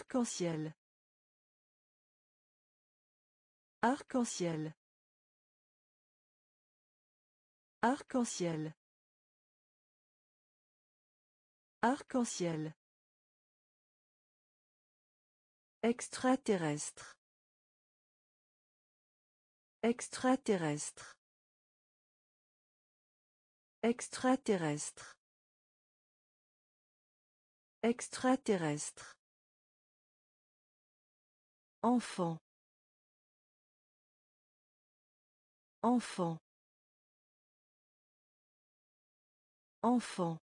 Arc-en-ciel. Arc-en-ciel. Arc-en-ciel. Arc-en-ciel. Extraterrestre. Extraterrestre. Extraterrestre. Extraterrestre. Enfant. Enfant. Enfant.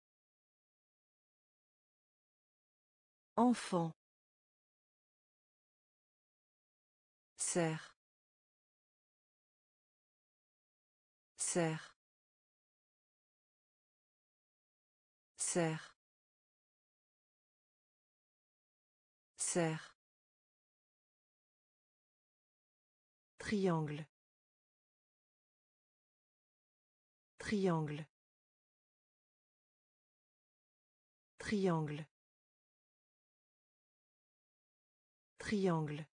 Enfant. Serre. Serre. Serre. Serre. Triangle. Triangle. Triangle. Triangle.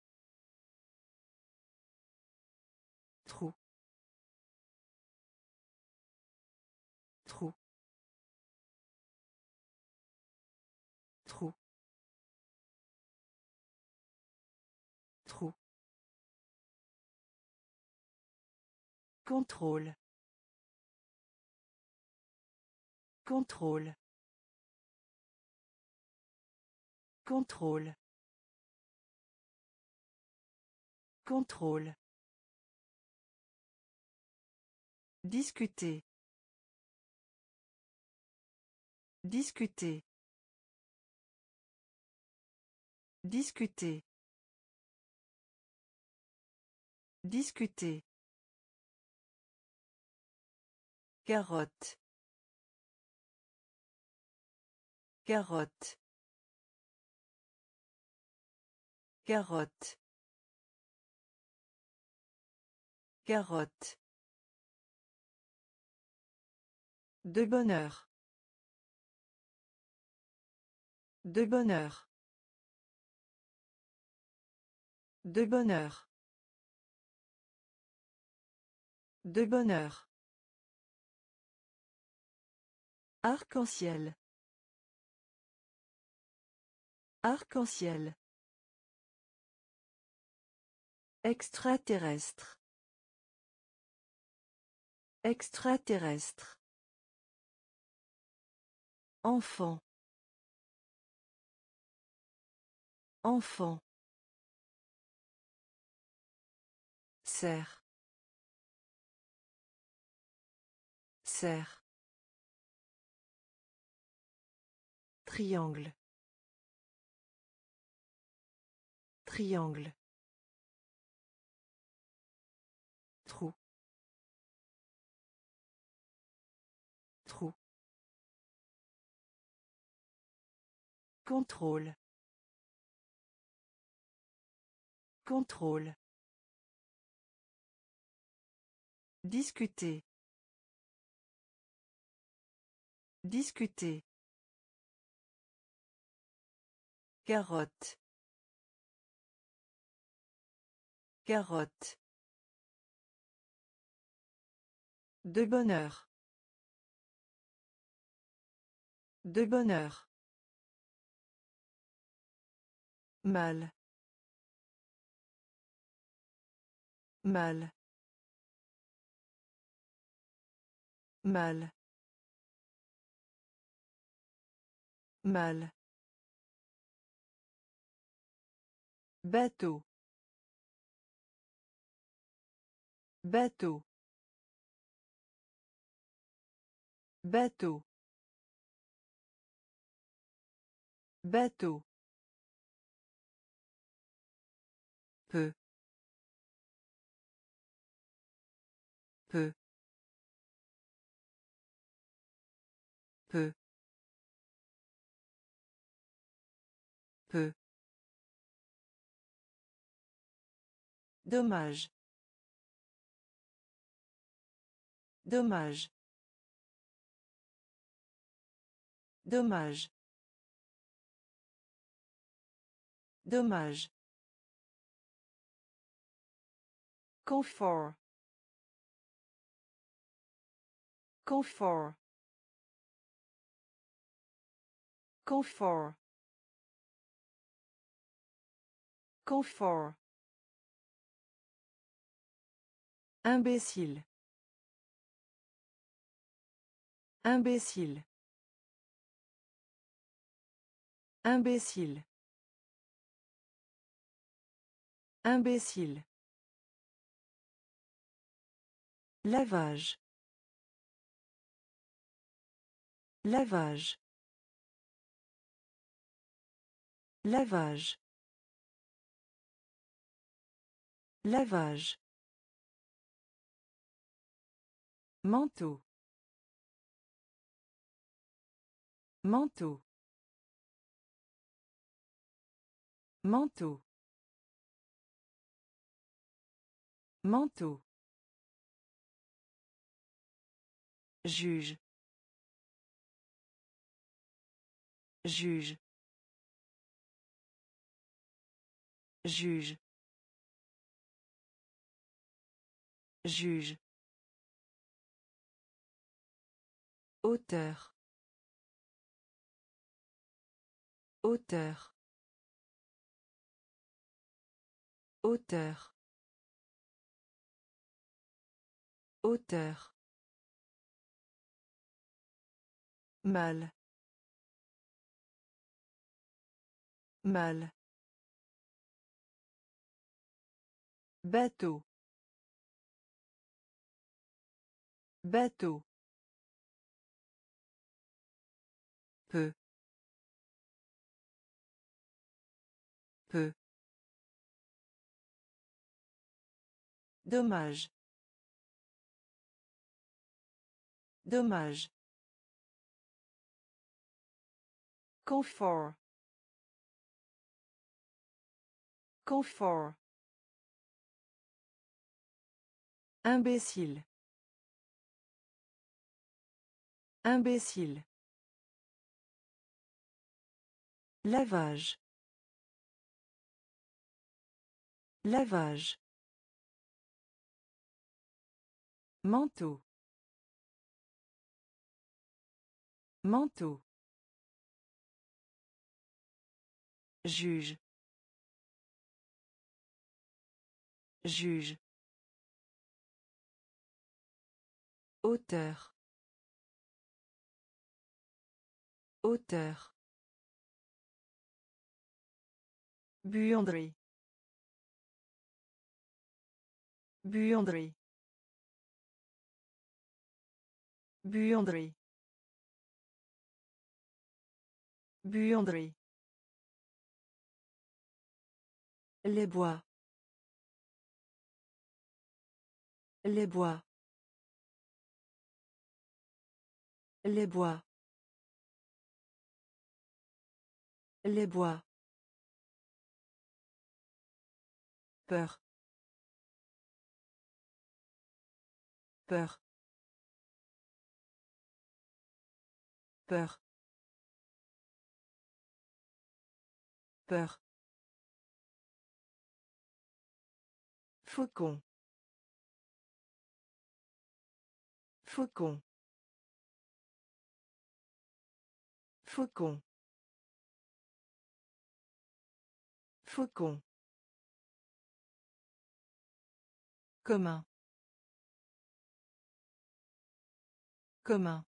Contrôle. Contrôle. Contrôle. Contrôle. Discuter. Discuter. Discuter. Discuter. Carotte. Carotte. Carotte. Carotte. De bonheur. De bonheur. De bonheur. De bonheur. Arc-en-ciel. Arc-en-ciel. Extraterrestre. Extraterrestre. Enfant. Enfant. Serre. Serre. Triangle. Triangle. Trou. Trou. Contrôle. Contrôle. Discuter. Discuter. Carotte. Carotte. De bonheur. De bonheur. Mal. Mal. Mal. Mal. Bateau. Bateau. Bateau. Bateau. Dommage. Dommage. Dommage. Dommage. Confort. Confort. Confort. Confort. Imbécile. Imbécile. Imbécile. Imbécile. Lavage. Lavage. Lavage. Lavage. Manteau. Manteau. Manteau. Manteau. Juge. Juge. Juge. Juge. Auteur. Auteur. Auteur. Auteur. Mal. Mal. Bateau. Bateau. Dommage. Dommage. Confort. Confort. Imbécile. Imbécile. Lavage. Lavage. Manteau. Manteau. Juge. Juge. Auteur. Auteur. Buanderie. Buanderie. Buanderie. Buanderie. Les bois. Les bois. Les bois. Les bois. Peur. Peur. Peur. Peur. Faucon. Faucon. Faucon. Faucon. Commun. Commun.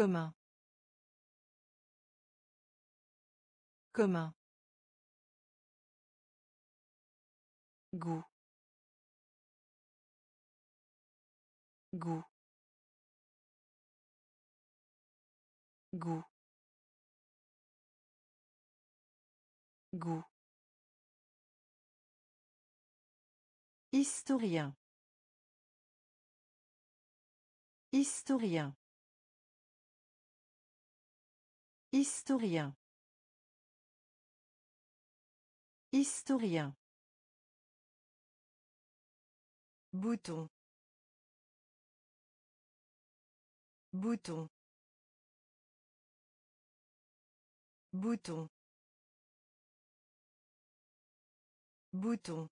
Commun. Commun. Goût. Goût. Goût. Goût. Historien. Historien. Historien. Historien. Bouton. Bouton. Bouton. Bouton.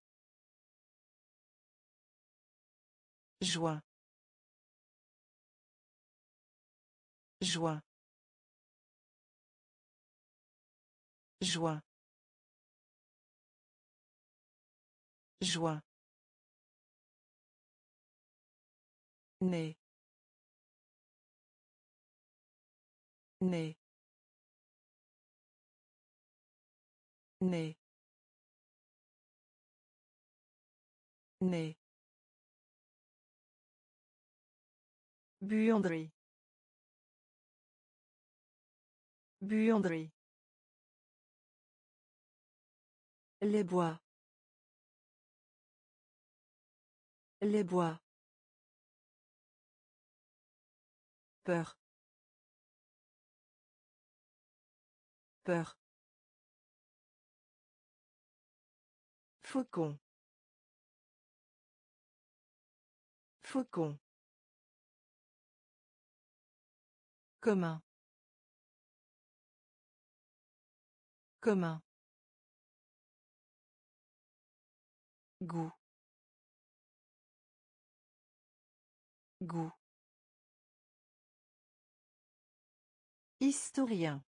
Joie. Joie. Joie. Joie. Né. Né. Né. Né. Buanderie. Buanderie. Les bois. Les bois. Peur. Peur. Faucon. Faucon. Commun. Commun. Goût. Goût. Historien.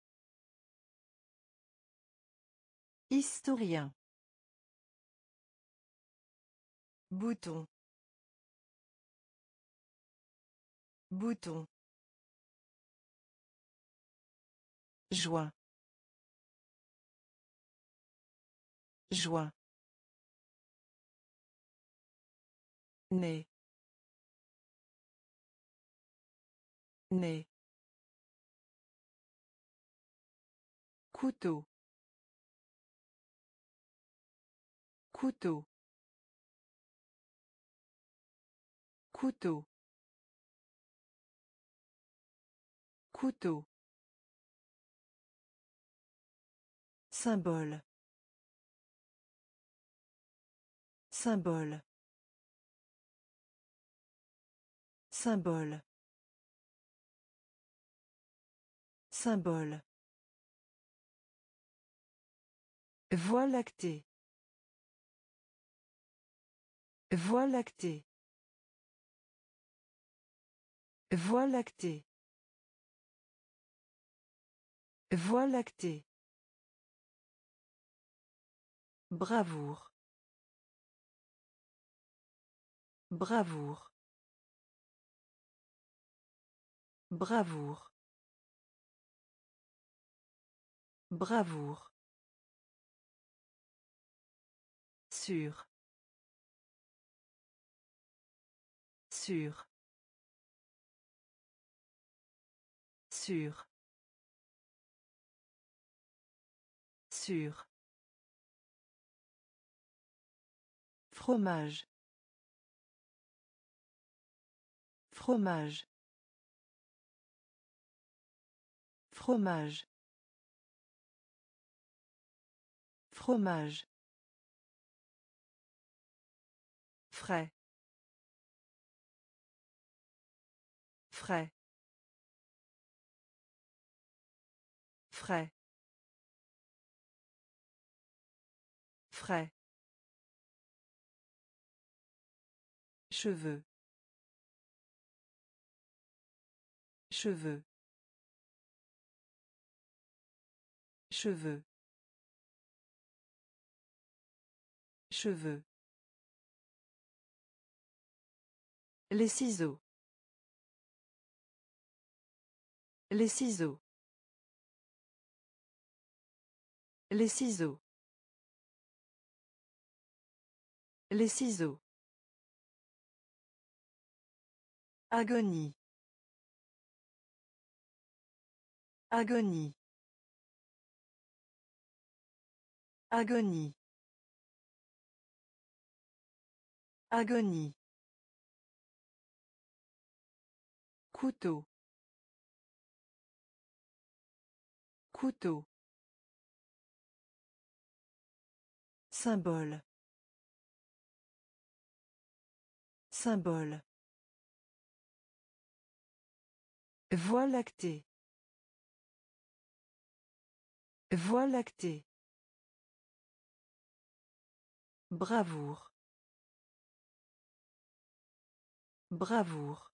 Historien. Bouton. Bouton. Joie. Joie. Né. Né. Couteau. Couteau. Couteau. Couteau. Symbole. Symbole. Symbole. Symbole. Voie lactée. Voie lactée. Voie lactée. Voie lactée. Bravoure. Bravoure. Bravoure. Bravoure. Sûr. Sûr. Sûr. Sûr. Fromage. Fromage. Fromage. Fromage. Frais. Frais. Frais. Frais. Cheveux. Cheveux. Cheveux. Cheveux. Les ciseaux. Les ciseaux. Les ciseaux. Les ciseaux. Agonie. Agonie. Agonie. Agonie. Couteau. Couteau. Symbole. Symbole. Voie lactée. Voie lactée. Bravoure. Bravoure.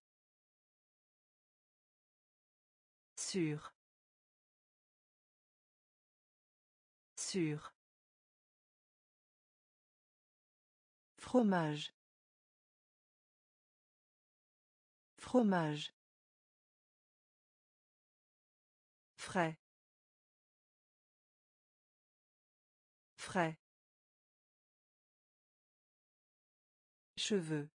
Sûr. Sûr. Fromage. Fromage. Frais. Frais. Cheveux.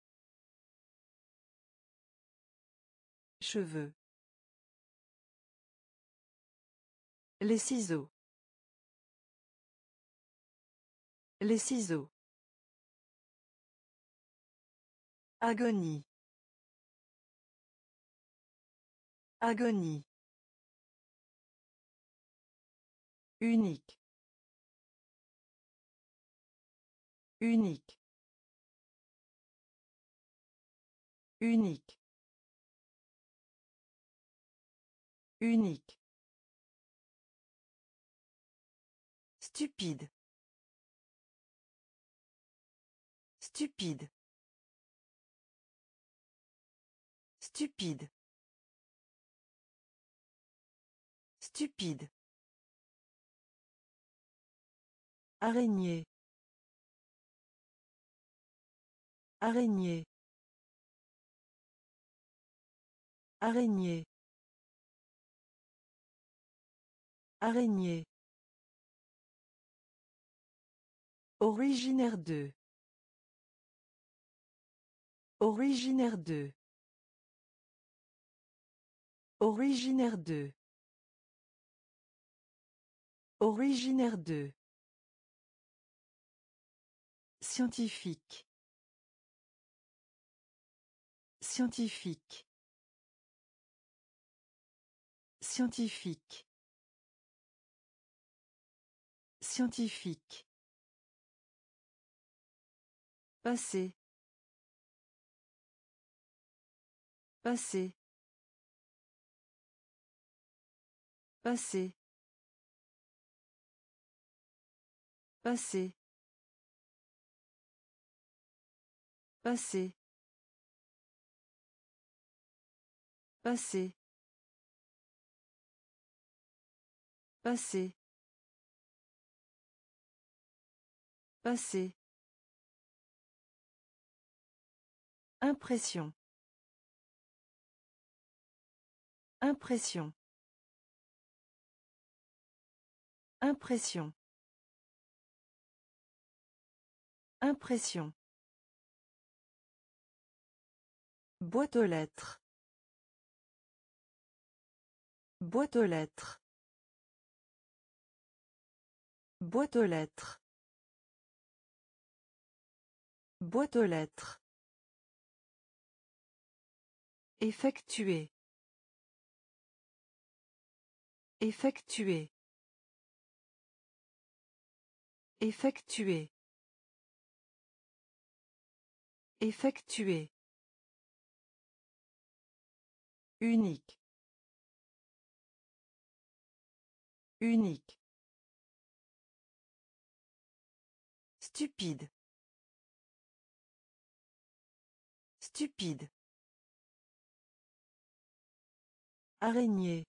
Cheveux. Les ciseaux. Les ciseaux. Agonie. Agonie. Unique. Unique. Unique. Unique. Stupide. Stupide. Stupide. Stupide. Araignée. Araignée. Araignée. Araignée. Originaire de. Originaire de. Originaire de. Originaire de. Scientifique. Scientifique. Scientifique. Scientifique. Passé. Passé. Passé. Passé. Passé. Passé. Passé. Passé. Impression. Impression. Impression. Impression. Boîte aux lettres. Boîte aux lettres. Boîte aux lettres. Boîte aux lettres. Effectuer. Effectuer. Effectuer. Effectuer. Unique. Unique. Stupide. Stupide. Araignée.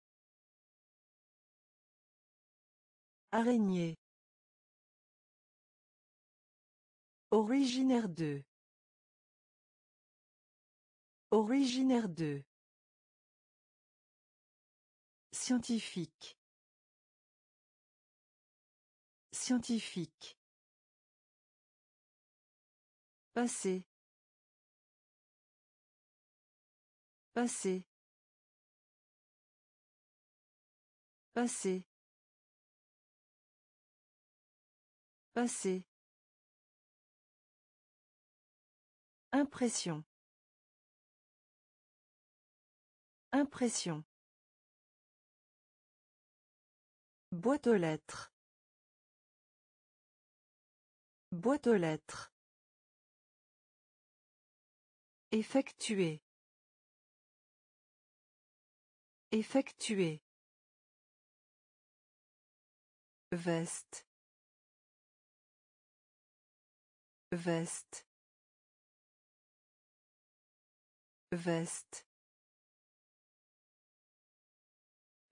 Araignée. Originaire de. Originaire de. Scientifique. Scientifique. Passé. Passé. Passé. Passé. Impression. Impression. Boîte aux lettres. Boîte aux lettres. Effectuer. Effectuer. Veste. Veste. Veste.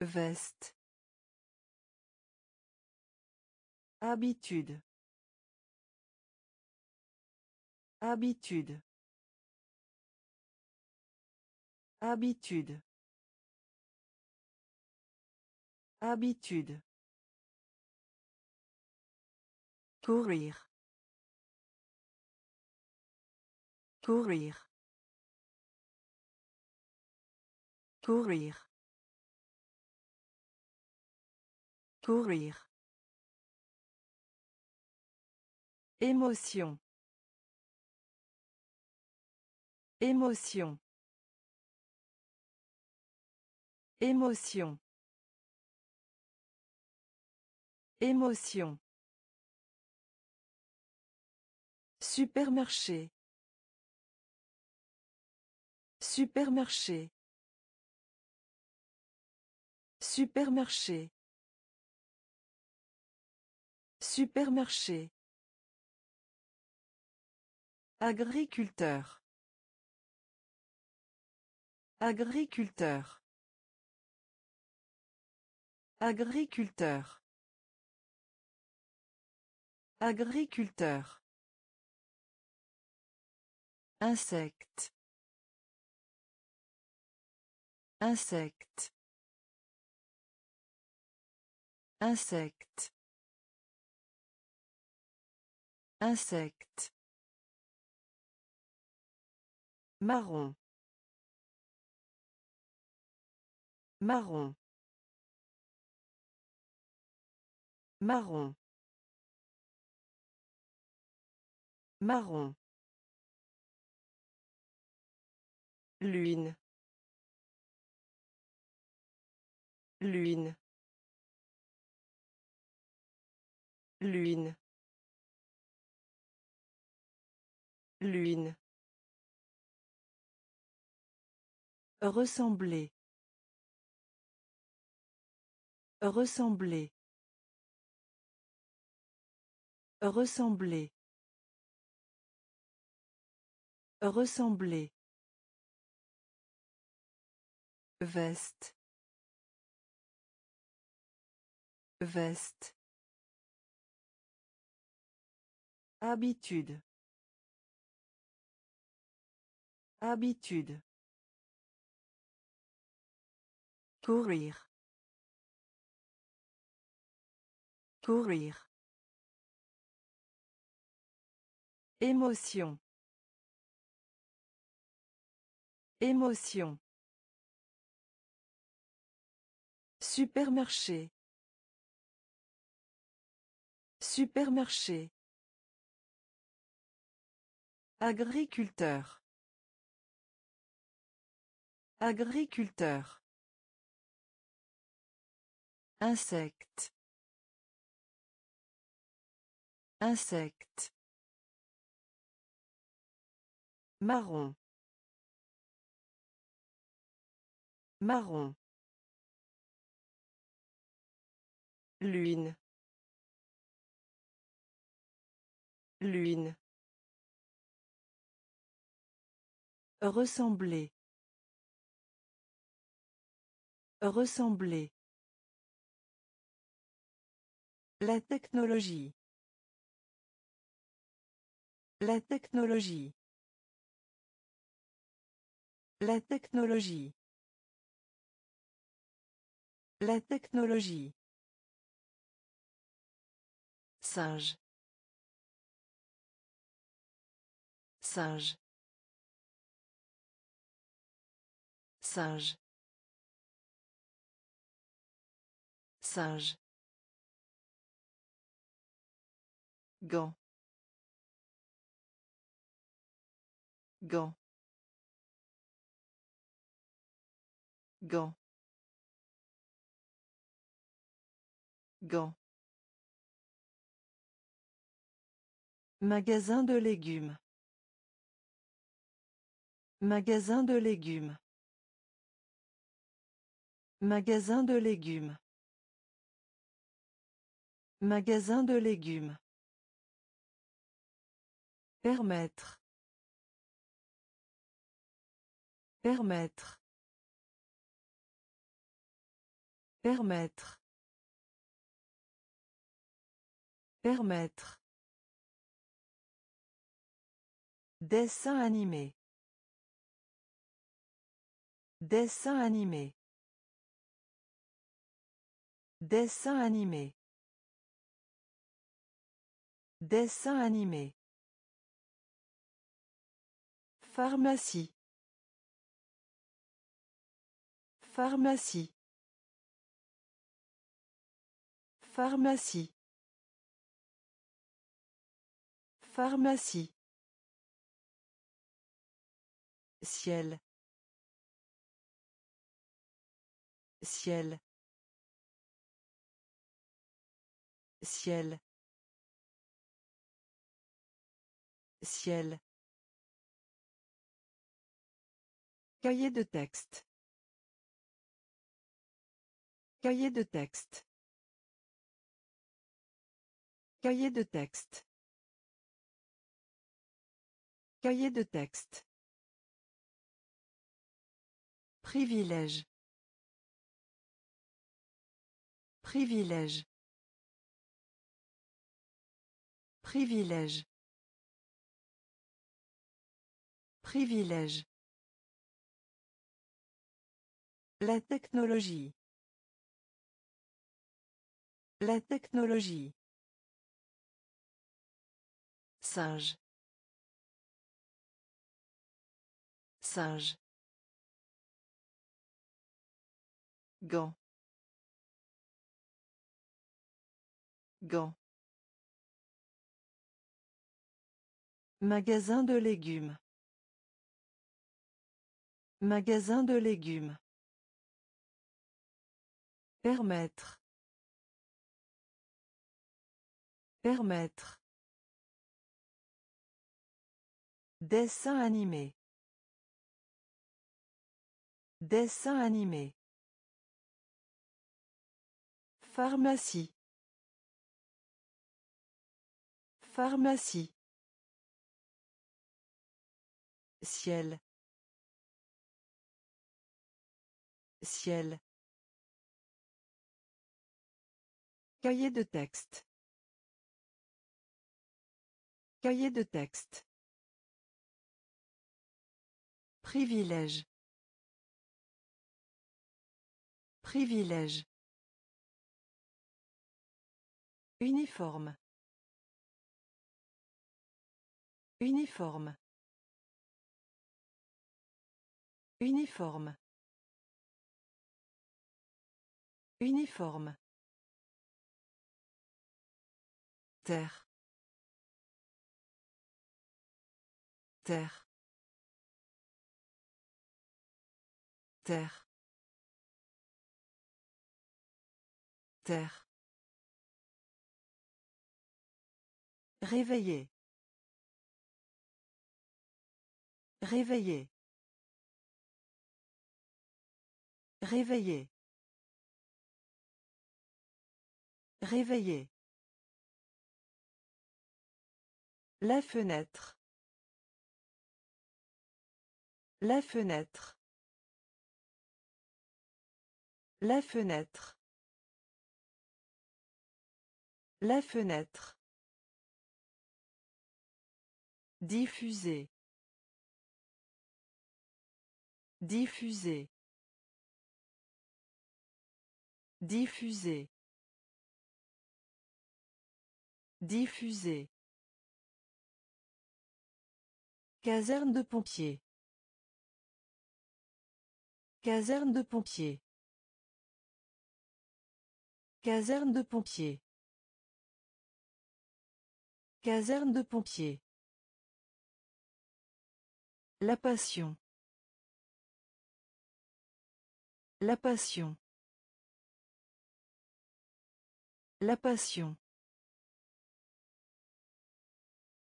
Veste. Habitude. Habitude. Habitude. Habitude. Courir. Courir. Courir. Courir. Émotion. Émotion. Émotion. Émotion. Supermarché. Supermarché. Supermarché. Supermarché. Agriculteur. Agriculteur. Agriculteur. Agriculteur. Insecte. Insecte. Insecte. Insecte. Marron. Marron. Marron. Marron. Lune. Lune. Lune. Lune. Ressembler. Ressembler. Ressembler. Ressembler. Veste. Veste. Habitude. Habitude. Courir. Courir. Émotion. Émotion. Supermarché. Supermarché. Agriculteur. Agriculteur. Insecte. Insecte. Marron. Marron. Lune. Lune. Ressembler. Ressembler. La technologie. La technologie. La technologie. La technologie. Singe. Singe. Singe. Singe. Gant. Gant. Gant. Gant. Magasin de légumes. Magasin de légumes. Magasin de légumes. Magasin de légumes. Permettre. Permettre. Permettre. Permettre. Dessin animé. Dessin animé. Dessin animé. Dessin animé. Pharmacie. Pharmacie. Pharmacie. Pharmacie. Ciel. Ciel. Ciel. Ciel. Cahier de texte. Cahier de texte. Cahier de texte. Cahier de texte. Privilège. Privilège. Privilège. Privilège. La technologie. La technologie. Singe. Singe. Gant. Gant. Magasin de légumes. Magasin de légumes. Permettre. Permettre. Dessin animé. Dessin animé. Pharmacie. Pharmacie. Ciel. Ciel. Cahier de texte. Cahier de texte. Privilège. Privilège. Uniforme. Uniforme. Uniforme. Uniforme. Terre. Terre. Terre. Terre. Réveiller. Réveiller. Réveiller. Réveiller. La fenêtre. La fenêtre. La fenêtre. La fenêtre. Diffuser. Diffuser. Diffuser. Diffuser. Caserne de pompiers. Caserne de pompiers. Caserne de pompiers. Caserne de pompiers. La passion. La passion. La passion.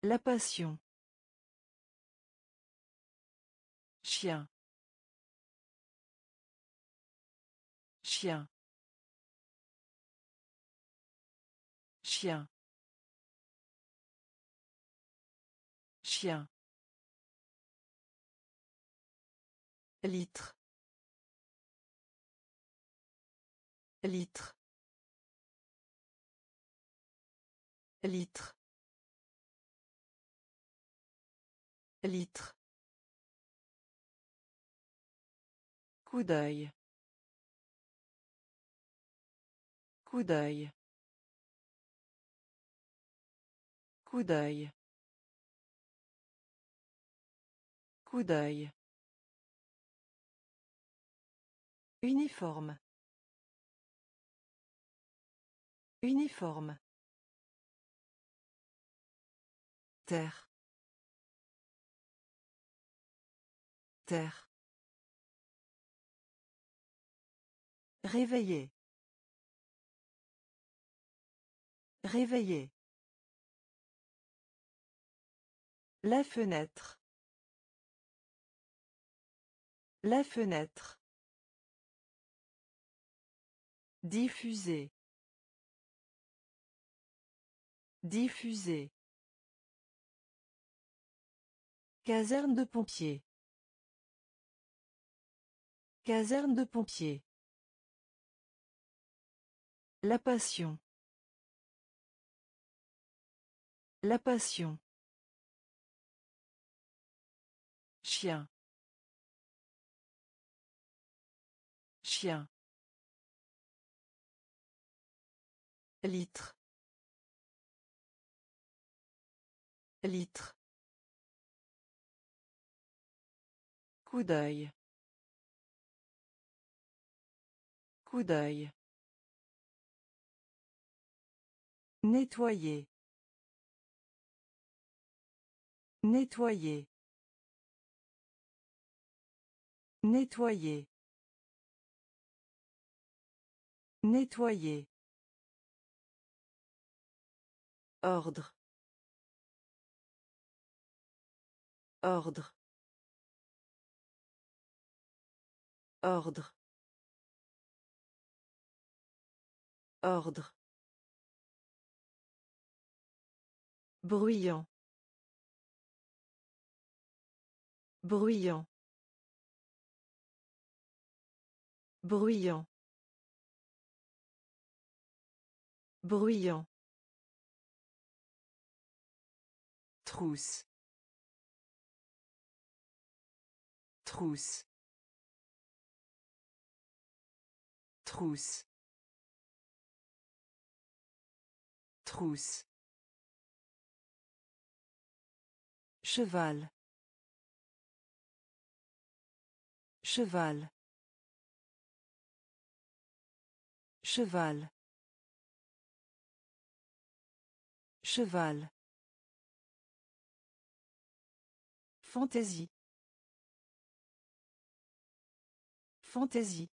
La passion. Chien. Chien. Chien. Chien. Litre. Litre. Litre. Litre. Coup d'œil. Coup d'œil. Coup d'œil. Coup d'œil. Uniforme. Uniforme. Terre. Terre. Réveiller. Réveiller. La fenêtre. La fenêtre. Diffuser. Diffuser. Caserne de pompiers. Caserne de pompiers. La passion. La passion. Chien. Chien. Litre. Litre. Coup d'œil. Coup d'œil. Nettoyer. Nettoyer. Nettoyer. Nettoyer. Ordre. Ordre. Ordre. Ordre. Bruyant. Bruyant. Bruyant. Bruyant. Trousse. Trousse. Trousse. Trousse. Cheval. Cheval. Cheval. Cheval. Fantaisie. Fantaisie.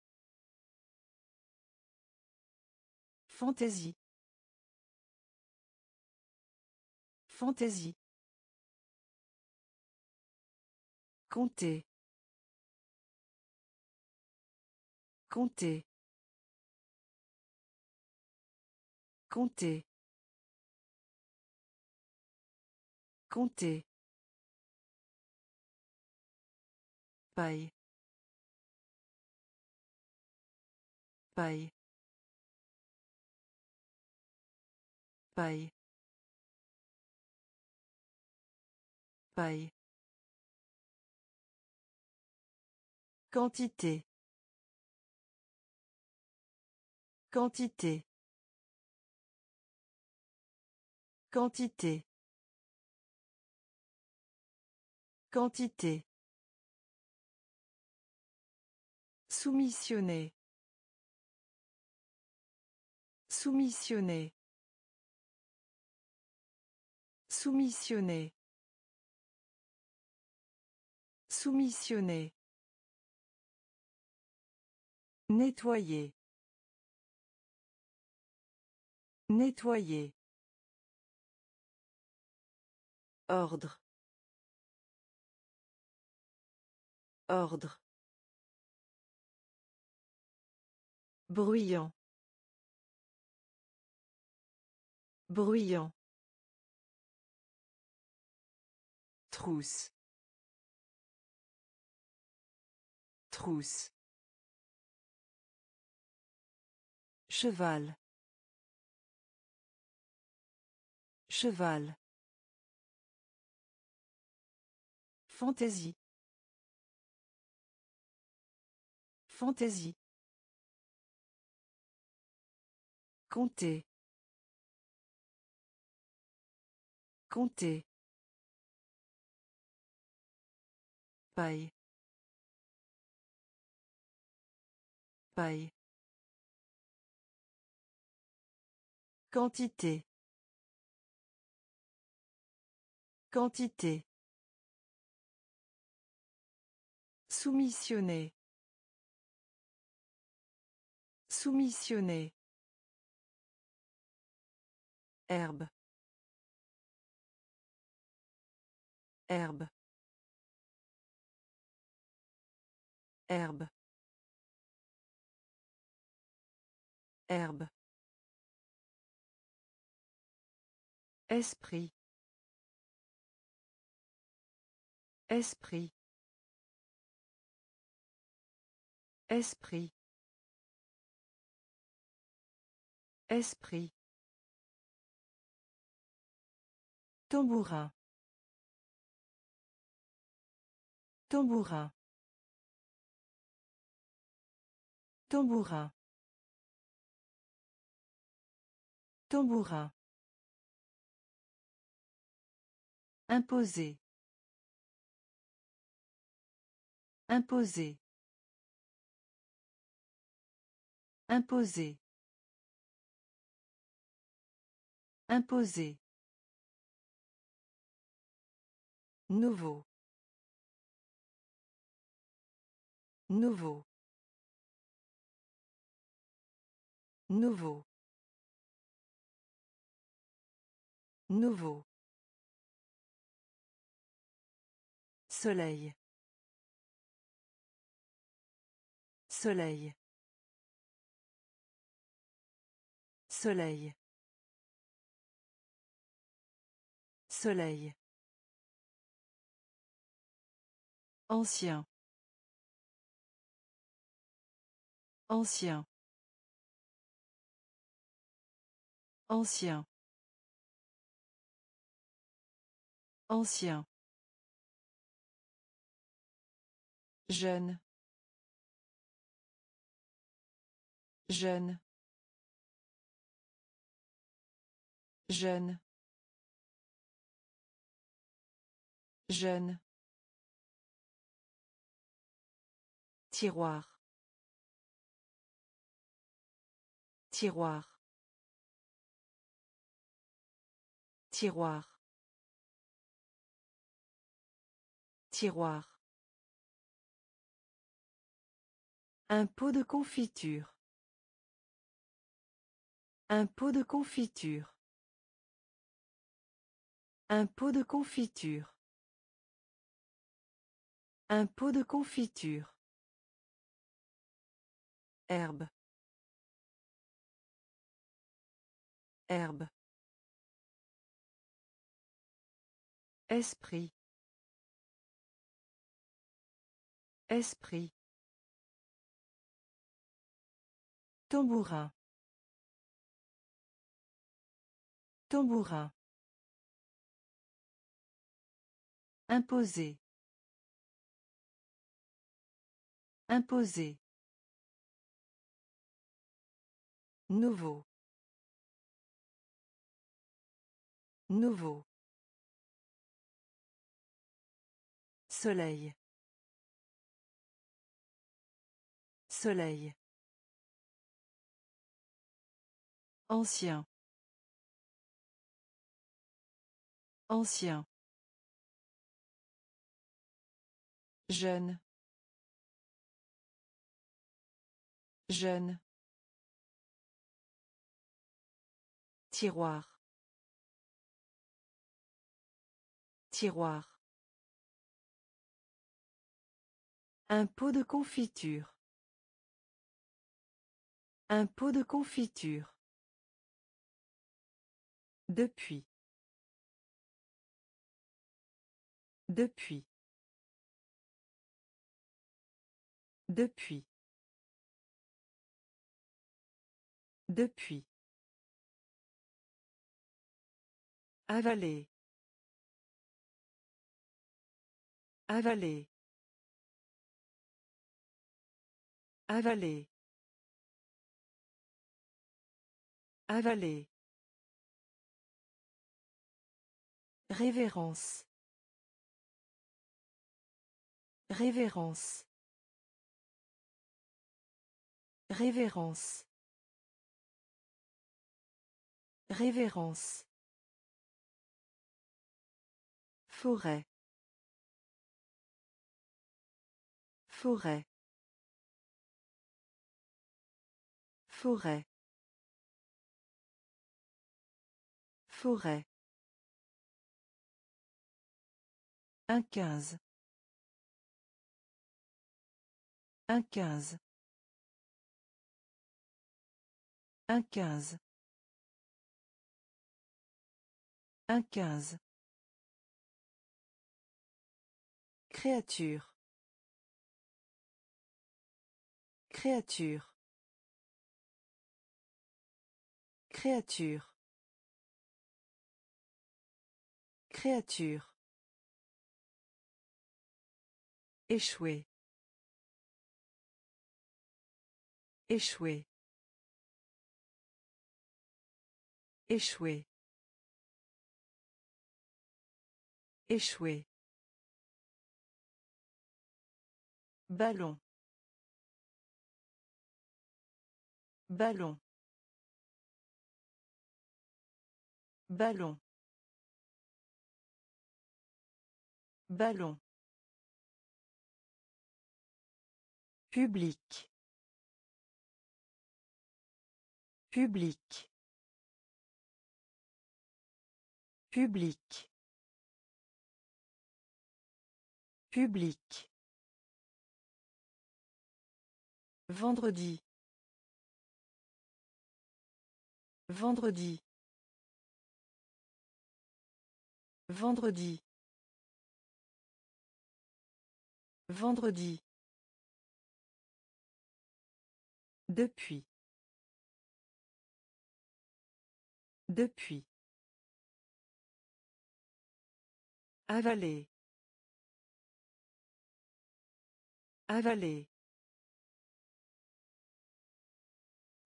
Fantaisie. Fantaisie. Compter. Compter. Compter. Compter. Paille. Paille. Paille. Paille. Quantité. Quantité. Quantité. Quantité. Soumissionner. Soumissionner. Soumissionner. Soumissionner. Nettoyer. Nettoyer. Ordre. Ordre. Bruyant. Bruyant. Trousse. Trousse. Cheval. Cheval. Fantaisie. Fantaisie. Compter. Compter. Paille. Paille. Quantité. Quantité. Soumissionner. Soumissionner. Herbe. Herbe. Herbe. Herbe. Esprit. Esprit. Esprit. Esprit. Tambourin. Tambourin. Tambourin. Tambourin. Imposer. Imposer. Imposer. Imposer. Nouveau. Nouveau. Nouveau. Nouveau. Soleil. Soleil. Soleil. Soleil. Ancien. Ancien. Ancien. Ancien. Jeune. Jeune. Jeune. Jeune. Tiroir. Tiroir. Tiroir. Tiroir. Un pot de confiture. Un pot de confiture. Un pot de confiture. Un pot de confiture. Herbe. Herbe. Esprit. Esprit. Tambourin. Tambourin. Imposer. Imposer. Nouveau. Nouveau. Soleil. Soleil. Ancien. Ancien. Jeune. Jeune. Tiroir. Tiroir. Un pot de confiture. Un pot de confiture. Depuis. Depuis. Depuis. Depuis. Avaler. Avaler. Avaler. Avaler. Révérence. Révérence. Révérence. Révérence. Forêt. Forêt. Forêt. Forêt. Un quinze. Un quinze. Un quinze. Un quinze. Créature. Créature. Créature. Créature. Échouer. Échouer. Échouer. Échouer. Ballon. Ballon. Ballon. Ballon. Public. Public. Public. Public. Vendredi. Vendredi. Vendredi. Vendredi. Depuis. Depuis. Avaler. Avaler.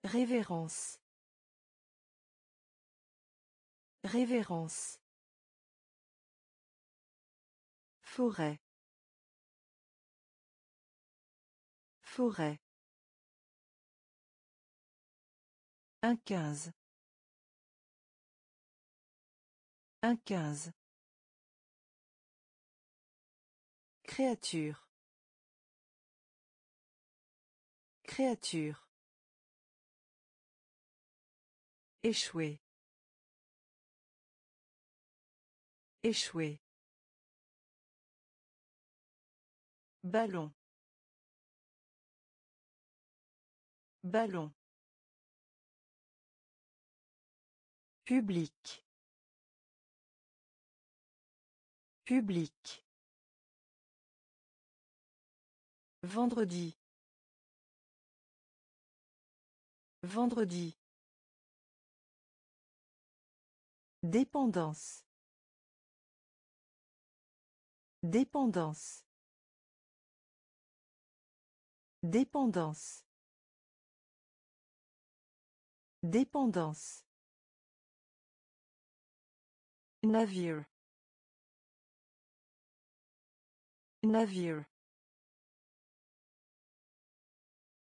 Révérence. Révérence. Forêt. Forêt. Un quinze. Un quinze. Créature. Créature. Échouer. Échouer. Ballon. Ballon. Public. Public. Vendredi. Vendredi. Dépendance. Dépendance. Dépendance. Dépendance. Navire. Navire.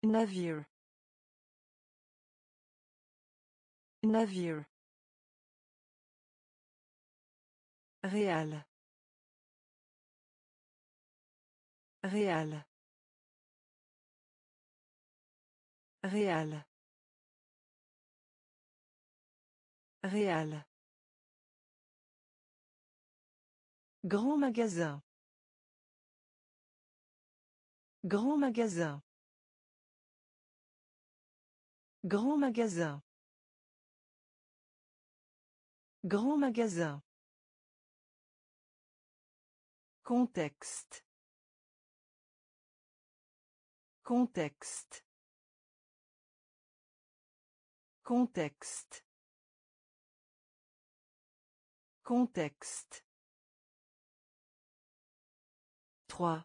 Navire. Navire. Réal. Réal. Réal. Réal. Grand magasin. Grand magasin. Grand magasin. Grand magasin. Contexte. Contexte. Contexte. Contexte. 3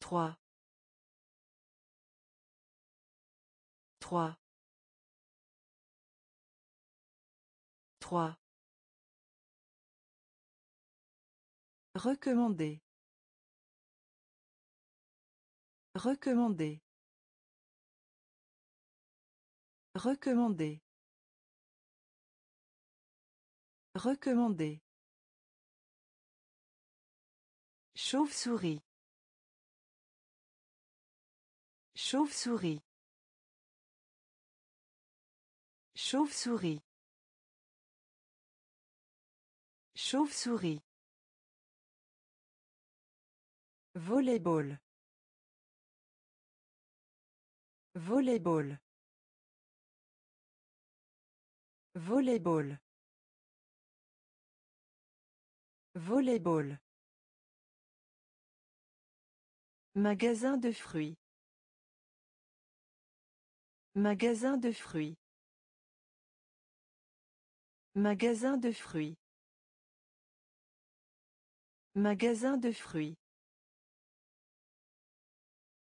3 3 3 Recommander. Recommander. Recommander. Recommander. Chauve-souris. Chauve-souris. Chauve-souris. Chauve-souris. Volleyball. Volleyball. Volleyball. Volleyball. Magasin de fruits. Magasin de fruits. Magasin de fruits. Magasin de fruits.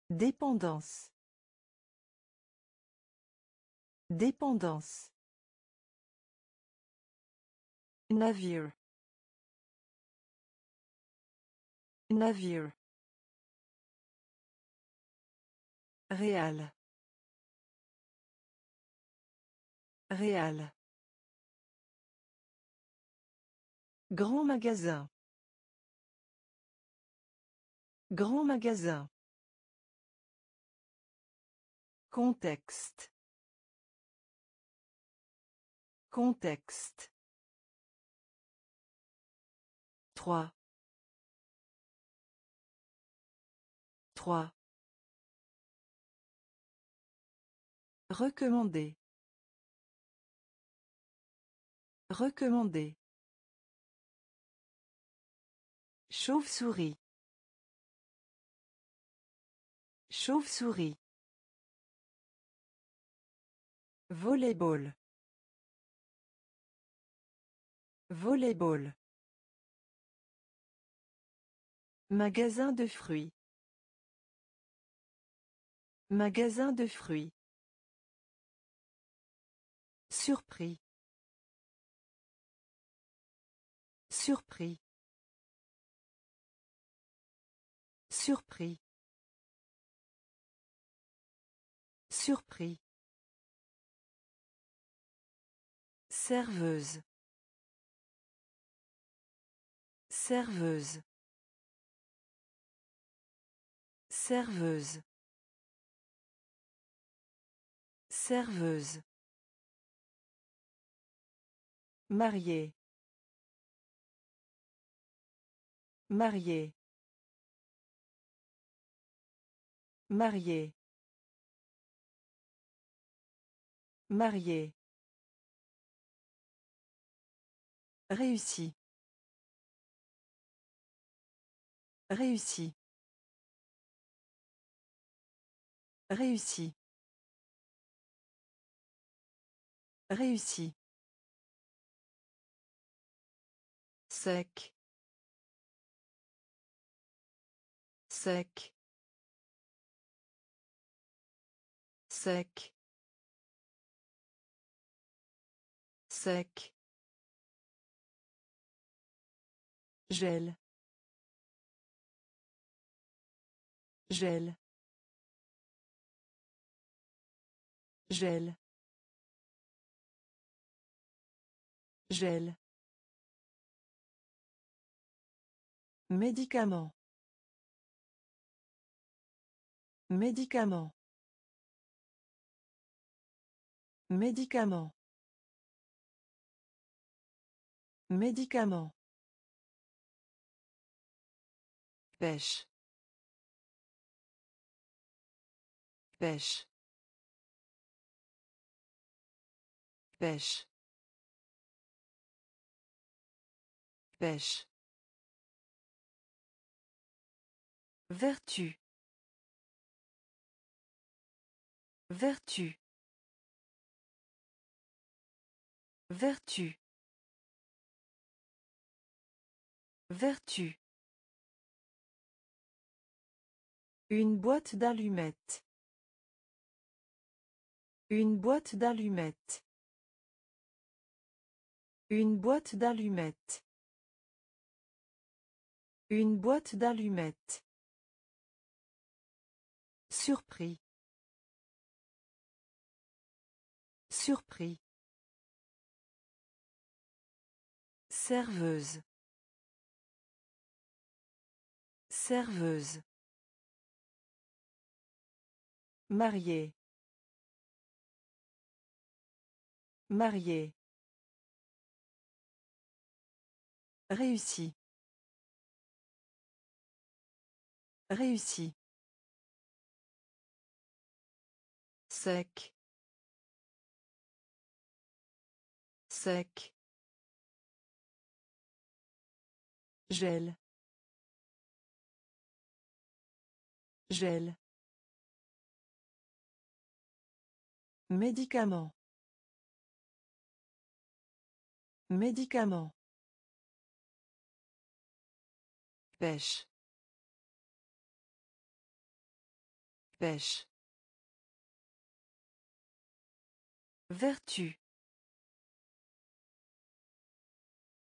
Dépendance. Dépendance. Navire. Navire. Réal. Réal. Grand magasin. Grand magasin. Contexte. Contexte. 3. 3. Recommander. Recommander. Chauve-souris. Chauve-souris. Volleyball. Volleyball. Magasin de fruits. Magasin de fruits. Surpris. Surpris. Surpris. Surpris. Serveuse. Serveuse. Serveuse. Serveuse. Marié. Marié. Marié. Marié. Réussi. Réussi. Réussi. Réussi. Sec. Sec. Sec. Sec. Gel. Gel. Gel. Gel. Médicament. Médicament. Médicament. Médicament. Pêche. Pêche. pêche pêche Vertu. Vertu. Vertu. Vertu. Une boîte d'allumettes. Une boîte d'allumettes. Une boîte d'allumettes. Une boîte d'allumettes. Surpris. Surpris. Serveuse. Serveuse. Marié. Marié. Réussi. Réussi. Sec. Sec. Gel. Gel. Médicament. Médicament. Pêche. Pêche. Vertu.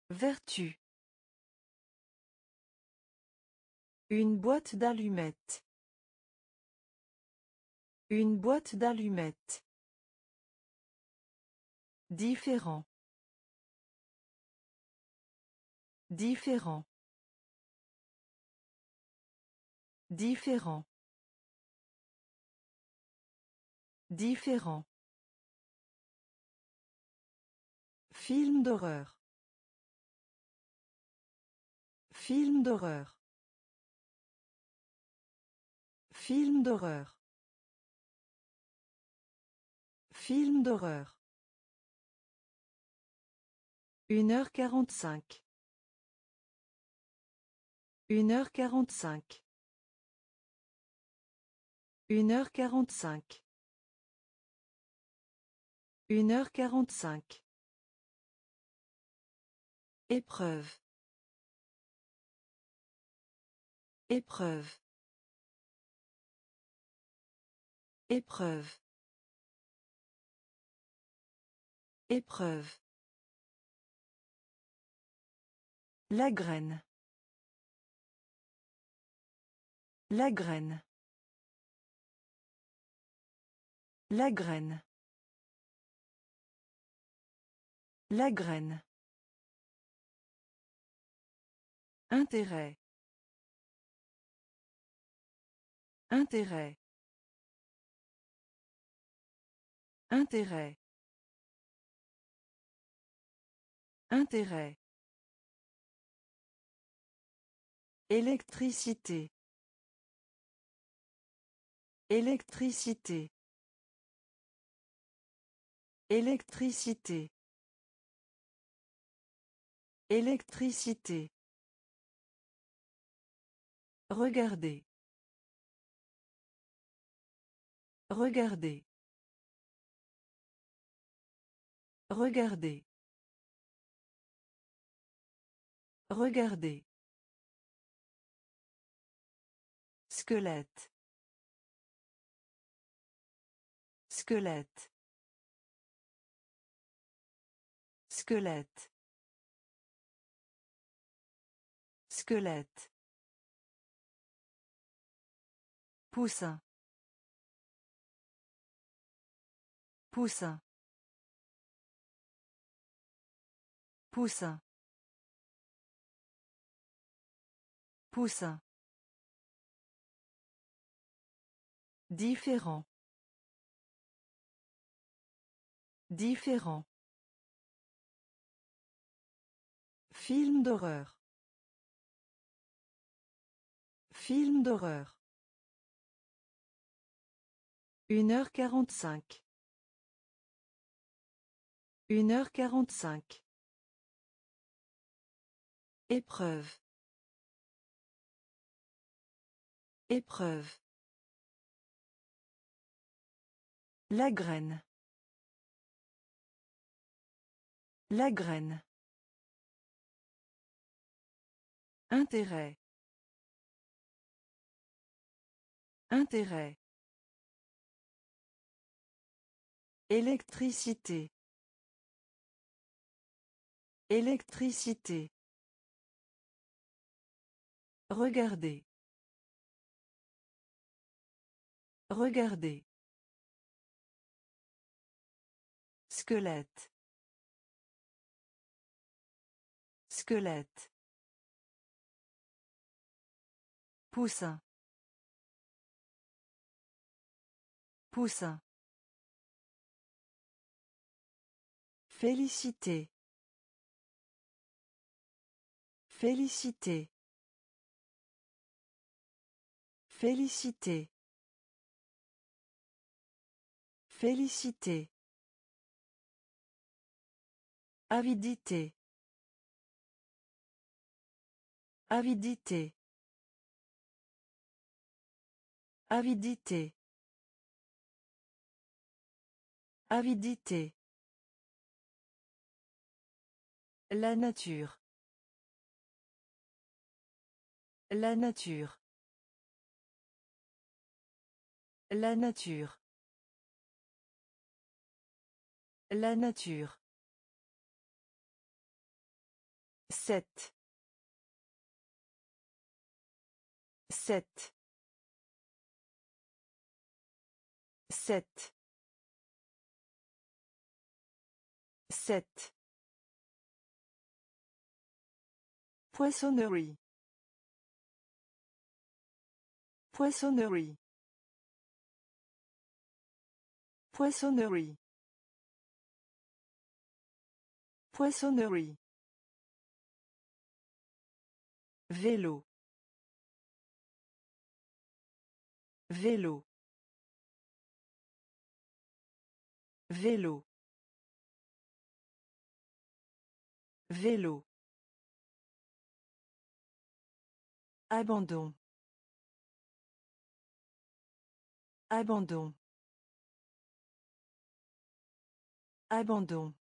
Vertu. Une boîte d'allumettes. Une boîte d'allumettes. Différent. Différent. Différent. Différent. Film d'horreur. Film d'horreur. Film d'horreur. Film d'horreur. Une heure quarante-cinq. Une heure quarante-cinq. Épreuve. Épreuve. La graine. La graine. La graine. La graine. Intérêt. Intérêt. Intérêt. Intérêt. Électricité. Électricité. Électricité. Électricité. Regardez. Regardez. Regardez. Regardez. Squelette. Squelette. Squelette. Squelette. Poussin. Poussin. Poussin. Poussin. Différent. Différent. Film d'horreur. Film d'horreur. 1h45. 1h45. Épreuve. Épreuve. La graine. La graine. Intérêt. Intérêt. Électricité. Électricité. Regardez. Regardez. Squelette. Squelette. Poussin. Poussin. Félicité. Félicité. Félicité. Félicité. Avidité. Avidité. Avidité. Avidité. La nature. La nature. La nature. La nature. Sept. Sept. Sept. Sept. Poissonnerie. Poissonnerie. Poissonnerie. Poissonnerie. Vélo. Vélo. Vélo. Vélo. Abandon. Abandon. Abandon.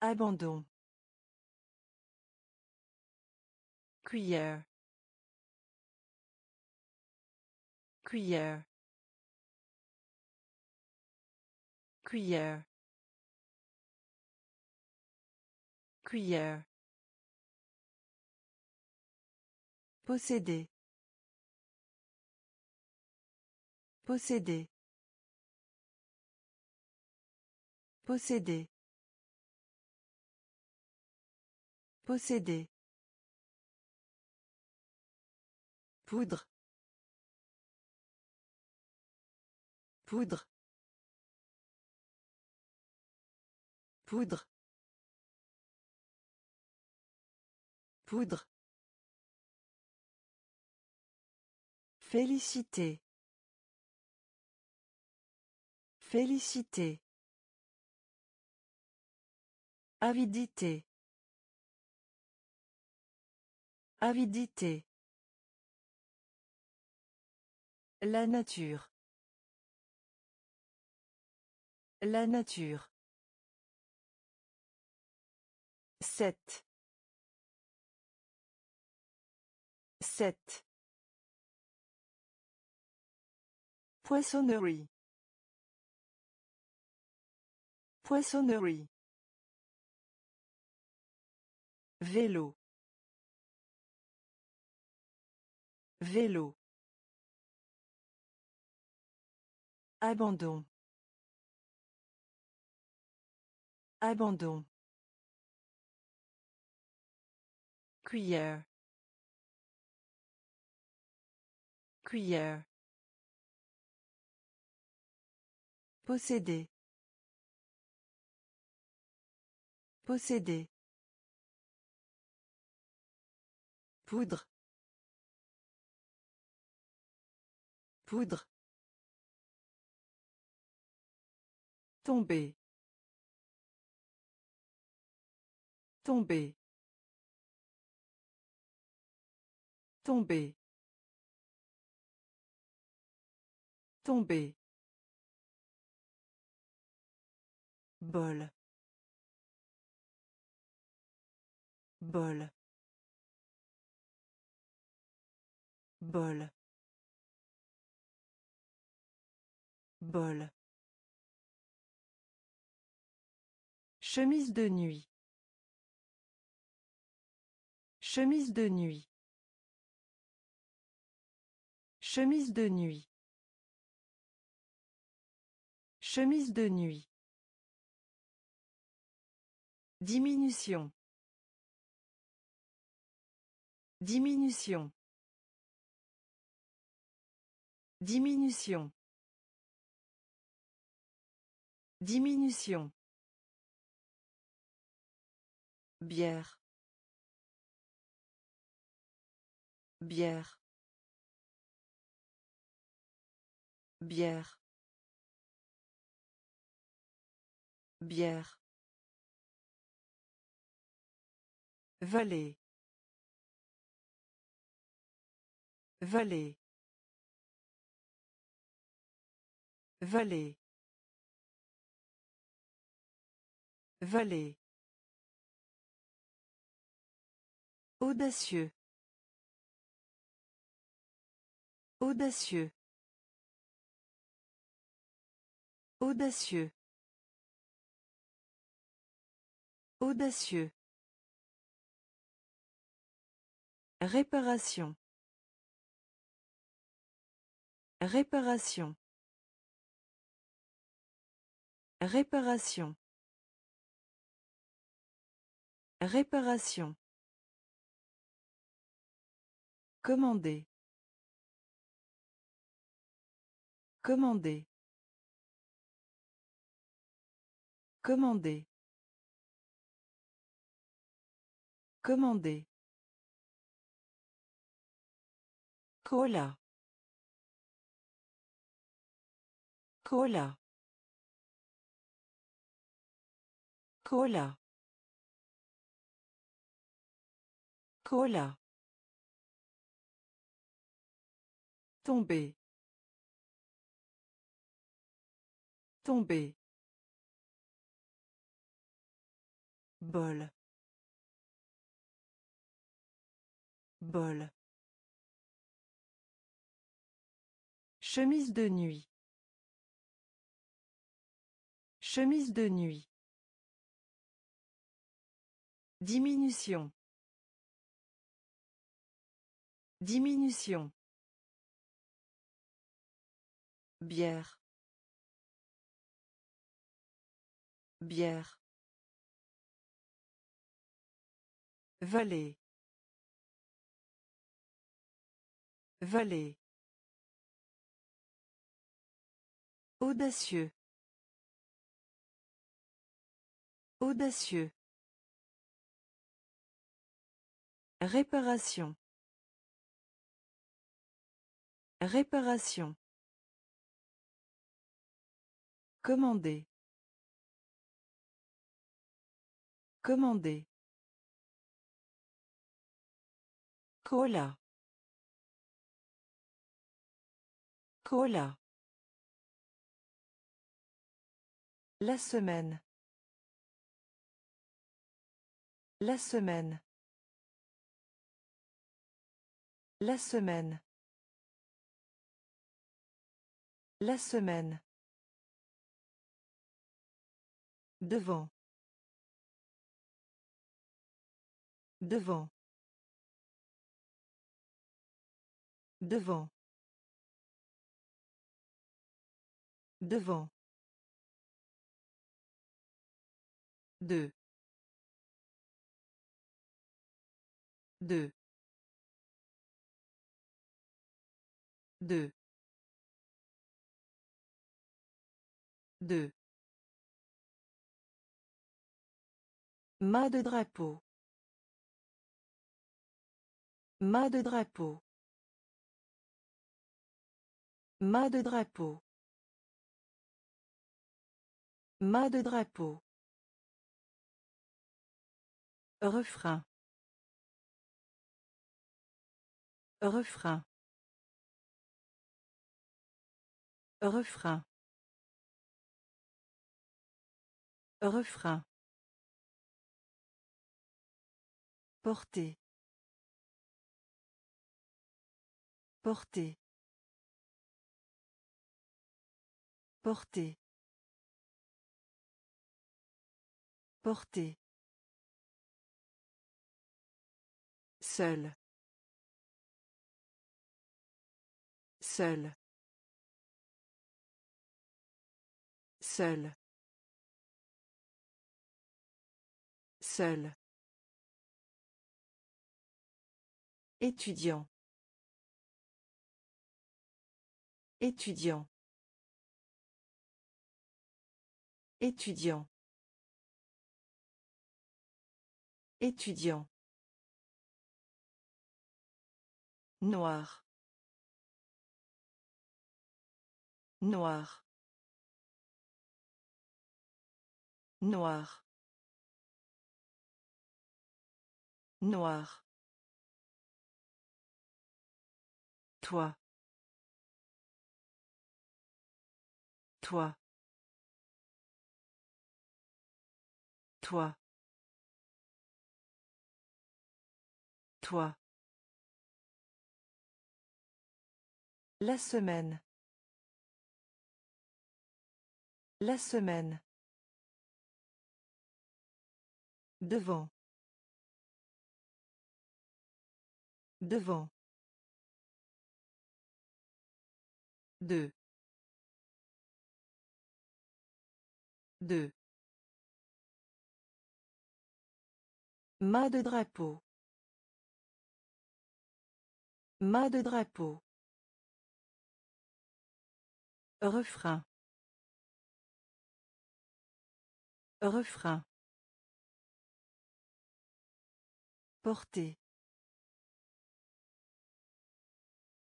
Abandon. Cuillère. Cuillère. Cuillère. Cuillère. Posséder. Posséder. Posséder. Posséder. Poudre. Poudre. Poudre. Poudre. Félicité. Félicité. Avidité. Avidité. La nature. La nature. Sept. Sept. Poissonnerie. Poissonnerie. Vélo. Vélo. Abandon. Abandon. Cuillère. Cuillère. Posséder. Posséder. Poudre. Poudre. Tomber. Tomber. Tomber. Tomber. Bol. Bol. Bol. Bol. Chemise de nuit. Chemise de nuit. Chemise de nuit. Chemise de nuit. Diminution. Diminution. Diminution. Diminution. Bière. Bière. Bière. Bière. Vallée. Vallée. Vallée. Vallée. Audacieux. Audacieux. Audacieux. Audacieux. Réparation. Réparation. Réparation. Réparation. Commander. Commander. Commander. Commander. Cola. Cola. Cola. Cola. Tomber. Tomber. Bol. Bol. Chemise de nuit. Chemise de nuit. Diminution. Diminution. Bière. Bière. Vallée. Vallée. Audacieux. Audacieux. Réparation. Réparation. Commander. Commander. Cola. Cola. La semaine. La semaine. La semaine. La semaine. Devant. Devant. Devant. Devant. Deux. Deux. Deux. Deux. Mât de drapeau. Mât de drapeau. Mât de drapeau. Mât de drapeau. Refrain. Refrain. Refrain. Refrain. Porter. Porter. Porter. Porter. Seul. Seul. Seul. Seul. Étudiant. Étudiant. Étudiant. Étudiant. Noir. Noir. Noir. Noir. Toi. Toi. Toi. Toi. La semaine. La semaine. Devant. Devant. Deux. Deux. Mât de drapeau. Mât de drapeau. Refrain. Refrain. Porter.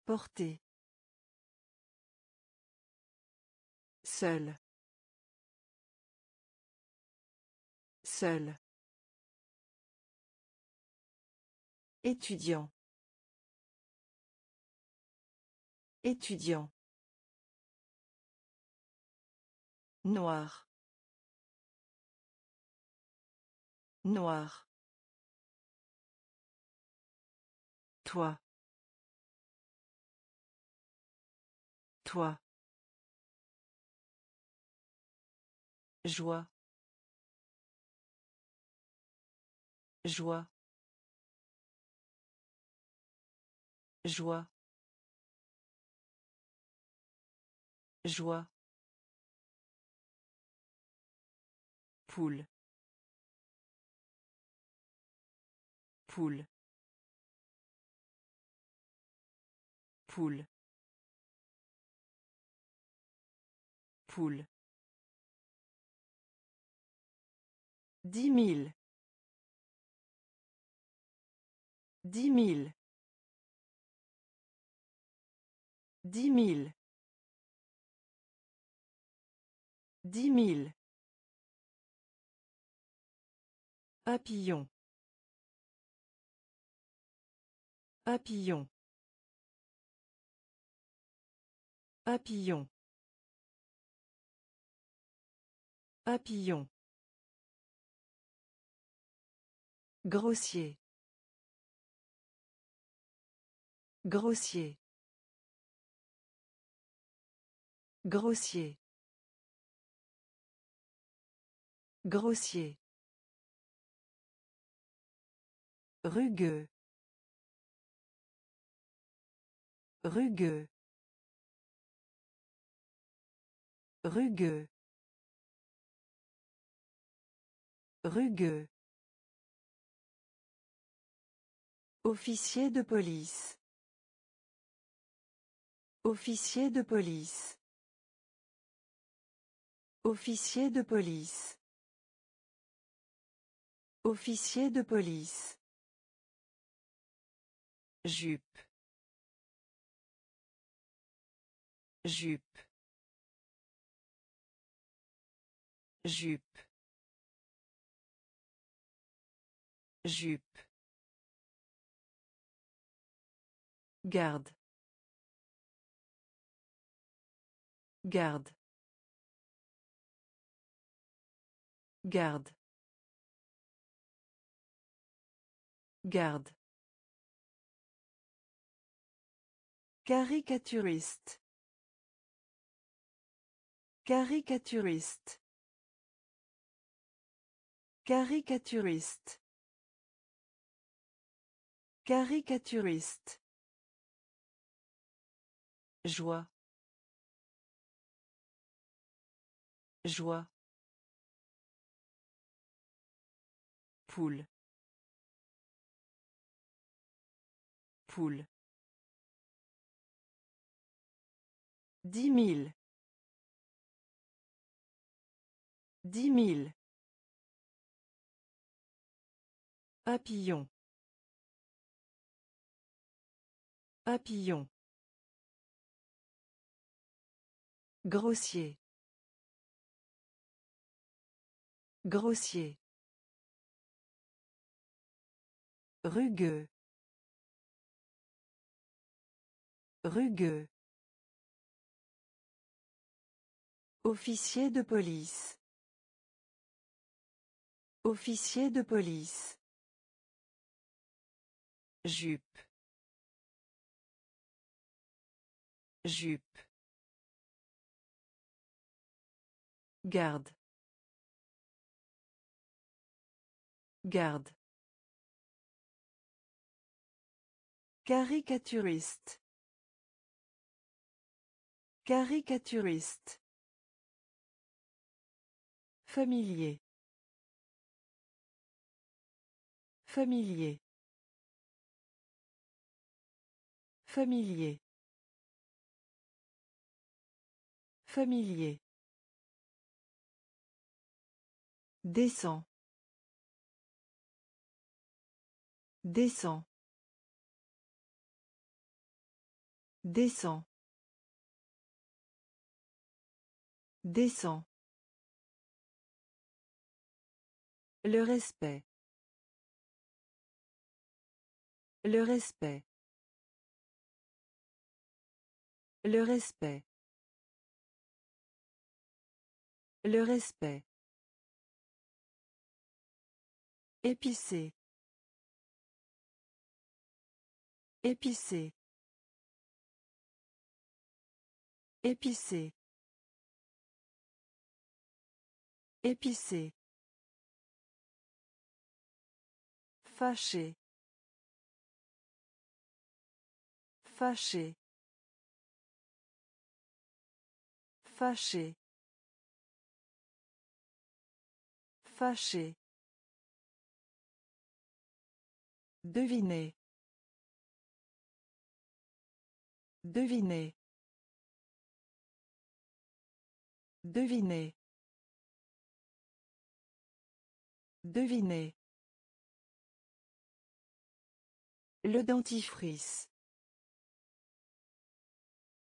Porter. Seul. Seul. Étudiant. Étudiant. Noir. Noir. Toi. Toi. Joie. Joie. Joie. Joie. Poule. Poule. Poule. Poule. Dix mille. Dix mille. Dix mille. Dix mille. Papillon. Papillon. Papillon. Papillon. Grossier. Grossier. Grossier. Grossier. Rugueux. Rugueux. Rugueux. Rugueux. Officier de police. Officier de police. Officier de police. Officier de police. Jupe. Jupe. Jupe. Jupe. Garde. Garde. Garde. Garde. Caricaturiste. Caricaturiste. Caricaturiste. Caricaturiste. Joie. Joie. Poule. Poule. Dix mille. Dix mille. Papillon. Papillon. Grossier. Grossier. Rugueux. Rugueux. Officier de police. Officier de police. Jupe. Jupe. Garde. Garde. Caricaturiste. Caricaturiste. Familier. Familier. Familier. Familier. Descend. Descend. Descend. Descend. Le respect. Le respect. Le respect. Le respect. Épicé. Épicé. Épicé. Épicé. Fâché. Fâché. Fâché. Fâché. Devinez. Devinez. Devinez. Devinez. Le dentifrice.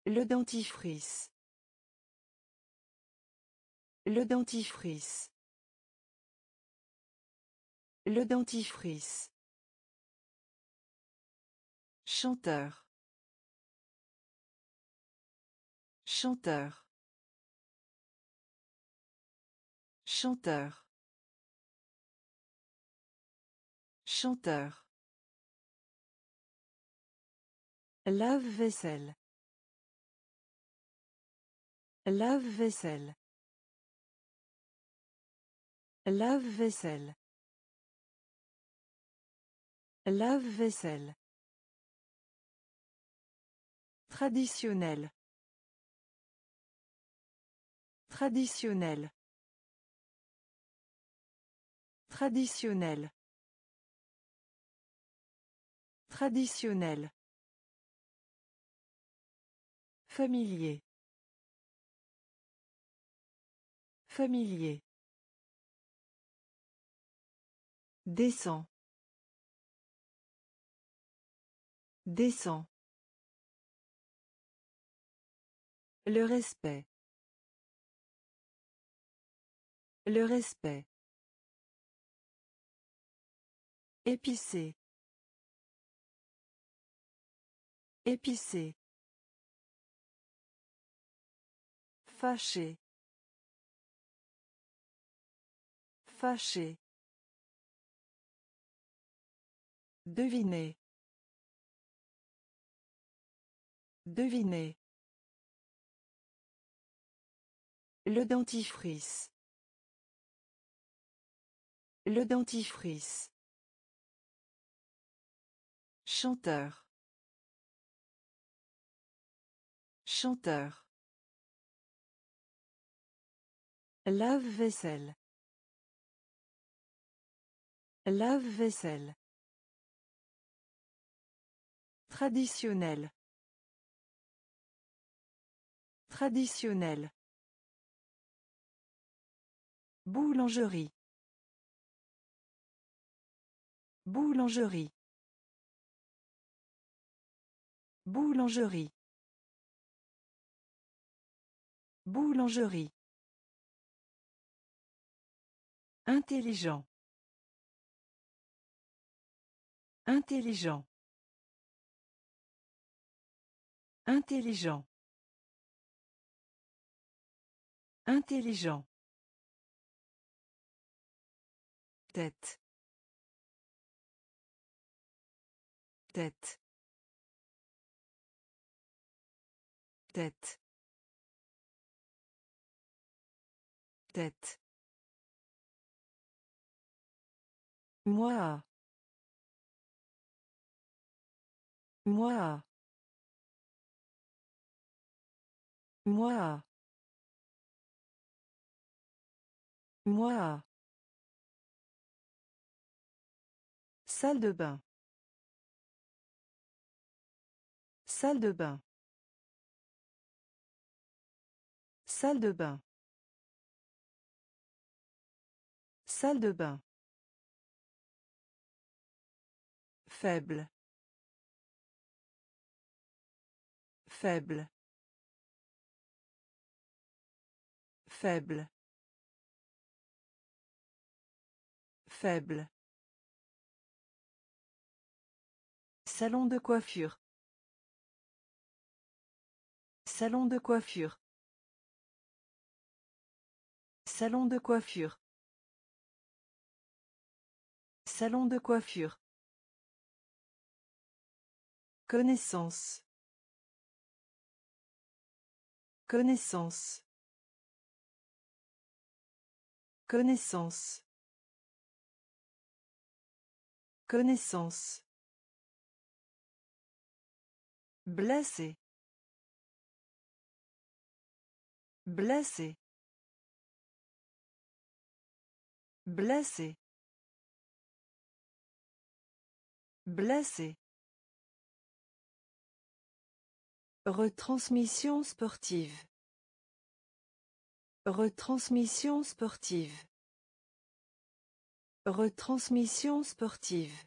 Le dentifrice. Le dentifrice. Le dentifrice. Chanteur. Chanteur. Chanteur. Chanteur. Lave-vaisselle. Lave-vaisselle. Lave-vaisselle. Lave-vaisselle. Traditionnel. Traditionnel. Traditionnel. Traditionnel. Familier. Familier. Descend. Descend. Le respect. Le respect. Épicé. Épicé. Fâché. Fâché. Devinez. Devinez. Le dentifrice. Le dentifrice. Chanteur. Chanteur. Lave-vaisselle. Lave-vaisselle. Traditionnel. Traditionnel. Boulangerie. Boulangerie. Boulangerie. Boulangerie. Intelligent. Intelligent. Intelligent. Intelligent. Tête. Tête. Tête. Tête. Moi. Moi. Moi. Moi. Salle de bain. Salle de bain. Salle de bain. Salle de bain. Faible. Faible. Faible. Faible. Salon de coiffure. Salon de coiffure. Salon de coiffure. Salon de coiffure. Connaissance. Connaissance. Connaissance. Connaissance. Blessé. Blessé. Blessé. Blessé. Retransmission sportive. Retransmission sportive. Retransmission sportive.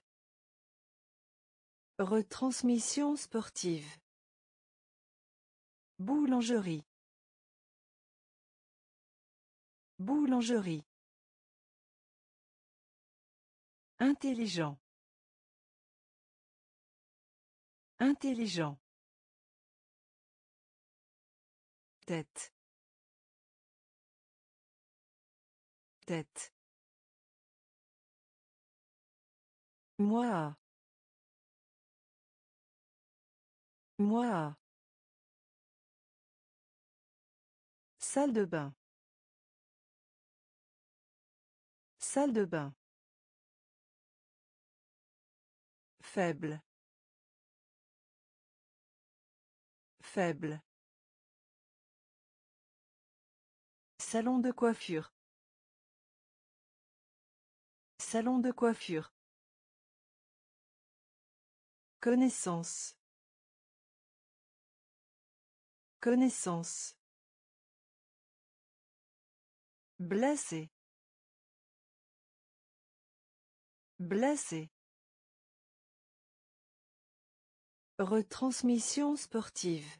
Retransmission sportive. Boulangerie. Boulangerie. Intelligent. Intelligent. Tête. Tête. Moi. Moi. Salle de bain. Salle de bain. Faible. Faible. Salon de coiffure. Salon de coiffure. Connaissance. Connaissance. Blessé. Blessé. Retransmission sportive.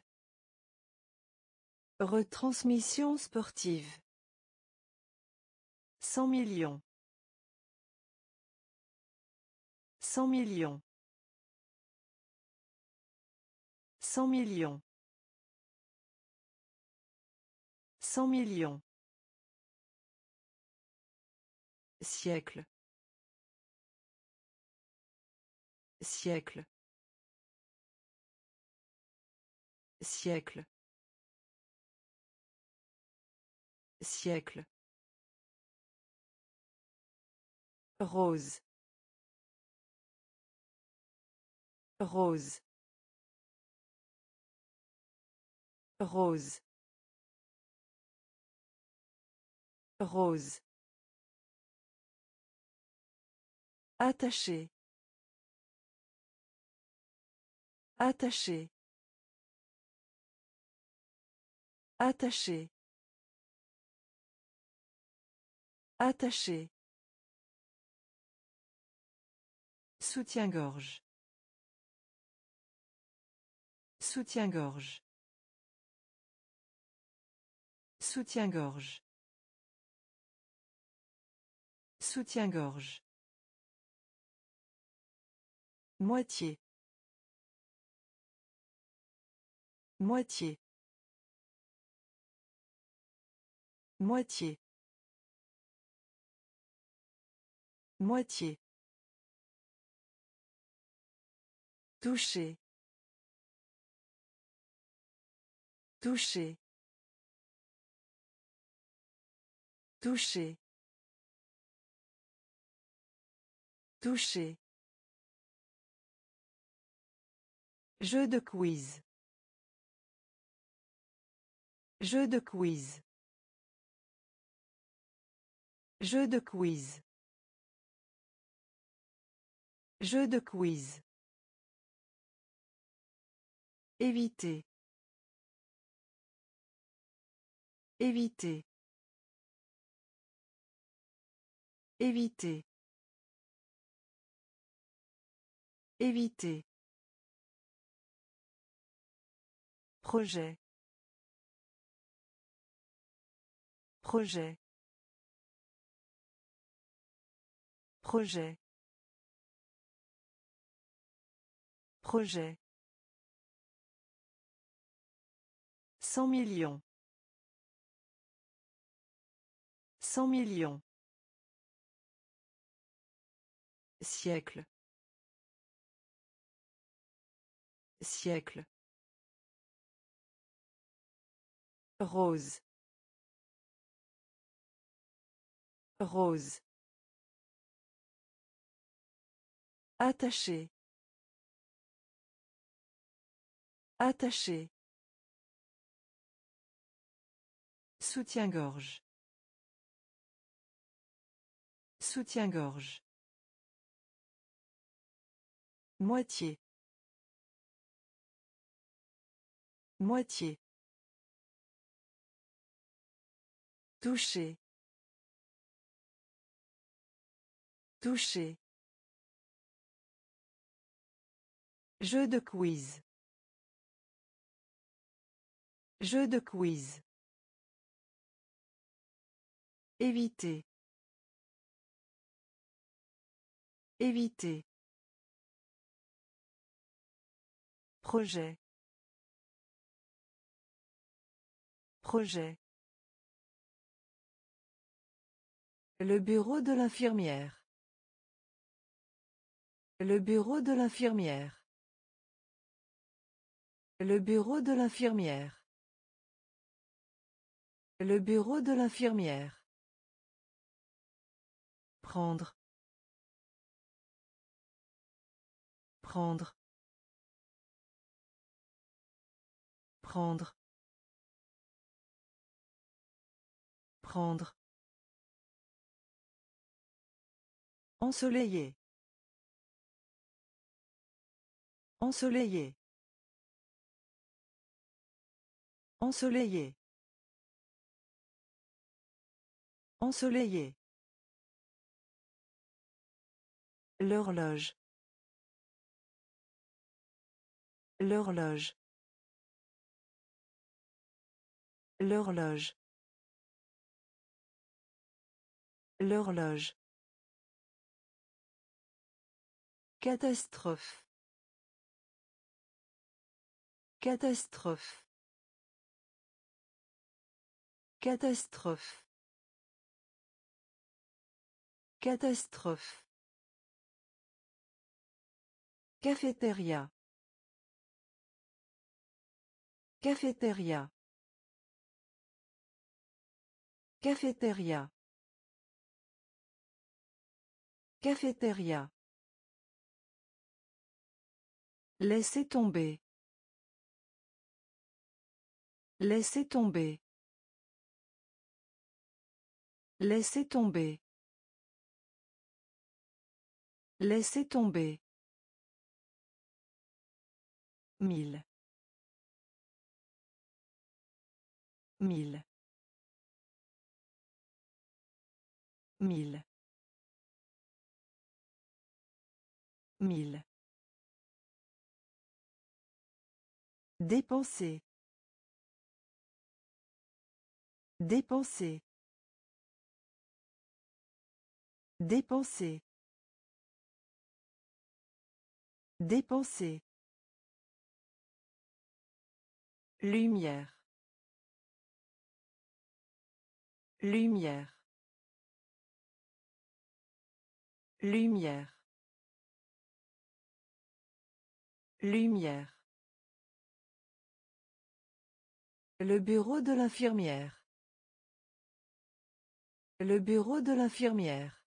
Retransmission sportive. Cent millions. Cent millions. Cent millions. Cent millions. Siècle. Siècle. Siècle. Siècle. Rose. Rose. Rose. Rose. Attaché. Attaché. Attaché. Attaché. Soutien-gorge. Soutien-gorge. Soutien-gorge. Soutien-gorge. Moitié. Moitié. Moitié. Moitié. Toucher. Toucher. Toucher. Toucher. Jeu de quiz. Jeu de quiz. Jeu de quiz. Jeu de quiz. Éviter. Éviter. Éviter. Éviter. Projet. Projet. Projet. Projet. Cent millions. Cent millions. Siècle. Siècle. Rose. Rose. Attaché. Attaché. Soutien-gorge. Soutien-gorge. Moitié. Moitié. Toucher. Toucher. Jeu de quiz. Jeu de quiz. Éviter. Éviter. Projet. Projet. Le bureau de l'infirmière. Le bureau de l'infirmière. Le bureau de l'infirmière. Le bureau de l'infirmière. Prendre. Prendre. Prendre. Prendre. Ensoleillé. Ensoleillé. Ensoleillé. Ensoleillé. L'horloge. L'horloge. L'horloge. L'horloge. Catastrophe. Catastrophe. Catastrophe. Catastrophe. Cafétéria. Cafétéria. Cafétéria. Cafétéria. Laissez tomber. Laissez tomber. Laissez tomber. Laissez tomber. Mille. Mille. Mille. Mille. Dépenser. Dépenser. Dépenser. Dépenser. Lumière. Lumière. Lumière. Lumière. Le bureau de l'infirmière. Le bureau de l'infirmière.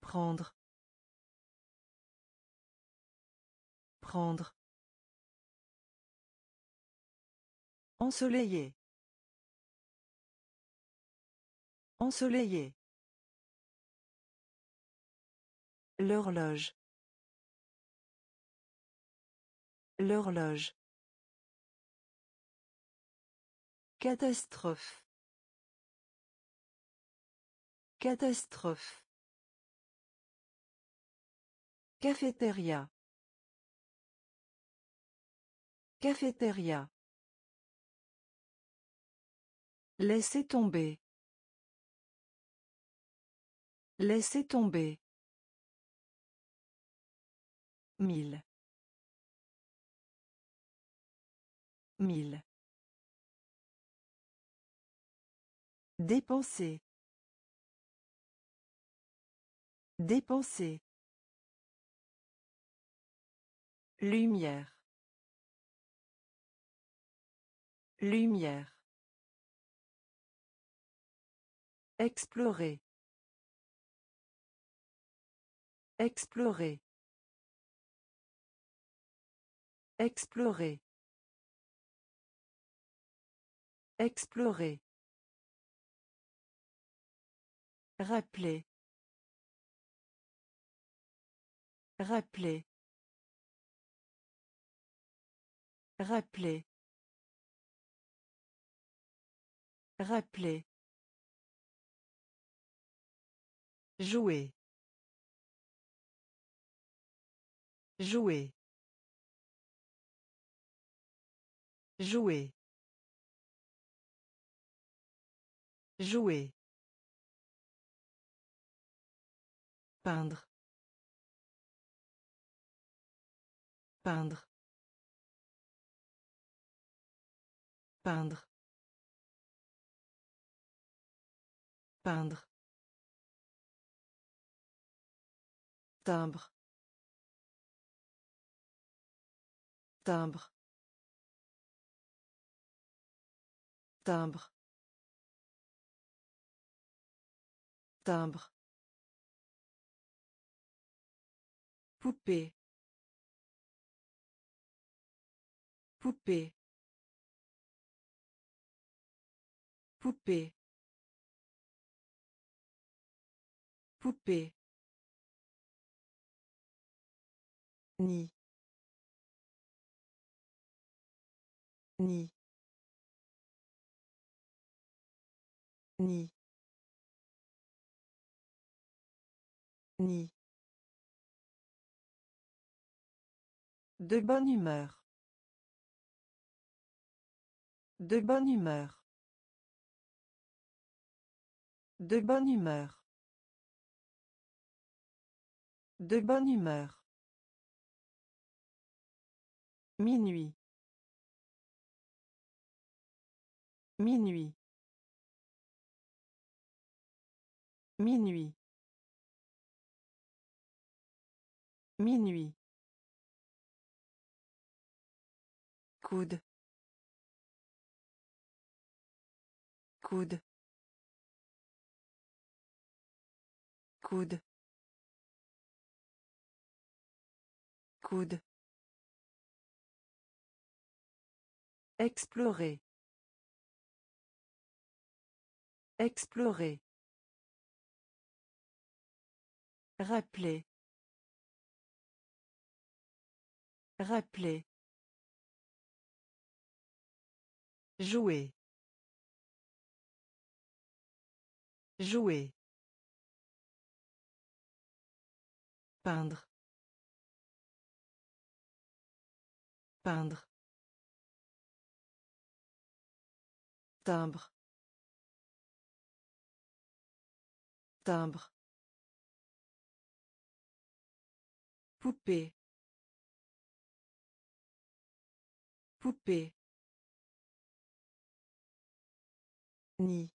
Prendre. Prendre. Ensoleillé. Ensoleillé. L'horloge. L'horloge. Catastrophe. Catastrophe. Cafétéria. Cafétéria. Laissez tomber. Laissez tomber. Mille. Mille. Dépenser. Dépenser. Lumière. Lumière. Explorer. Explorer. Explorer. Explorer. Rappeler. Rappeler. Rappeler. Rappeler. Jouer. Jouer. Jouer. Jouer. Peindre. Peindre. Peindre. Peindre. Timbre. Timbre. Timbre. Timbre. Poupée. Poupée. Poupée. Poupée. Ni. Ni. Ni. Ni. De bonne humeur. De bonne humeur. De bonne humeur. De bonne humeur. Minuit. Minuit. Minuit. Minuit. Coude. Coude. Coude. Coude. Explorer. Explorer. Rappeler. Rappeler. Jouer. Jouer. Peindre. Peindre. Timbre. Timbre. Poupée. Poupée. Ni.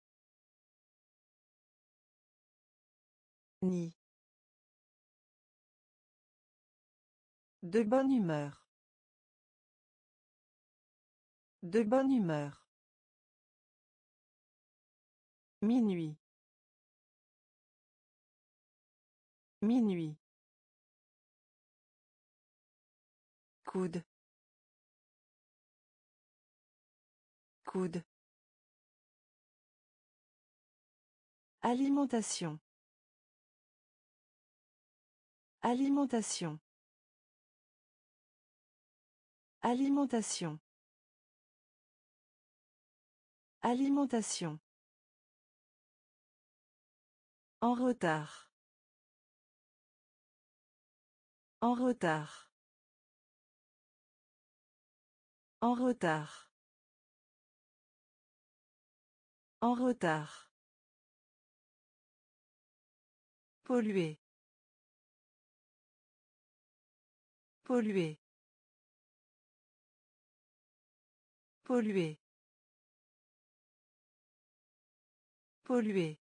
Ni. De bonne humeur. De bonne humeur. Minuit. Minuit. Coude. Coude. Alimentation. Alimentation. Alimentation. Alimentation. En retard. En retard. En retard. En retard. Polluer. Polluer. Polluer. Polluer.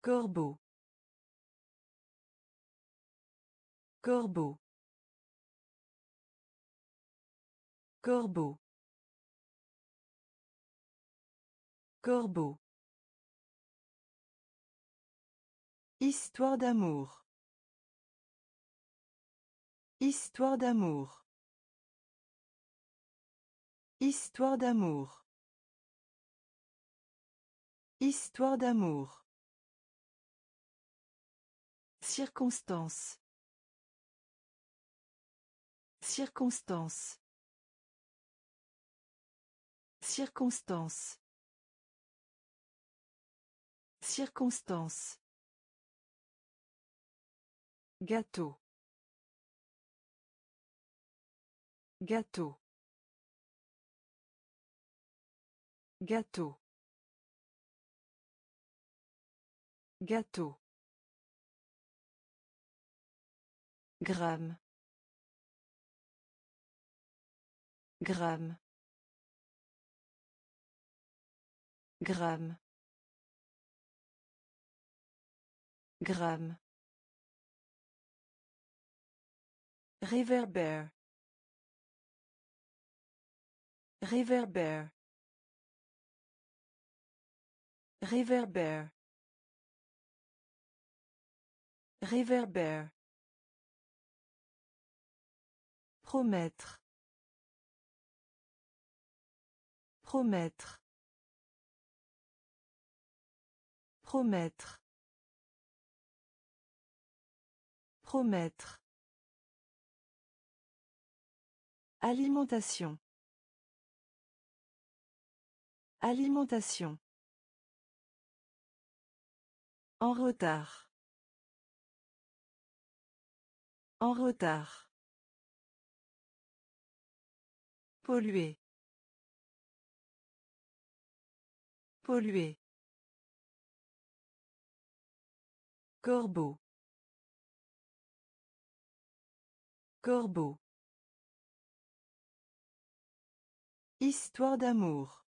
Corbeau. Corbeau. Corbeau. Corbeau. Histoire d'amour. Histoire d'amour. Histoire d'amour. Histoire d'amour. Circonstance. Circonstance. Circonstance. Circonstance. Gâteau. Gâteau. Gâteau. Gâteau. Gramme. Gramme. Gramme. Gramme. Réverbère. Réverbère. Réverbère. Réverbère. Promettre. Promettre. Promettre. Promettre. Alimentation. Alimentation. En retard. En retard. Polluer. Polluer. Corbeau. Corbeau. Histoire d'amour.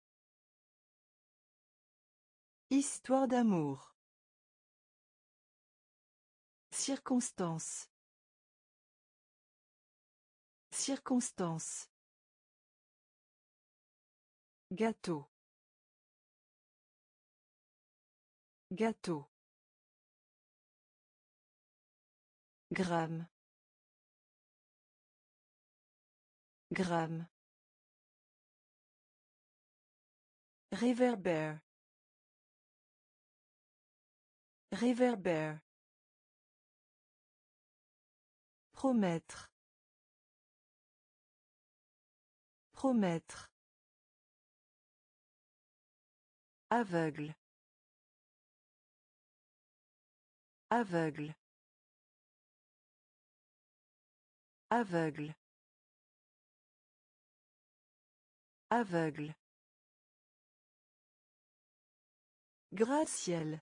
Histoire d'amour. Circonstance. Circonstance. Gâteau. Gâteau. Gramme. Gramme. Réverbère. Réverbère. Promettre. Promettre. Aveugle. Aveugle. Aveugle. Aveugle. Graciel.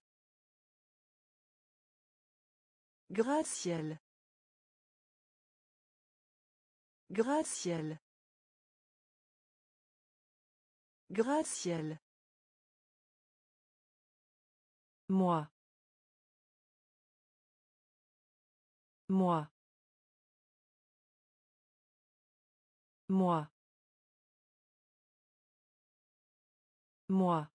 Graciel. Moi. Moi. Moi. Moi.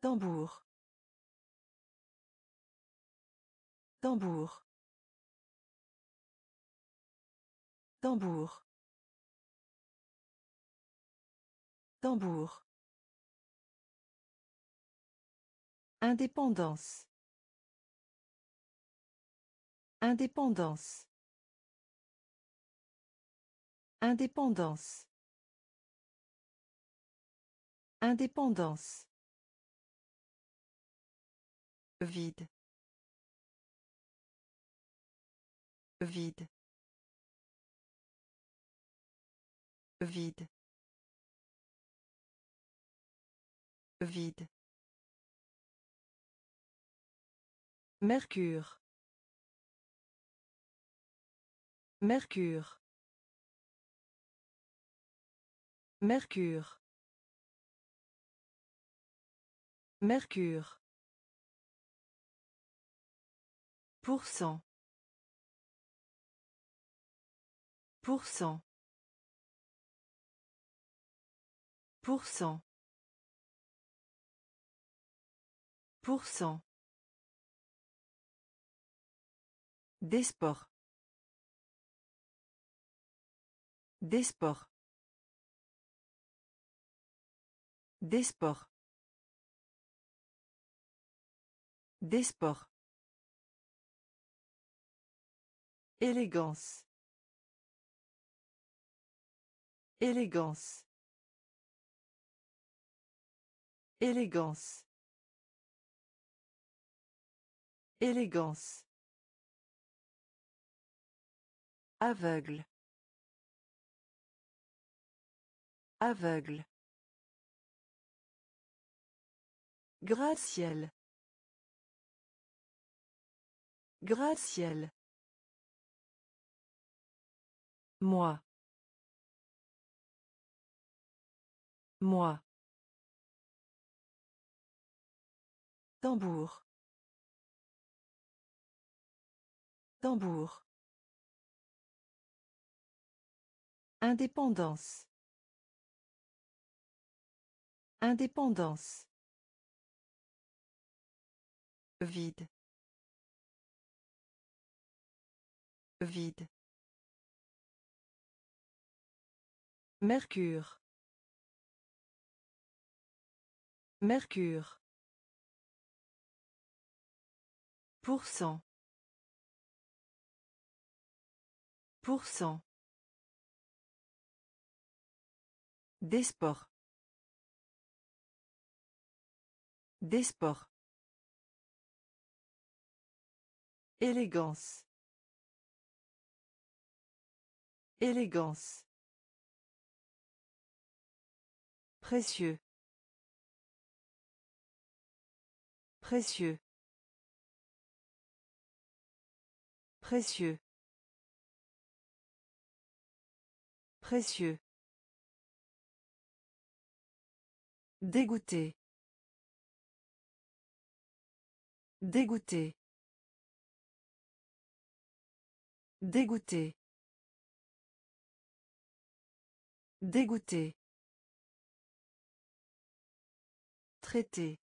Tambour. Tambour. Tambour. Tambour. Indépendance. Indépendance. Indépendance. Indépendance. Vide. Vide. Vide. Vide. Mercure. Mercure. Mercure. Mercure. Pour cent. Pour cent. Pour cent. Pour cent. Des sports. Des sports. Des sports. Des sports. Élégance. Élégance. Élégance. Élégance. Aveugle. Aveugle. Graciel. Moi. Moi. Tambour. Tambour. Indépendance. Indépendance. Vide. Vide. Mercure. Mercure. Pour cent. Pour cent. Des sports. Des sports. Élégance. Élégance. Précieux. Précieux. Précieux. Précieux. Dégoûté. Dégoûté. Dégoûté. Dégoûté. Traité.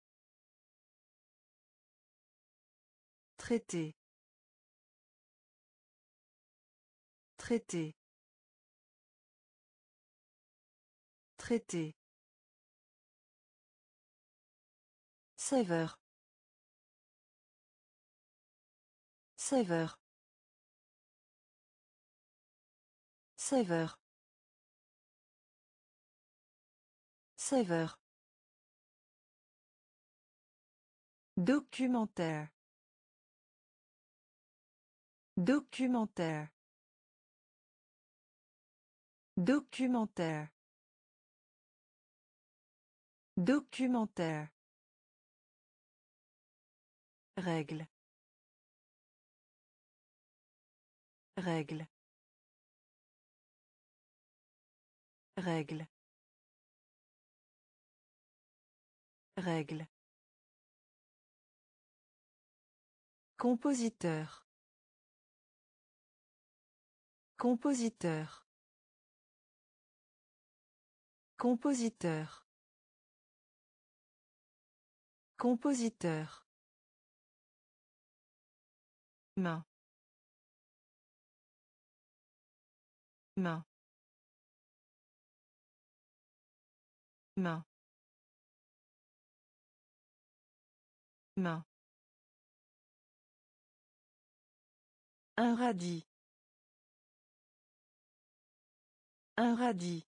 Traité. Traité. Traité. Saveur. Saveur. Saveur. Saveur. Documentaire. Documentaire. Documentaire. Documentaire. Règle. Règle. Règle. Règle. Compositeur. Compositeur. Compositeur. Compositeur. Main. Main. Main. Main. Un radis. Un radis.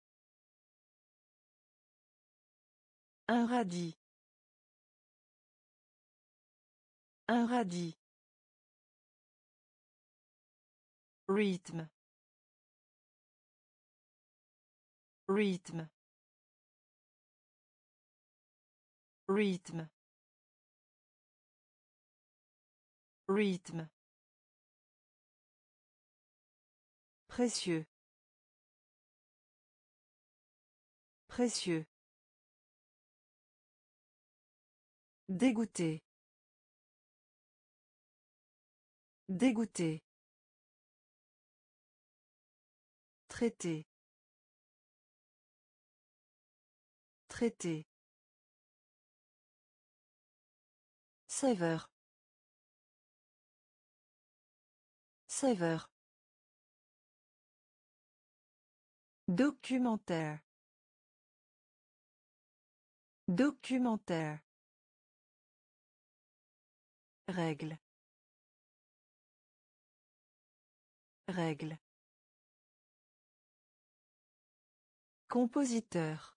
Un radis. Un radis. Rythme. Rythme. Rythme. Rythme. Précieux. Précieux. Dégoûté. Dégoûté. Traité. Traité. Saveur. Documentaire. Documentaire. Règle. Règle. Compositeur.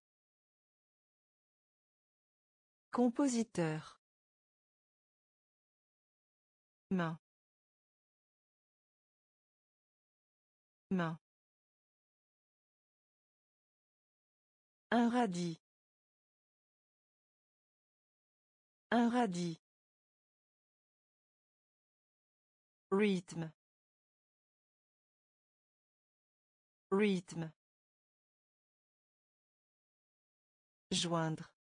Compositeur. Main. Main. Un radis. Un radis. Rythme. Rythme. Joindre.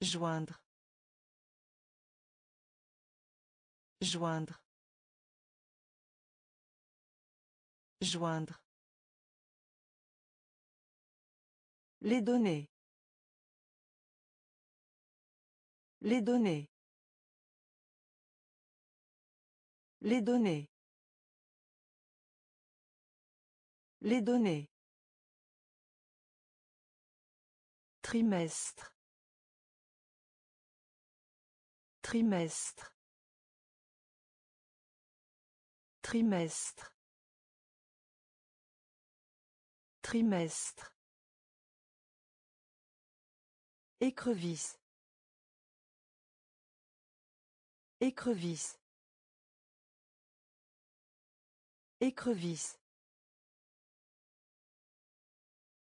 Joindre. Joindre. Joindre. Les données. Les données. Les données. Les données. Trimestre. Trimestre. Trimestre. Trimestre. Écrevisse. Écrevisse. Écrevisse.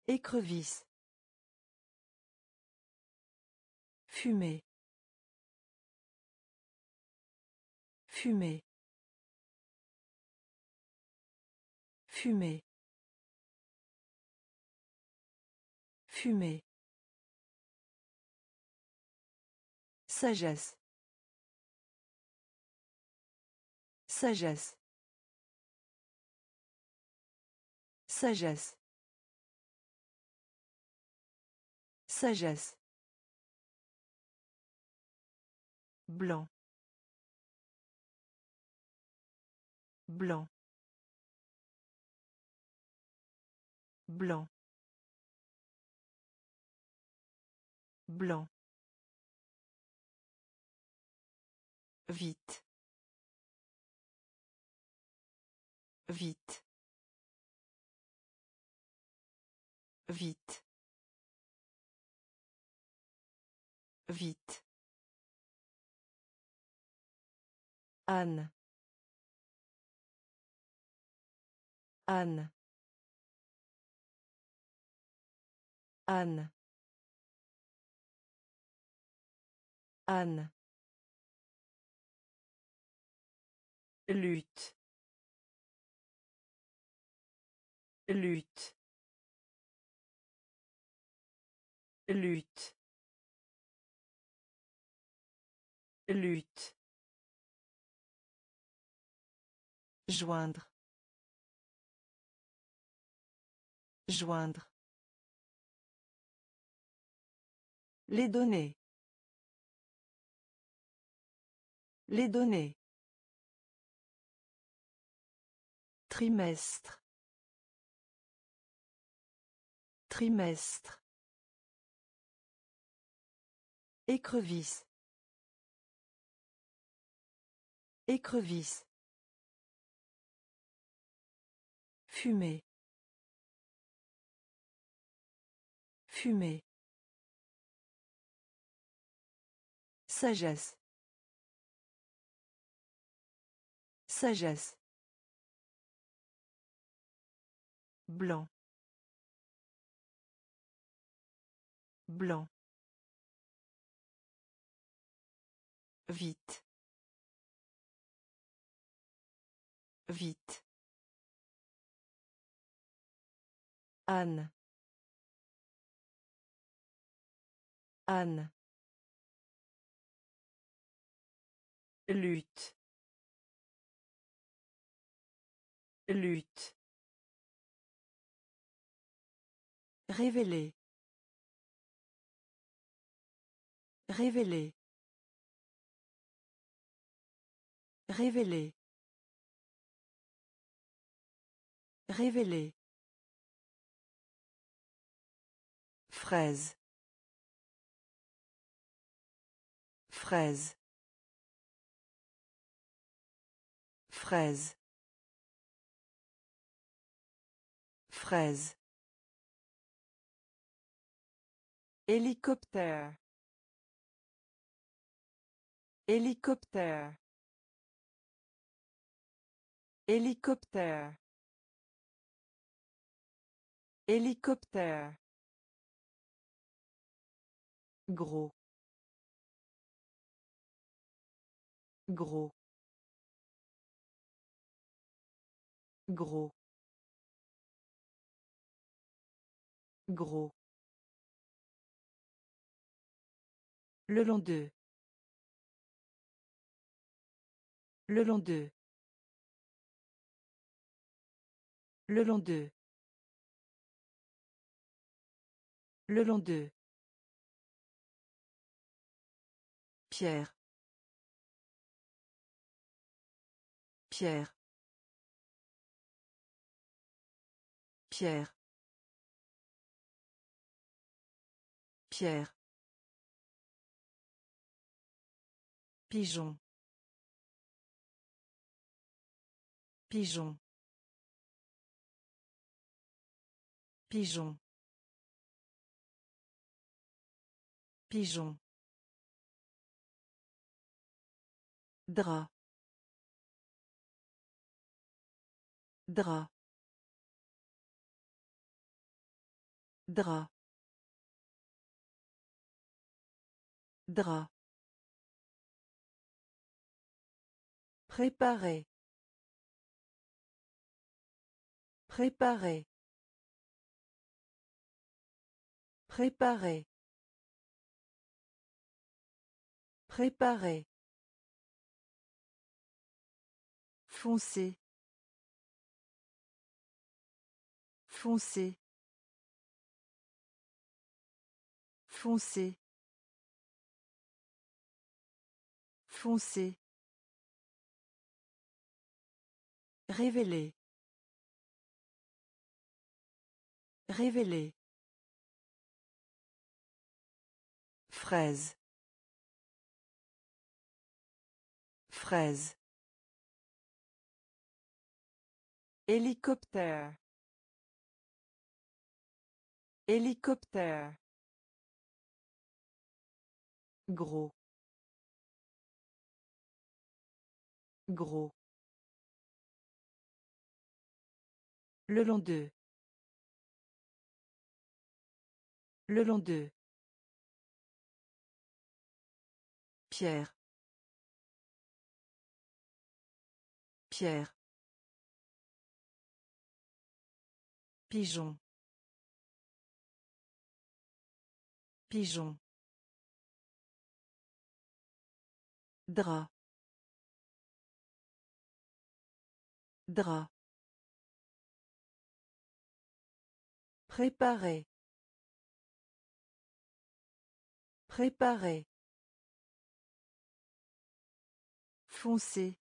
Écrevisse. Fumer. Fumer. Fumer. Fumer. Sagesse. Sagesse. Sagesse. Sagesse. Blanc. Blanc. Blanc. Blanc. Vite. Vite. Vite. Vite. Anne. Anne. Anne. Anne. Lutte. Lutte. Lutte. Lutte. Joindre. Joindre. Les données. Les données. Trimestre. Trimestre. Écrevisse. Écrevisse. Fumer. Fumer. Sagesse. Sagesse. Blanc. Blanc. Vite. Vite. Anne. Anne. Lutte. Lutte. Révéler. Révéler. Révéler. Révéler. Fraise. Fraise. Fraise. Fraise. Hélicoptère. Hélicoptère. Hélicoptère. Hélicoptère. Gros. Gros. Gros. Gros. Le long d'eux. Le long d'eux. Le long d'eux. Le long d'eux. Pierre. Pierre. Pierre. Pierre. Pigeon. Pigeon. Pigeon. Pigeon. Drap. Drap. Drap. Drap. Préparer. Préparer. Préparer. Préparer. Foncé. Foncé. Foncé. Foncé. Révéler. Révéler. Fraise. Fraise. Hélicoptère. Hélicoptère. Gros. Gros. Le long d'eux. Le long d'eux. Pierre. Pierre. Pigeon. Pigeon. Drap. Drap. Préparer. Préparer. Foncé.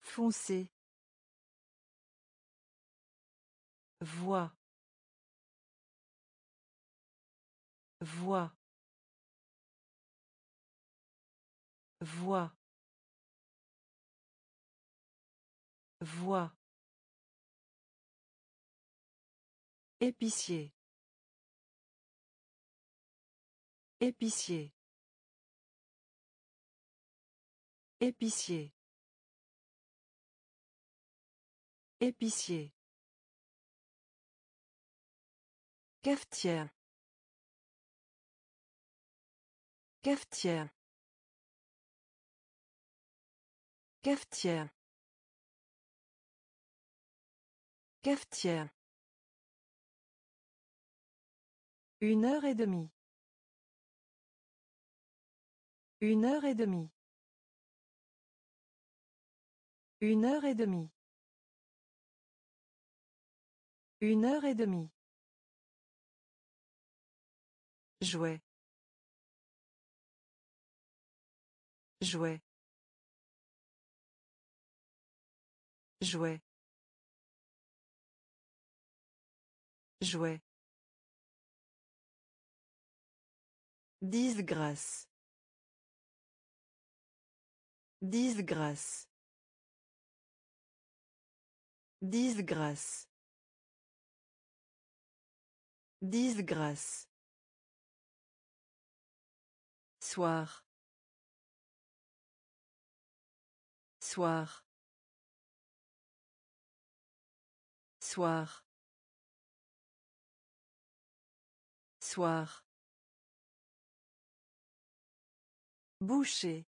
Foncé. Voix. Voix. Voix. Voix. Épicier. Épicier. Épicier. Épicier. Cafetière. Cafetière. Cafetière. Cafetière. Une heure et demie. Une heure et demie. Une heure et demie. Une heure et demie. Jouet. Jouet. Jouet. Jouet. Disgrâce. Disgrâce. Disgrâce. Disgrâce. Soir. Soir. Soir. Soir. Boucher.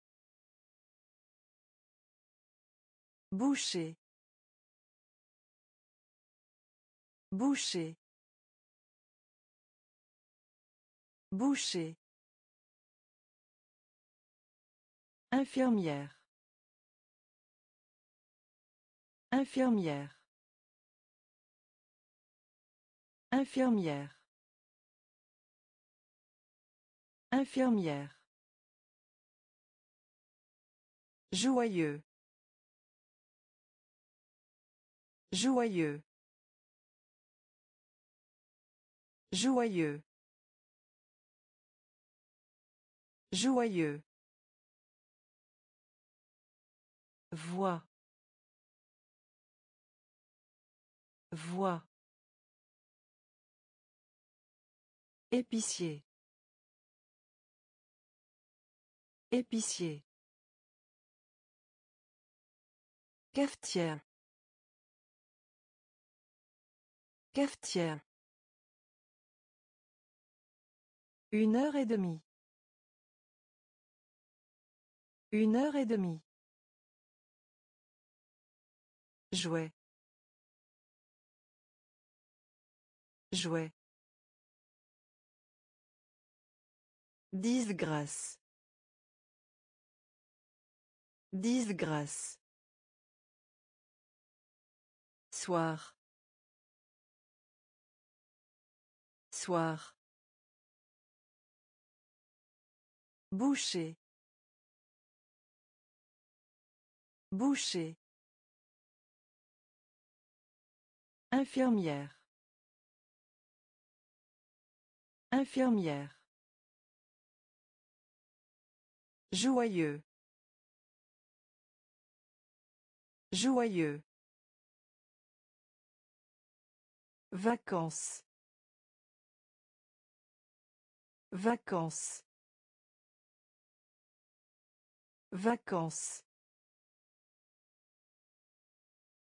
Boucher. Boucher. Boucher. Infirmière. Infirmière. Infirmière. Infirmière. Joyeux. Joyeux. Joyeux. Joyeux. Voix. Voix. Épicier. Épicier. Cafetière. Cafetière. Une heure et demie. Une heure et demie. Jouet. Jouet. Disgrâce. Disgrâce. Soir. Soir. Boucher. Boucher. Infirmière. Infirmière. Joyeux. Joyeux. Vacances. Vacances. Vacances.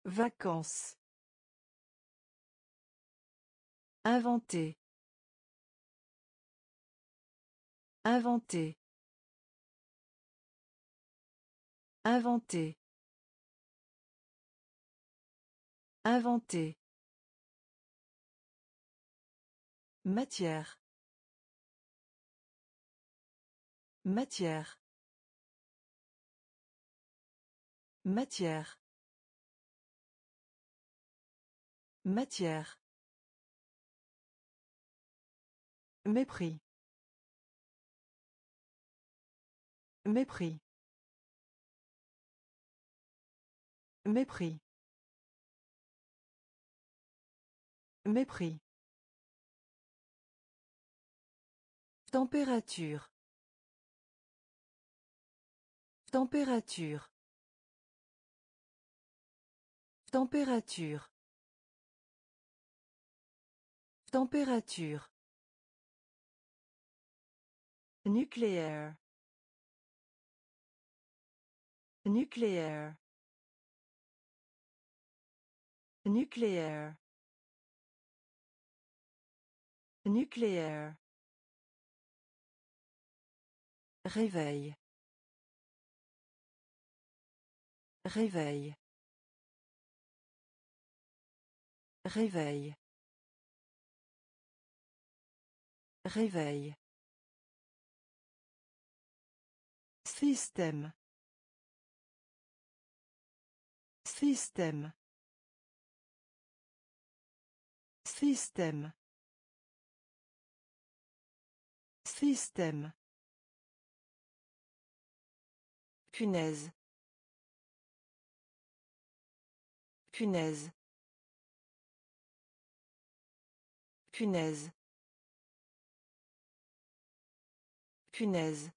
Vacances. Inventer. Inventer. Inventer. Inventer. Matière. Matière. Matière. Matière. Mépris. Mépris. Mépris. Mépris. Température. Température. Température. Température. Nucléaire. Nucléaire. Nucléaire. Nucléaire. Réveil. Réveil. Réveil. Réveil. Système. Système. Système. Système. Punaise. Punaise. Punaise. Punaise.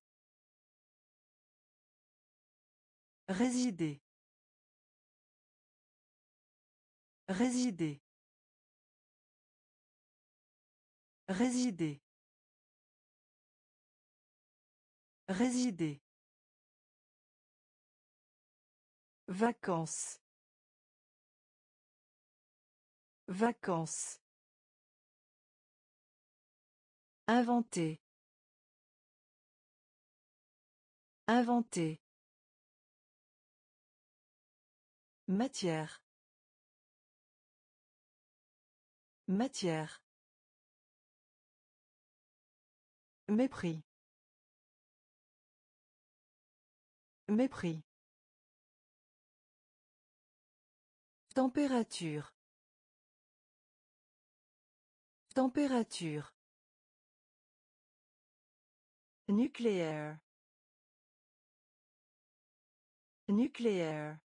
Résider. Résider. Résider. Résider. Vacances. Vacances. Inventer. Inventer. Matière. Matière. Mépris. Mépris. Température. Température. Nucléaire. Nucléaire.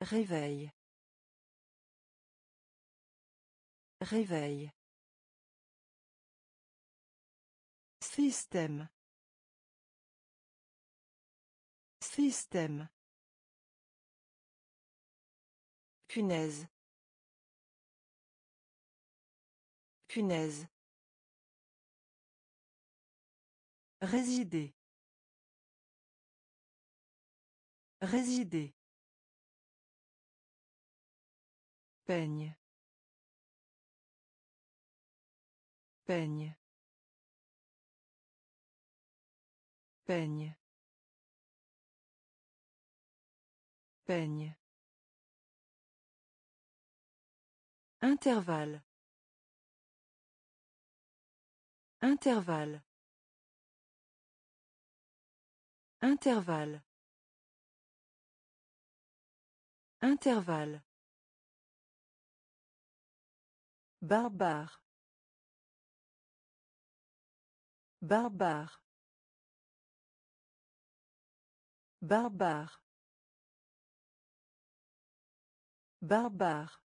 Réveil. Réveil. Système. Système. Punaise. Punaise. Résider. Résider. Peigne. Peigne. Peigne. Peigne. Intervalle. Intervalle. Intervalle. Intervalle. Barbare. Barbare. Barbare. Barbare.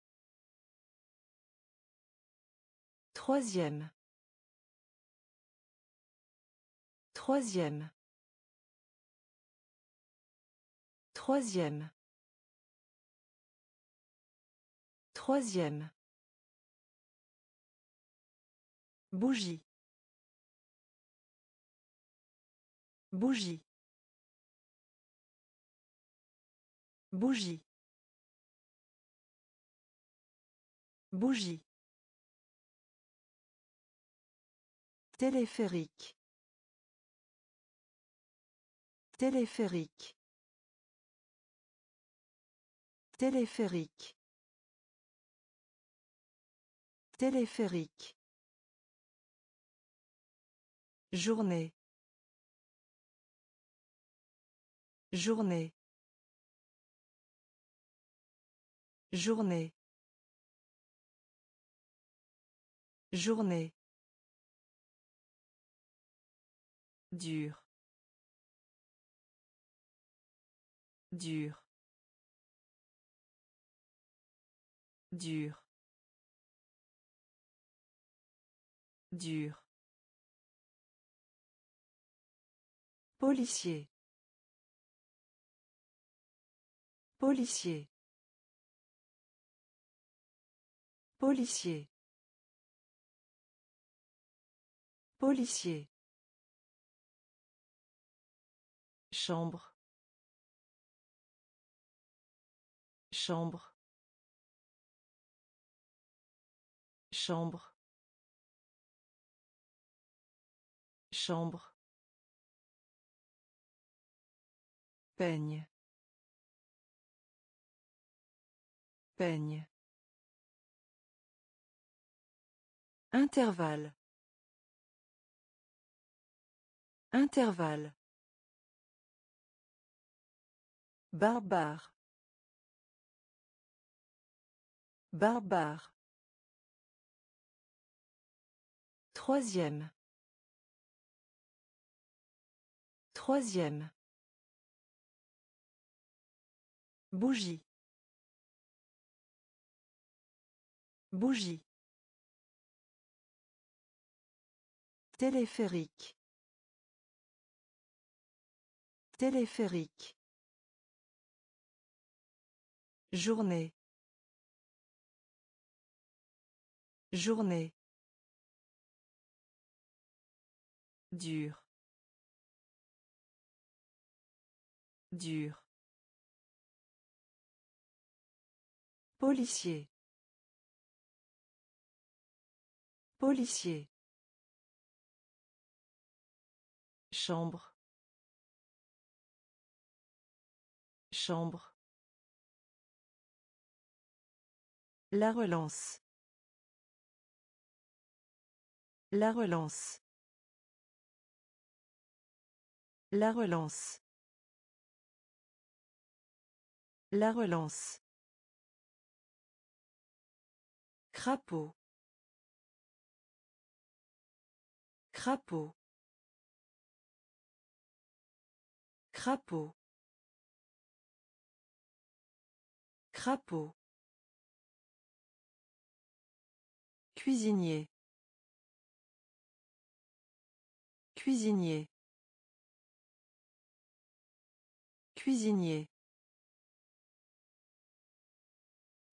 Troisième. Troisième. Troisième. Troisième. Bougie. Bougie. Bougie. Bougie. Téléphérique. Téléphérique. Téléphérique. Téléphérique. Journée. Journée. Journée. Journée. Dur. Dur. Dur. Dur. Policier. Policier. Policier. Policier. Chambre. Chambre. Chambre. Chambre. Peigne. Peigne. Intervalle. Intervalle. Barbare. Barbare. Troisième. Troisième. Bougie. Bougie. Téléphérique. Téléphérique. Journée. Journée. Dur. Dur. Policier. Policier. Chambre. Chambre. La relance. La relance. La relance. La relance. Crapaud. Crapaud. Crapaud. Crapaud. Cuisinier. Cuisinier. Cuisinier.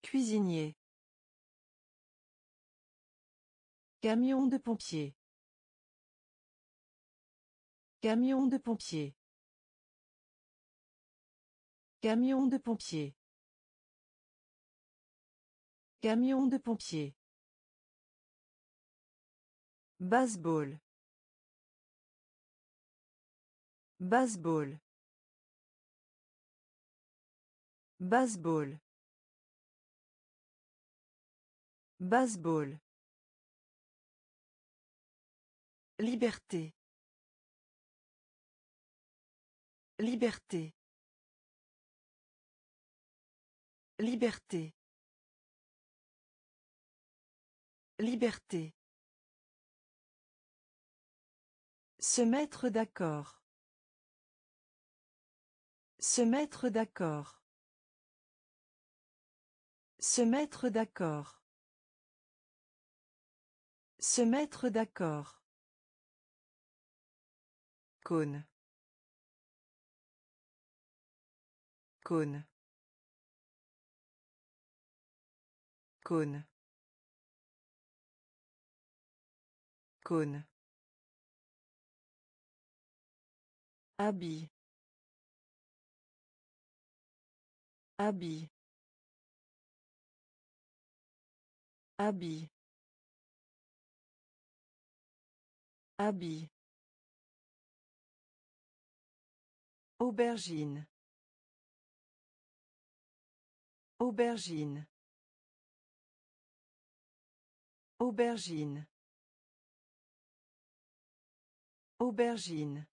Cuisinier. Camion de pompier. Camion de pompier. Camion de pompier. Camion de pompier. Baseball. Baseball. Baseball. Baseball. Liberté. Liberté. Liberté. Liberté. Se mettre d'accord. Se mettre d'accord. Se mettre d'accord. Se mettre d'accord. Cône. Cône. Cône. Cône. Habit. Habit. Habit. Habit. Aubergine. Aubergine. Aubergine. Aubergine.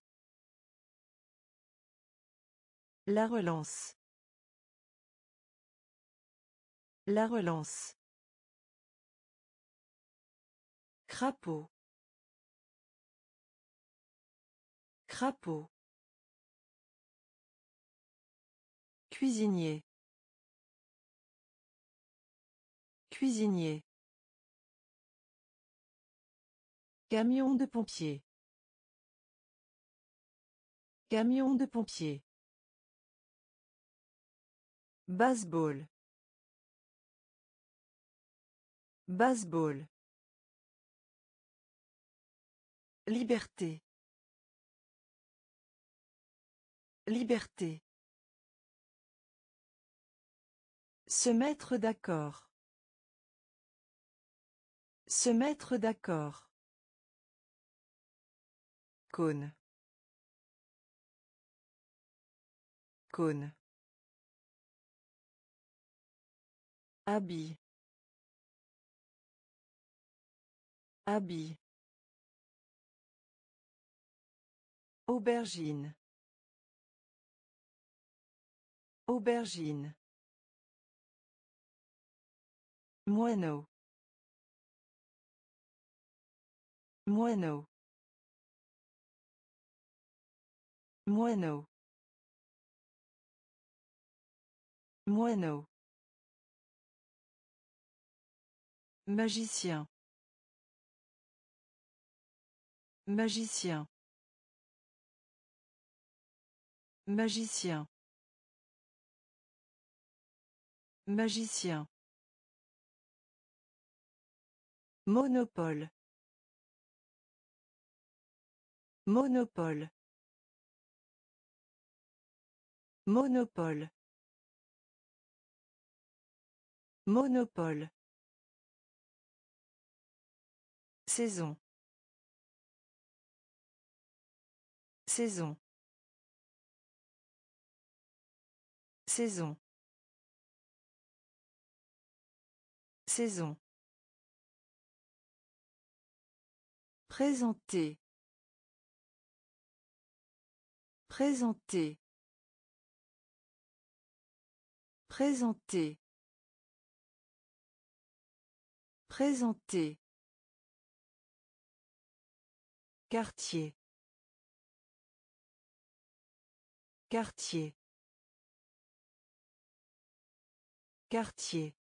La relance. La relance. Crapaud. Crapaud. Cuisinier. Cuisinier. Camion de pompier. Camion de pompier. Baseball. Baseball. Liberté. Liberté. Se mettre d'accord. Se mettre d'accord. Cône. Cône. Habit. Habit. Aubergine. Aubergine. Moineau. Moineau. Moineau. Moineau. Magicien. Magicien. Magicien. Magicien. Monopole. Monopole. Monopole. Monopole. Saison. Saison. Saison. Saison. Présenter. Présenter. Présenter. Présenter. Quartier. Quartier. Quartier.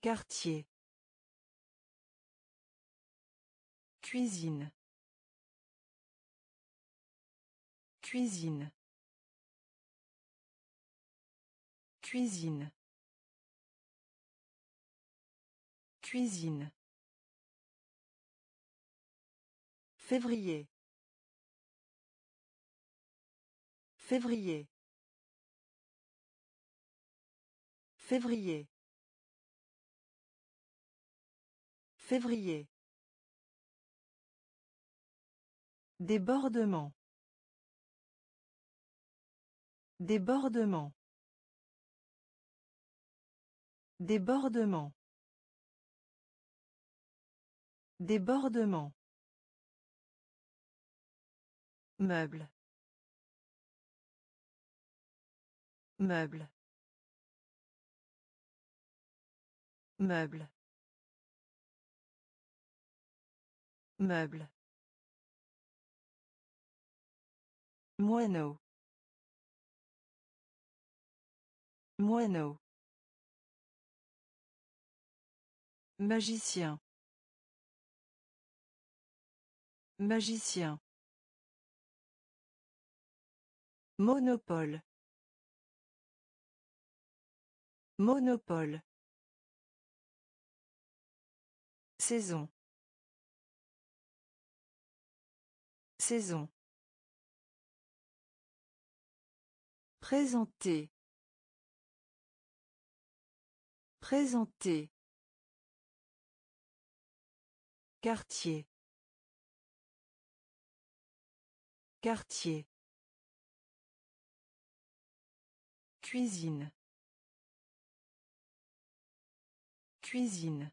Quartier. Cuisine. Cuisine. Cuisine. Cuisine. Février. Février. Février. Février. Débordement. Débordement. Débordement. Débordement. Meuble. Meuble. Meuble. Meuble. Moineau. Moineau. Magicien. Magicien. Monopole. Monopole. Saison. Saison. Présenter. Présenter. Quartier. Quartier. Cuisine. Cuisine.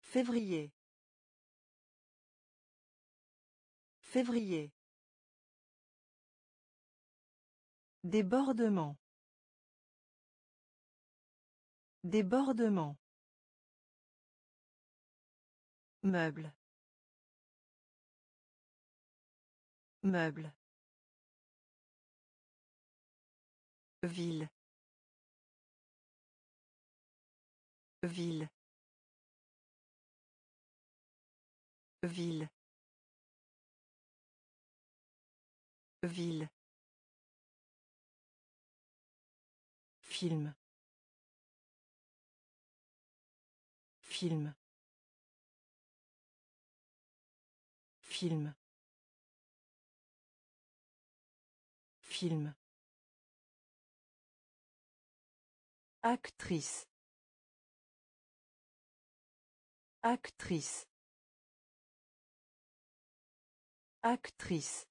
Février. Février. Débordement. Débordement. Meuble. Meuble. Ville. Ville. Ville. Ville. Film. Film. Film. Film. Actrice. Actrice. Actrice.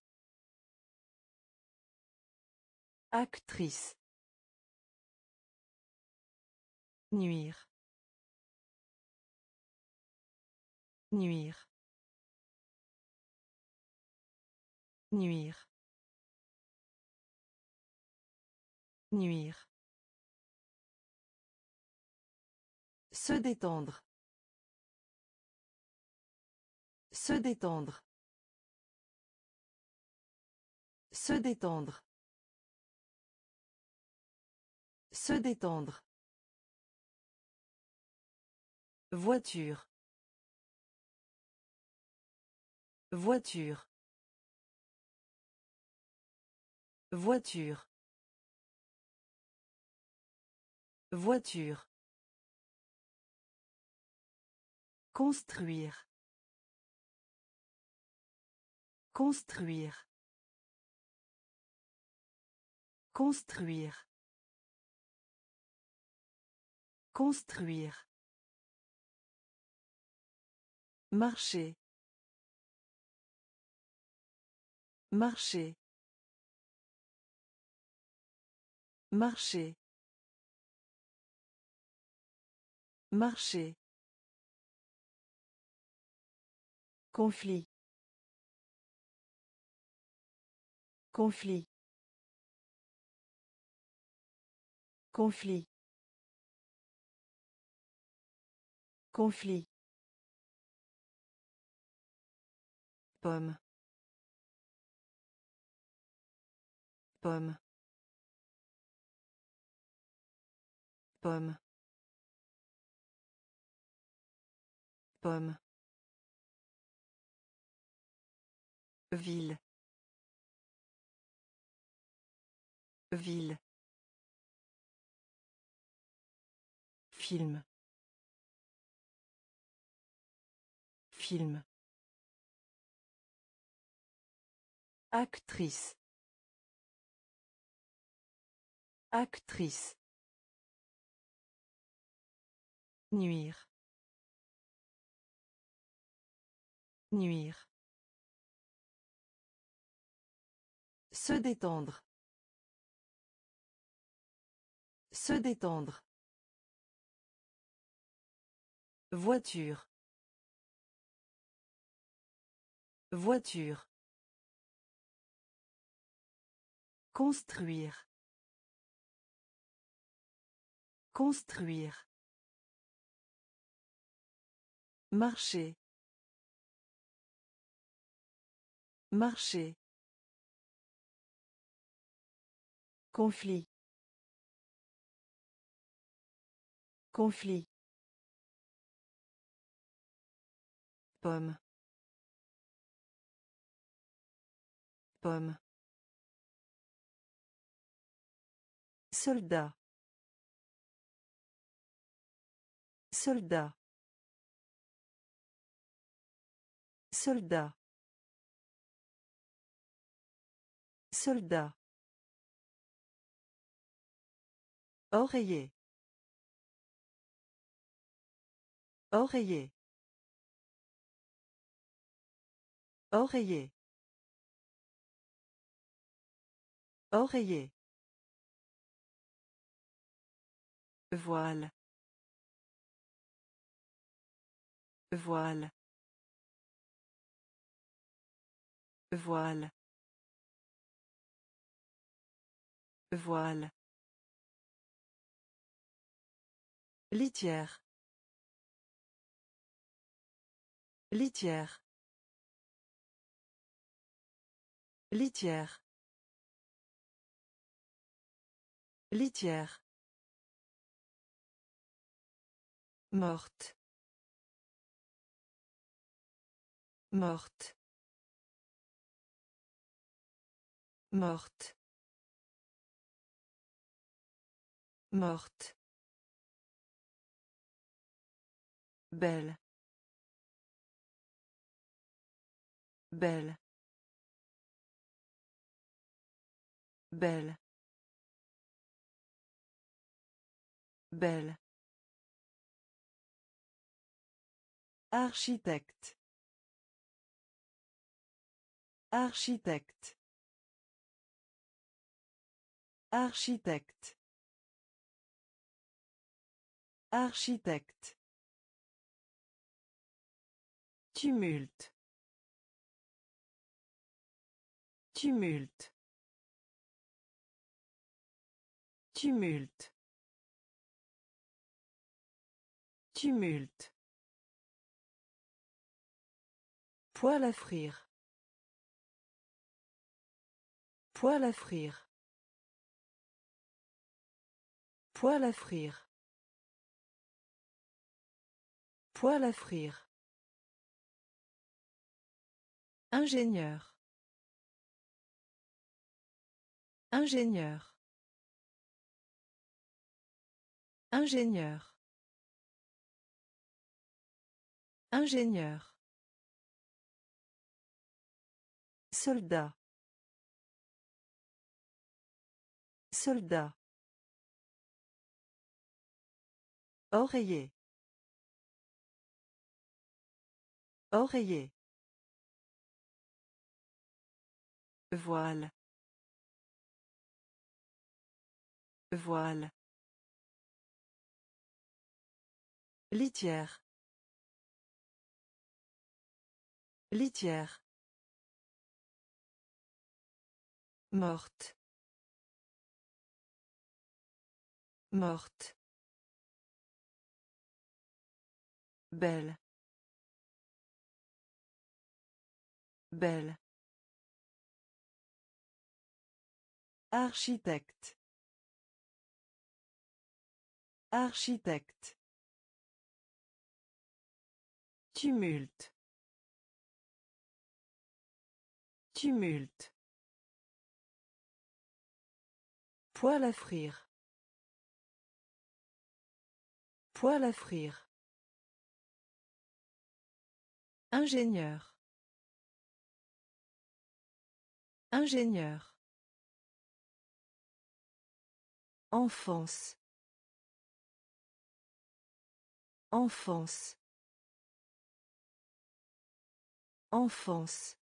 Actrice. Nuire. Nuire. Nuire. Nuire. Se détendre. Se détendre. Se détendre. Se détendre. Voiture. Voiture. Voiture. Voiture. Construire. Construire. Construire. Construire. Marcher. Marcher. Marcher. Marcher. Conflit. Conflit. Conflit. Conflit. Pomme. Pomme. Pomme. Pomme. Ville. Ville. Film. Film. Actrice. Actrice. Nuire. Nuire. Se détendre. Se détendre. Voiture. Voiture. Construire. Construire. Marcher. Marcher. Conflit. Conflit. Pomme. Pomme. Soldat. Soldat. Soldat. Soldat. Oreiller. Oreiller. Oreiller. Oreiller. Voile. Voile. Voile. Voile. Litière. Litière. Litière. Litière. Morte. Morte. Morte. Morte. Belle. Belle. Belle. Belle. Architecte. Architecte. Architecte. Architecte. Tumulte. Tumulte. Tumulte. Tumulte. Poil à frire. Poil à frire. Poil à frire. Poil à frire. Ingénieur. Ingénieur. Ingénieur. Ingénieur. Soldat. Soldat. Oreiller. Oreiller. Voile. Voile. Litière. Litière. Morte. Morte. Belle. Belle. Architecte. Architecte. Tumulte. Tumulte. Poil à frire. Poil à frire. Ingénieur. Ingénieur. Enfance. Enfance. Enfance.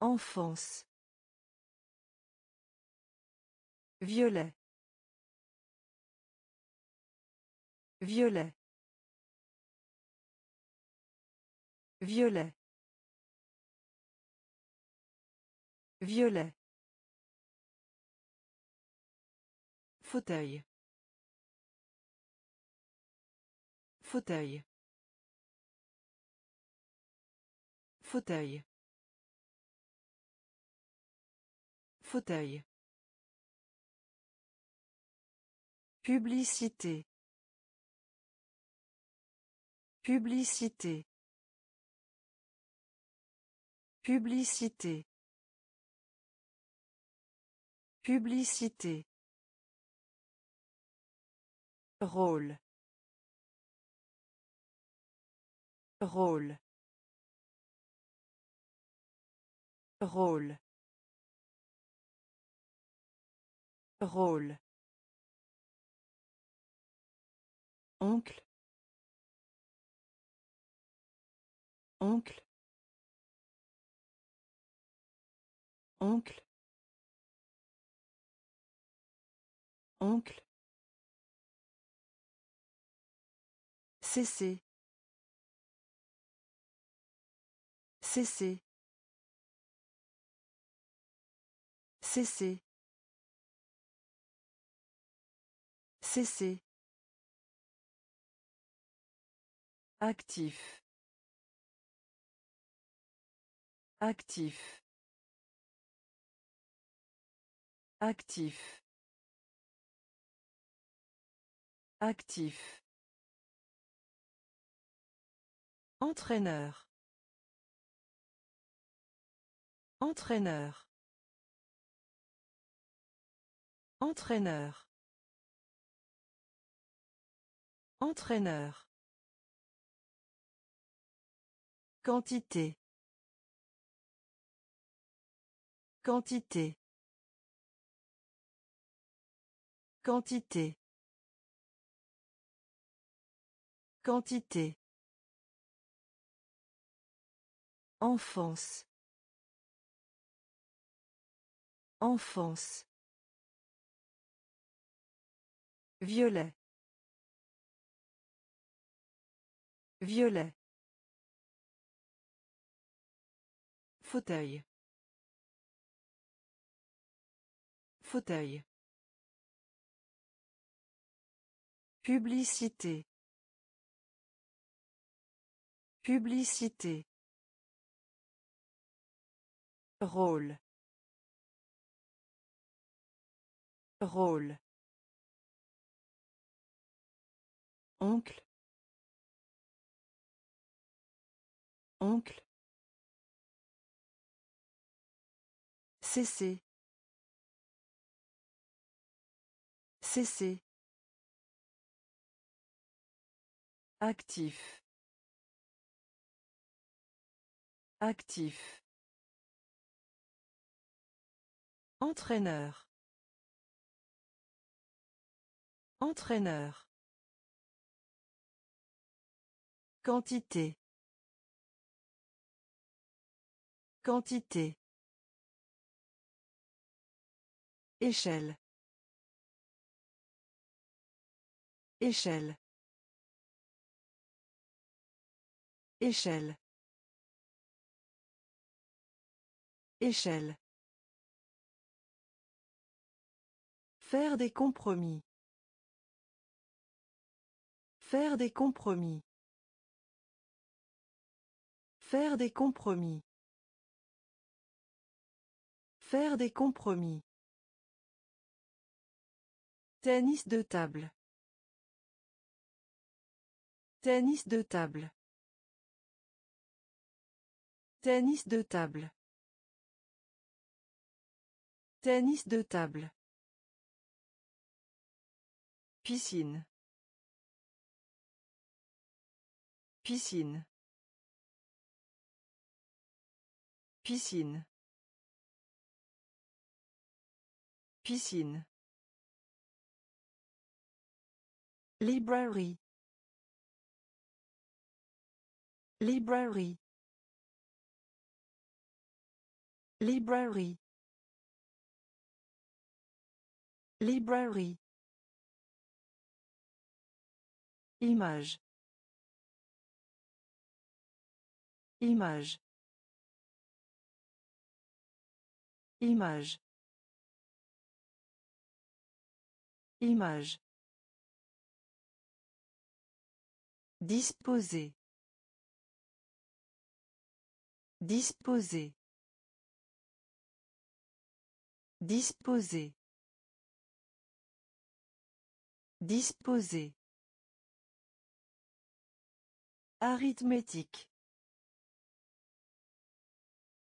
Enfance. Violet. Violet. Violet. Violet. Fauteuil. Fauteuil. Fauteuil. Fauteuil. Publicité. Publicité. Publicité. Publicité. Rôle. Rôle. Rôle. Rôle. Oncle. Oncle. Oncle. Oncle. Cesser. Cesser. Cesser. Cesser. Actif. Actif. Actif. Actif. Entraîneur. Entraîneur. Entraîneur. Entraîneur. Quantité. Quantité. Quantité. Quantité. Enfance. Enfance. Violet. Violet. Fauteuil. Fauteuil. Publicité. Publicité. Rôle. Rôle. Oncle. Oncle. Cesser. Cesser. Actif. Actif. Entraîneur. Entraîneur. Quantité. Quantité. Échelle. Échelle. Échelle. Échelle. Faire des compromis. Faire des compromis. Faire des compromis. Faire des compromis. Tennis de table. Tennis de table. Tennis de table. Tennis de table. Piscine. Piscine. Piscine. Piscine. Library. Library. Library. Library. Image. Image. Image. Image. Disposer. Disposer. Disposer. Disposer. Arithmétique.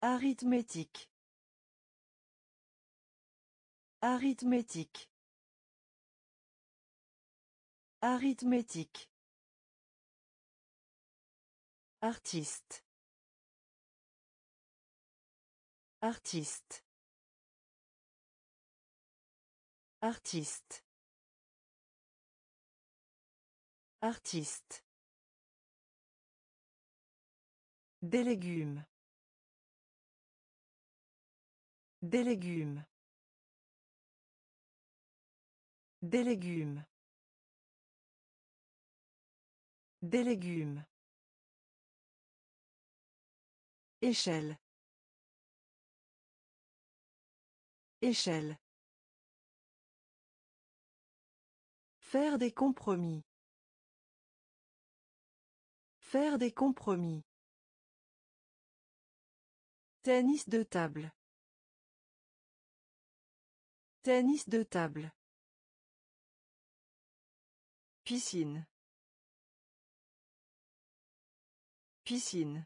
Arithmétique. Arithmétique. Arithmétique. Artiste. Artiste. Artiste. Artiste. Des légumes. Des légumes. Des légumes. Des légumes. Échelle. Échelle. Faire des compromis. Faire des compromis. Tennis de table. Tennis de table. Piscine. Piscine.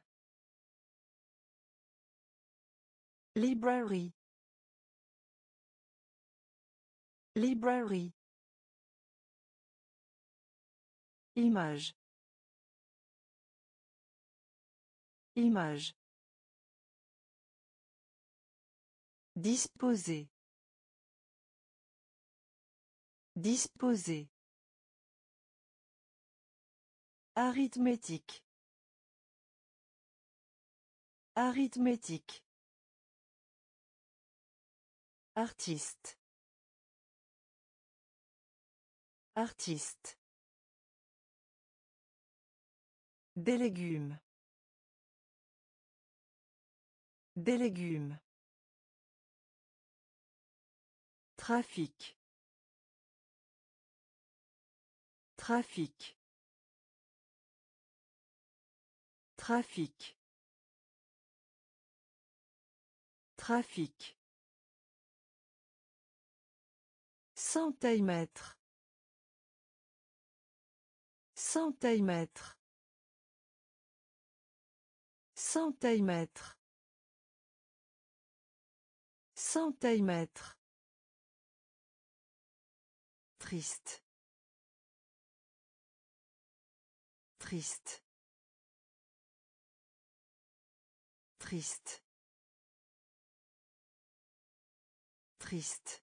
Library. Library. Image. Image. Disposer. Disposer. Arithmétique. Arithmétique. Artiste. Artiste. Des légumes. Des légumes. Trafic. Trafic. Trafic. Trafic. Centimètre. Centimètre. Centimètre. Centimètre. Triste. Triste. Triste. Triste.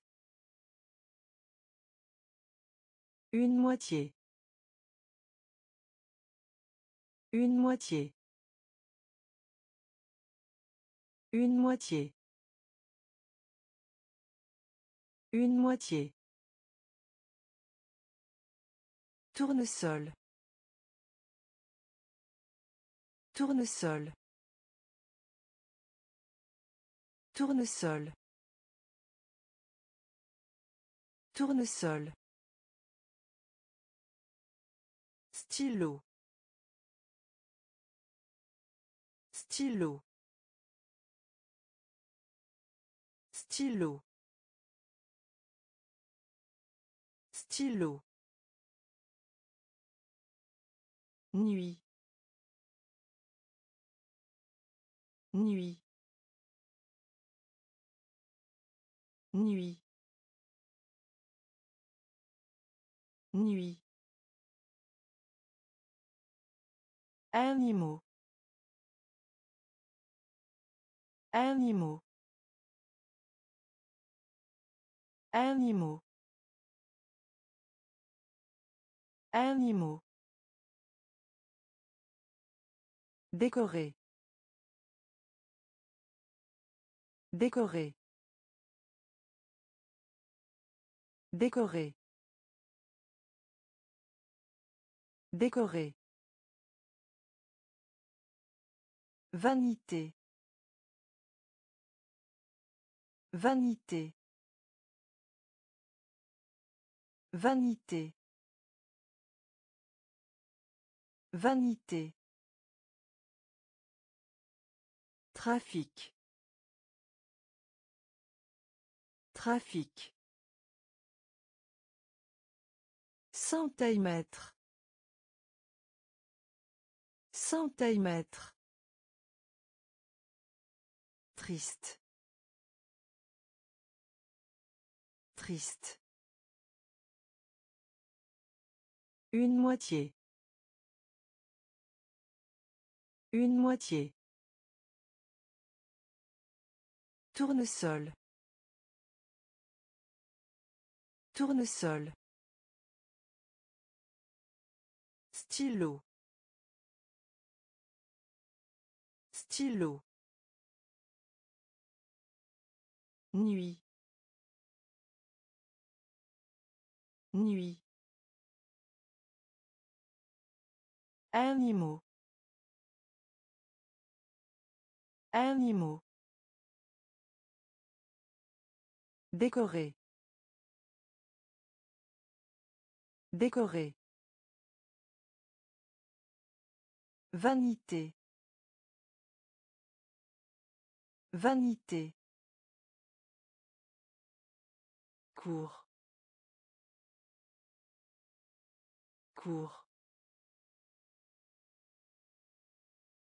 Une moitié. Une moitié. Une moitié. Une moitié. Tournesol. Tournesol. Tournesol. Tournesol. Stylo. Stylo. Stylo. Stylo. Nuit. Nuit. Nuit. Nuit. Animaux. Animaux. Animaux. Animaux. Décorer. Décorer. Décorer. Décorer. Vanité. Vanité. Vanité. Vanité. Trafic. Trafic. Centimètre. Centimètre. Triste. Une moitié. Une moitié. Tournesol. Tournesol. Stylo. Stylo. Nuit. Nuit. Animaux. Animaux. Décorer. Décorer. Vanité. Vanité. Cours. Cours.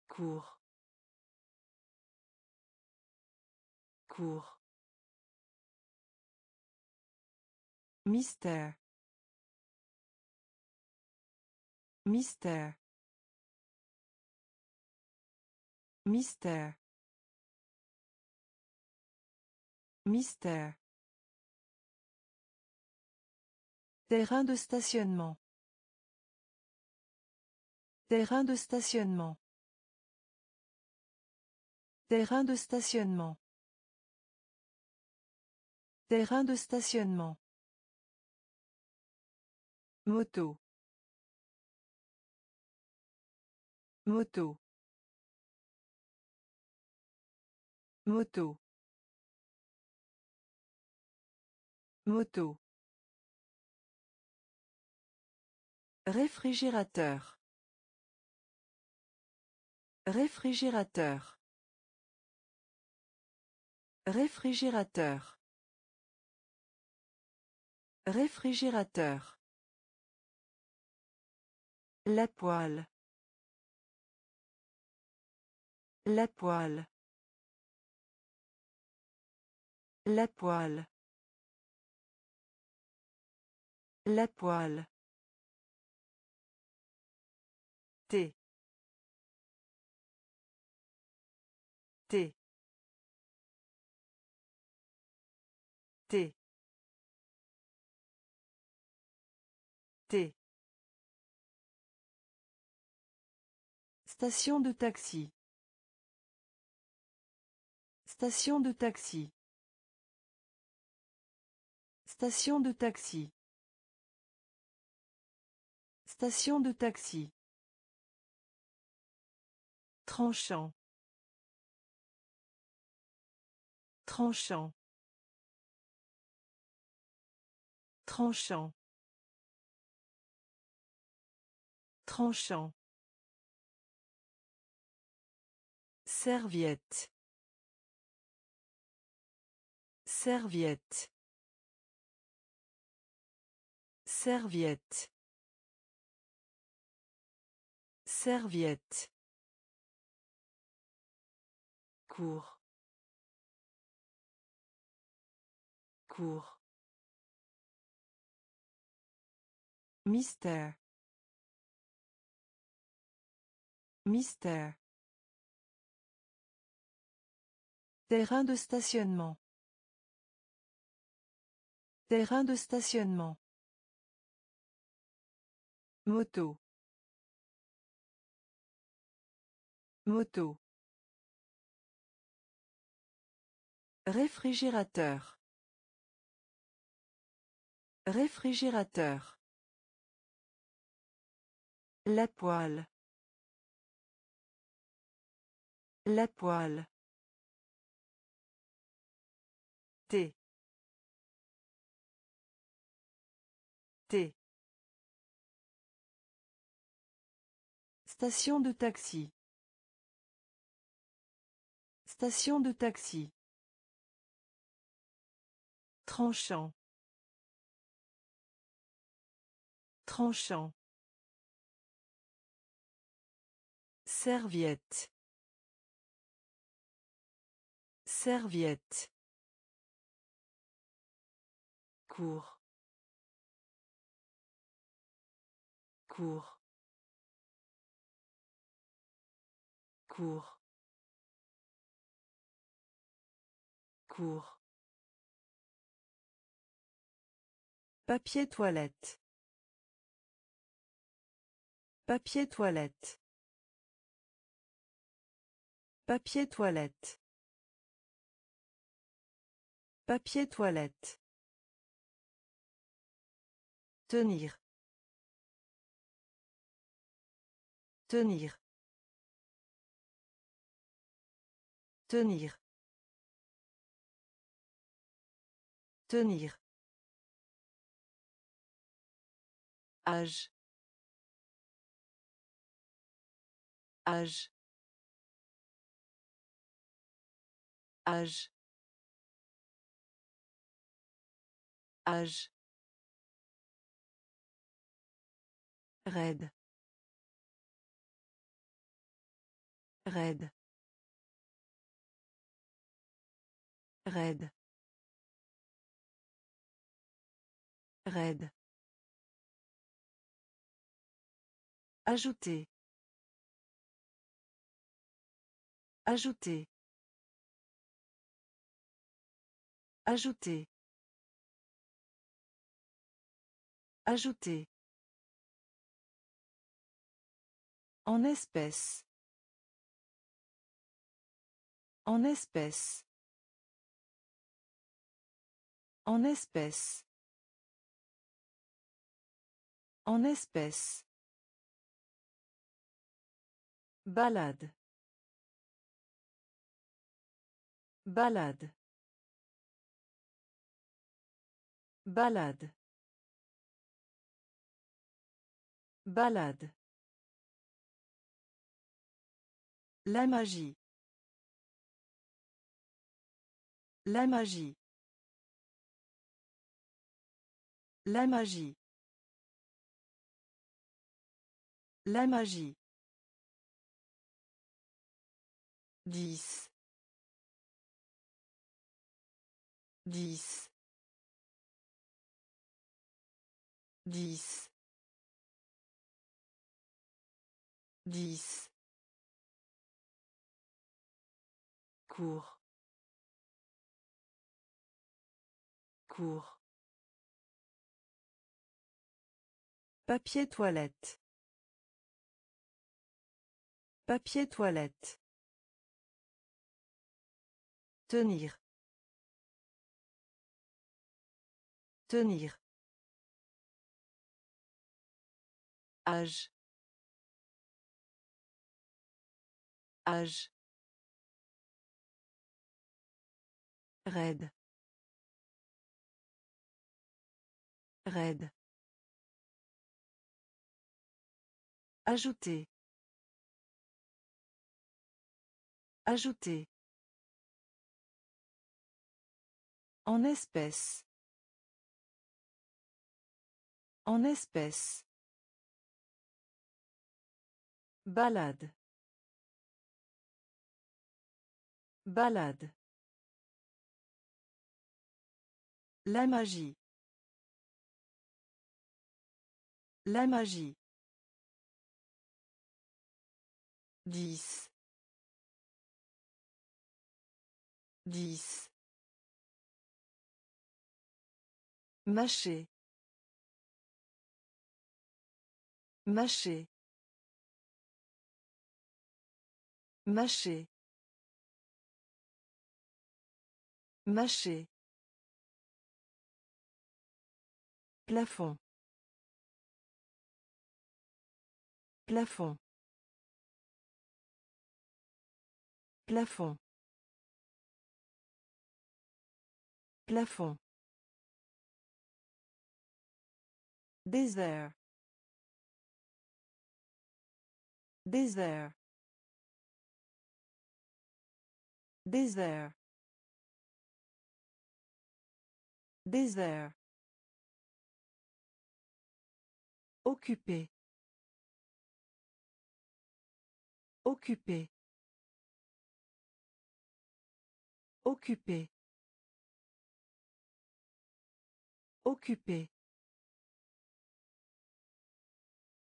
Cours. Cours. Mystère. Mystère. Mystère. Mystère. Terrain de stationnement. Terrain de stationnement. Terrain de stationnement. Terrain de stationnement. Moto. Moto. Moto. Moto. Réfrigérateur. Réfrigérateur. Réfrigérateur. Réfrigérateur. La poêle. La poêle. La poêle. La poêle. T. T. T. T. Station de taxi. Station de taxi. Station de taxi. Station de taxi. Tranchant. Tranchant. Tranchant. Tranchant. Serviette. Serviette. Serviette. Serviette. Cours. Cours. Mystère. Mystère. Terrain de stationnement. Terrain de stationnement. Moto. Moto. Réfrigérateur. Réfrigérateur. La poêle. La poêle. T. T. Station de taxi. Station de taxi. Tranchant. Tranchant. Serviette. Serviette. Cours. Cours. Cours. Cours. Papier toilette. Papier toilette. Papier toilette. Papier toilette. Tenir. Tenir. Tenir. Tenir. Âge. Âge. Âge. Âge. Raide. Raide. Raide. Raide. Ajouter. Ajouter. Ajouter. Ajouter. En espèce. En espèce. En espèce. En espèce. Balade. Balade. Balade. Balade. La magie. La magie. La magie. La magie. Dix. Dix. Dix. Dix. Cours. Cours. Papier toilette. Papier toilette. Tenir. Tenir. Âge. Âge. Raide. Raide. Ajouter. Ajouter. En espèce. En espèce. Balade. Balade. La magie. La magie. Dix. Dix. Mâcher. Mâcher. Mâcher. Mâcher. Plafond. Plafond. Plafond. Plafond. Désert. Désert. Désert. Désert. Occupé. Occupé. Occupé. Occupé.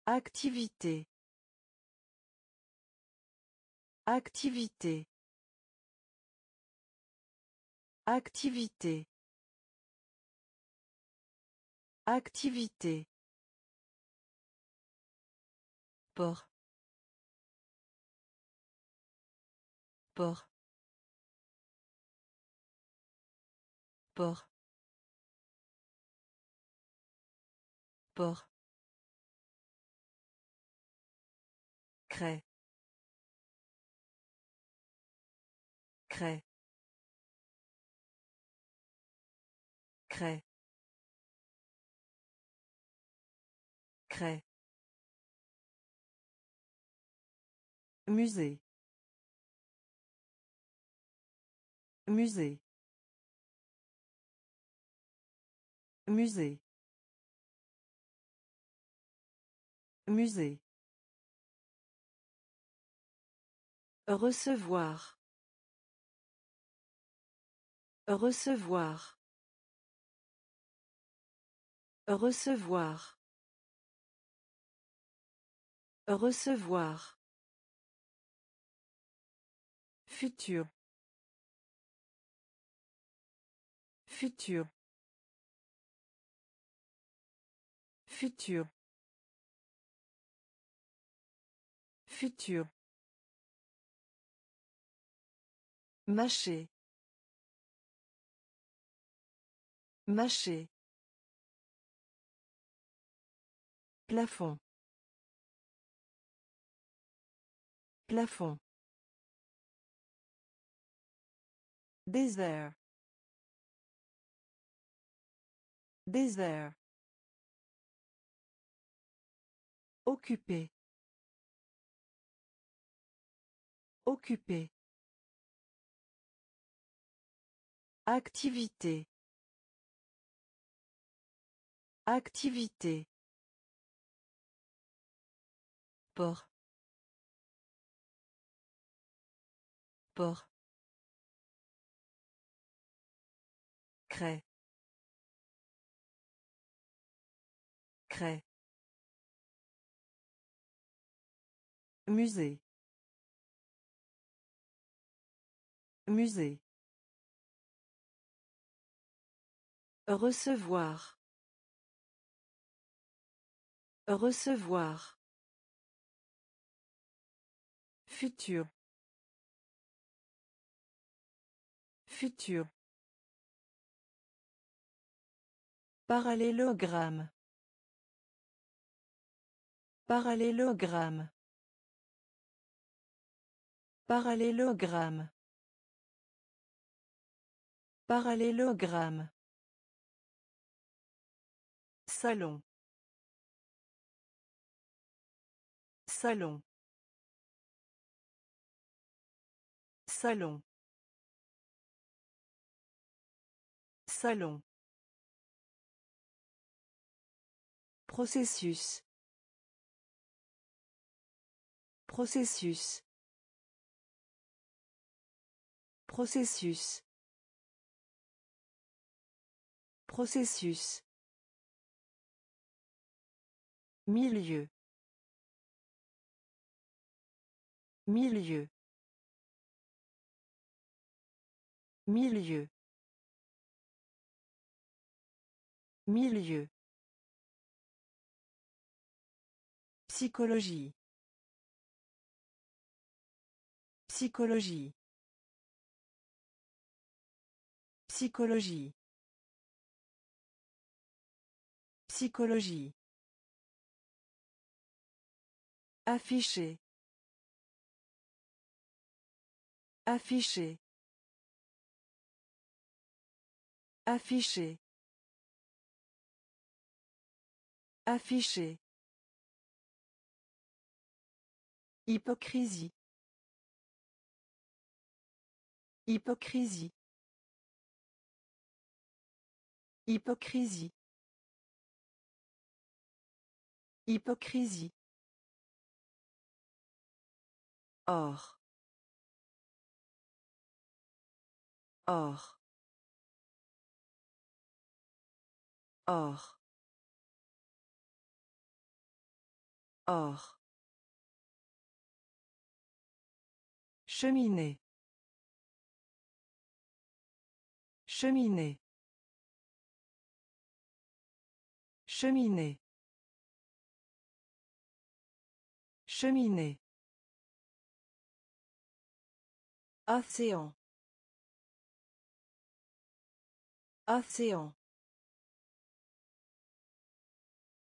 Activité. Activité. Activité. Activité. Port. Port. Port. Port. Craie. Craie. Craie. Craie. Musée. Musée. Musée. Musée. Recevoir. Recevoir. Recevoir. Recevoir. Futur. Futur. Futur. Futur. Mâcher. Mâcher. Plafond. Plafond. Désert. Désert. Occupé. Occupé. Activité. Activité. Port. Port. Musée. Musée. Recevoir. Recevoir. Futur. Futur. Parallélogramme. Parallélogramme. Parallélogramme. Parallélogramme. Salon. Salon. Salon. Salon. Processus. Processus. Processus. Processus. Milieu. Milieu. Milieu. Milieu. Psychologie. Psychologie. Psychologie. Psychologie. Afficher. Afficher. Afficher. Afficher. Hypocrisie. Hypocrisie. Hypocrisie. Hypocrisie. Or. Or. Or. Or. Cheminée. Cheminée. Cheminée. Cheminée. Océan. Océan.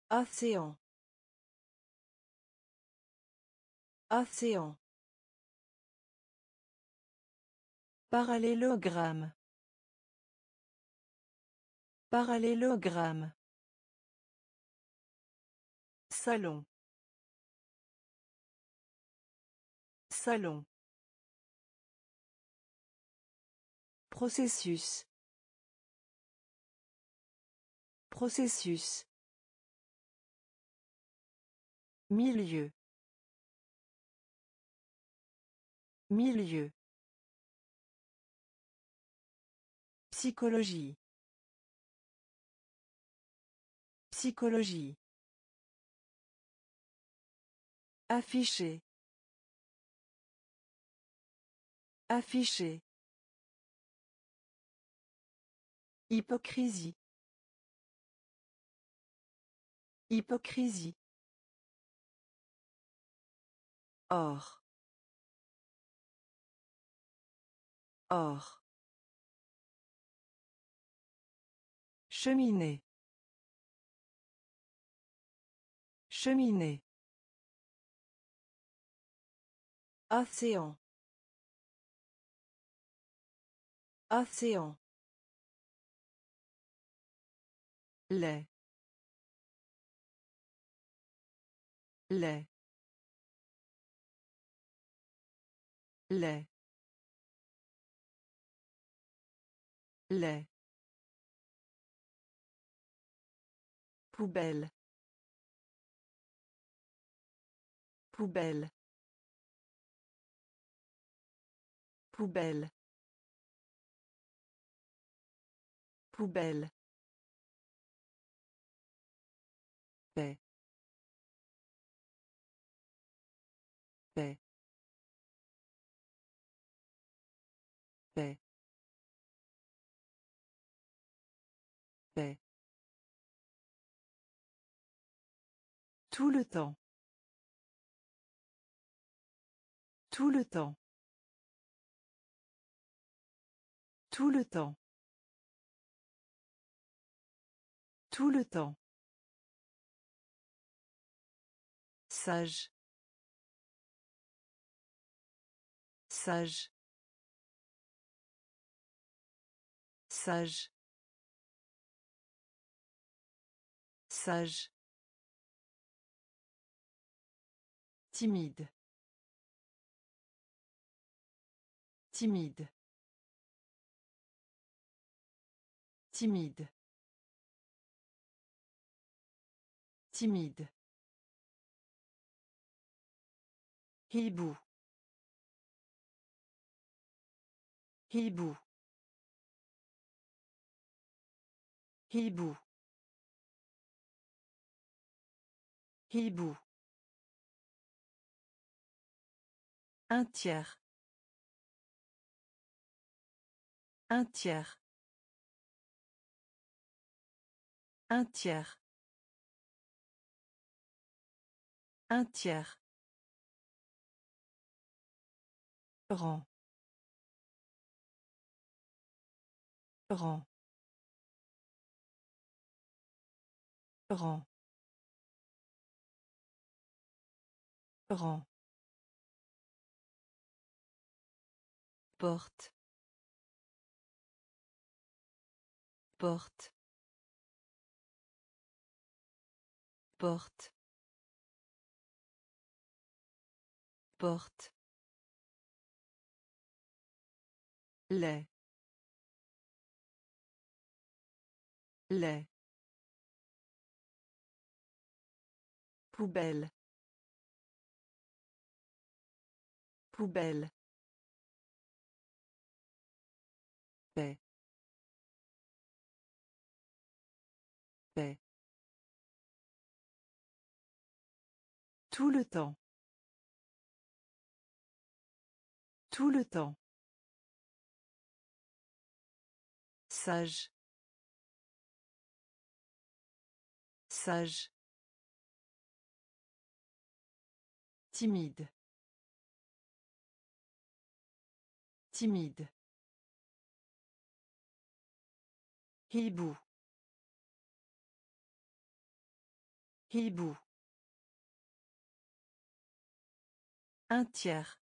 Océan. Océan. Parallélogramme. Parallélogramme. Salon. Salon. Processus. Processus. Milieu. Milieu. Psychologie. Psychologie. Afficher. Afficher. Hypocrisie. Hypocrisie. Or. Or. Cheminée. Cheminée. Océan. Océan. lait lait lait lait poubelle. Poubelle. Poubelle. Poubelle Tout le temps. Tout le temps. Tout le temps. Tout le temps. Sage. Sage. Sage. Sage. Timide. Timide. Timide. Timide. Hibou. Hibou. Hibou. Hibou. Un tiers. Un tiers. Un tiers. Un tiers. Rang. Rang. Rang. Rang. Porte. Porte. Porte. Porte. lait lait poubelle poubelle tout le temps tout le temps Sage. Sage. Timide. Timide. Hibou. Hibou. Un tiers.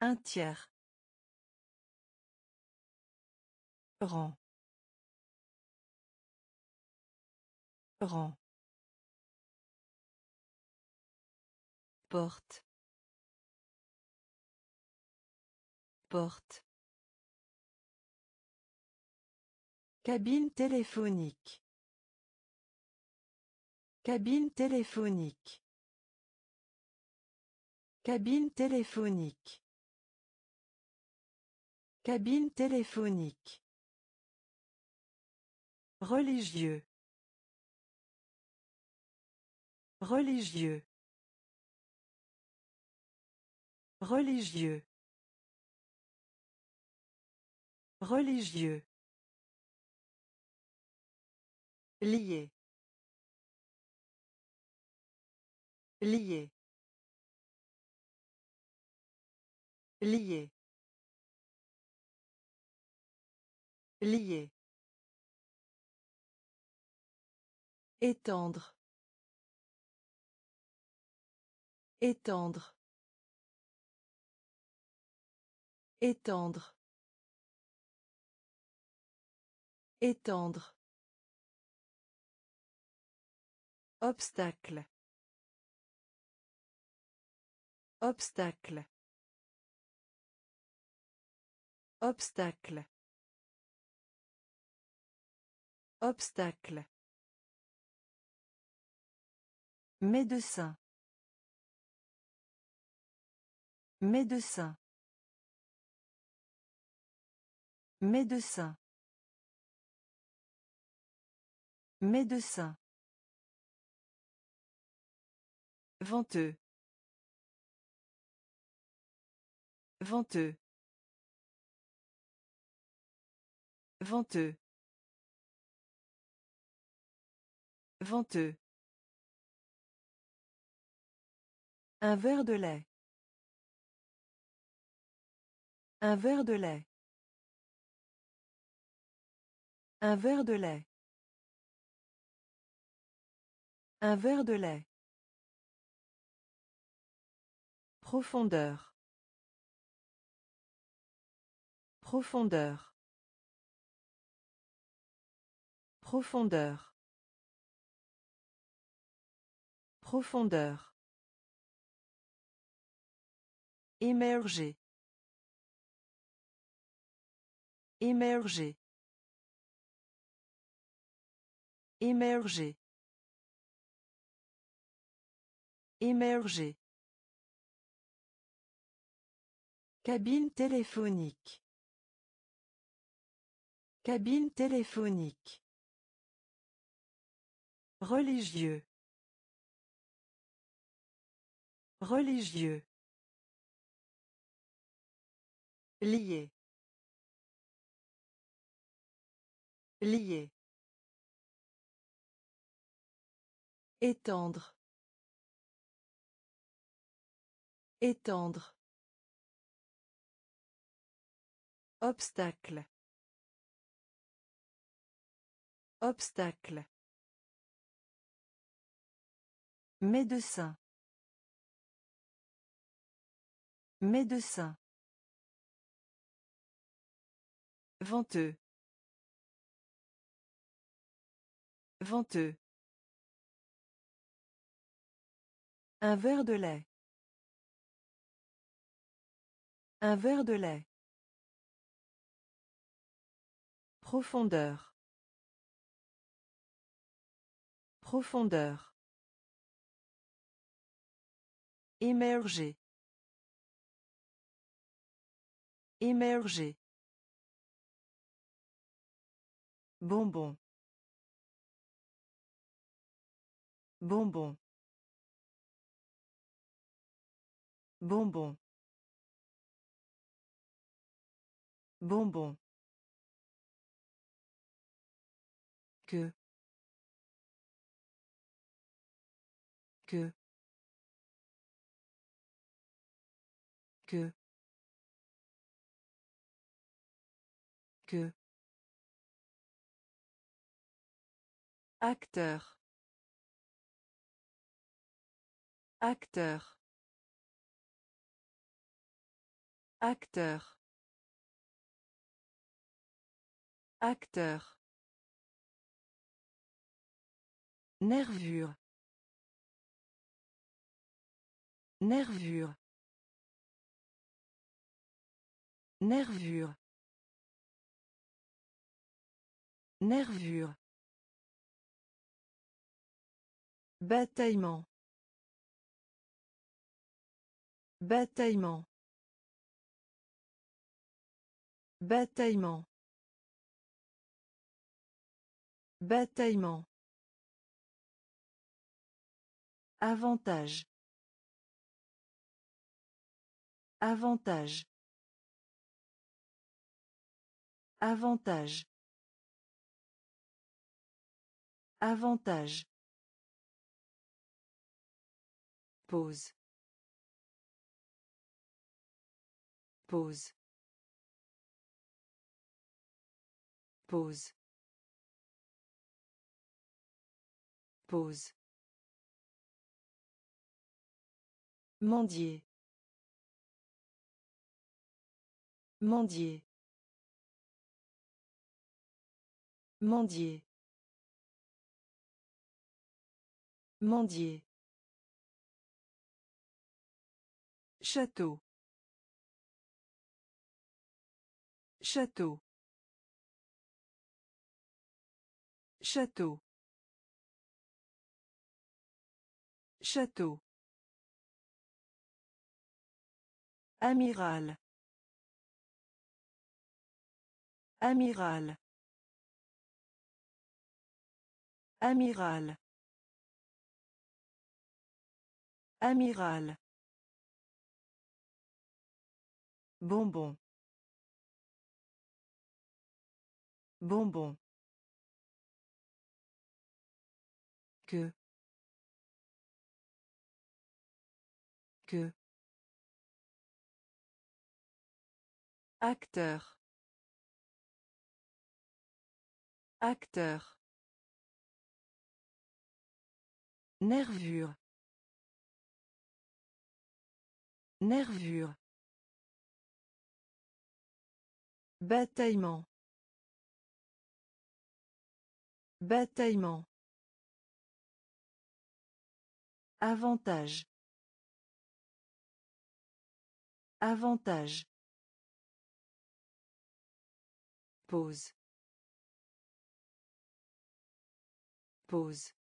Un tiers. Rang. Rang. Porte. Porte. Cabine téléphonique. Cabine téléphonique. Cabine téléphonique. Cabine téléphonique. Religieux. Religieux. Religieux. Religieux. Lié. Lié. Lié. Lié. Étendre. Étendre. Étendre. Étendre. Obstacle. Obstacle. Obstacle. Obstacle. Médecin. Médecin. Médecin. Médecin. Venteux. Venteux. Venteux. Venteux. Un verre de lait. Un verre de lait. Un verre de lait. Un verre de lait. Profondeur. Profondeur. Profondeur. Profondeur. Émerger. Émerger. Émerger. Émerger. Cabine téléphonique. Cabine téléphonique. Religieux. Religieux. Lié. Lier. Étendre. Étendre. Obstacle. Obstacle. Médecin. Médecin. Venteux. Venteux. Un verre de lait. Un verre de lait. Profondeur. Profondeur. Émerger. Émerger. Bonbon. Bonbon. Bonbon. Bonbon. que que que que Acteur. Acteur. Acteur. Acteur. Nervure. Nervure. Nervure. Nervure. Bataillement. Bataillement. Bataillement. Bataillement. Avantage. Avantage. Avantage. Avantage. Pause. Pause. Pause. Pause. Mendier. Mendier. Mendier. Mendier. Château. Château. Château. Château. Amiral. Amiral. Amiral. Amiral. Bonbon. Bonbon. Que. Que. Acteur. Acteur. Nervure. Nervure. Bataillement. Bataillement. Avantage. Avantage. Pause. Pause.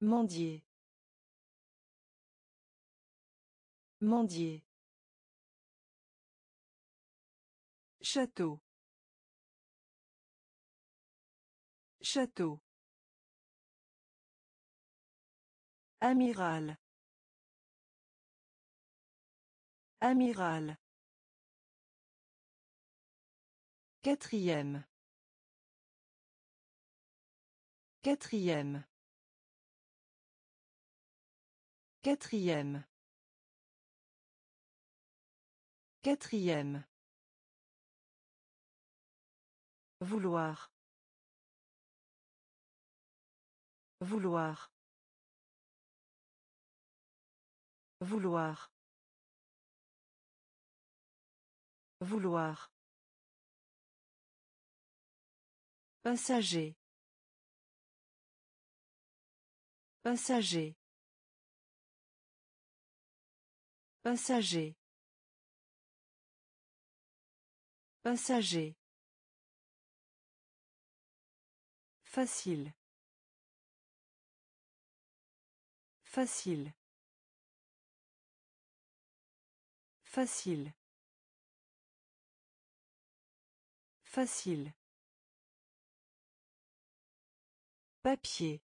Mendier. Mendier. Château. Château. Amiral. Amiral. Quatrième. Quatrième. Quatrième. Quatrième. Vouloir. Vouloir. Vouloir. Vouloir. Passager. Passager. Passager. Passager. Facile. Facile. Facile. Facile. Papier.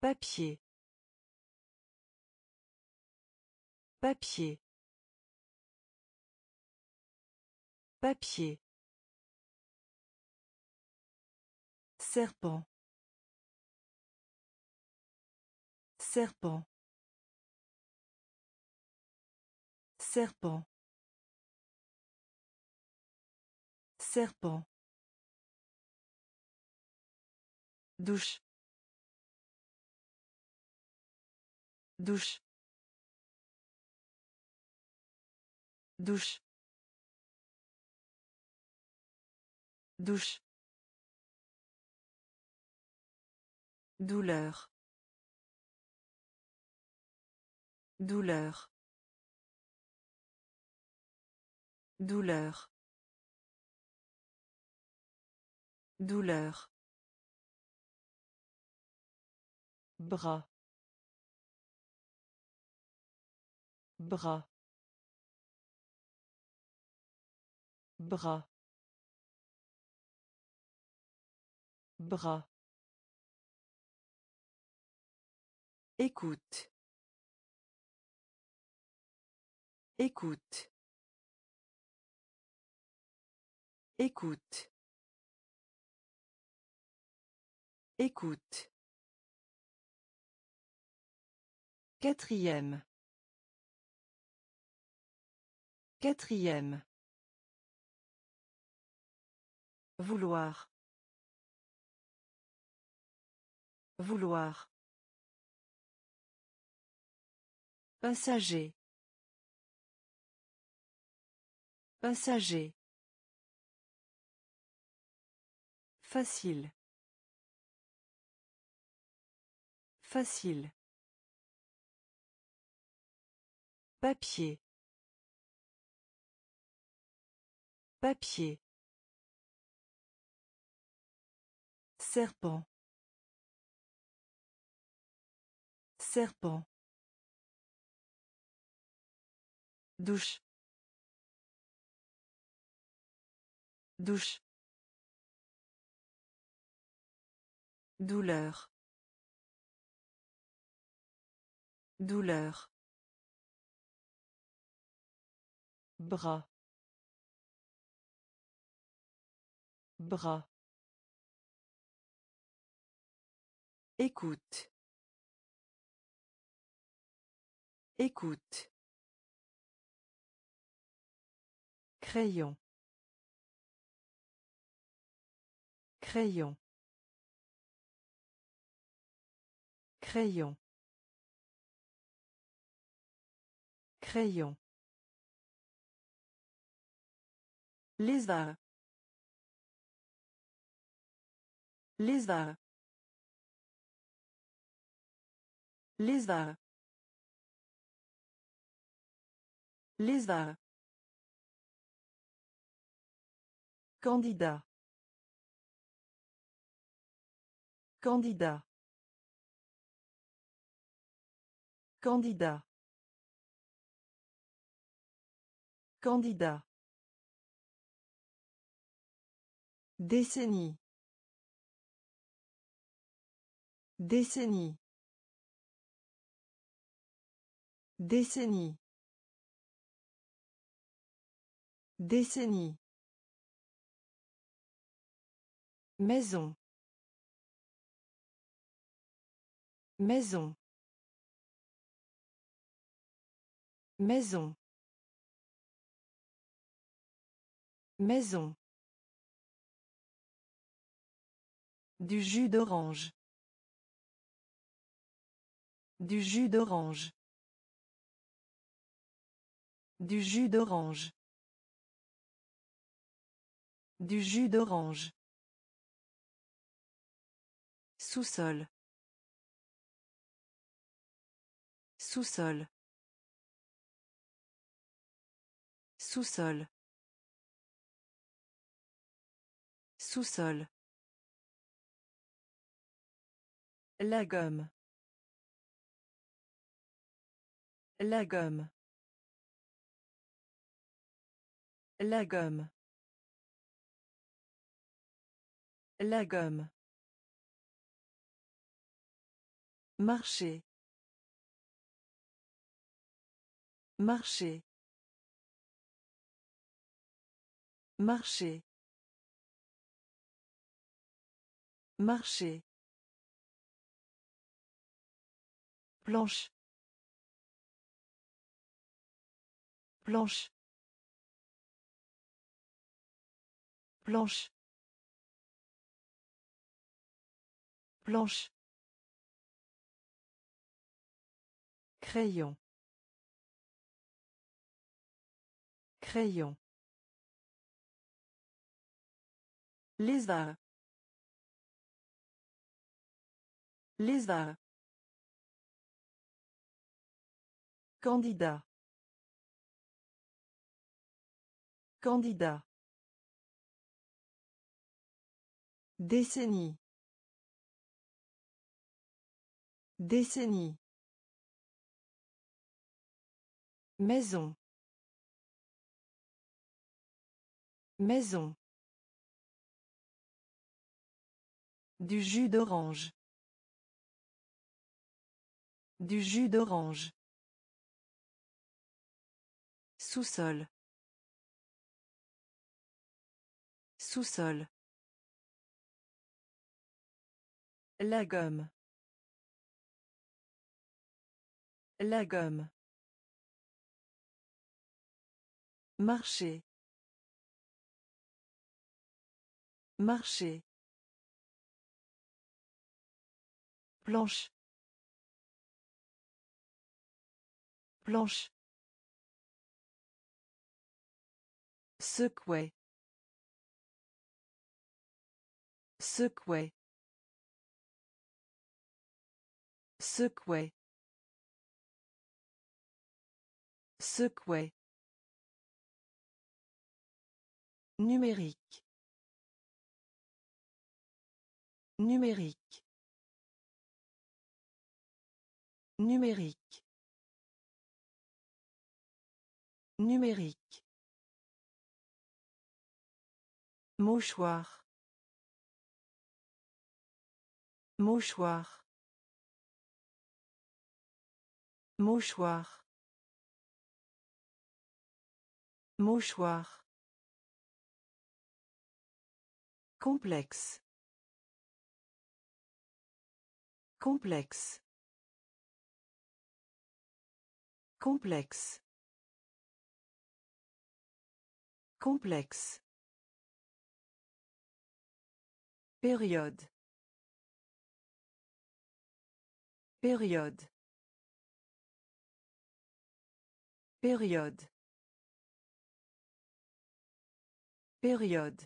Papier. Papier. Papier. Serpent. Serpent. Serpent. Serpent. Douche. Douche. Douche. Douche. Douleur. Douleur. Douleur. Douleur. Bras. Bras. Bras. Bras. Écoute. Écoute. Écoute. Écoute. Quatrième. Quatrième. Vouloir. Vouloir. Passager. Passager. Facile. Facile. Papier. Papier. Serpent. Serpent. Douche. Douche. Douleur. Douleur. Bras. Bras. Écoute. Écoute. Crayon. Crayon. Crayon. Crayon. Lézard. Lézard. Lézard. Lézard. Candidat. Candidat. Candidat. Candidat. Décennie. Décennie. Décennie. Décennie. Maison. Maison. Maison. Maison. Du jus d'orange. Du jus d'orange. Du jus d'orange. Du jus d'orange. Sous-sol. Sous-sol. Sous-sol. Sous-sol. La gomme. La gomme. La gomme. La gomme. Marcher. Marcher. Marcher. Marcher. Planche. Planche. Planche. Planche. Crayon. Crayon. Lézard. Lézard. Candidat. Candidat. Décennie. Décennie. Maison. Maison. Du jus d'orange. Du jus d'orange. Sous-sol. Sous-sol. La gomme. La gomme. Marcher. Marcher. Planche. Planche. Secouer. Secouer. Secouer. Numérique. Numérique. Numérique. Numérique. Mouchoir. Mouchoir. Mouchoir. Mouchoir. Complexe. Complexe. Complexe. Complexe. Période. Période. Période. Période.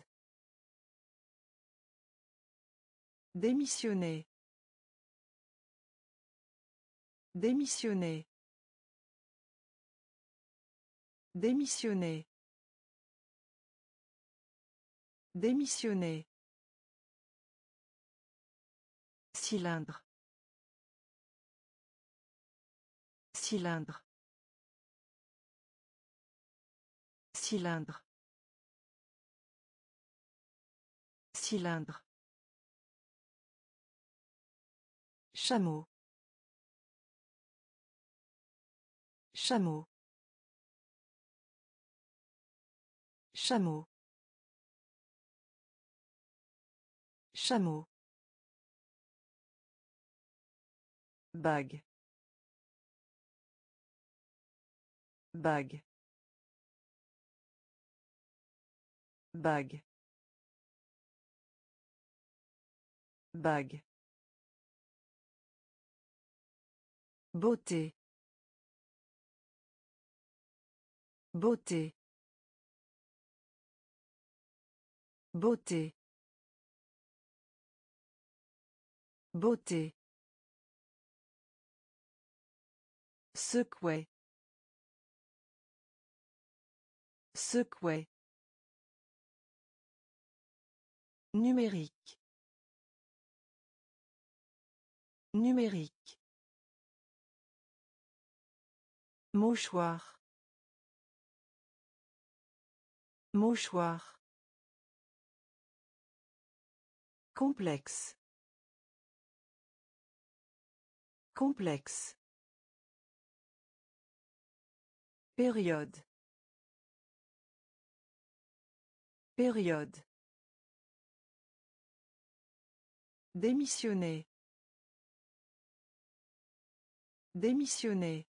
Démissionner. Démissionner. Démissionner. Démissionner. Cylindre. Cylindre. Cylindre. Cylindre. Chameau. Chameau. Chameau. Chameau. Bague. Bague. Bague. Bague. Beauté. Beauté. Beauté. Beauté. Secouer. Secouer. Numérique. Numérique. Mouchoir. Mouchoir. Complexe. Complexe. Période. Période. Démissionner. Démissionner.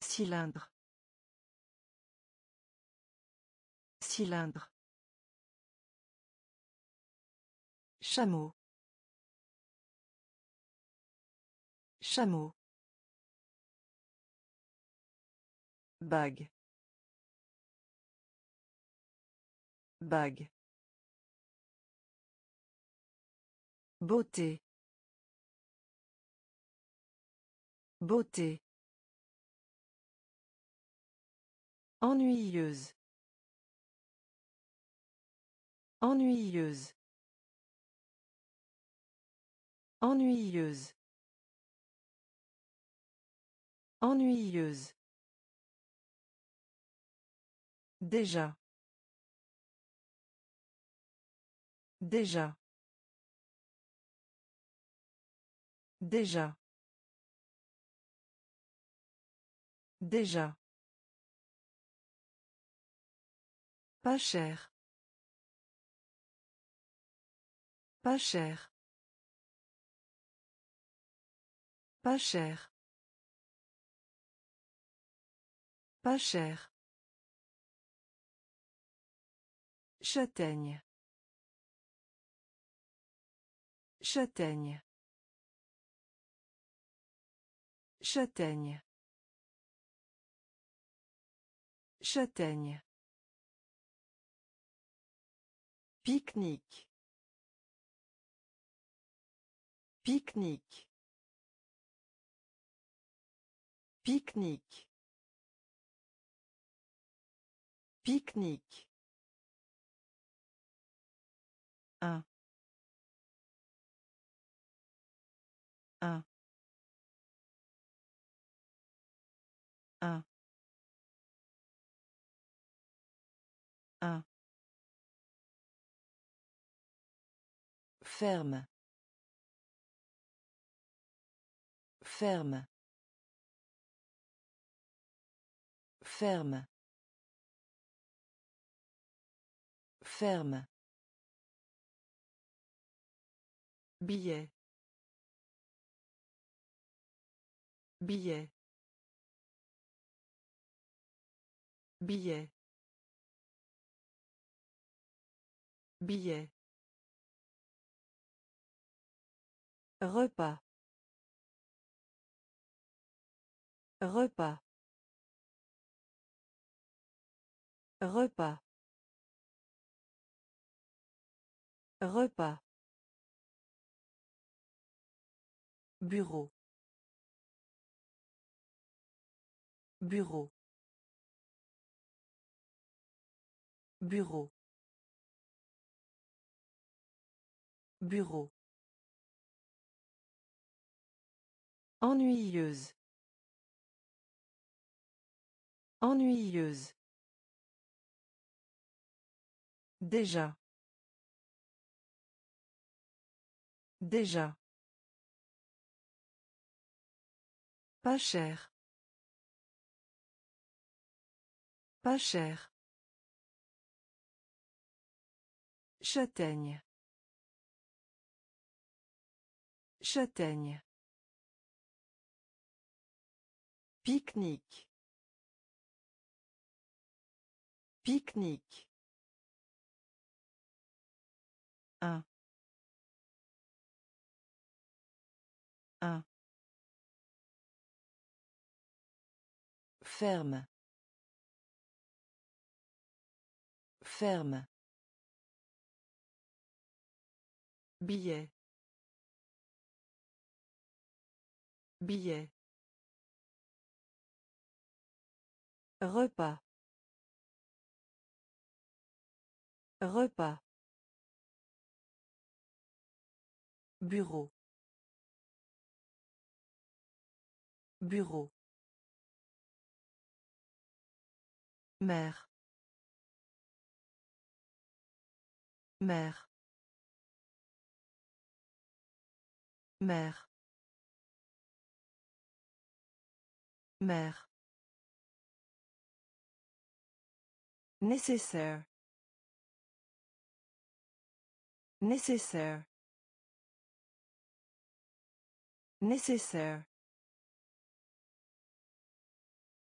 Cylindre. Cylindre. Chameau. Chameau. Bague. Bague. Beauté. Beauté. Ennuyeuse. Ennuyeuse. Ennuyeuse. Ennuyeuse. Déjà. Déjà. Déjà. Déjà. Pas cher. Pas cher. Pas cher. Pas cher. Châtaigne. Châtaigne. Châtaigne. Châtaigne. Pique-nique. Pique-nique. Pique-nique. Pique-nique. Un. Un. Un. Un. Ferme. Ferme. Ferme. Ferme. Billet. Billet. Billet. Billet. Repas. Repas. Repas. Repas. Bureau. Bureau. Bureau. Bureau. Ennuyeuse. Ennuyeuse. Déjà. Déjà. Pas cher. Pas cher. Châtaigne. Châtaigne. Pique-nique. Pique-nique. Un. Un. Ferme. Ferme. Billet. Billet. Repas. Repas. Bureau. Bureau. Mère. Mère. Mère. Mère. Nécessaire. Nécessaire. Nécessaire.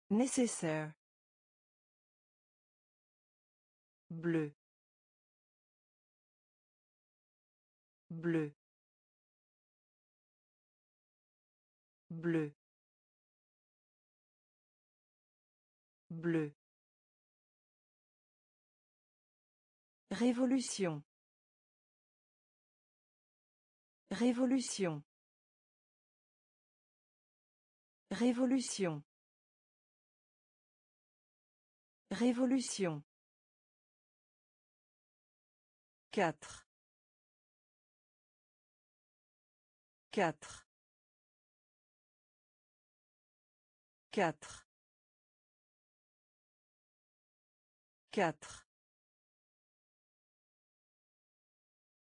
Nécessaire. Bleu. Bleu. Bleu. Bleu. Révolution. Révolution. Révolution. Révolution. Quatre. Quatre. Quatre. Quatre.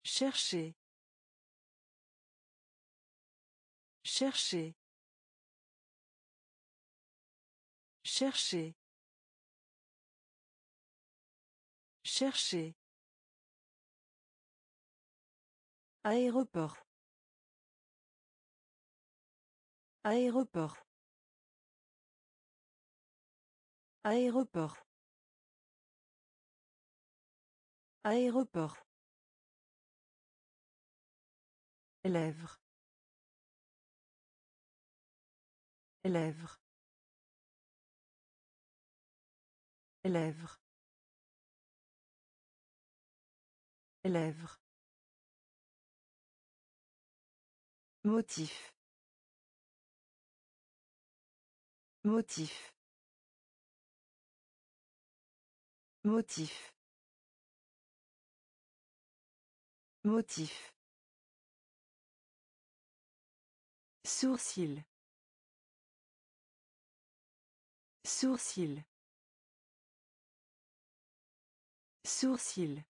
Chercher. Chercher. Chercher. Chercher. Aéroport. Aéroport. Aéroport. Aéroport. Lèvres. Lèvres. Lèvres. Lèvres. Motif. Motif. Motif. Motif. Sourcil. Sourcil. Sourcil.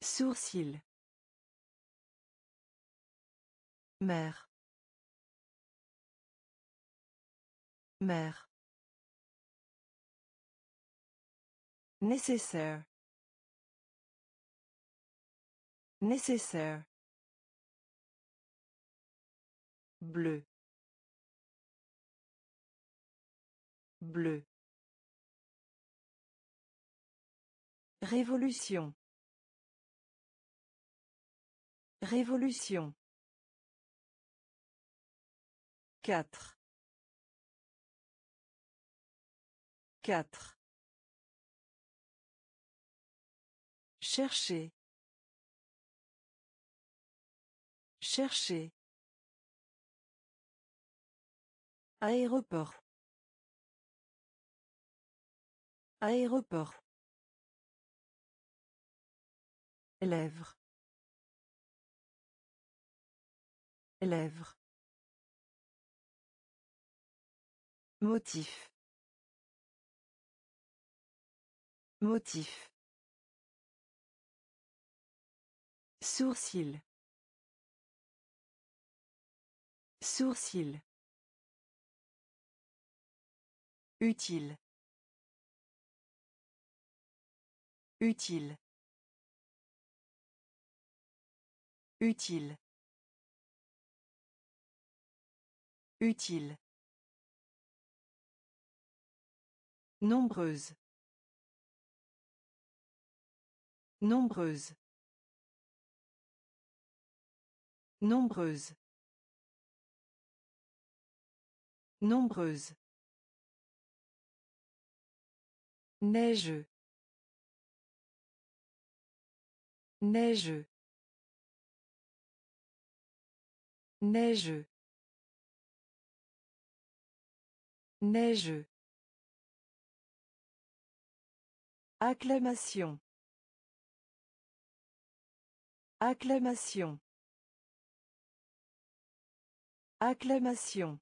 Sourcil. Mère. Mère. Nécessaire. Nécessaire. Bleu. Bleu. Révolution. Révolution. Quatre. Quatre. Chercher. Chercher. Aéroport. Aéroport. Lèvres. Lèvres. Motif. Motif. Sourcil. Sourcil. Utile. Utile. Utile. Utile. Nombreuse. Nombreuse. Nombreuse. Neigeux. Neigeux. Neigeux. Neigeux. Acclamation. Acclamation. Acclamation.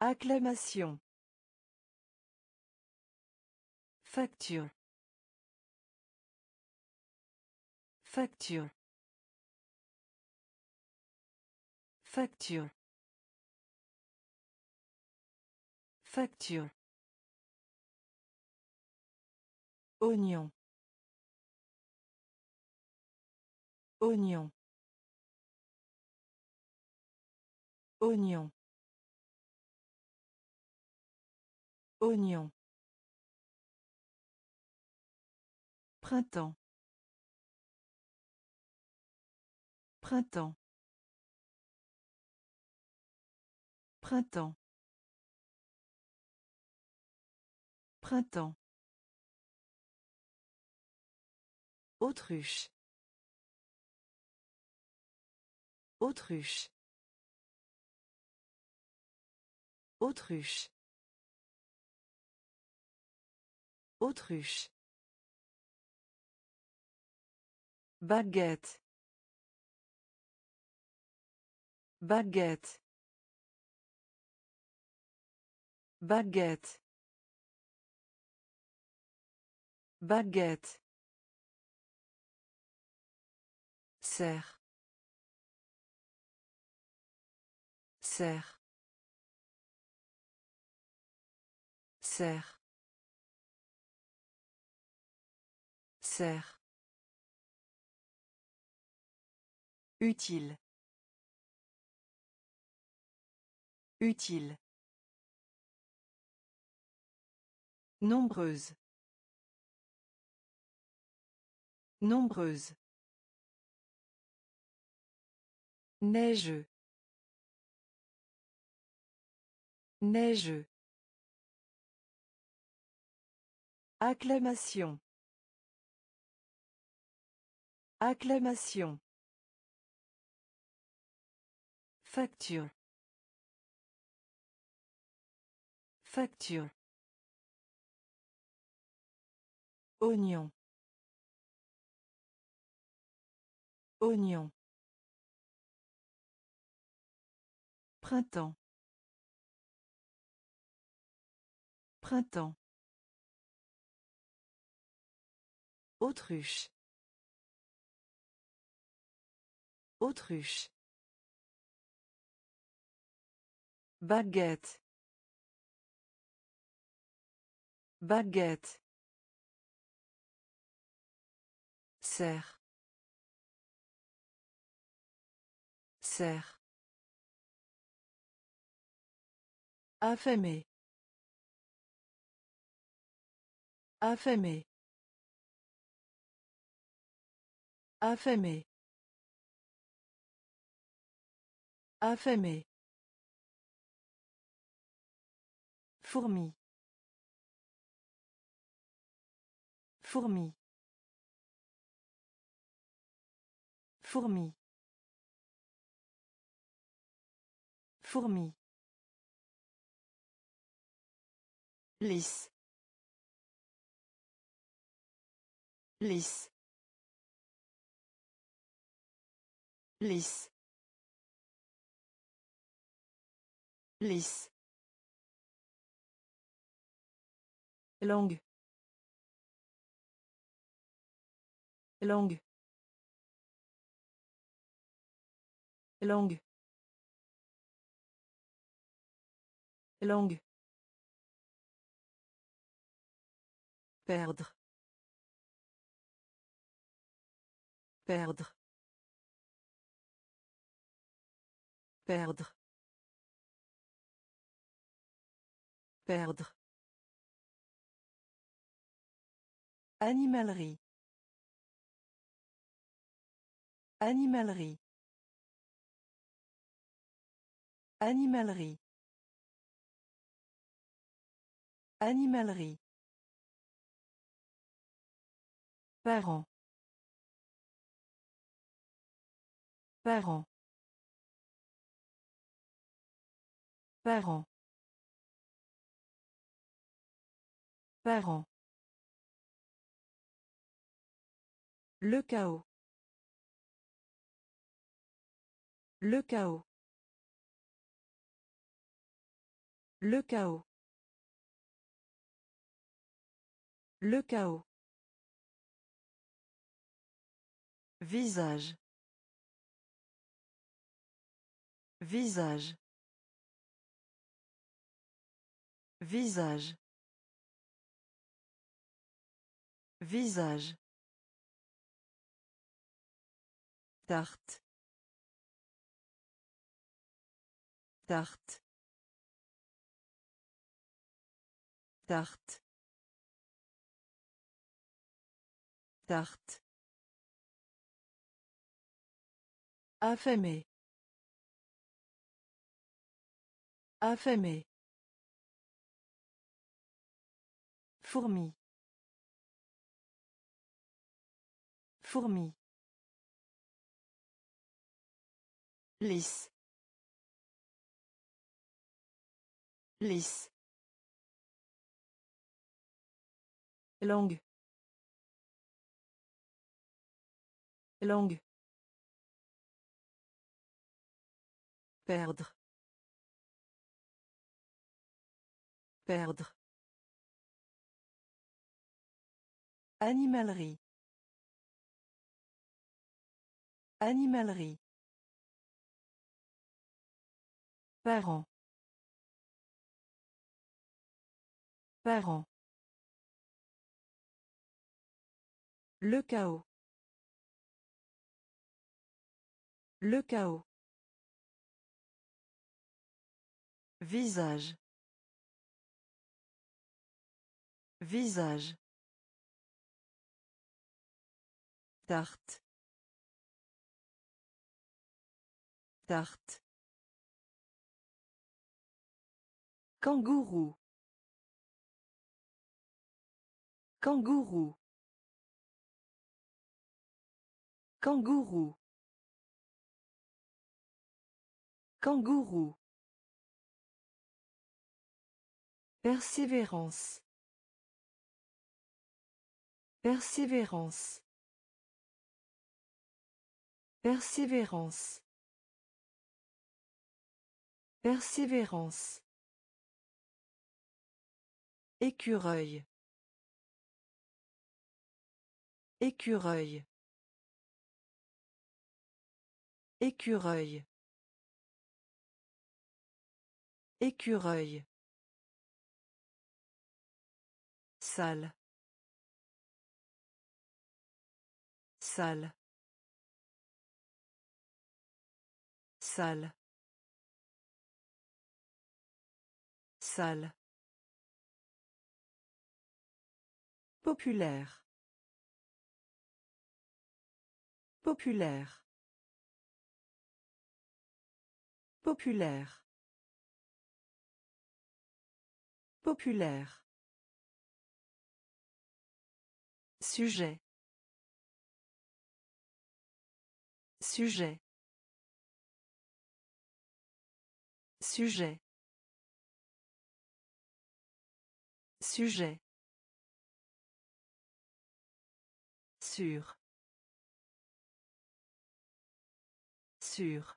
Acclamation. Facture. Facture. Facture. Facture. Oignon. Oignon. Oignon. Oignon. Printemps. Printemps. Printemps. Printemps. Autruche. Autruche. Autruche. Autruche. Baguette. Baguette. Baguette. Baguette. Serre. Serre. Serre. Serre. Utile. Utile. Nombreuse. Nombreuse. Neigeux. Neigeux. Acclamation. Acclamation. Facture. Facture. Oignon. Oignon. Printemps. Printemps. Autruche. Autruche. Baguette. Baguette. Serre. Serre. Affamé. Affamé. Affamé. Affamé. Fourmi. Fourmi. Fourmi. Fourmi. Lisse. Lisse. Lisse. Lisse. Langue. Langue. Langue. Langue. Perdre. Perdre. Perdre. Perdre. Animalerie. Animalerie. Animalerie. Animalerie. Parents. Parents. Parents. Parents. Le chaos. Le chaos. Le chaos. Le chaos. Visage. Visage. Visage. Visage. Tarte. Tarte. Tarte. Tarte. Affamé. Affamé. Fourmi. Fourmi. Lisse. Lisse. Langue. Langue. Perdre. Perdre. Animalerie. Animalerie. Parents. Parents. Le chaos. Le chaos. Visage. Visage. Tarte. Tarte. Kangourou. Kangourou. Kangourou. Kangourou. Persévérance. Persévérance. Persévérance. Persévérance. Écureuil. Écureuil. Écureuil. Écureuil. Salle. Salle. Salle. Salle. Populaire. Populaire. Populaire. Populaire. Sujet. Sujet. Sujet. Sujet. Sûr. Sûr.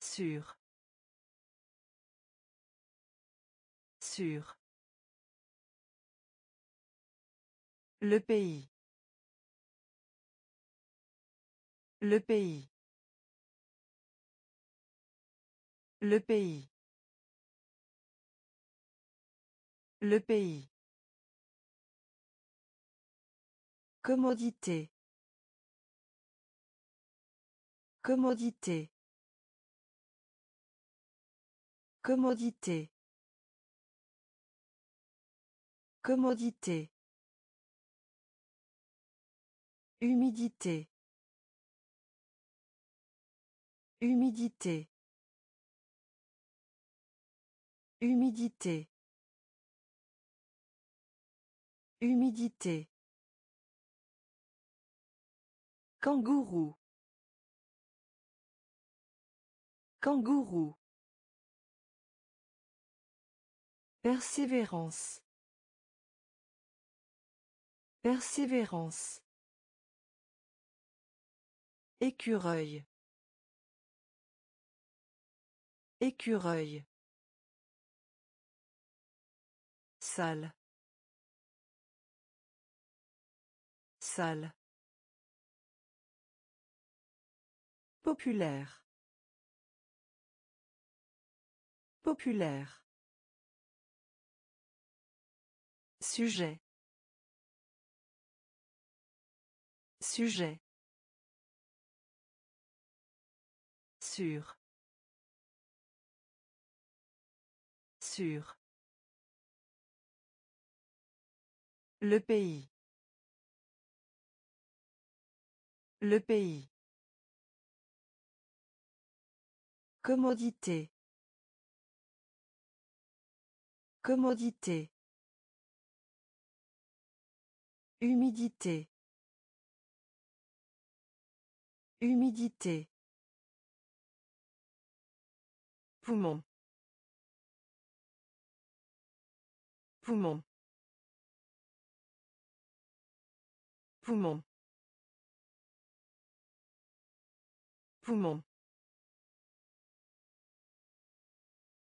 Sûr. Sûr. Le pays. Le pays. Le pays. Le pays. Commodité. Commodité. Commodité. Commodité. Humidité. Humidité. Humidité. Humidité. Kangourou. Kangourou. Persévérance. Persévérance. Écureuil. Écureuil. Salle. Salle. Populaire. Populaire. Sujet. Sujet. Sûr. Sûr. Le pays. Le pays. Commodité. Commodité. Humidité. Humidité. Poumon. Poumon. Poumon. Poumon.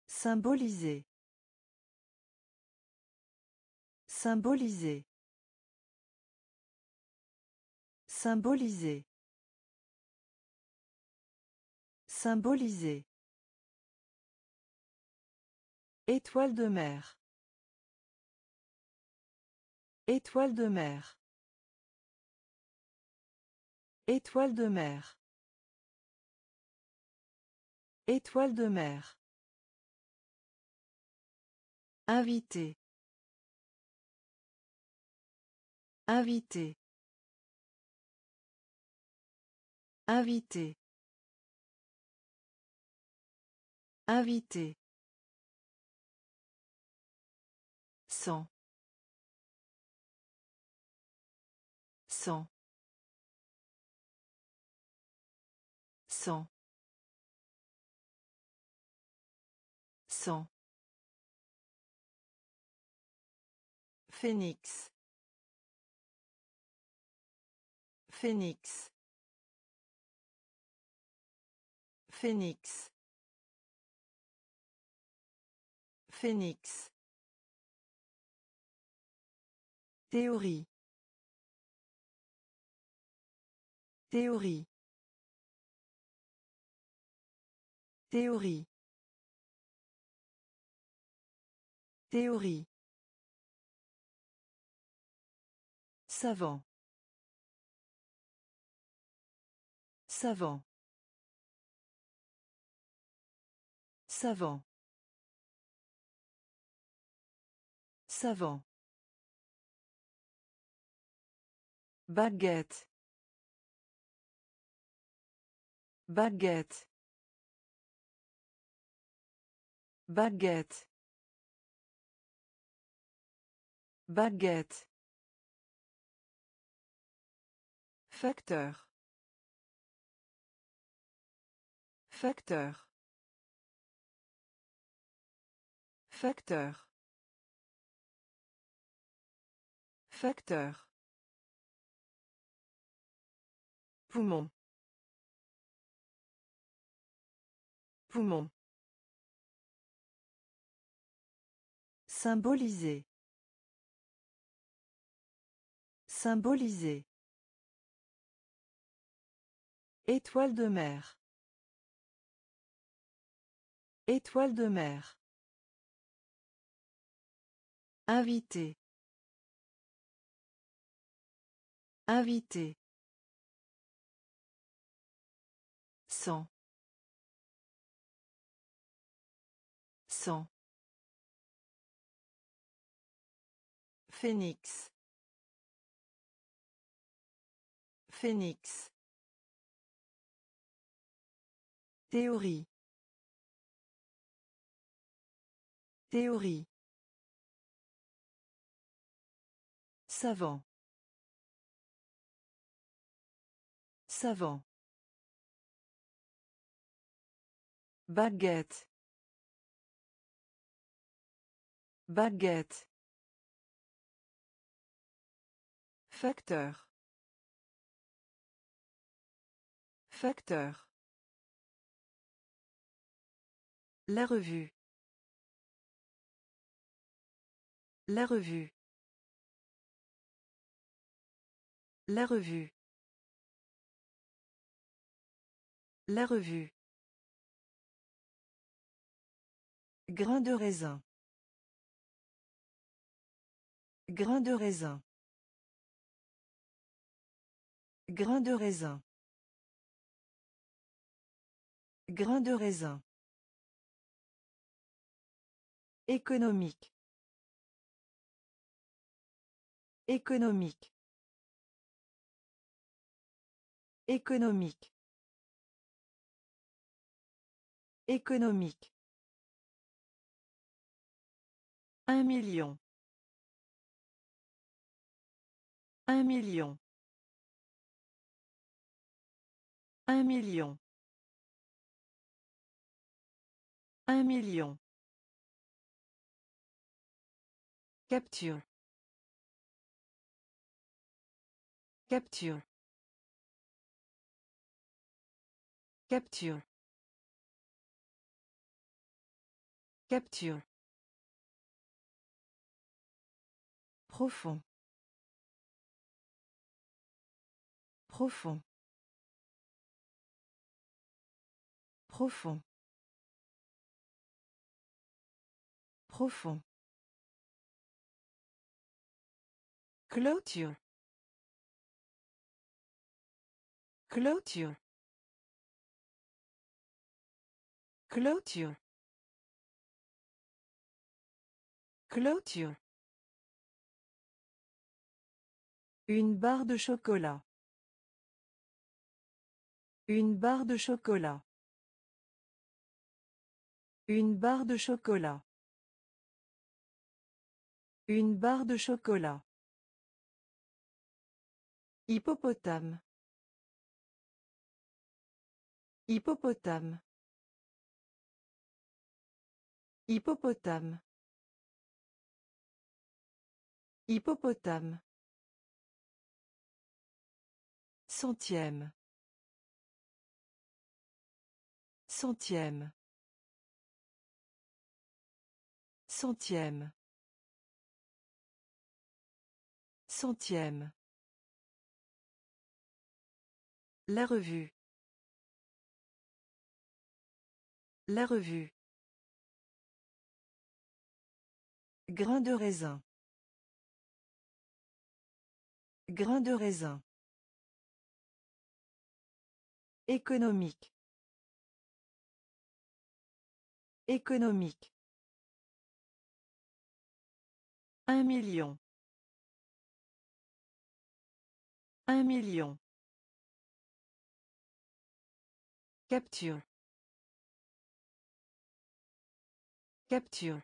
Symboliser. Symboliser. Symboliser. Symboliser. Étoile de mer. Étoile de mer. Étoile de mer. Étoile de mer. Invité. Invité. Invité. Invité. Sans. Sans. Sans. Sans. Phénix. Phénix. Phénix. Phénix. Théorie. Théorie. Théorie. Théorie. Savant. Savant. Savant. Savant. Baguette. Baguette. Baguette. Baguette. Facteur. Facteur. Facteur. Facteur. Poumon. Poumon. Symboliser. Symboliser. Étoile de mer. Étoile de mer. Invité. Invité. Cent. Cent. Phénix. Phénix. Théorie. Théorie. Savant. Savant. Baguette. Baguette. Facteur. Facteur. La revue. La revue. La revue. La revue. Grain de raisin. Grain de raisin. Grain de raisin. Grain de raisin. Économique. Économique. Économique. Économique. Un million. Un million. Un million. Un million. Capture. Capture. Capture. Capture. Profond. Profond. Profond. Profond. Clôture. Clôture. Clôture. Clôture. Une barre de chocolat. Une barre de chocolat. Une barre de chocolat. Une barre de chocolat. Hippopotame. Hippopotame. Hippopotame. Hippopotame. Centième. Centième. Centième. Centième. La revue. La revue. Grain de raisin. Grain de raisin. Économique. Économique. Un million. Un million. Capture. Capture.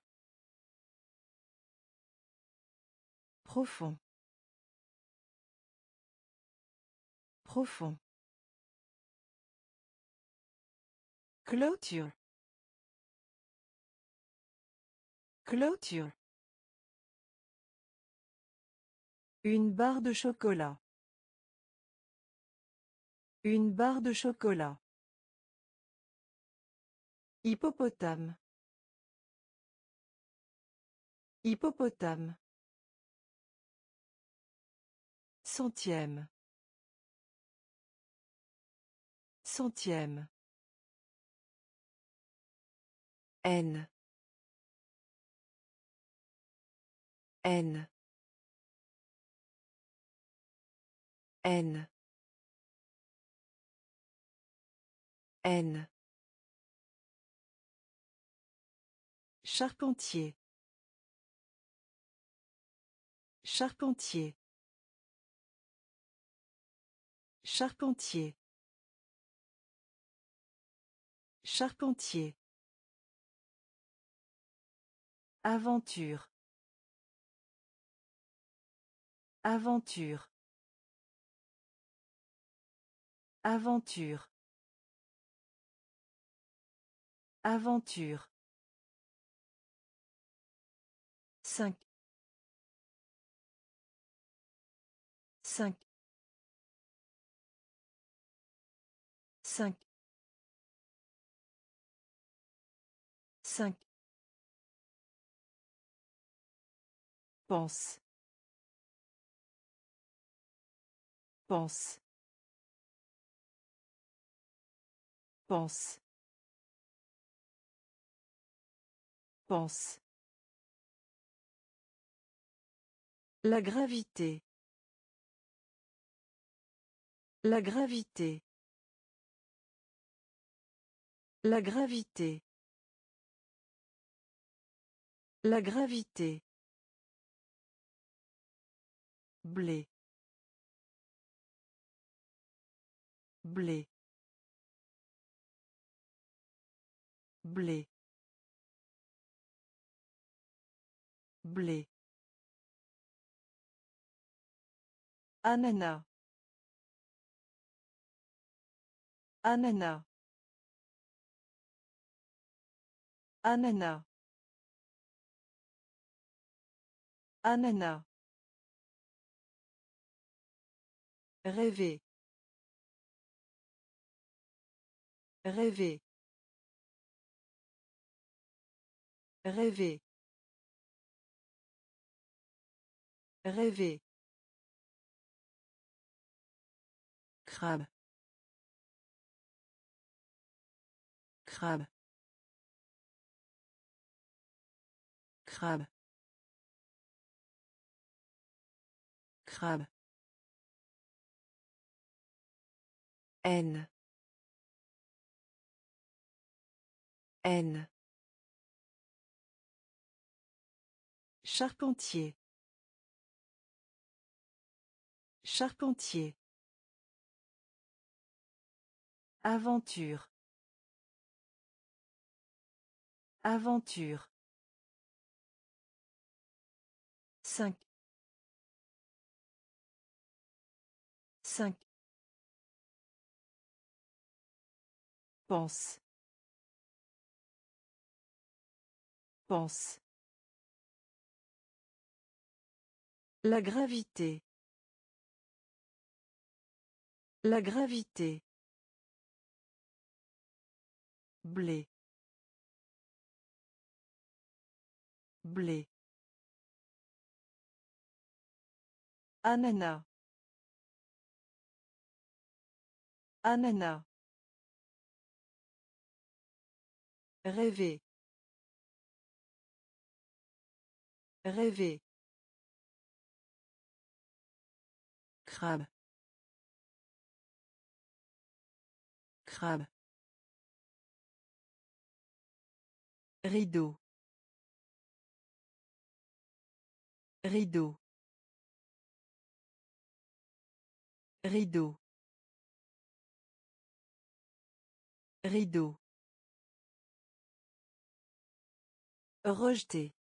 Profond. Profond. Clôture. Clôture. Une barre de chocolat. Une barre de chocolat. Hippopotame. Hippopotame. Centième. Centième. N. N. N. N. Charpentier. Charpentier. Charpentier. Charpentier. Aventure. Aventure. Aventure. Aventure. Cinq. Cinq. Cinq. Cinq. Pense. Pense. Pense. Pense. La gravité. La gravité. La gravité. La gravité. Blé. Blé. Blé. Blé. Ananas. Ananas. Ananas. Ananas. Rêver. Rêver. Rêver. Rêver. Crabe. Crabe. Crabe. Crabe. N. N. Charpentier. Charpentier. Aventure. Aventure. Cinq. Cinq. Pense. Pense. La gravité. La gravité. Blé. Blé. Ananas. Ananas. Rêver. Rêver. Crabe. Crabe. Rideau. Rideau. Rideau. Rideau. Rejeter.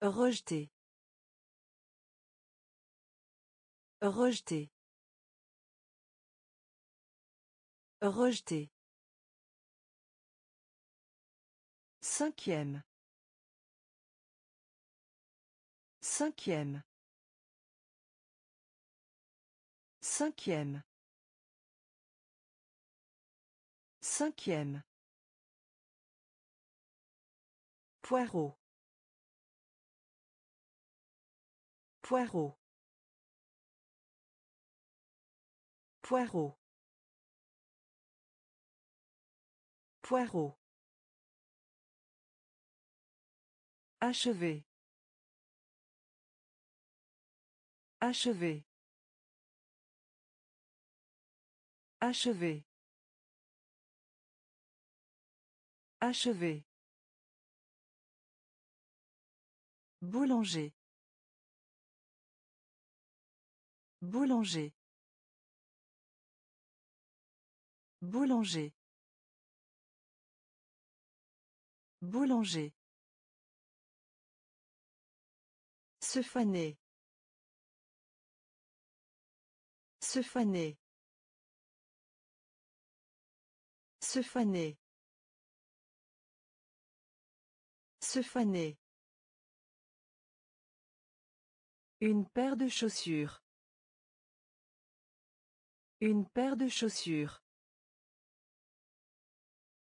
Rejeter. Rejeter. Rejeter. Cinquième. Cinquième. Cinquième. Cinquième. Poireau. Poireau. Poireau. Poireau. Achevé. Achevé. Achevé. Achevé. Boulanger. Boulanger. Boulanger. Boulanger. Se faner. Se faner. Se faner. Se faner. Une paire de chaussures. Une paire de chaussures.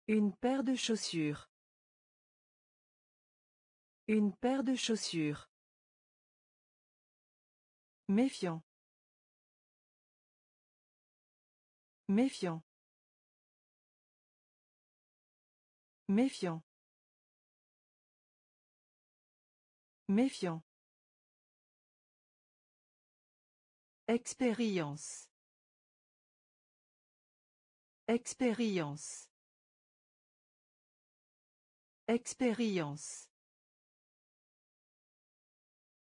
Une paire de chaussures. Une paire de chaussures. Méfiant. Méfiant. Méfiant. Méfiant. Expérience. Expérience. Expérience.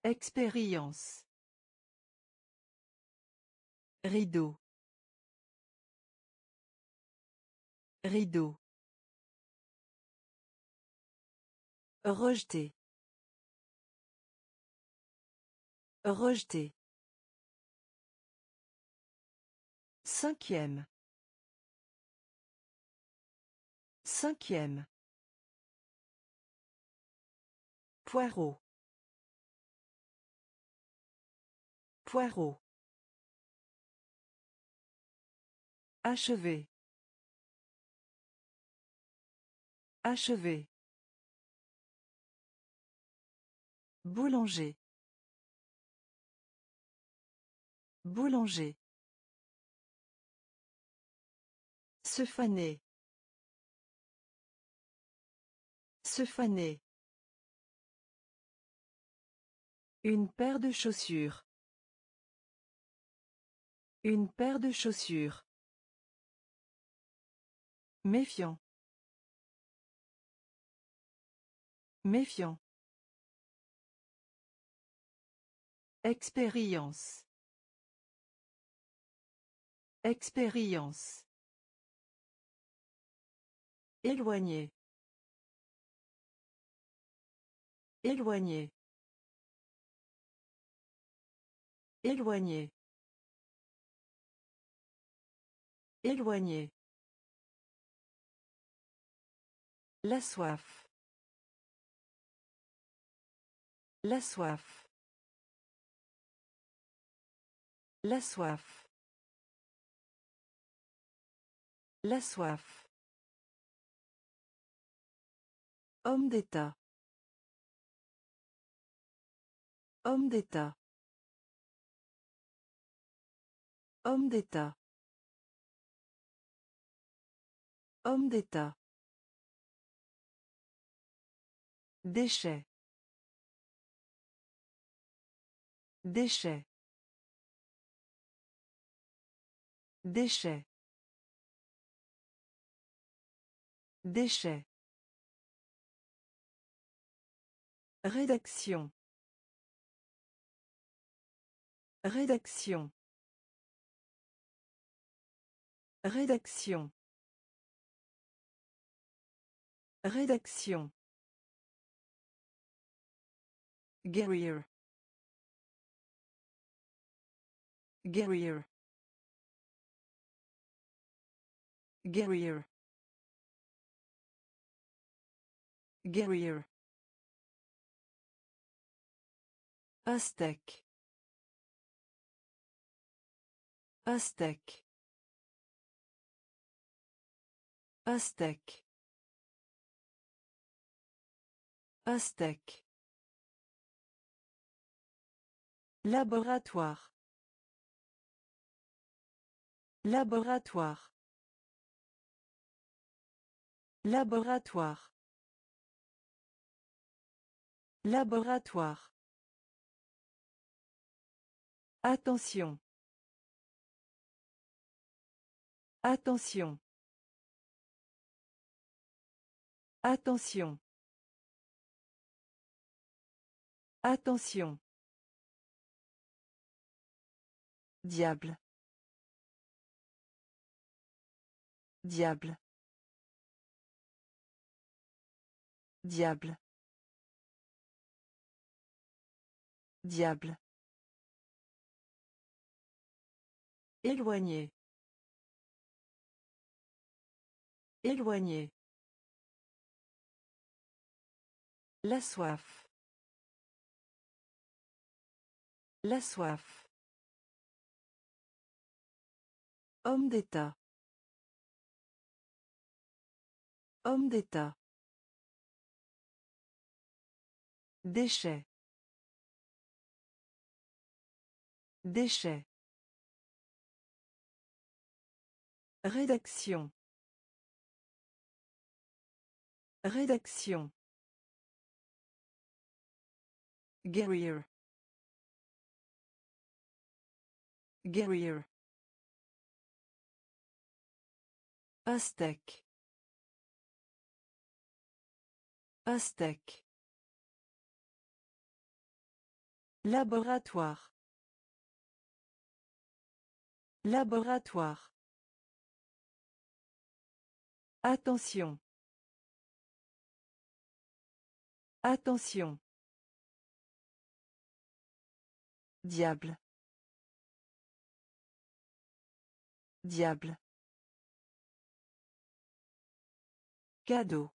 Expérience. Rideau. Rideau. Rejeté. Rejeté. Cinquième. Cinquième. Poireau. Poireau. Achevé. Achevé. Boulanger. Boulanger. Se faner. Se faner. Une paire de chaussures. Une paire de chaussures. Méfiant. Méfiant. Expérience. Expérience. Éloigné. Éloigné. Éloigné. Éloigné. La soif. La soif. La soif. La soif. Homme d'État. Homme d'État. Homme d'État. Homme d'État. Déchets. Déchets. Déchets. Déchets. Rédaction. Rédaction. Rédaction. Rédaction. Guerrier. Guerrier. Guerrier. Guerrier. Aztèque. Aztèque. Aztèque. Aztèque. Laboratoire. Laboratoire. Laboratoire. Laboratoire. Attention. Attention. Attention. Attention. Diable. Diable. Diable. Diable. Éloigné. Éloigné. La soif. La soif. Homme d'État. Homme d'État. Déchets. Déchets. Rédaction. Rédaction. Guerrier. Guerrier. Aztèque. Aztèque. Laboratoire. Laboratoire. Attention. Attention. Diable. Diable. Cadeau.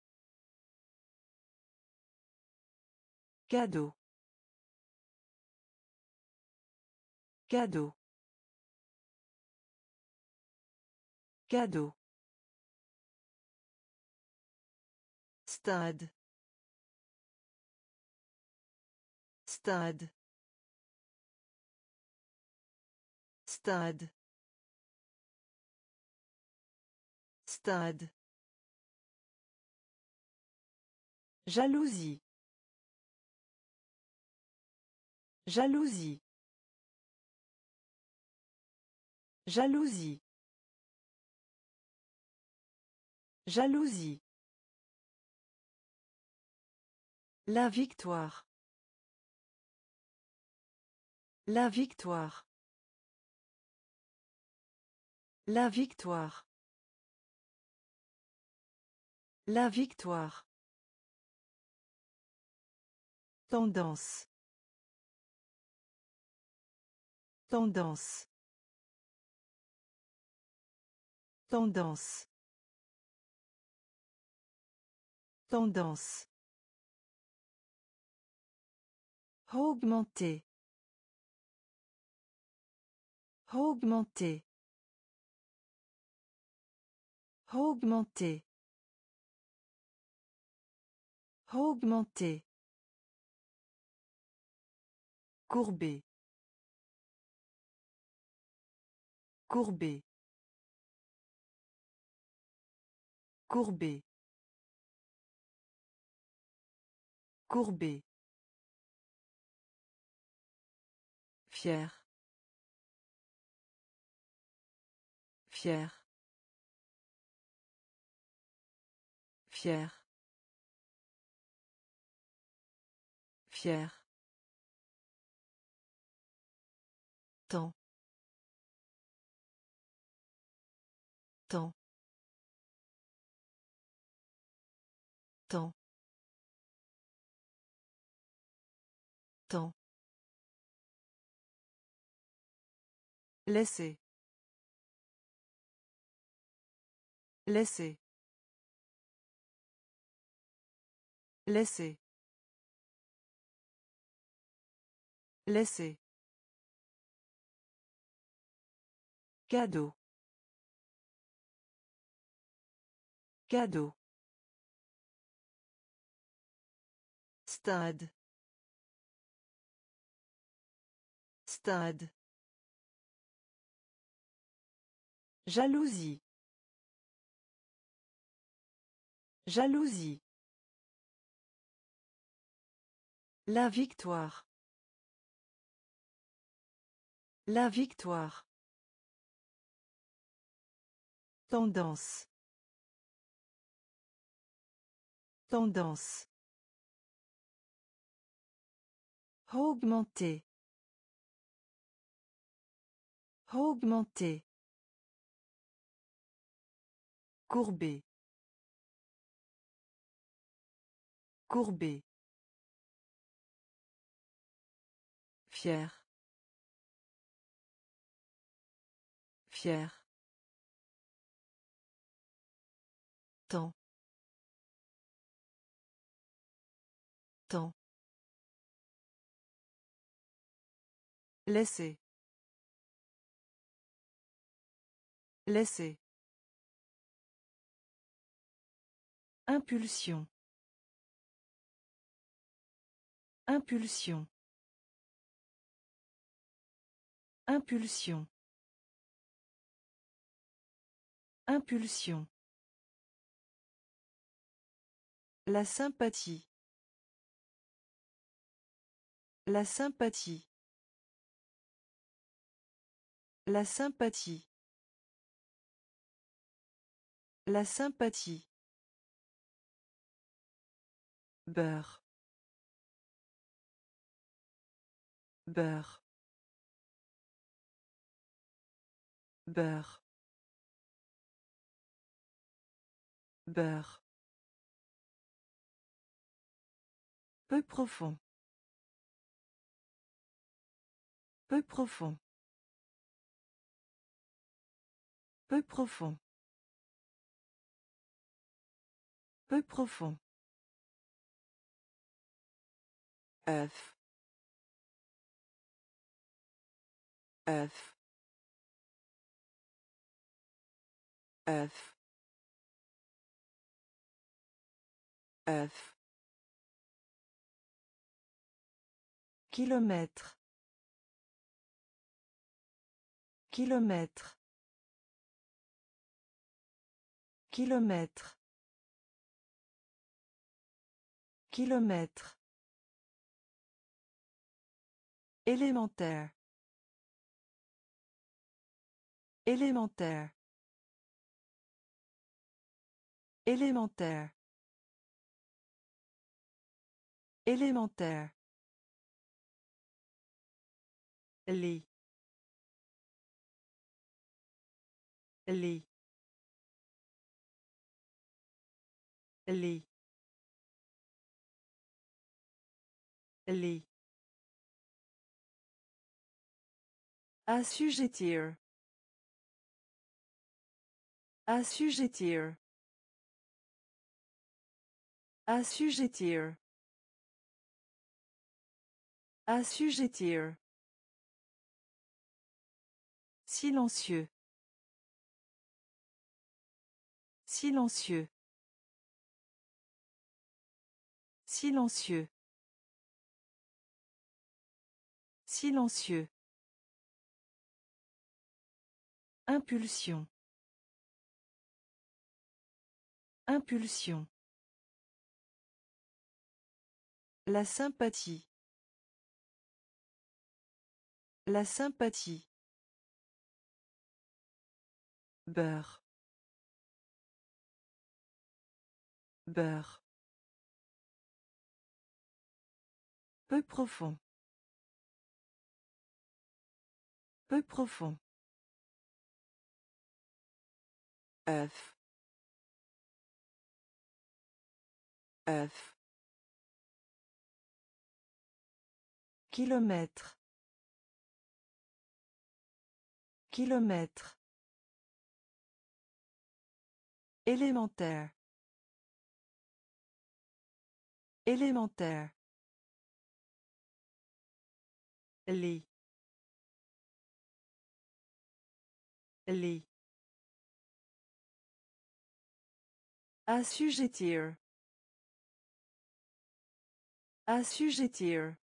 Cadeau. Cadeau. Cadeau. Stade. Stade. Stade. Stade. Jalousie. Jalousie. Jalousie. Jalousie. La victoire. La victoire. La victoire. La victoire. Tendance. Tendance. Tendance. Tendance. Augmenter. Augmenter. Augmenter. Augmenter. Courbé. Courbé. Courbé. Courbé. Fier. Fier. Fier. Fier. Temps. Temps. Temps. Temps. Laissez. Laissez. Laissez. Laissez. Cadeau. Cadeau. Stade. Stade. Jalousie. Jalousie. La victoire. La victoire. Tendance. Tendance. Augmenter. Augmenter. Courbé. Courbé. Fier. Fier. Temps. Temps. Laisser. Laisser. Impulsion. Impulsion. Impulsion. Impulsion. La sympathie. La sympathie. La sympathie. La sympathie. Beurre. Beurre. Beurre. Beurre. Peu profond. Peu profond. Peu profond. Peu profond. œuf œuf œuf œuf Kilomètre. Kilomètre. Kilomètre. Kilomètre. Élémentaire. Élémentaire. Élémentaire. Élémentaire. Lit. Lit. Lit. Lit. Assujettir. Assujettir. Assujettir. Assujettir. Silencieux. Silencieux. Silencieux. Silencieux. Impulsion. Impulsion. La sympathie. La sympathie. Beurre. Beurre. Peu profond. Peu profond. œuf Kilomètre. Kilomètre. Élémentaire. Élémentaire. Lit. Lit. Assujettir. Assujettir.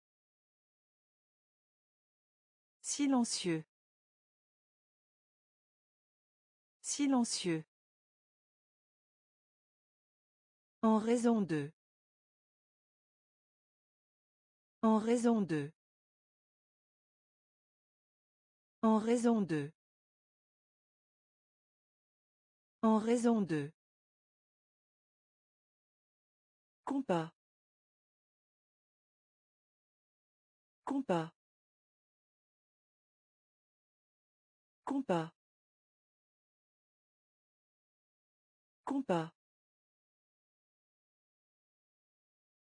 Silencieux. Silencieux. En raison de. En raison de. En raison de. En raison de. Compas. Compas. Compas. Compas.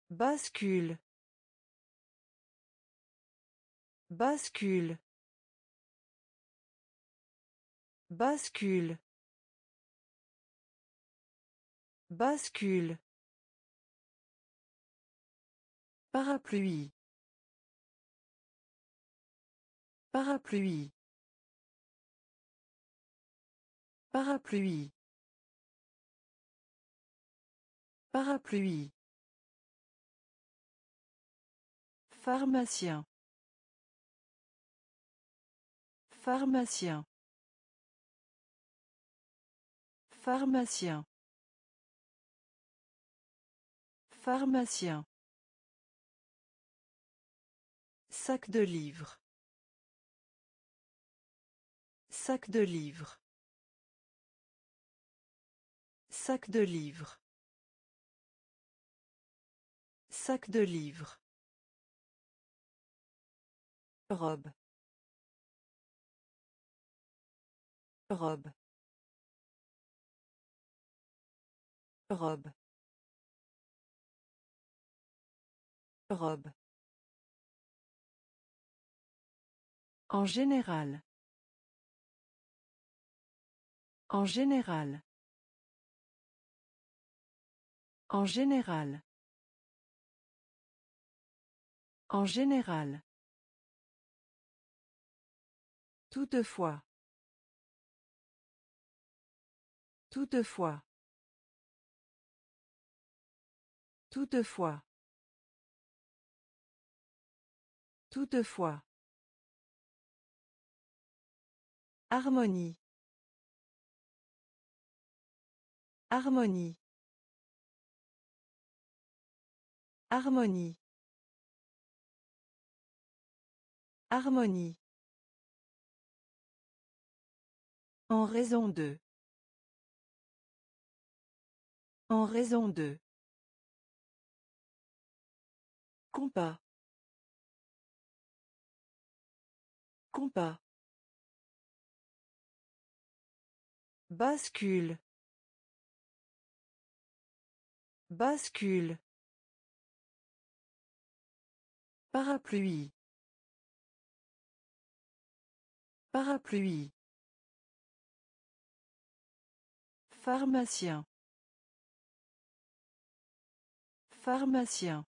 Bascule. Bascule. Bascule. Bascule. Parapluie. Parapluie. Parapluie. Parapluie. Pharmacien. Pharmacien. Pharmacien. Pharmacien. Sac de livres. Sac de livres. Sac de livres. Sac de livres. Robe. Robe. Robe. Robe. En général. En général. En général. En général. Toutefois. Toutefois. Toutefois. Toutefois. Harmonie. Harmonie. Harmonie. Harmonie. En raison de. En raison de. Compas. Compas. Bascule. Bascule. Parapluie. Parapluie. Pharmacien. Pharmacien.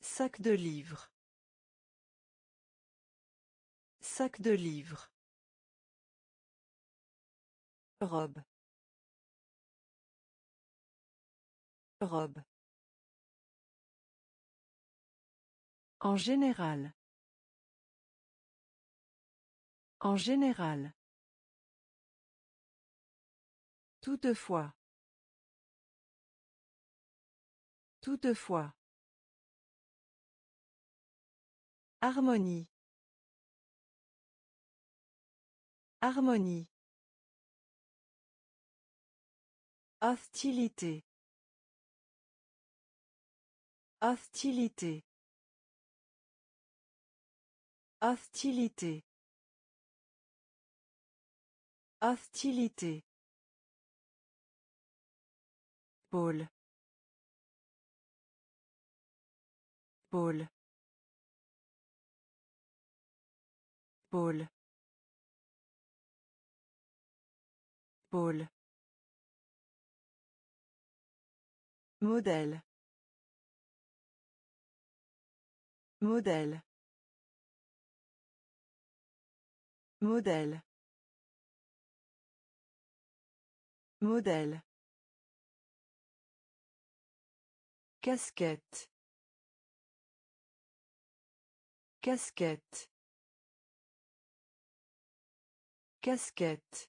Sac de livres. Sac de livres. Robe. Robe. En général. En général. Toutefois. Toutefois. Harmonie. Harmonie. Hostilité. Hostilité. Hostilité. Hostilité. Pôle. Pôle. Pôle. Pôle. Modèle. Modèle. Modèle. Modèle. Casquette. Casquette. Casquette.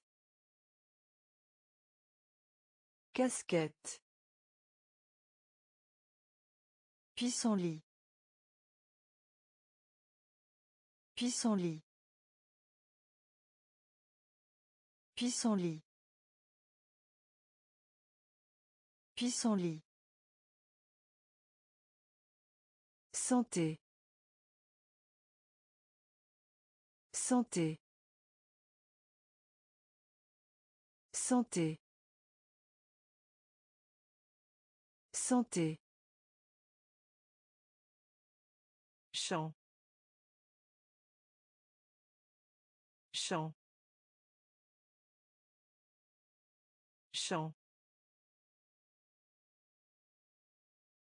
Casquette. Pissenlit. Pissenlit. Pissenlit. Pissenlit. Santé. Santé. Santé. Santé. Champ. Champ. Champ.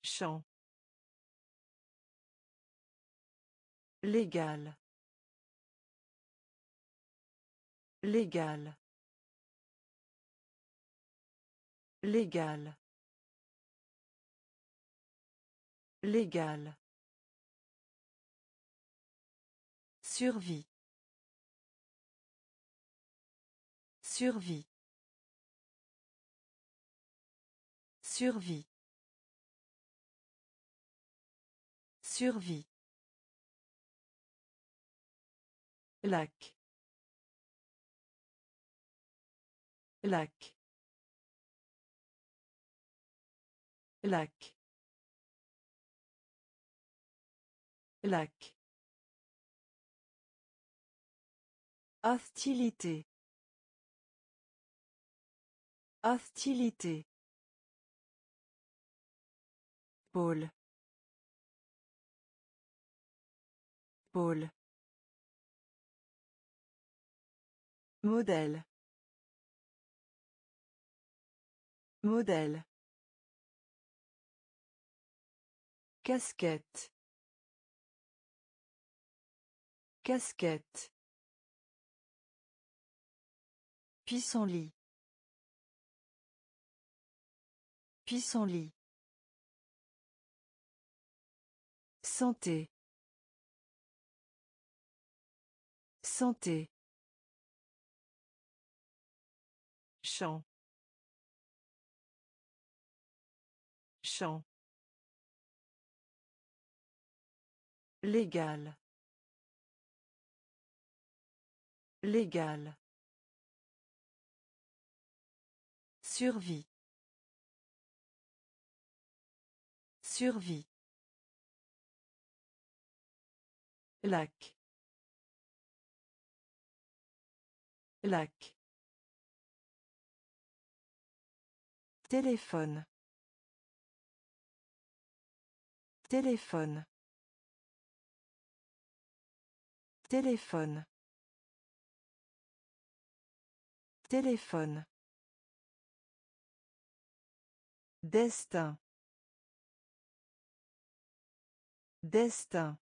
Champ. Légal. Légal. Légal. Légal. Survie. Survie. Survie. Survie. Lac. Lac. Lac. Lac. Hostilité. Hostilité. Pôle. Pôle. Modèle. Modèle. Casquette. Casquette. Pissenlit. Pissenlit. Santé. Santé. Champ. Champ. Légal. Légal. Survie. Survie. Lac. Lac. Téléphone. Téléphone. Téléphone. Téléphone. Destin. Destin.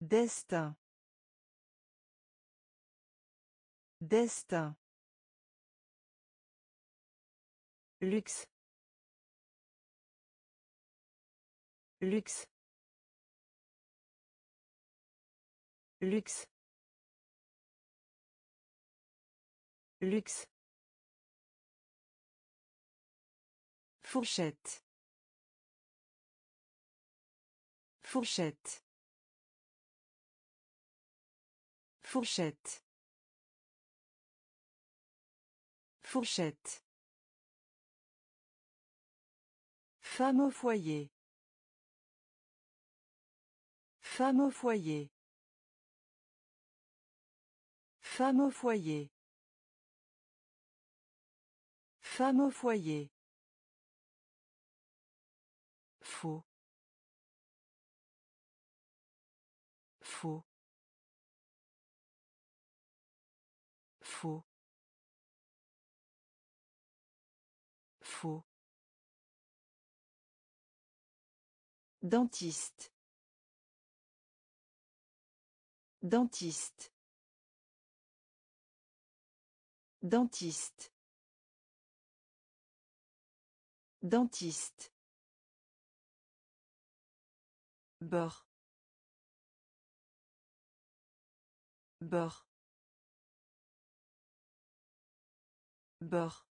Destin. Destin. Luxe. Luxe. Luxe. Luxe. Fourchette. Fourchette. Fourchette. Fourchette. Femme au foyer. Femme au foyer. Femme au foyer. Femme au foyer. Faux. Faux. Faux. Dentiste. Dentiste. Dentiste. Dentiste. Beurre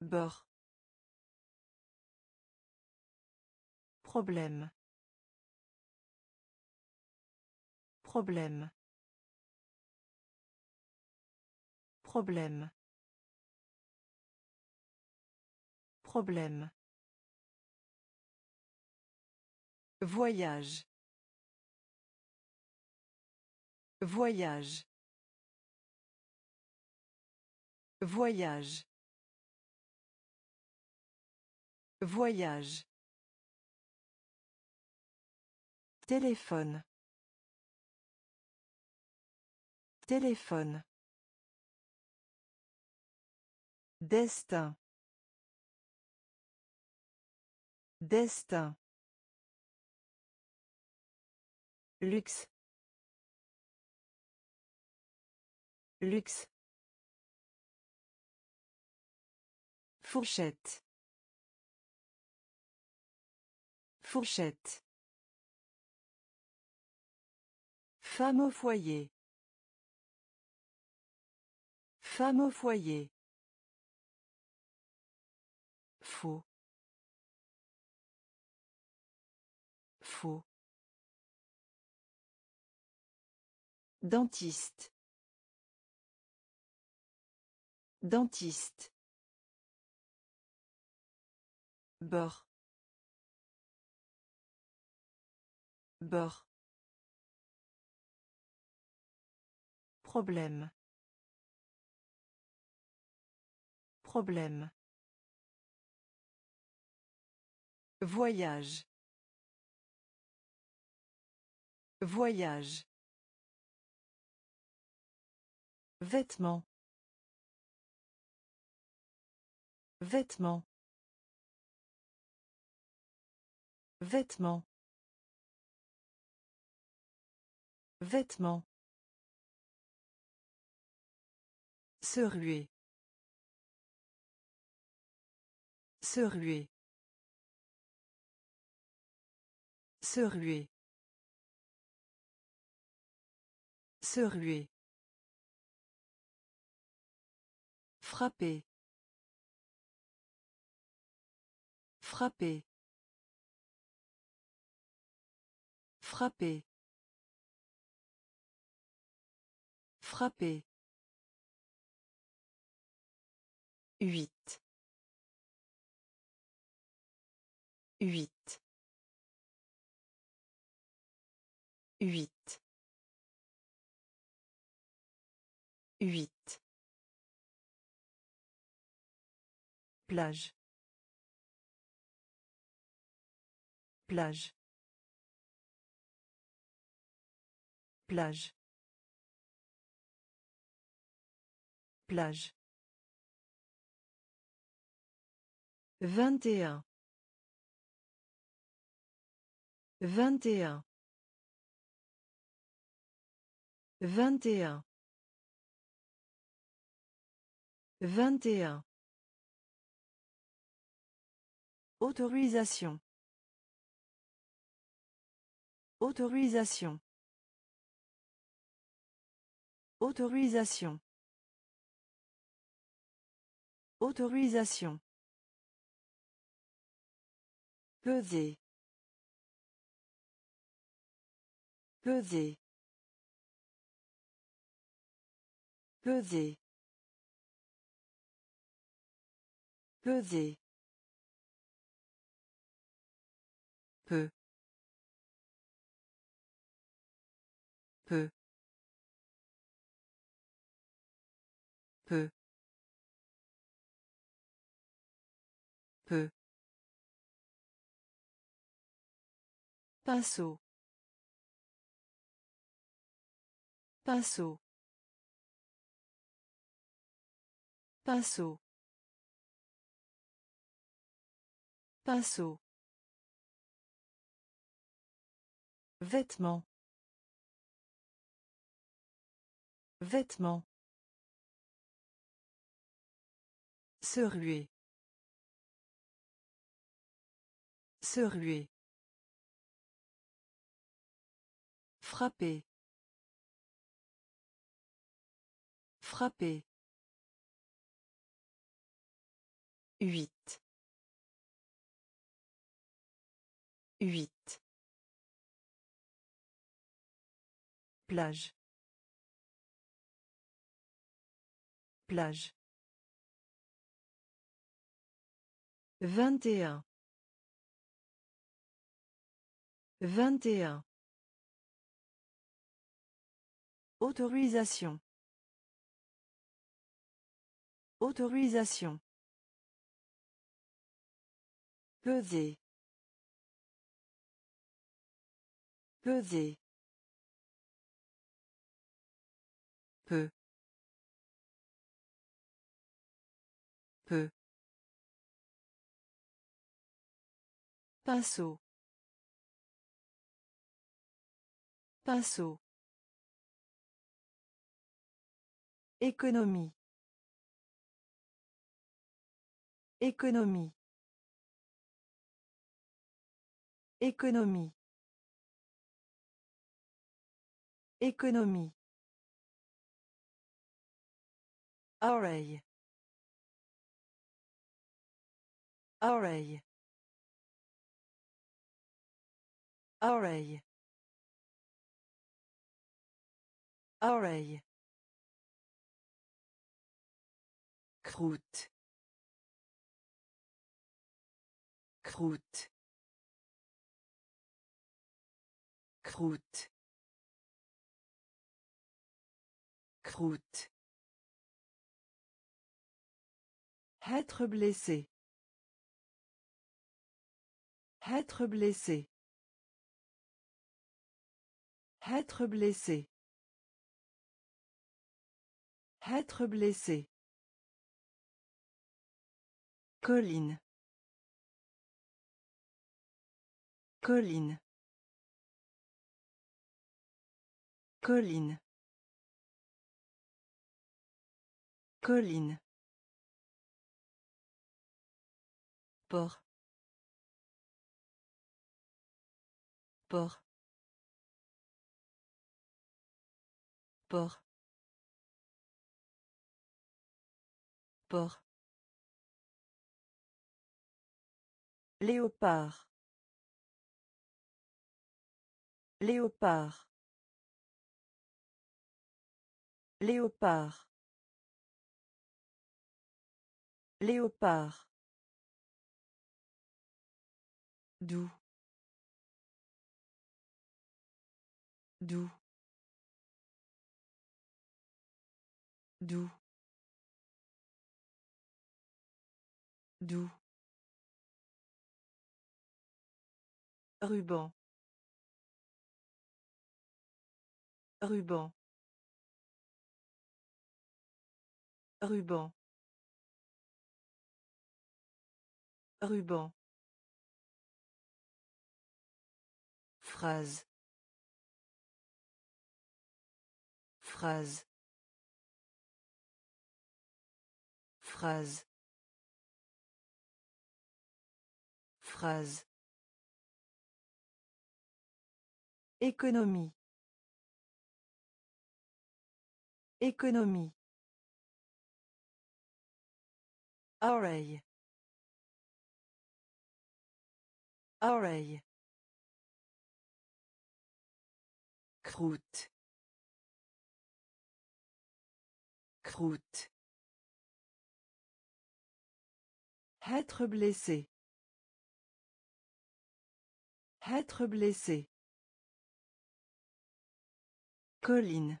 beurre Problème. Problème. Problème. Problème. Voyage. Voyage. Voyage. Voyage. Téléphone. Téléphone. Destin. Destin. Luxe. Luxe. Fourchette. Fourchette. Femme au foyer. Femme au foyer. Faux. Faux. Dentiste. Dentiste. Beurre. Problème. Problème. Voyage. Voyage. Vêtements. Vêtements. Vêtements. Vêtements. Se ruer. Se ruer. Se ruer. Se ruer. Frapper. Frapper. Frapper. Frapper. Huit. Huit. Huit. Huit. Plage. Plage. Plage. Plage. Vingt et un. Vingt et un. Vingt et un. Vingt et un. Autorisation. Autorisation. Autorisation. Autorisation. Peser. Peser. Peser. Peser. Pinceau. Pinceau. Pinceau. Pinceau. Vêtements. Vêtements. Se ruer. Se ruer. Frapper. Frapper. 8. 8. Plage. Plage. 21. 21. Autorisation. Autorisation. Peser. Peser. Peu. Peu. Pinceau. Pinceau. Économie. Économie. Économie. Économie. Oreille. Oreille. Oreille. Oreille. Croûte. Croûte. Croûte. Croûte. Être blessé. Être blessé. Être blessé. Être blessé. Colline. Colline. Colline. Colline. Port. Port. Port. Port. Léopard. Léopard. Léopard. Léopard. Doux. Doux. Doux. Doux. Ruban. Ruban. Ruban. Ruban. Phrase. Phrase. Phrase. Phrase. Économie. Économie. Oreille. Oreille. Croûte. Croûte. Être blessé. Être blessé. Colline.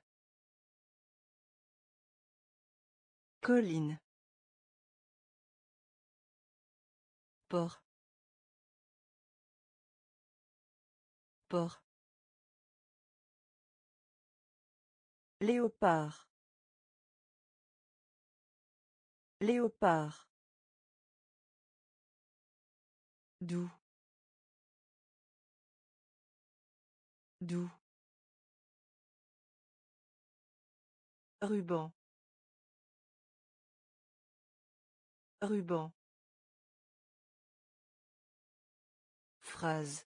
Colline. Port. Port. Léopard. Léopard. Doux. Doux. Ruban. Ruban. Phrase.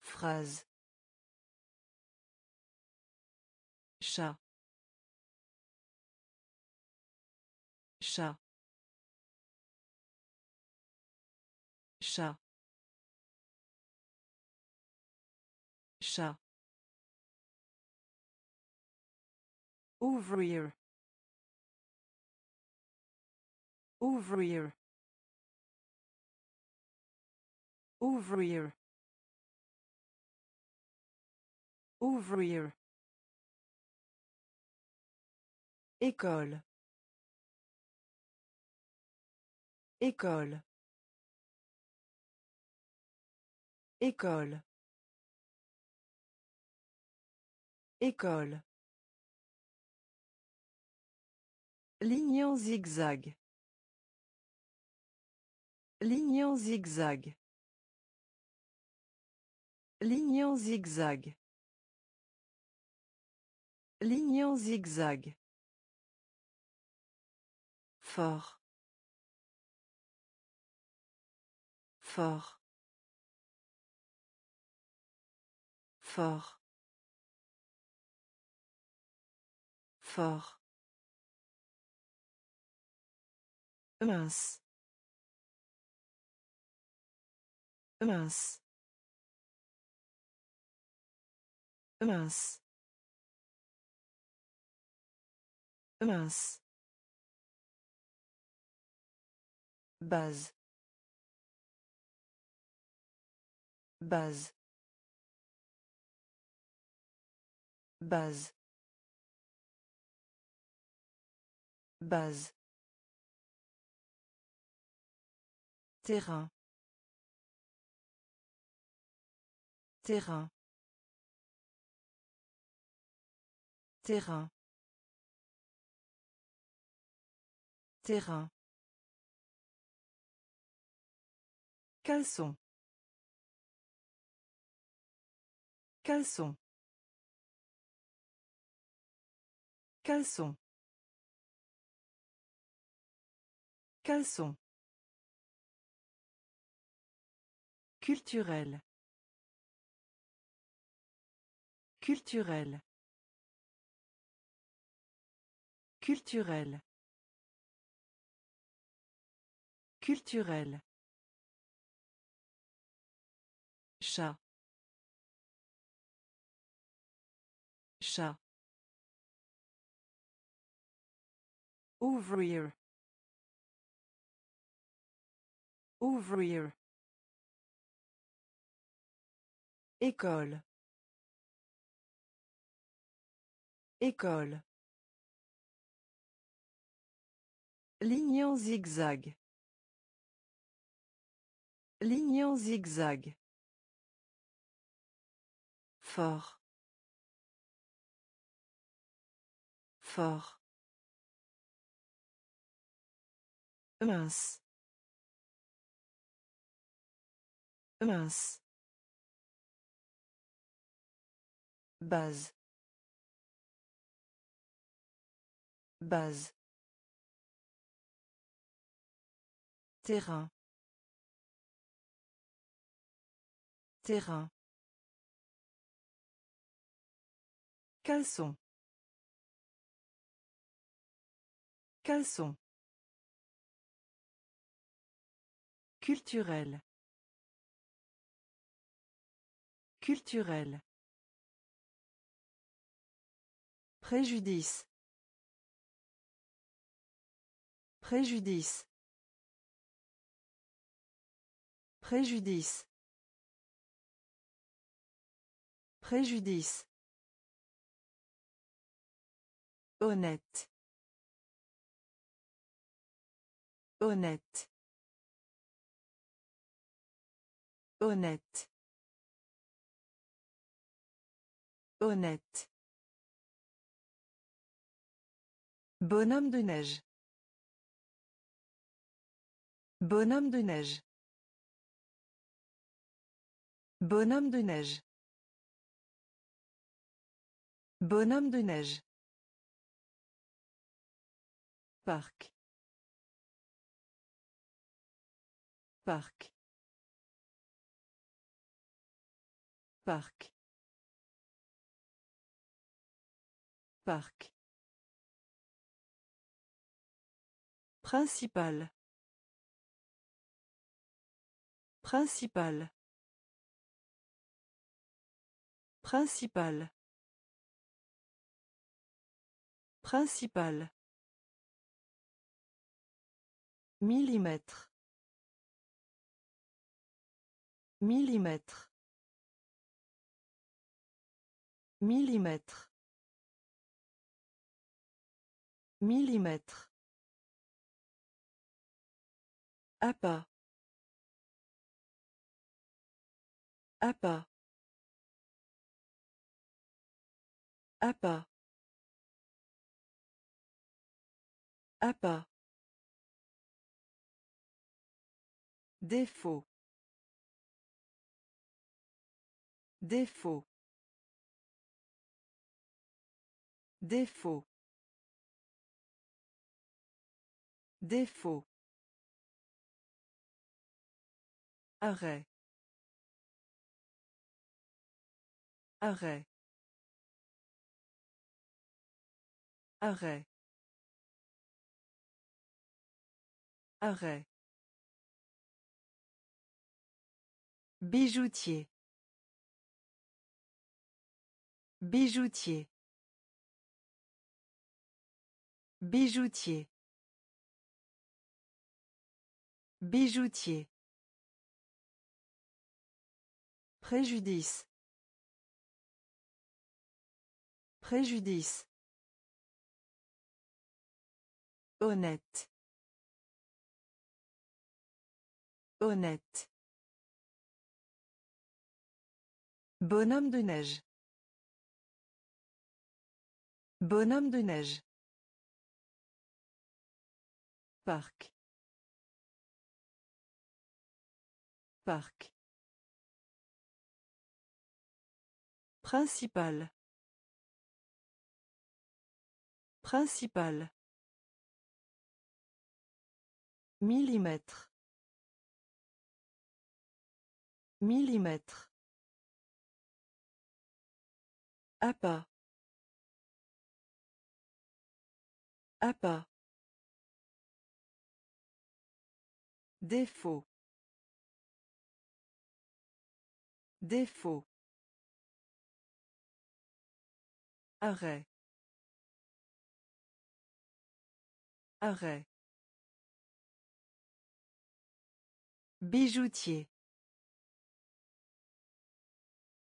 Phrase. Chat. Chat. Chat. Chat. Ouvrir. Ouvrir. Ouvrir. Ouvrir. École. École. École. École. Ligne zigzag. Ligne zigzag. Ligne zigzag. Ligne zigzag. Fort. Fort. Fort. Fort. Mince. Mince. Mince. Mince. Base base base base Terrain. Terrain. Terrain. Terrain. Caleçon. Caleçon. Caleçon. Caleçon. Culturel. Culturel. Culturel. Culturel. Chat. Chat. Ouvrir. Ouvrir. École. École. Ligne en zigzag. Ligne en zigzag. Fort. Fort. Mince. Mince. Base. Base. Terrain. Terrain. Caleçon. Caleçon. Culturel. Culturel. Préjudice. Préjudice. Préjudice. Préjudice. Honnête. Honnête. Honnête. Honnête. Bonhomme de neige. Bonhomme de neige. Bonhomme de neige. Bonhomme de neige. Parc. Parc. Parc. Parc. Principal. Principal. Principal. Principal. Millimètre. Millimètre. Millimètre. Millimètre. Appât. Appât. Appât. Appât. Défaut. Défaut. Défaut. Défaut. Arrêt. Arrêt. Arrêt. Arrêt. Bijoutier. Bijoutier. Bijoutier. Bijoutier. Préjudice. Préjudice. Honnête. Honnête. Bonhomme de neige. Bonhomme de neige. Parc. Parc. Principal. Principal. Millimètre. Millimètre. Appât. Appât. Défaut. Défaut. Arrêt. Arrêt. Bijoutier.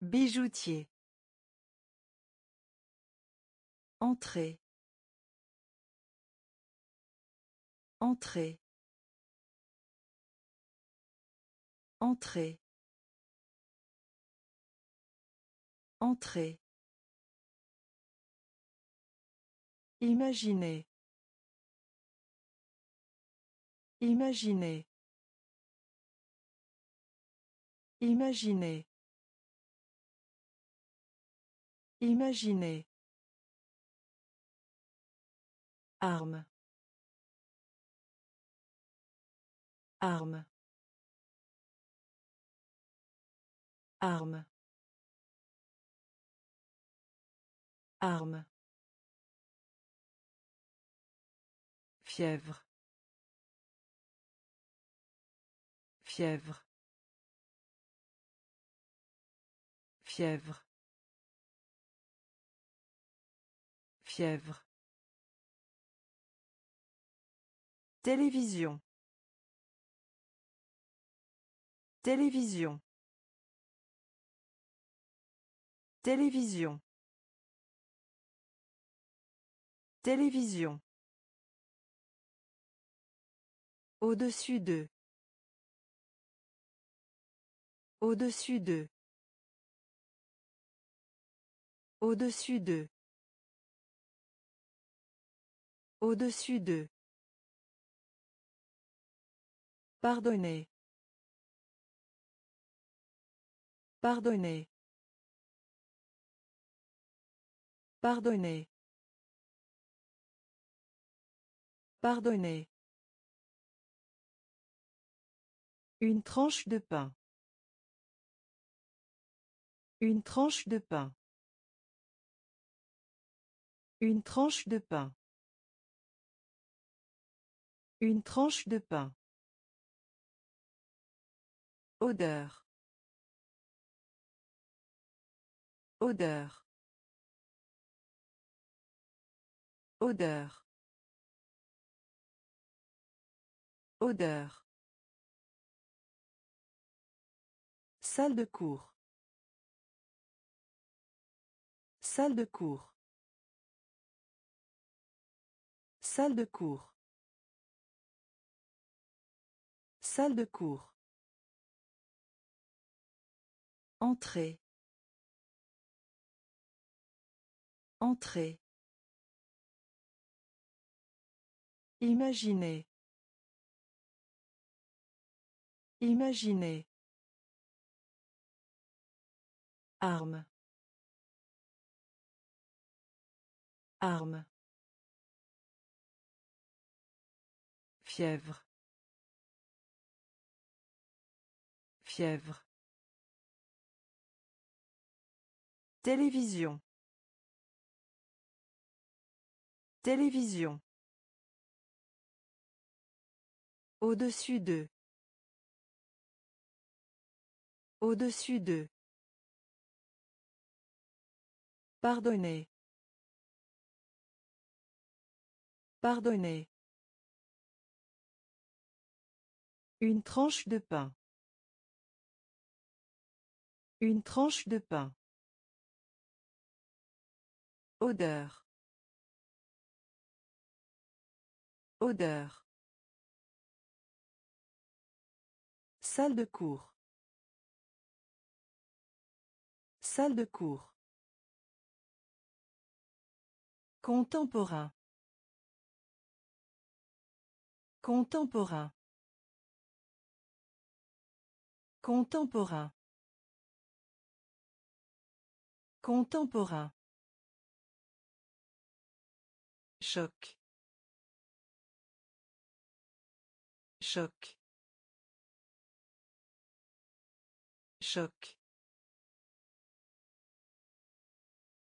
Bijoutier. Entrée. Entrée. Entrée. Entrée. Imaginez. Imaginez. Imaginez. Imaginez. Arme. Arme. Arme. Arme. Fièvre. Fièvre. Fièvre. Fièvre. Télévision. Télévision. Télévision. Télévision. Au-dessus d'eux. Au-dessus d'eux. Au-dessus d'eux. Au-dessus d'eux. Pardonnez. Pardonnez. Pardonnez. Pardonnez. Une tranche de pain. Une tranche de pain. Une tranche de pain. Une tranche de pain. Odeur. Odeur. Odeur. Odeur. Salle de cours. Salle de cours. Salle de cours. Salle de cours. Entrée. Entrée. Imaginez. Imaginez. Arme. Arme. Fièvre. Fièvre. Télévision. Télévision. Au-dessus d'eux. Au-dessus d'eux. Pardonnez. Pardonnez. Une tranche de pain. Une tranche de pain. Odeur. Odeur. Salle de cours. Salle de cours. Contemporain. Contemporain. Contemporain. Contemporain. Choc. Choc. Choc.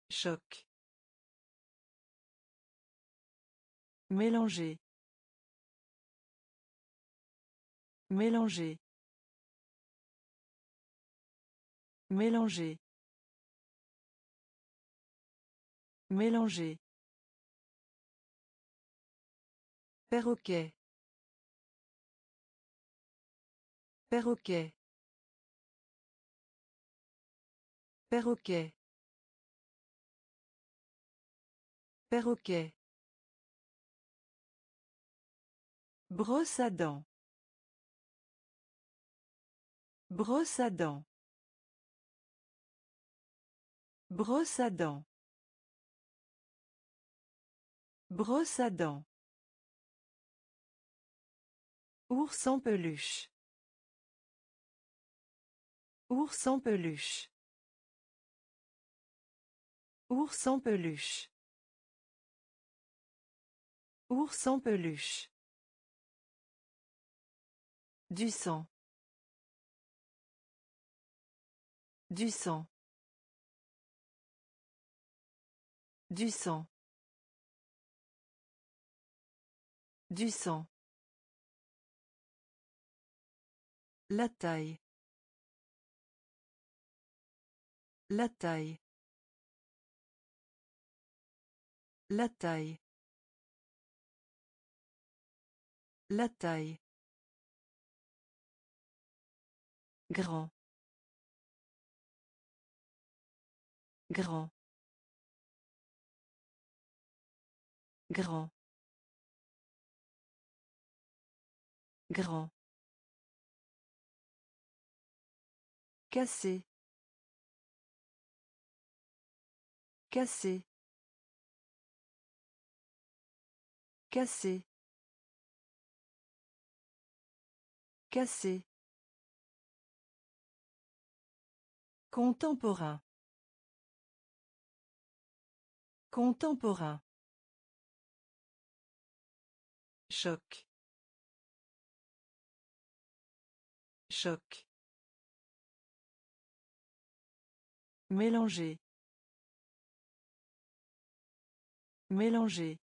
Choc. Mélanger. Mélanger. Mélanger. Mélanger. Perroquet. Perroquet. Perroquet. Perroquet. Brosse à dents. Brosse à dents. Brosse à dents. Brosse à dents. Ours en peluche. Ours en peluche. Ours en peluche. Ours en peluche. Du sang. Du sang. Du sang. Du sang. La taille. La taille. La taille. La taille. Grand. Grand. Grand. Grand. Cassé. Cassé. Cassé. Cassé. Contemporain. Contemporain. Choc. Choc. Mélanger. Mélanger.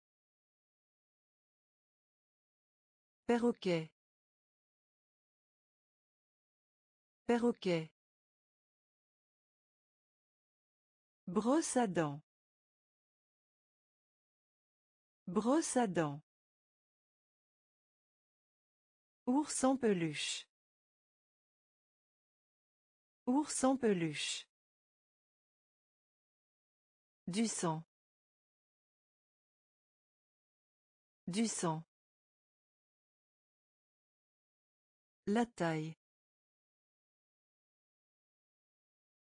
Perroquet. Perroquet. Brosse à dents. Brosse à dents. Ours en peluche. Ours en peluche. Du sang. Du sang. La taille.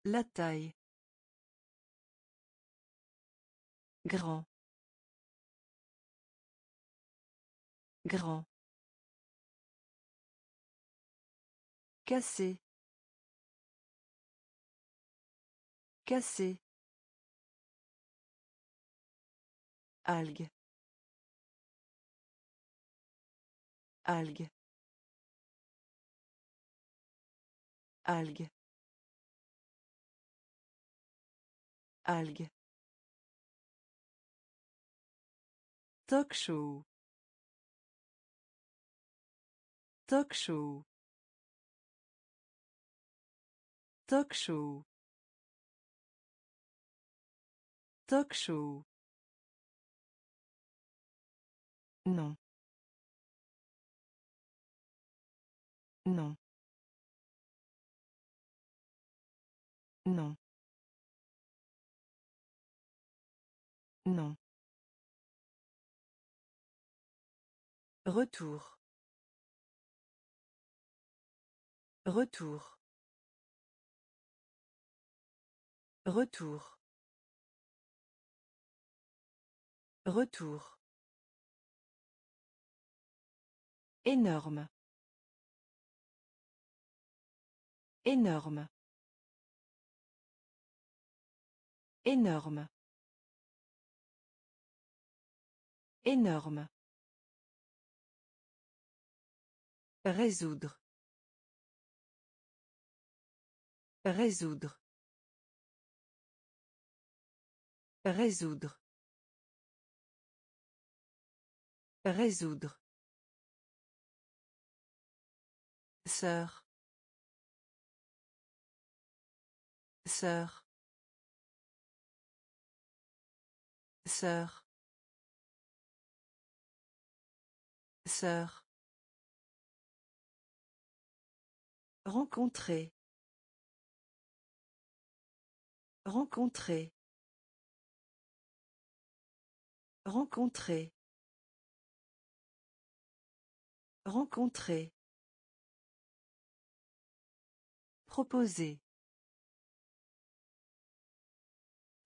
La taille. Grand. Grand. Cassé. Cassé. Algue. Algue. Algue. Algue. Talk show. Talk show. Talk show. Talk show. Non. Non. Non. Non. Retour. Retour. Retour. Retour. Énorme. Énorme. Énorme. Énorme. Résoudre. Résoudre. Résoudre. Résoudre. Sœur. Sœur. Sœur. Sœur. Rencontrer. Rencontrer. Rencontrer. Rencontrer. Proposer.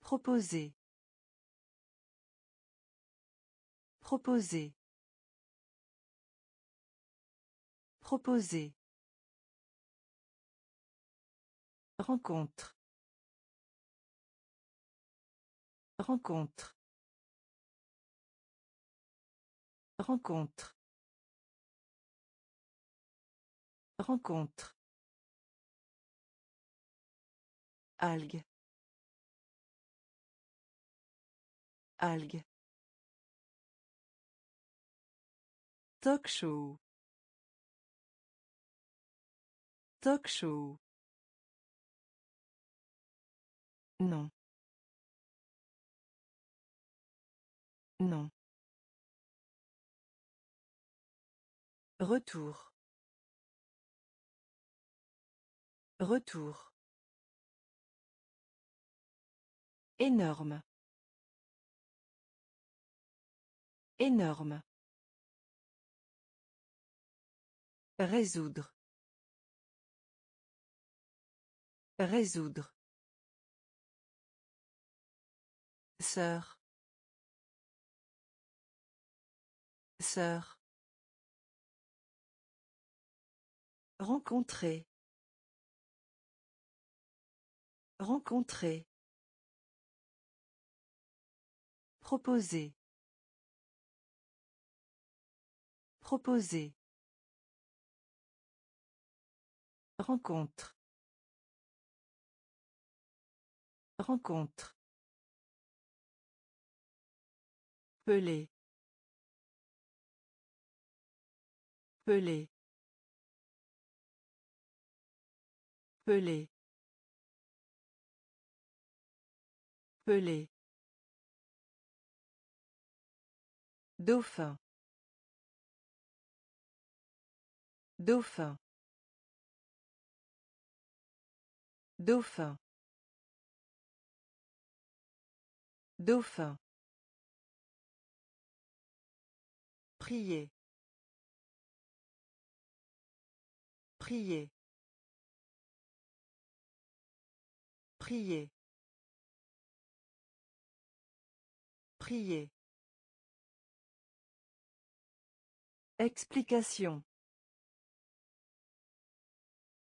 Proposer. Proposer. Proposer. Rencontre. Rencontre. Rencontre. Rencontre. Algue. Algue. Talk show. Talk show. Non. Non. Retour. Retour. Énorme. Énorme. Résoudre. Résoudre. Sœur. Sœur. Rencontrer. Rencontrer. Proposer. Proposer. Rencontre. Rencontre. Pelé. Pelé. Pelé. Pelé. Dauphin. Dauphin. Dauphin. Dauphin. Prier. Prier. Prier. Prier. Explication.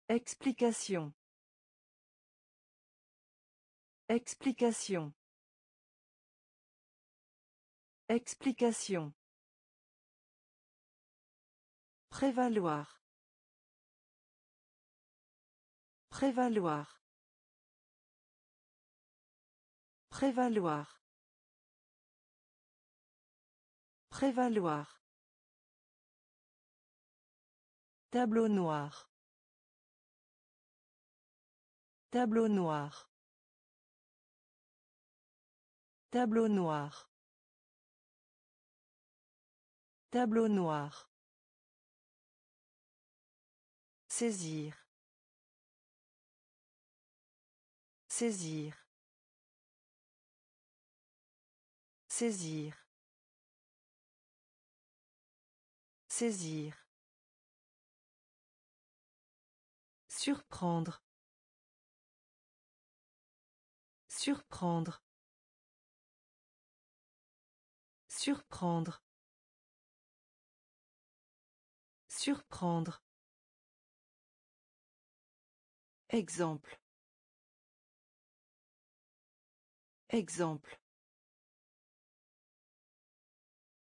Explication. Explication. Explication. Prévaloir. Prévaloir. Prévaloir. Prévaloir. Tableau noir. Tableau noir. Tableau noir. Tableau noir. Saisir. Saisir. Saisir. Saisir. Surprendre. Surprendre. Surprendre. Surprendre. Exemple. Exemple.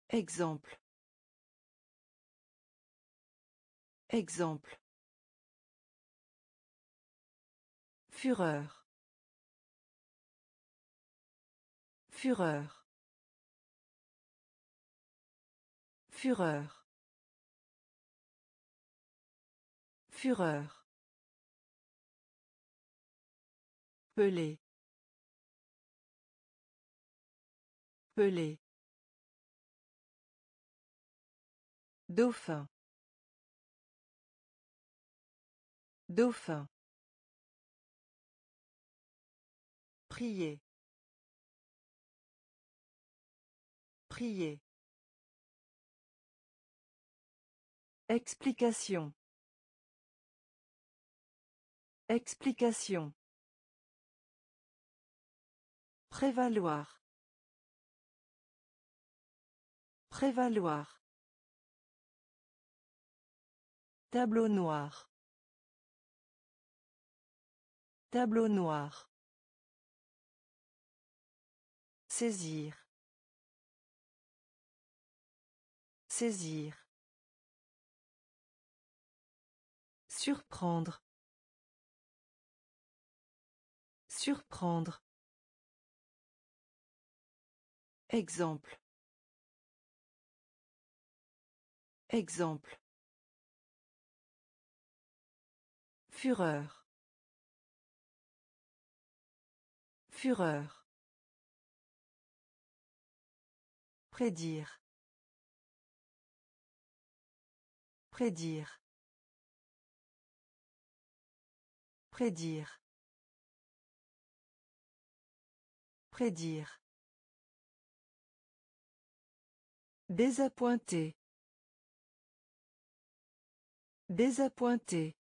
Exemple. Exemple. Fureur. Fureur. Fureur. Fureur. Pelé. Pelé. Dauphin. Dauphin. Prier. Prier. Explication. Explication. Prévaloir. Prévaloir. Tableau noir. Tableau noir. Saisir. Saisir. Surprendre. Surprendre. Exemple. Exemple. Fureur. Fureur. Prédire. Prédire. Prédire. Prédire. Désappointé. Désappointé.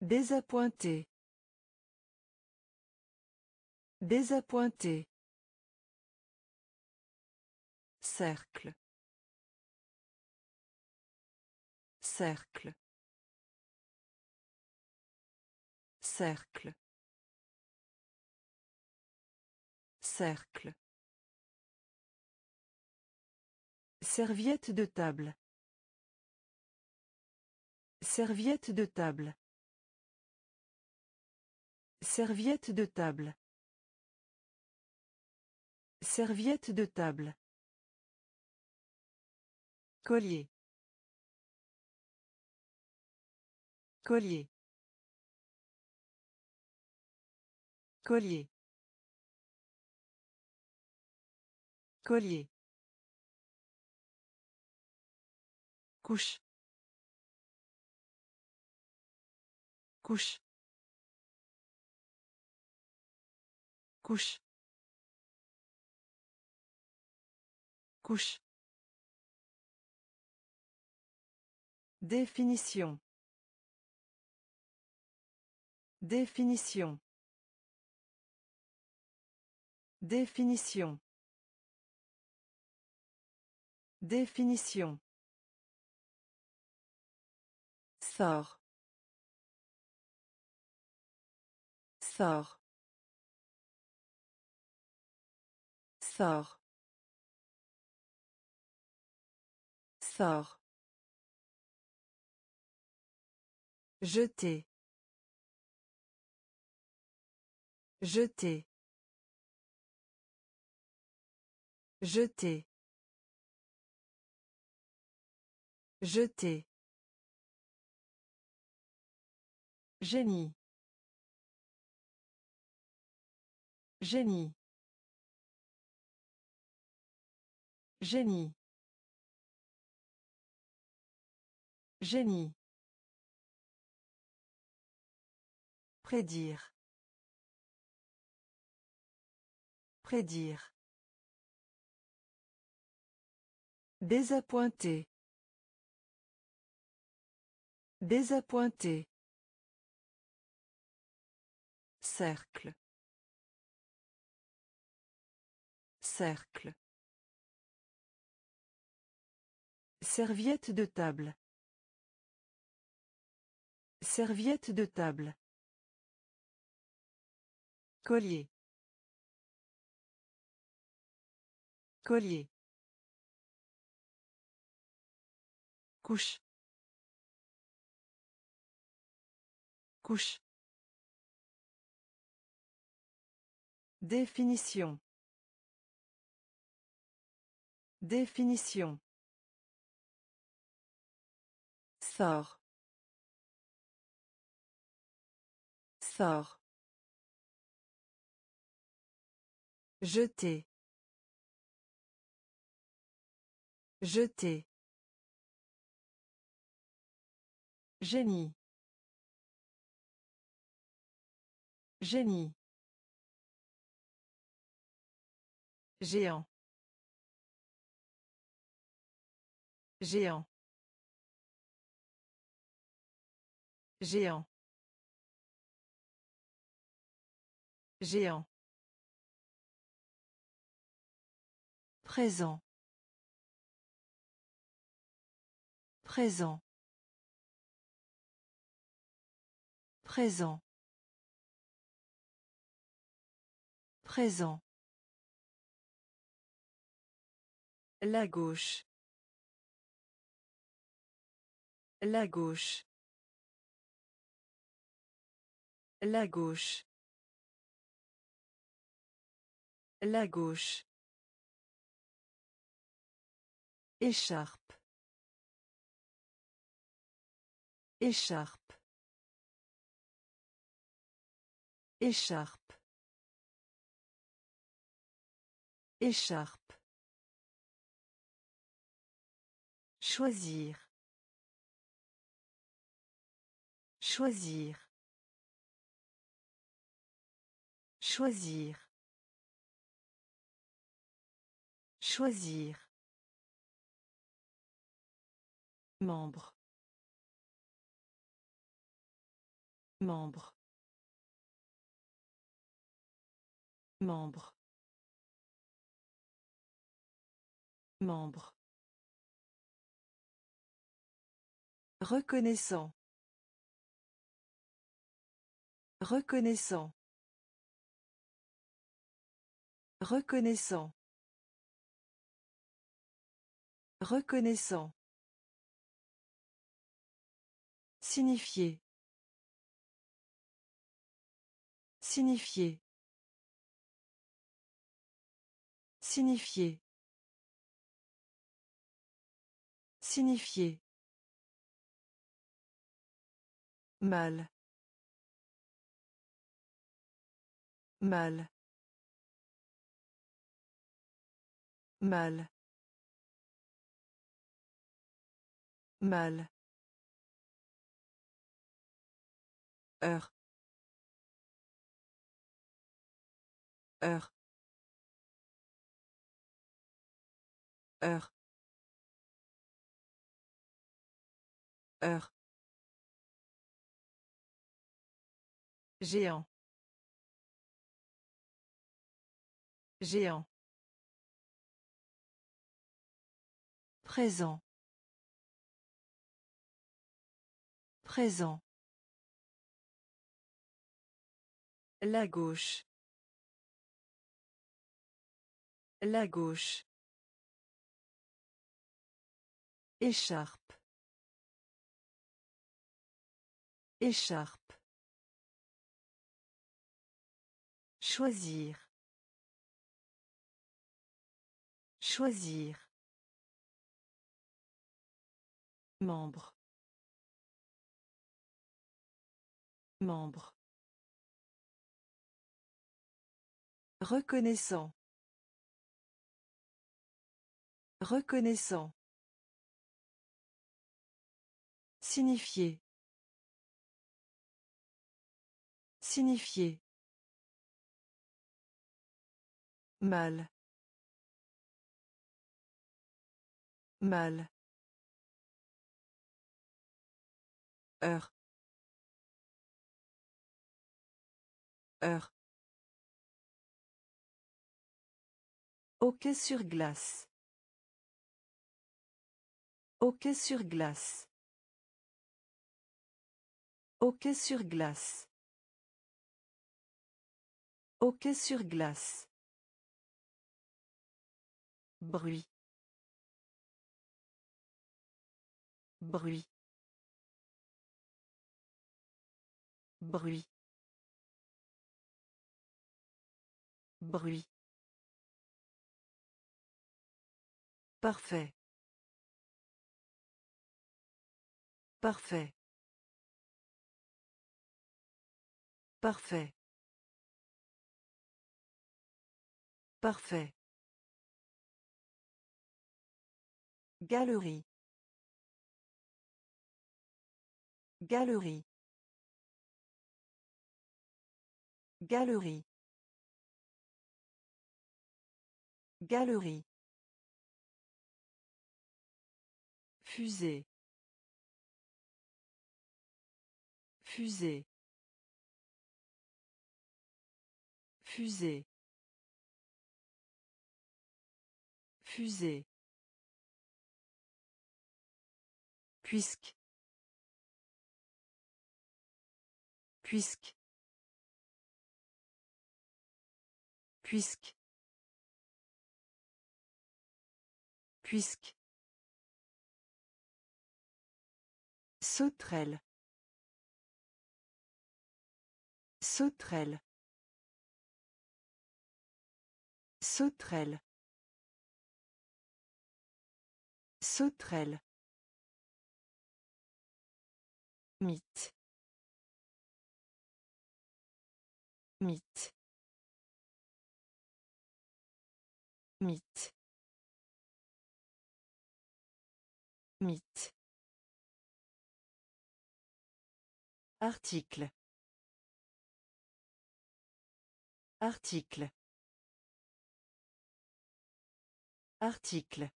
Désappointé. Désappointé. Cercle. Cercle. Cercle. Serviette de table. Serviette de table. Serviette de table. Serviette de table. Collier. Collier. Collier. Collier. Couche. Couche. Couche. Couche. Définition. Définition. Définition. Définition. Sort. Sort. Sort. Jeter. Jeter. Jeter. Jeter. Génie. Génie. Génie. Génie. Prédire. Prédire. Désappointé. Désappointé. Cercle. Cercle. Serviette de table. Serviette de table. Collier. Collier. Couche. Couche. Définition. Définition. Sort. Sort. Jeter. Jeter. Génie. Génie. Géant. Géant. Géant. Géant. Présent. Présent. Présent. Présent. La gauche. La gauche. La gauche. La gauche. Écharpe. Écharpe. Écharpe. Écharpe. Choisir. Choisir. Choisir. Choisir. Membre. Membre. Membre. Membre. Reconnaissant. Reconnaissant. Reconnaissant. Reconnaissant. Signifier. Signifier. Signifier. Signifier. Mal. Mal. Mal. Mal. heure heure heure heure Géant. Géant. Présent. Présent. La gauche. La gauche. Écharpe. Écharpe. Choisir. Choisir. Membre. Membre. Reconnaissant. Reconnaissant. Signifier. Signifier. Mal. Mal. Heure. Heure. Hockey sur glace. Hockey sur glace. Hockey sur glace. Hockey sur glace. Bruit. Bruit. Bruit. Bruit. Parfait. Parfait. Parfait. Parfait. Galerie. Galerie. Galerie. Galerie. Fusée. Fusée. Fusée. Fusée. Puisque. Puisque. Puisque. Puisque. Sauterelle. Sauterelle. Sauterelle. Sauterelle. Mythe. Mythe. Mythe. Mythe. Article. Article. Article.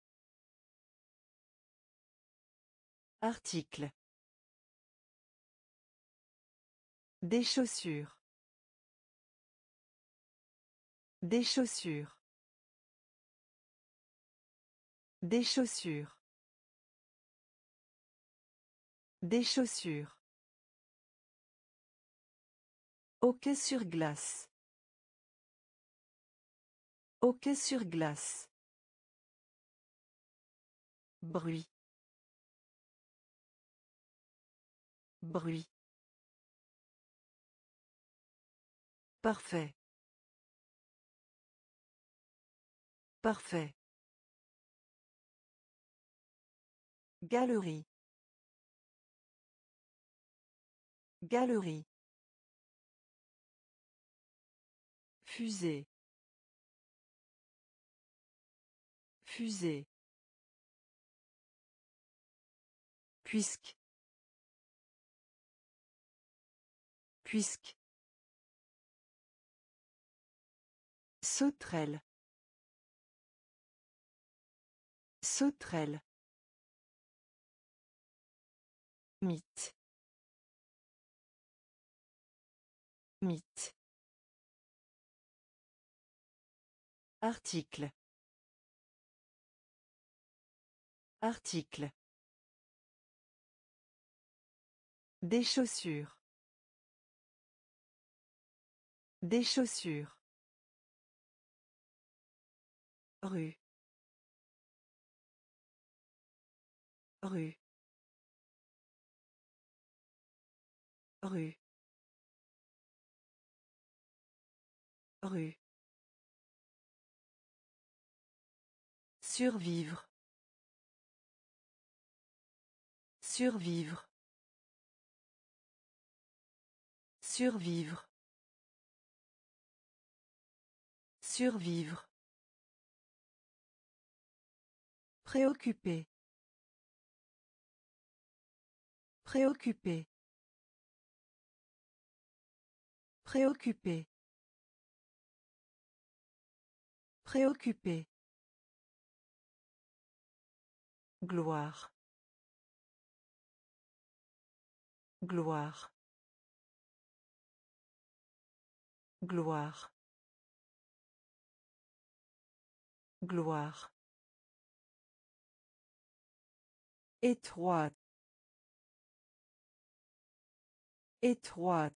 Article. Des chaussures. Des chaussures. Des chaussures. Des chaussures. Hockey sur glace. Hockey sur glace. Bruit. Bruit. Parfait. Parfait. Galerie. Galerie. Fusée. Fusée. Puisque. Puisque. Sauterelle. Sauterelle. Mythe. Mythe. Article. Article. Des chaussures. Des chaussures. Rue. Rue. Rue. Rue. Survivre. Survivre. Survivre. Survivre. Préoccupé. Préoccupé. Préoccupé. Préoccupé. Gloire. Gloire. Gloire. Gloire. Étroite. Étroite.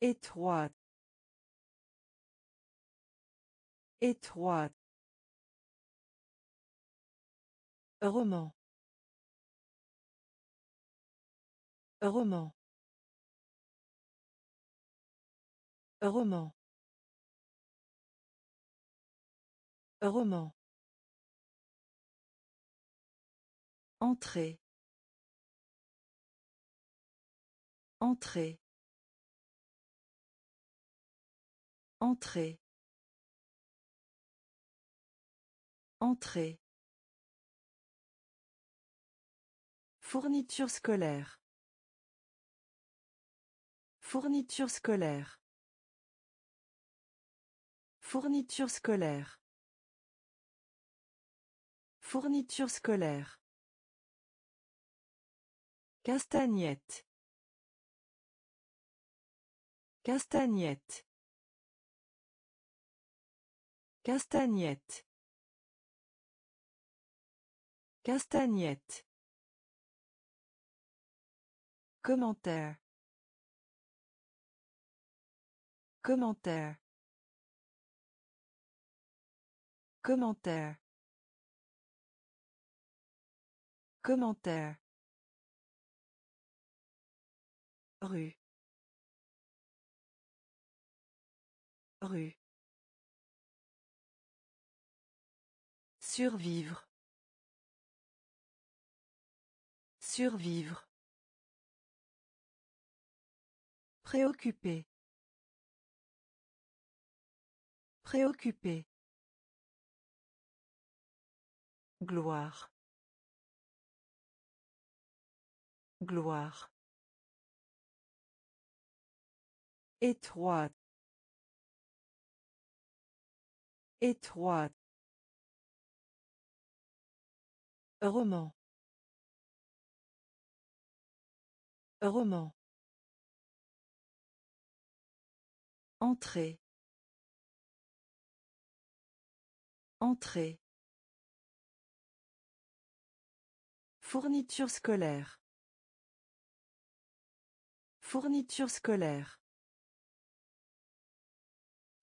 Étroite. Étroite. Roman. Roman. Roman. Roman. Entrée. Entrée. Entrée. Entrée. Fourniture scolaire. Fourniture scolaire. Fourniture scolaire. Fourniture scolaire. Castagnette. Castagnette. Castagnette. Castagnette. Commentaire. Commentaire. Commentaire. Commentaire. Rue. Rue. Survivre. Survivre. Préoccupé. Préoccupé. Gloire. Gloire. Étroite. Étroite. Roman. Roman. Entrée. Entrée. Fourniture scolaire. Fourniture scolaire.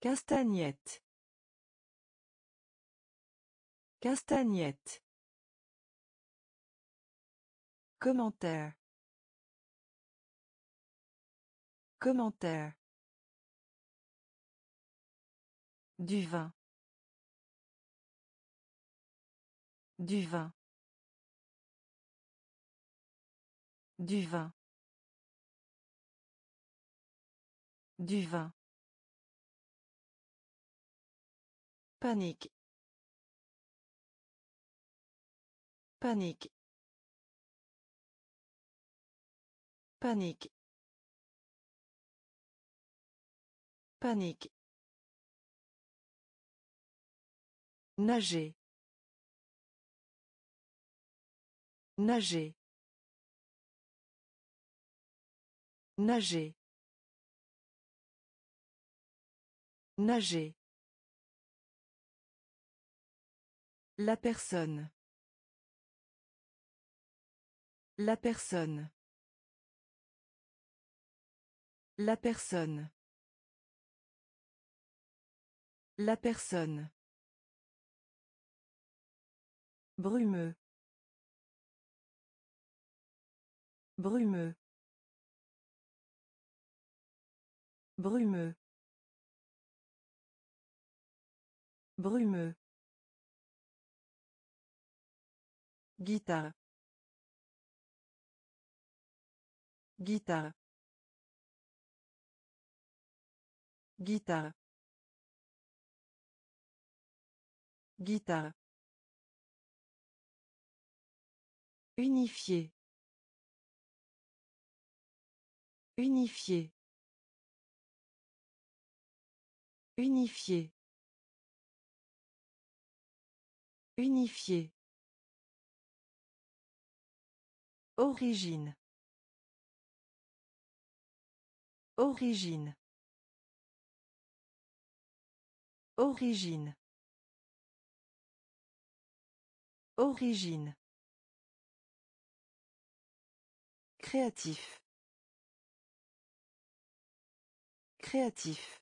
Castagnette. Castagnette. Commentaire. Commentaire. Du vin. Du vin. Du vin. Du vin. Panique. Panique. Panique. Panique. Nager. Nager. Nager. Nager. La personne. La personne. La personne. La personne. Brumeux. Brumeux. Brumeux. Brumeux. Guitare. Guitare. Guitare. Guitare. Unifié. Unifié. Unifié. Unifié. Origine. Origine. Origine. Origine. Créatif. Créatif.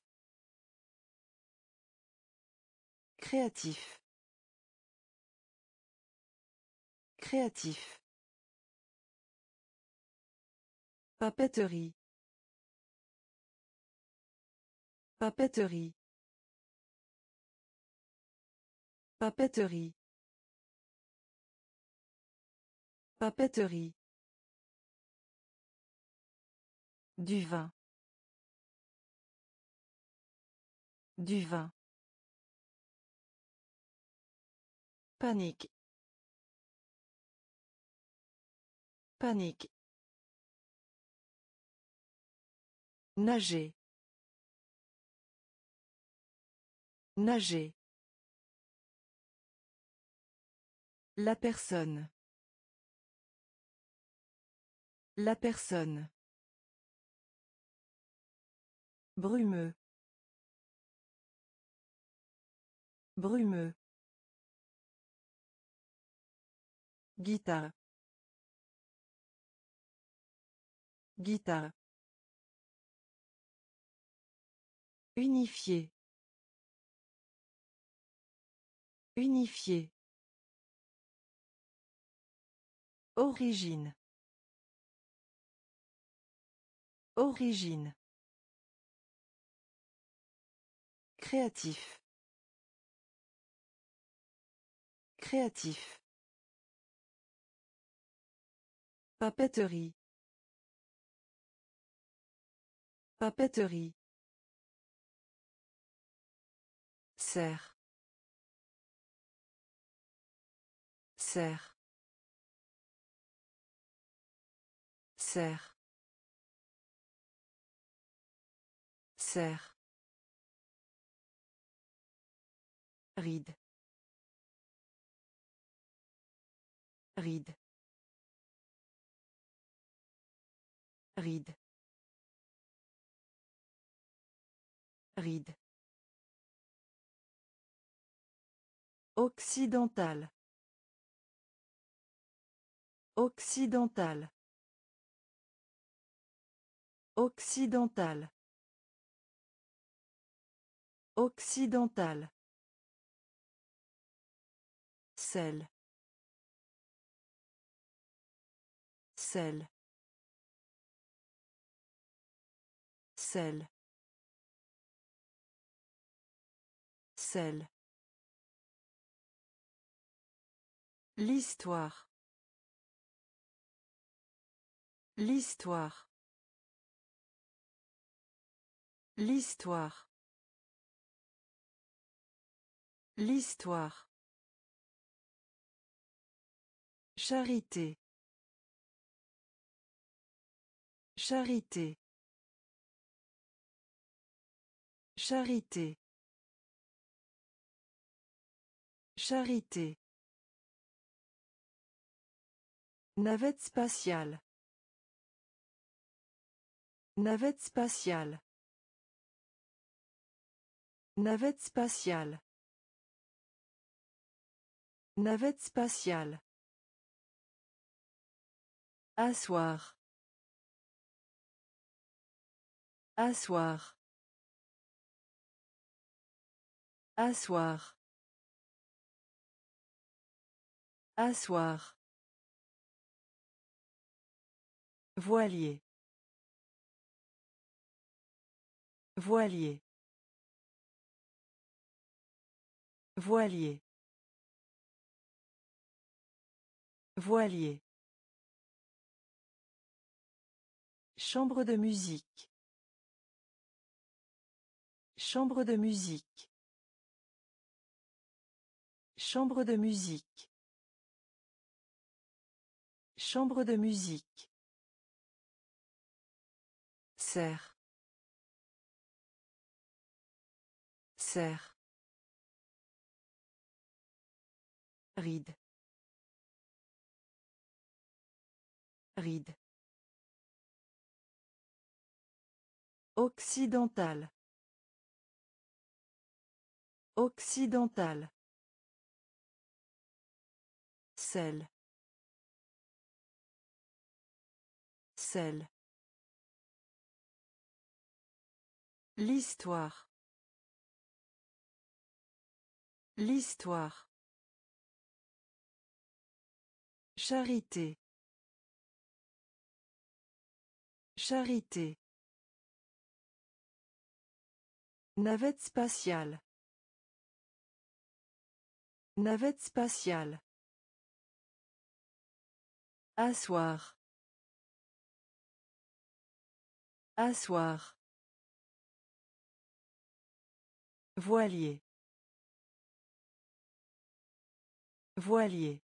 Créatif. Créatif. Papeterie. Papeterie. Papeterie. Papeterie. Du vin. Du vin. Panique. Panique. Nager. Nager. La personne. La personne. Brumeux. Brumeux. Guitare. Guitare. Unifié. Unifié. Origine. Origine. Créatif. Créatif. Papeterie. Papeterie. Serre. Serre. Serre. Serre. Ride. Ride. Ride. Ride. Occidental. Occidental. Occidental. Occidental. Sel. Sel. Sel. Celle. L'histoire. L'histoire. L'histoire. L'histoire. Charité. Charité. Charité. Charité. Navette spatiale. Navette spatiale. Navette spatiale. Navette spatiale. Asseoir. Asseoir. Asseoir. Asseoir. Voilier. Voilier. Voilier. Voilier. Chambre de musique. Chambre de musique. Chambre de musique. Chambre de musique. Serre. Serre. Ride. Ride. Occidental. Occidental. Celle. Celle. L'histoire. L'histoire. Charité. Charité. Navette spatiale. Navette spatiale. Asseoir. Asseoir. Voilier. Voilier.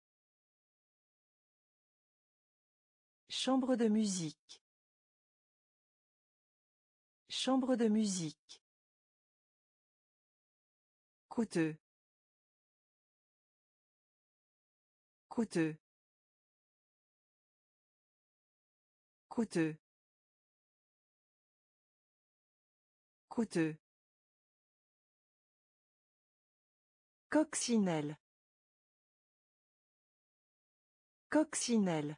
Chambre de musique. Chambre de musique. Coûteux. Coûteux. Coûteux. Coûteux. Coccinelle. Coccinelle.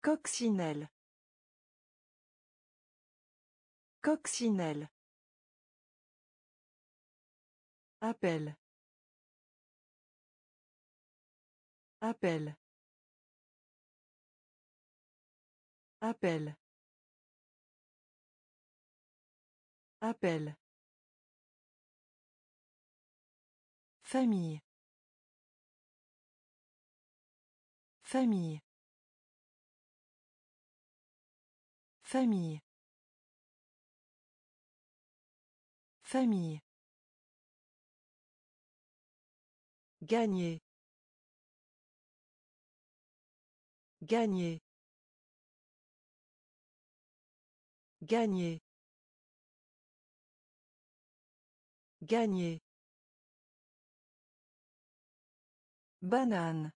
Coccinelle. Coccinelle. Appel. Appel. Appel. Appel. Famille. Famille. Famille. Famille. Gagner. Gagner. Gagner. Gagner. Banane.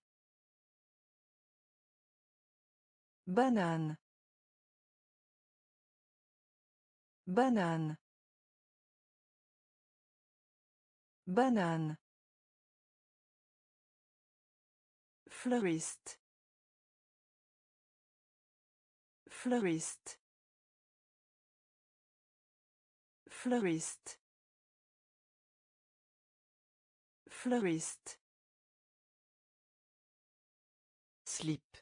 Banane. Banane. Banane. Fleuriste. Fleuriste. Fleuriste. Fleuriste. Slip.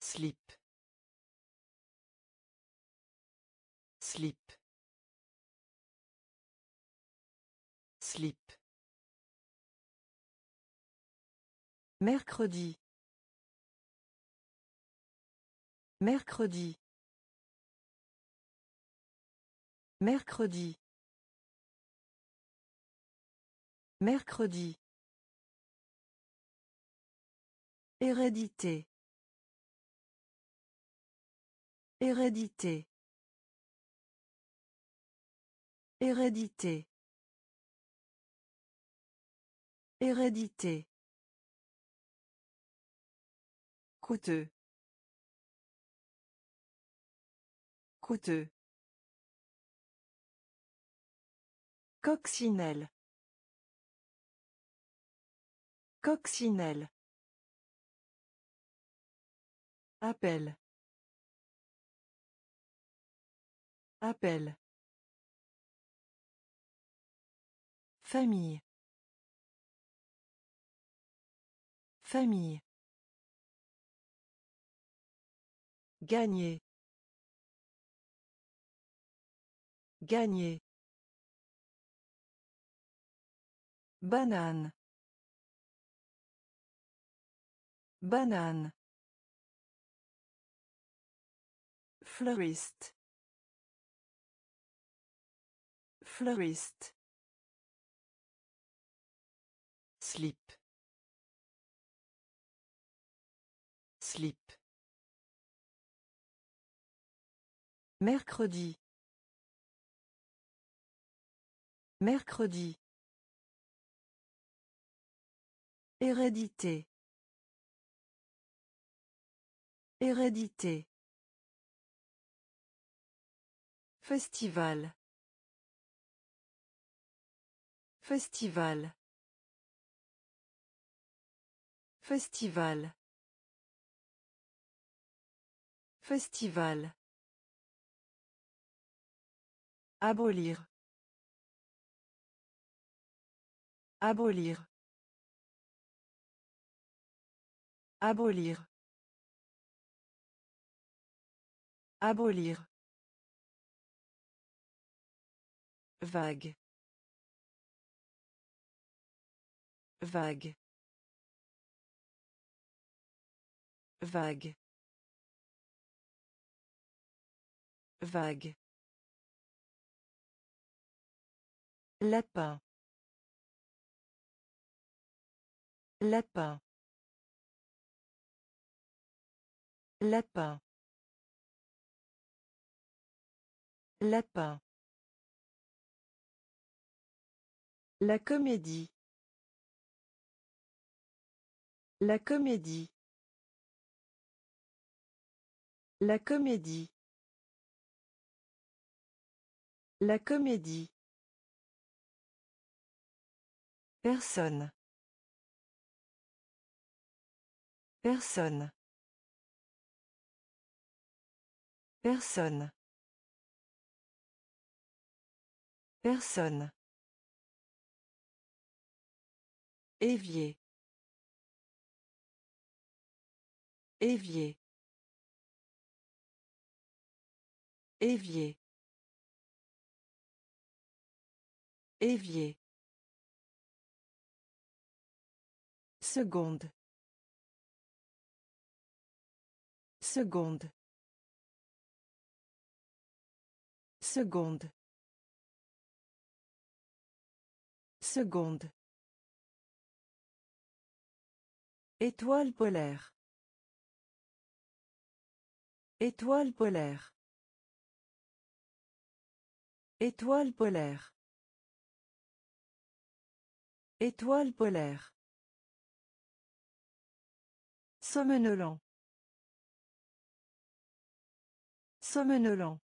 Slip. Slip. Slip. Mercredi. Mercredi. Mercredi. Mercredi. Hérédité. Hérédité. Hérédité. Hérédité. coûteux coûteux Coccinelle. Coccinelle. Appel. Appel. Famille. Famille. Gagner. Gagner. Banane. Banane. Fleuriste. Fleuriste. Slip. Slip. Mercredi. Mercredi. Hérédité. Hérédité. Festival. Festival. Festival. Festival. Abolir. Abolir. Abolir. Abolir. Vague. Vague. Vague. Vague. Lapin. Lapin. Lapin. Lapin. La comédie. La comédie. La comédie. La comédie. Personne. Personne. Personne. Personne. Évier. Évier. Évier. Évier. Seconde. Seconde. Seconde. Seconde. Étoile polaire. Étoile polaire. Étoile polaire. Étoile polaire. Somnolent. Somnolent.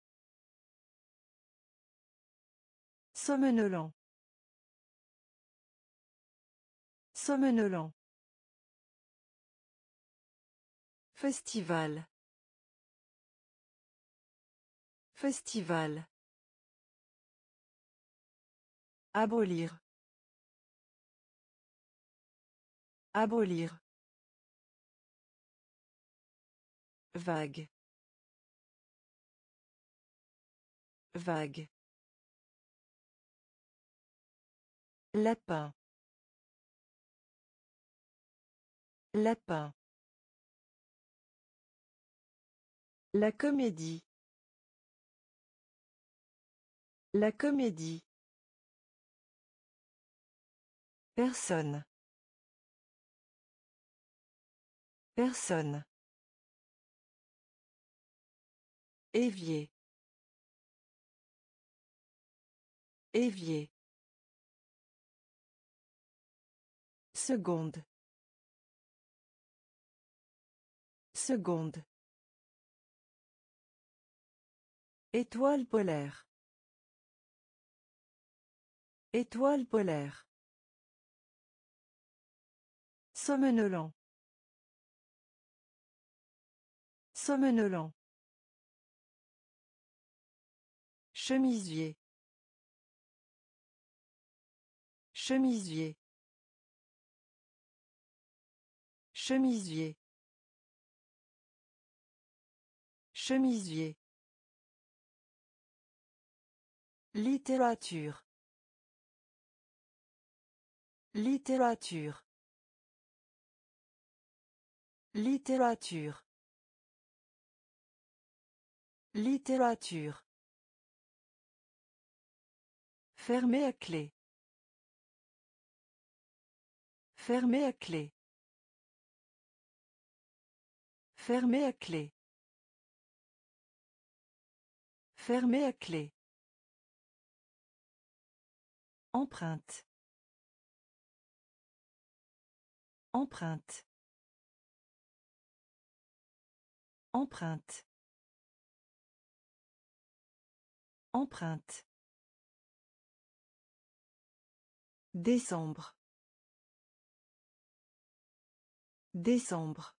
Somnolent. Somnolent. Festival. Festival. Abolir. Abolir. Vague. Vague. Lapin. Lapin. La comédie. La comédie. Personne. Personne. Évier. Évier. Seconde. Seconde. Étoile polaire. Étoile polaire. Somnolent. Somnolent. Chemisier. Chemisier. Chemisier. Chemisier. Littérature. Littérature. Littérature. Littérature. Fermé à clé. Fermé à clé. Fermé à clé. Fermé à clé. Empreinte. Empreinte. Empreinte. Empreinte. Décembre. Décembre.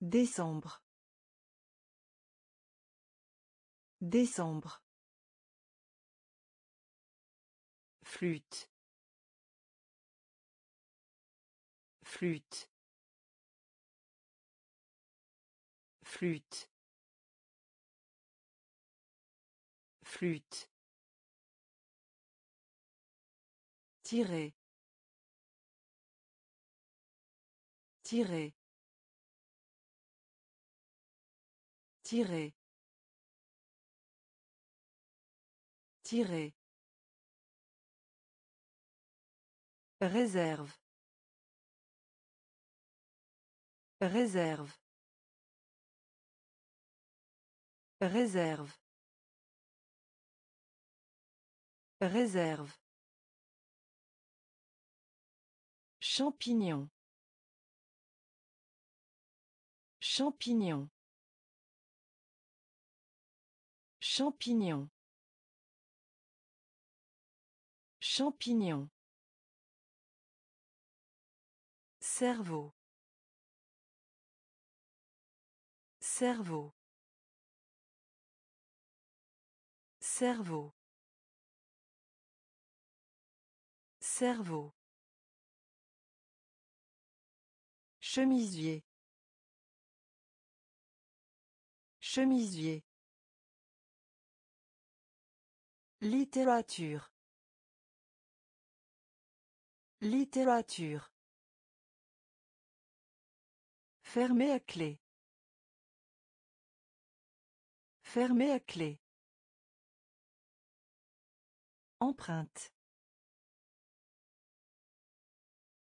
Décembre. Décembre. Flûte. Flûte. Flûte. Flûte. Tirer. Tirer. Tirer. Tirer. Réserve. Réserve. Réserve. Réserve. Champignon. Champignon. Champignon. Champignon. Cerveau. Cerveau. Cerveau. Cerveau. Chemisier. Chemisier. Littérature. Littérature. Fermé à clé. Fermé à clé. Empreinte.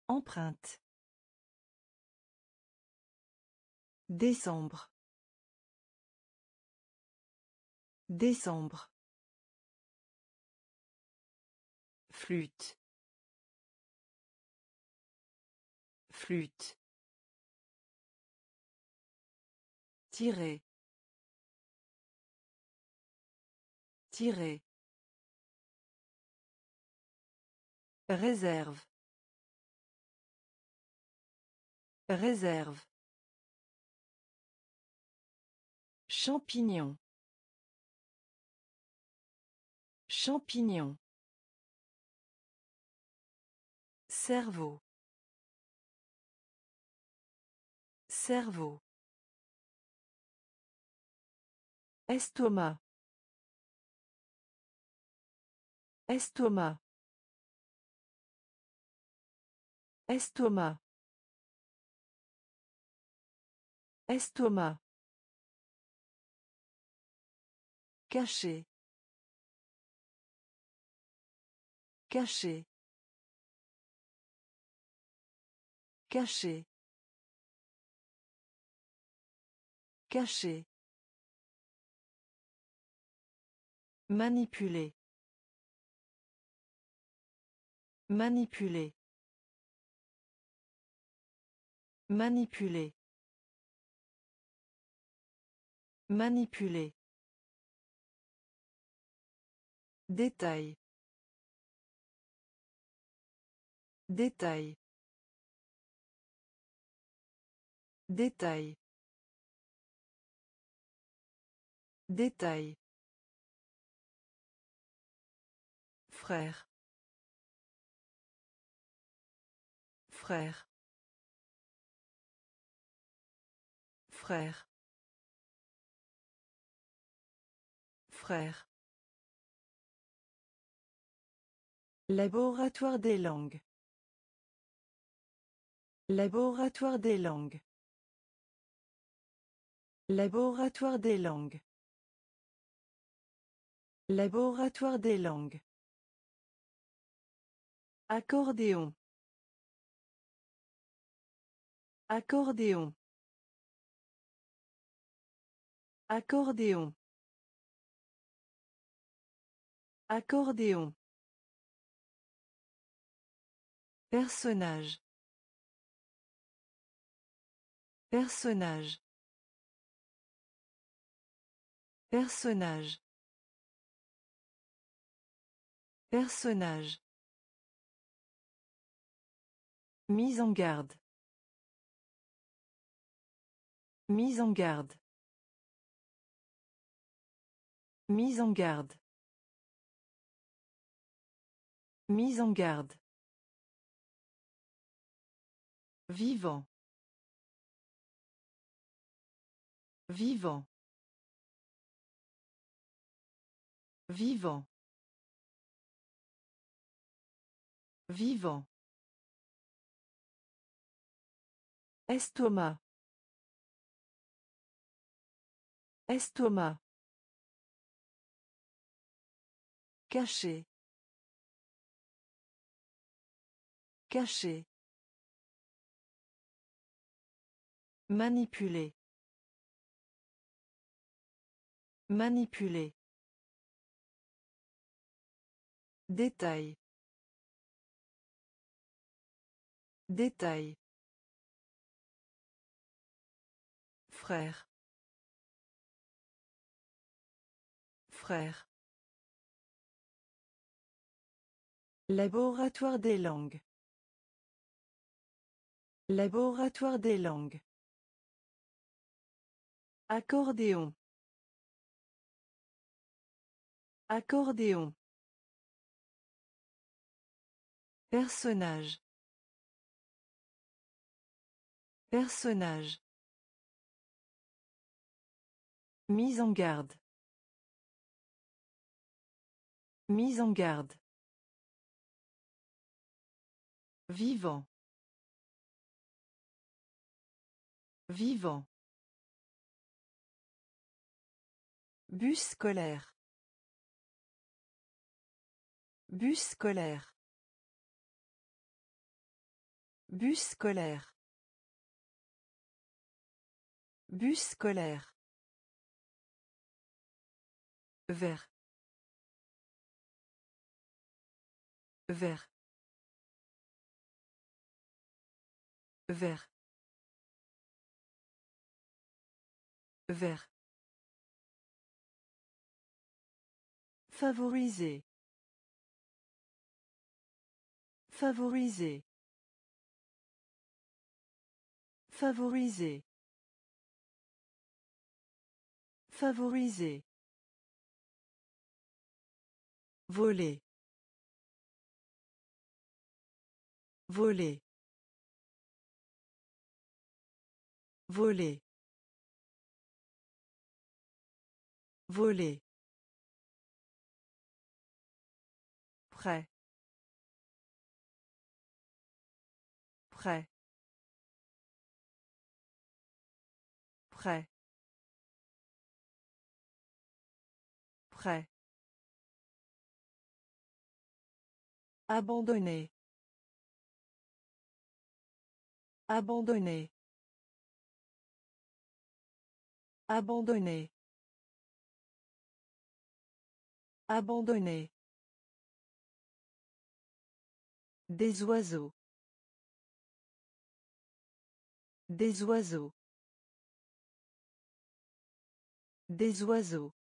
Empreinte. Décembre. Décembre. Flûte. Flûte. Tirer. Tirer. Réserve. Réserve. Champignon. Champignon. Cerveau. Cerveau. Estomac. Estomac. Estomac. Estomac. Caché. Caché. Caché. Caché. Manipuler. Manipuler. Manipuler. Manipuler. Détail. Détail. Détail. Détail. Frère. Frère. Frère. Frère. Laboratoire des langues. Laboratoire des langues. Laboratoire des langues. Laboratoire des langues. Accordéon. Accordéon. Accordéon. Accordéon. Personnage. Personnage. Personnage. Personnage. Mise en garde. Mise en garde. Mise en garde. Mise en garde. Vivant. Vivant. Vivant. Vivant. Estomac. Estomac. Caché. Caché. Manipuler. Manipuler. Détail. Détail. Frère. Frère. Laboratoire des langues. Laboratoire des langues. Accordéon. Accordéon. Personnage. Personnage. Mise en garde. Mise en garde. Vivant. Vivant. Bus scolaire. Bus scolaire. Bus scolaire. Bus scolaire. Vert. Vert. Vert. Vert. Favoriser. Favoriser. Favoriser. Favoriser. Voler. Voler. Voler. Voler. Prêt. Prêt. Prêt. Prêt. Abandonner. Abandonner. Abandonner. Abandonner. Des oiseaux. Des oiseaux. Des oiseaux.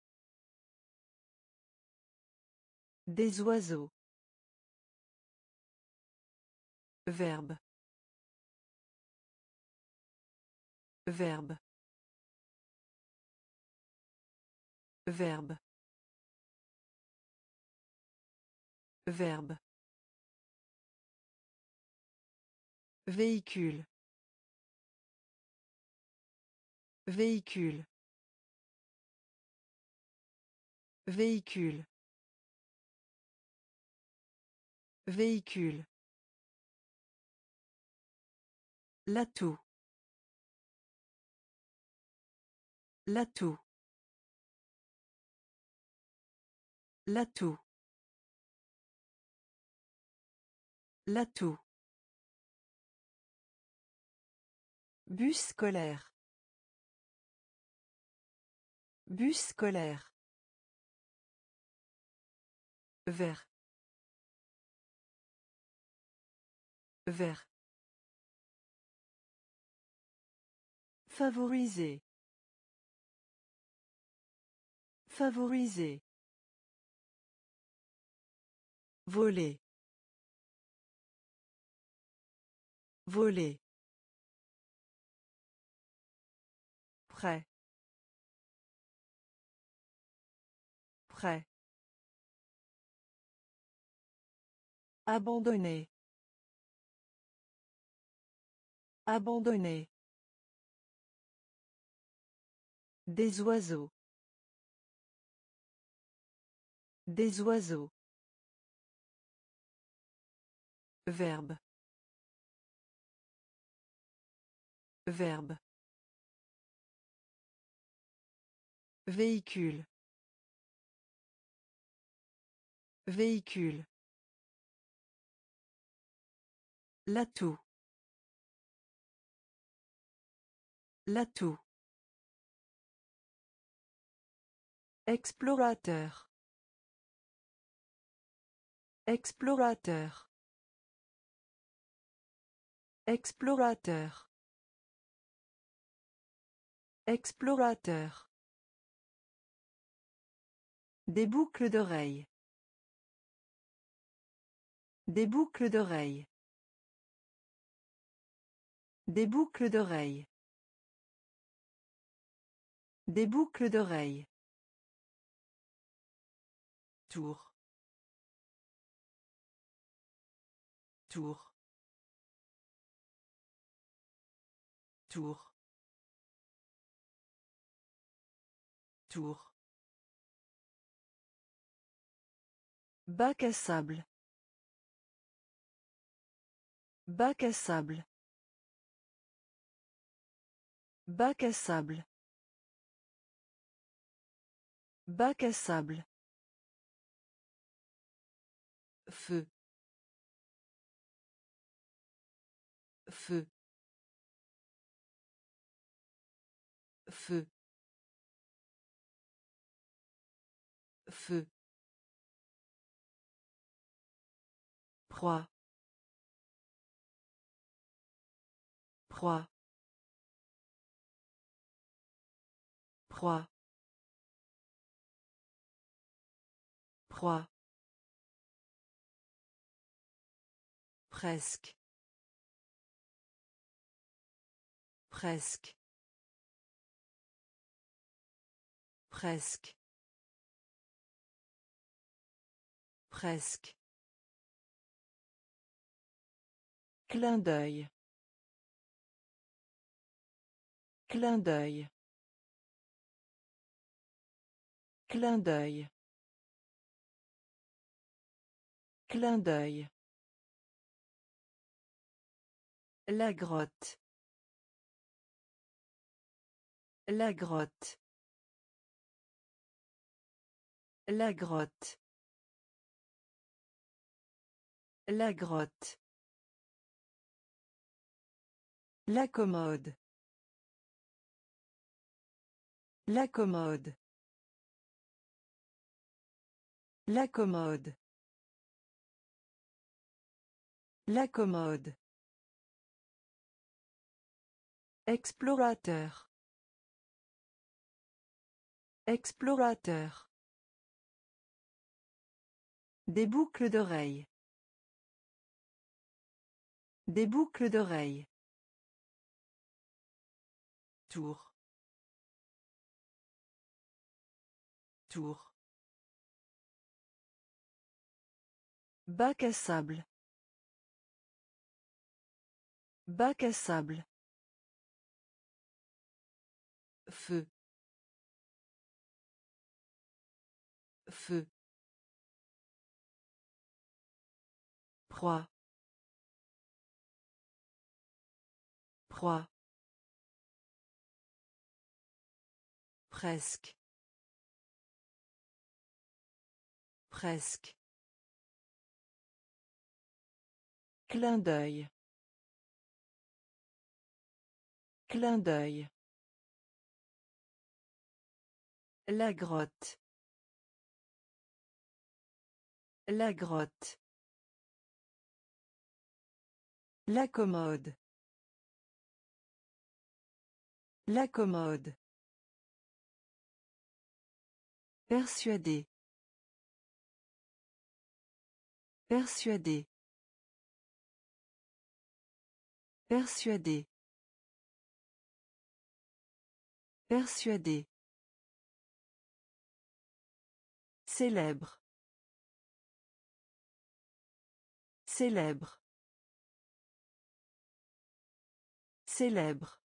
Des oiseaux. Verbe. Verbe. Verbe. Verbe. Véhicule. Véhicule. Véhicule. Véhicule. L'atout. L'atout. L'atout. L'atout. Bus scolaire. Bus scolaire. Vert. Vert. Favoriser. Favoriser. Voler. Voler. Prêt. Prêt. Abandonner. Abandonner. Des oiseaux. Des oiseaux. Verbe. Verbe. Véhicule. Véhicule. L'atout. L'atout. Explorateur. Explorateur. Explorateur. Explorateur. Des boucles d'oreilles. Des boucles d'oreilles. Des boucles d'oreilles. Des boucles d'oreilles. Tour. Tour. Tour. Tour. Bac à sable. Bac à sable. Bac à sable. Bac à sable. Feu. Feu. Feu. Feu. Proie. Proie. Proie. Proie. Presque. Presque. Presque. Presque. Clin d'œil. Clin d'œil. Clin d'œil. Clin d'œil. La grotte. La grotte. La grotte. La grotte. La commode. La commode. La commode. La commode. Explorateur. Explorateur. Des boucles d'oreilles. Des boucles d'oreilles. Tour. Tour. Bac à sable. Bac à sable. Feu. Feu. Proie. Proie. Presque. Presque. Clin d'œil. Clin d'œil. La grotte. La grotte. La commode. La commode. Persuadé. Persuadé. Persuadé. Persuadé. Célèbre. Célèbre. Célèbre.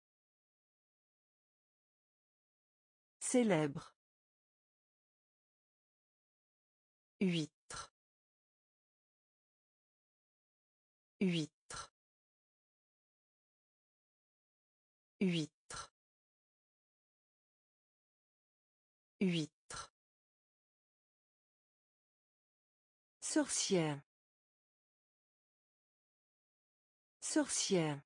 Célèbre. Huître. Huître. Huître. Huître. Sorcière. Sorcière.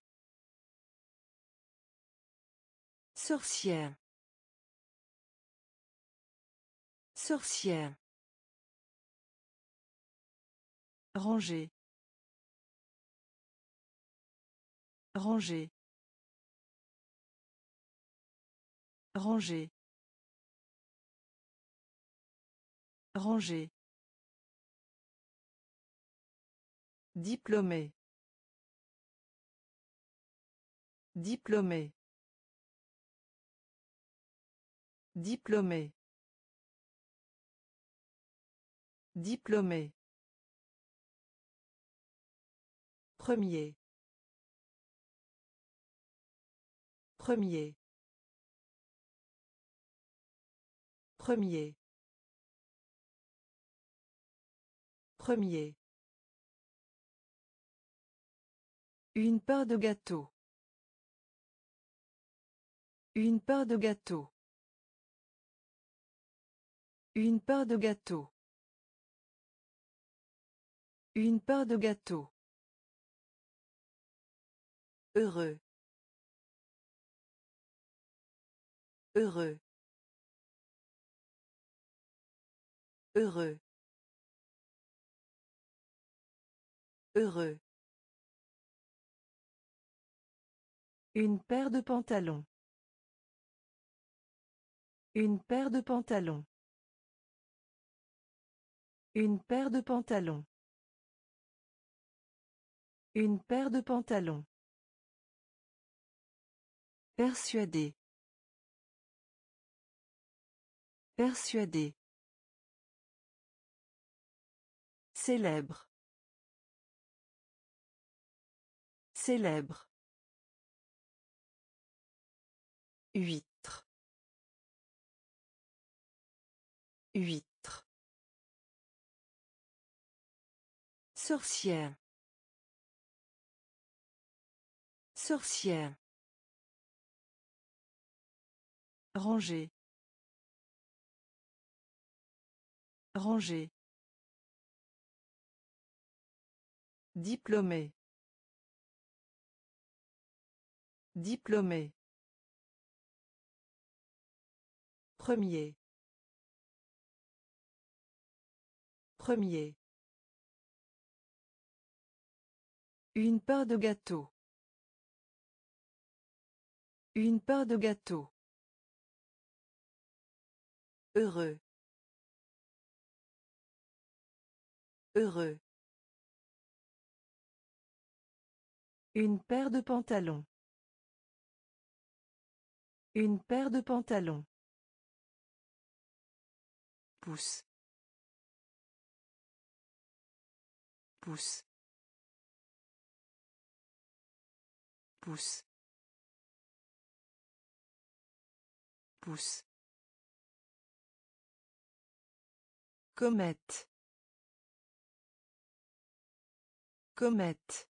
Sorcière. Sorcière. Ranger. Ranger. Ranger. Ranger. Diplômé. Diplômé. Diplômé. Diplômé. Premier. Premier. Premier. Premier. Une part de gâteau. Une part de gâteau. Une part de gâteau. Une part de gâteau. Heureux. Heureux. Heureux. Heureux. Une paire de pantalons. Une paire de pantalons. Une paire de pantalons. Une paire de pantalons. Persuadé. Persuadé. Célèbre. Célèbre. Huître. Huître. Sorcière. Sorcière. Ranger. Ranger. Diplômé. Diplômé. Premier. Premier. Une part de gâteau. Une part de gâteau. Heureux. Heureux. Une paire de pantalons. Une paire de pantalons. Pousse. Pousse. Pousse. Pousse. Comète. Comète.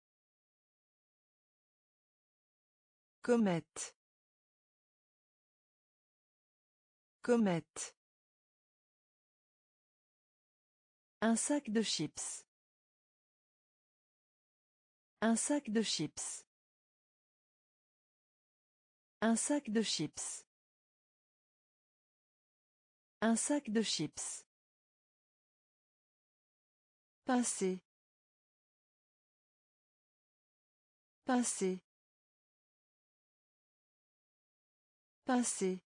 Comète. Comète. Un sac de chips. Un sac de chips. Un sac de chips. Un sac de chips. Passer. Passer. Passer.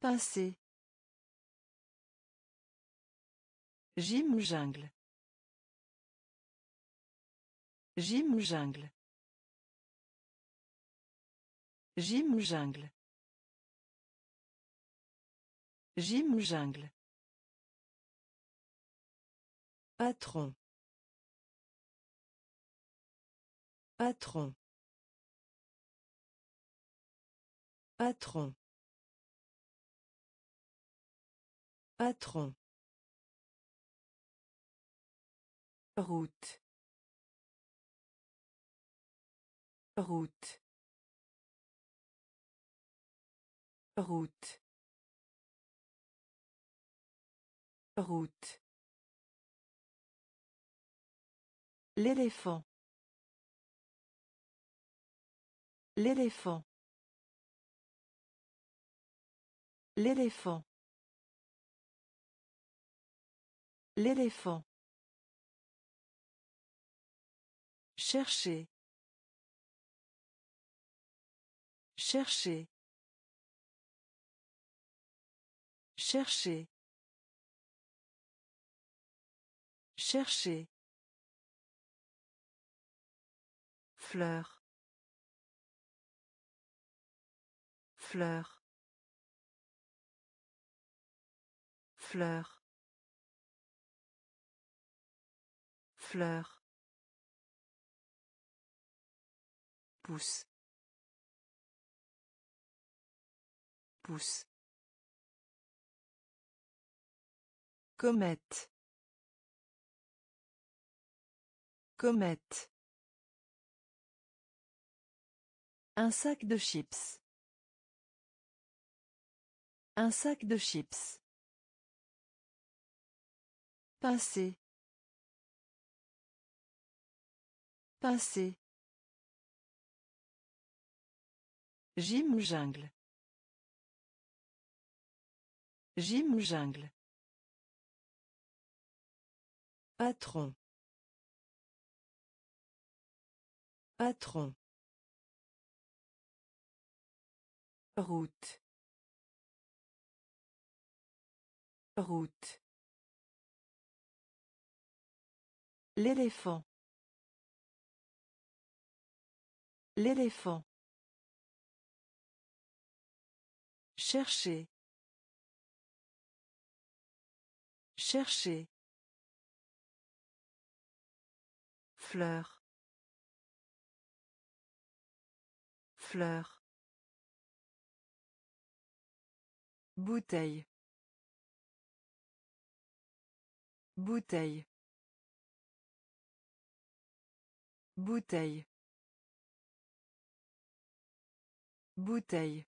Passer. Gym jungle Gym jungle Gym jungle Gym jungle Patron. Patron. Patron. Patron. Route. Route. Route. Route. L'éléphant. L'éléphant. L'éléphant. L'éléphant. Chercher. Chercher. Chercher. Chercher. Fleur. Fleur. Fleur. Fleur. Pousse. Pousse. Comète. Comète. Un sac de chips. Un sac de chips. Passer. Passer. Gym jungle? Gym jungle? Patron. Patron. Route. Route. L'éléphant. L'éléphant. Chercher. Chercher. Fleur. Fleur. Bouteille. Bouteille. Bouteille. Bouteille.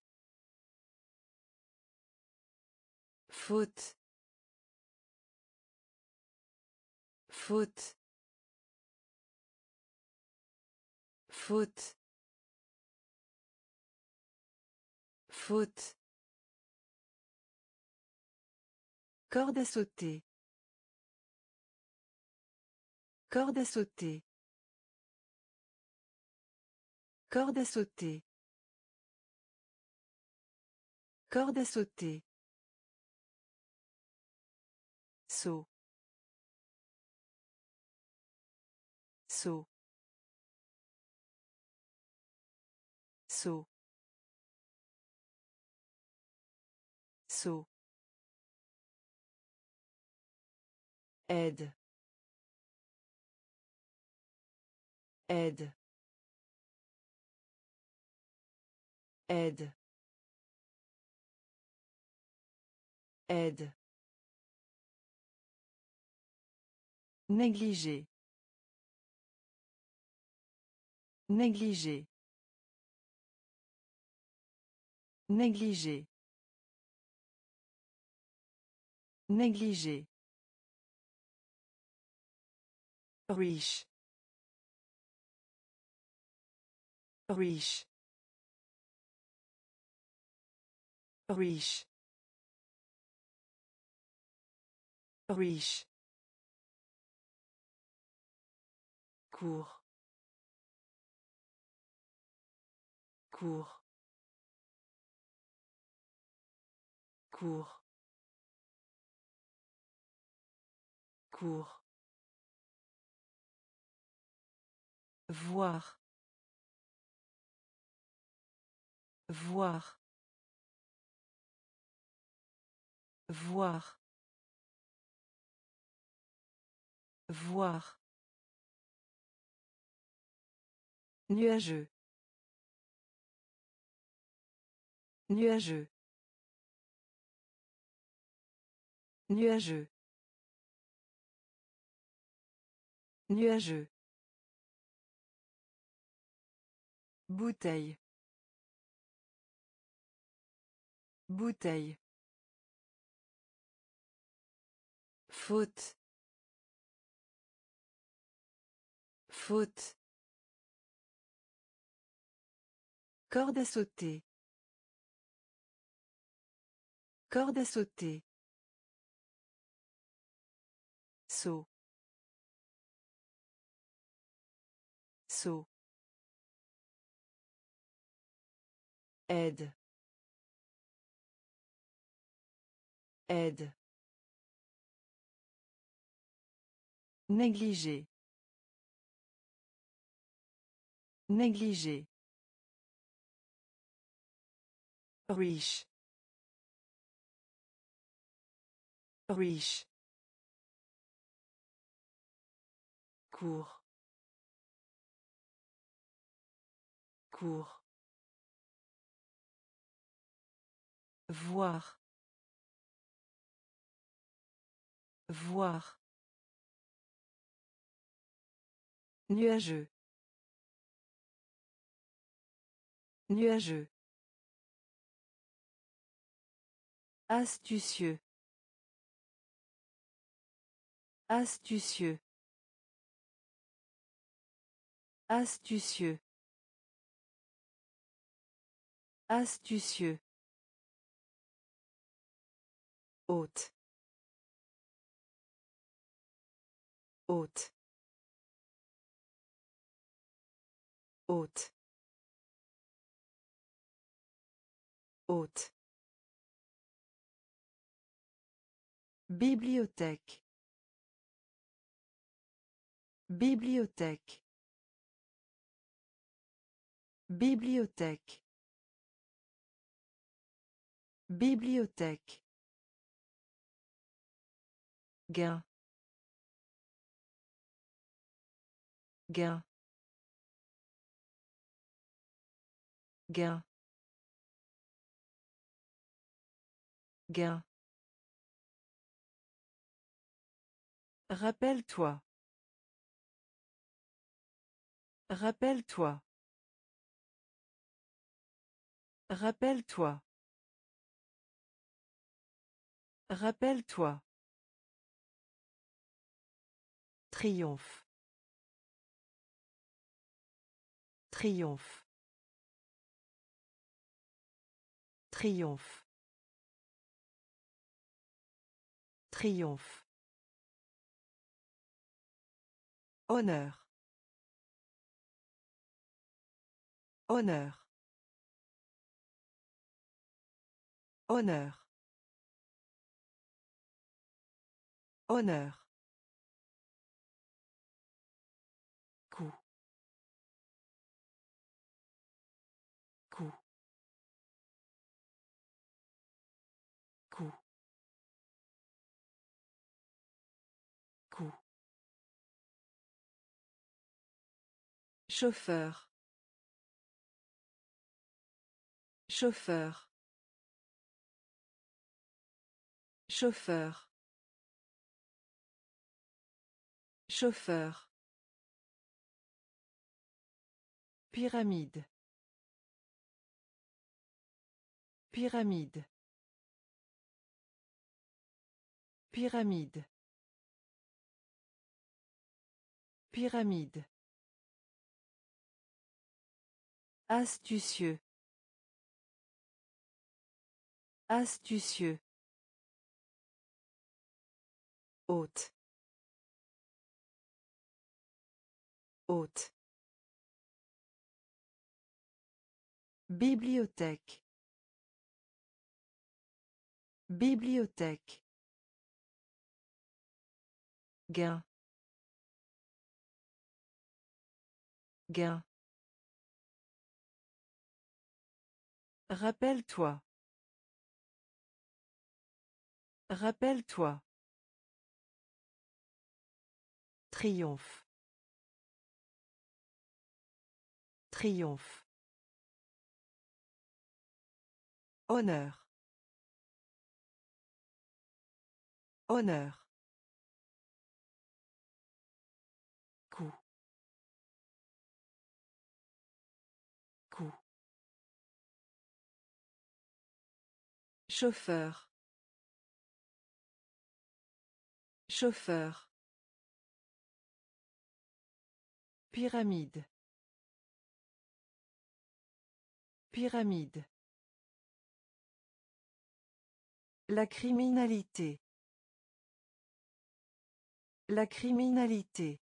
Faute. Faute. Faute. Faute. Corde à sauter. Corde à sauter. Corde à sauter. Corde à sauter. Saut. Saut. Saut. Saut. Aide. Aide. Aide. Aide. Négliger. Négliger. Négliger. Négliger. Riche. Riche. Riche. Riche. Cours cours cours cours Voir. Voir. Voir. Voir. Nuageux. Nuageux. Nuageux. Nuageux. Bouteille. Bouteille. Faute. Faute. Corde à sauter. Corde à sauter. Saut. Saut. Aide. Aide. Négliger. Négliger. Riche. Riche. Cours. Cours. Voir. Voir. Nuageux. Nuageux. Astucieux. Astucieux. Astucieux. Astucieux. Haute. Haute. Haute. Haute. Bibliothèque. Bibliothèque. Bibliothèque. Bibliothèque. Gain. Gain. Gain. Gain. Rappelle-toi. Rappelle-toi. Rappelle-toi. Rappelle-toi. Triomphe. Triomphe. Triomphe. Triomphe. Honneur. Honneur. Honneur. Honneur. Chauffeur. Chauffeur. Chauffeur. Chauffeur. Pyramide. Pyramide. Pyramide. Pyramide. Astucieux. Astucieux. Hôte. Hôte. Bibliothèque. Bibliothèque. Gain. Gain. Rappelle-toi. Rappelle-toi. Triomphe. Triomphe. Honneur. Honneur. Chauffeur. Chauffeur. Pyramide. Pyramide. La criminalité. La criminalité.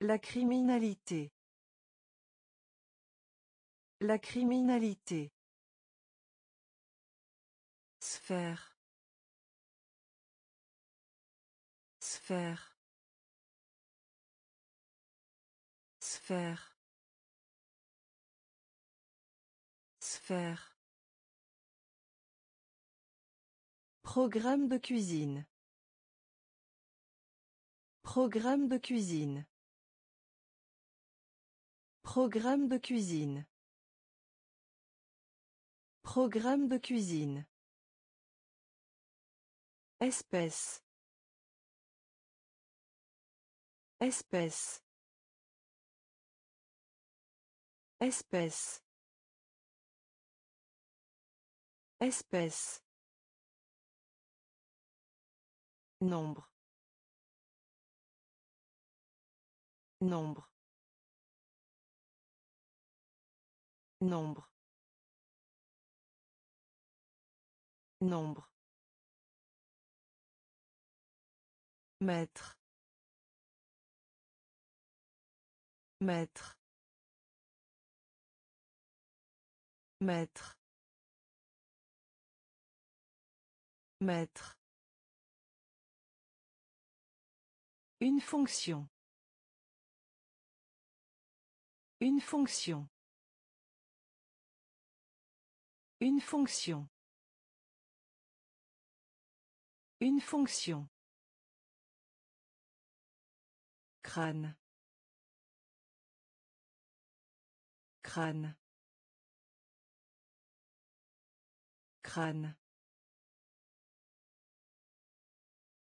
La criminalité. La criminalité. Sphère. Sphère. Sphère. Sphère. Programme de cuisine. Programme de cuisine. Programme de cuisine. Programme de cuisine. Espèce. Espèce. Espèce. Espèce. Nombre. Nombre. Nombre. Nombre. Maître. Maître. Maître. Maître. Une fonction. Une fonction. Une fonction. Une fonction. Crâne. Crâne. crâne.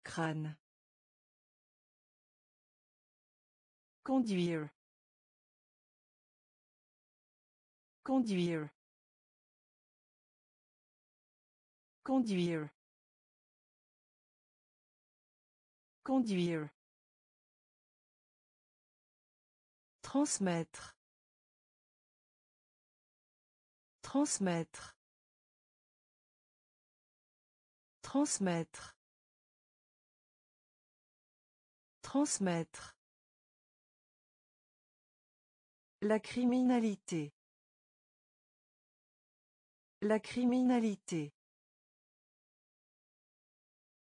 Crâne. Conduire. Conduire. Conduire. Conduire Transmettre. Transmettre. Transmettre. Transmettre. La criminalité. La criminalité.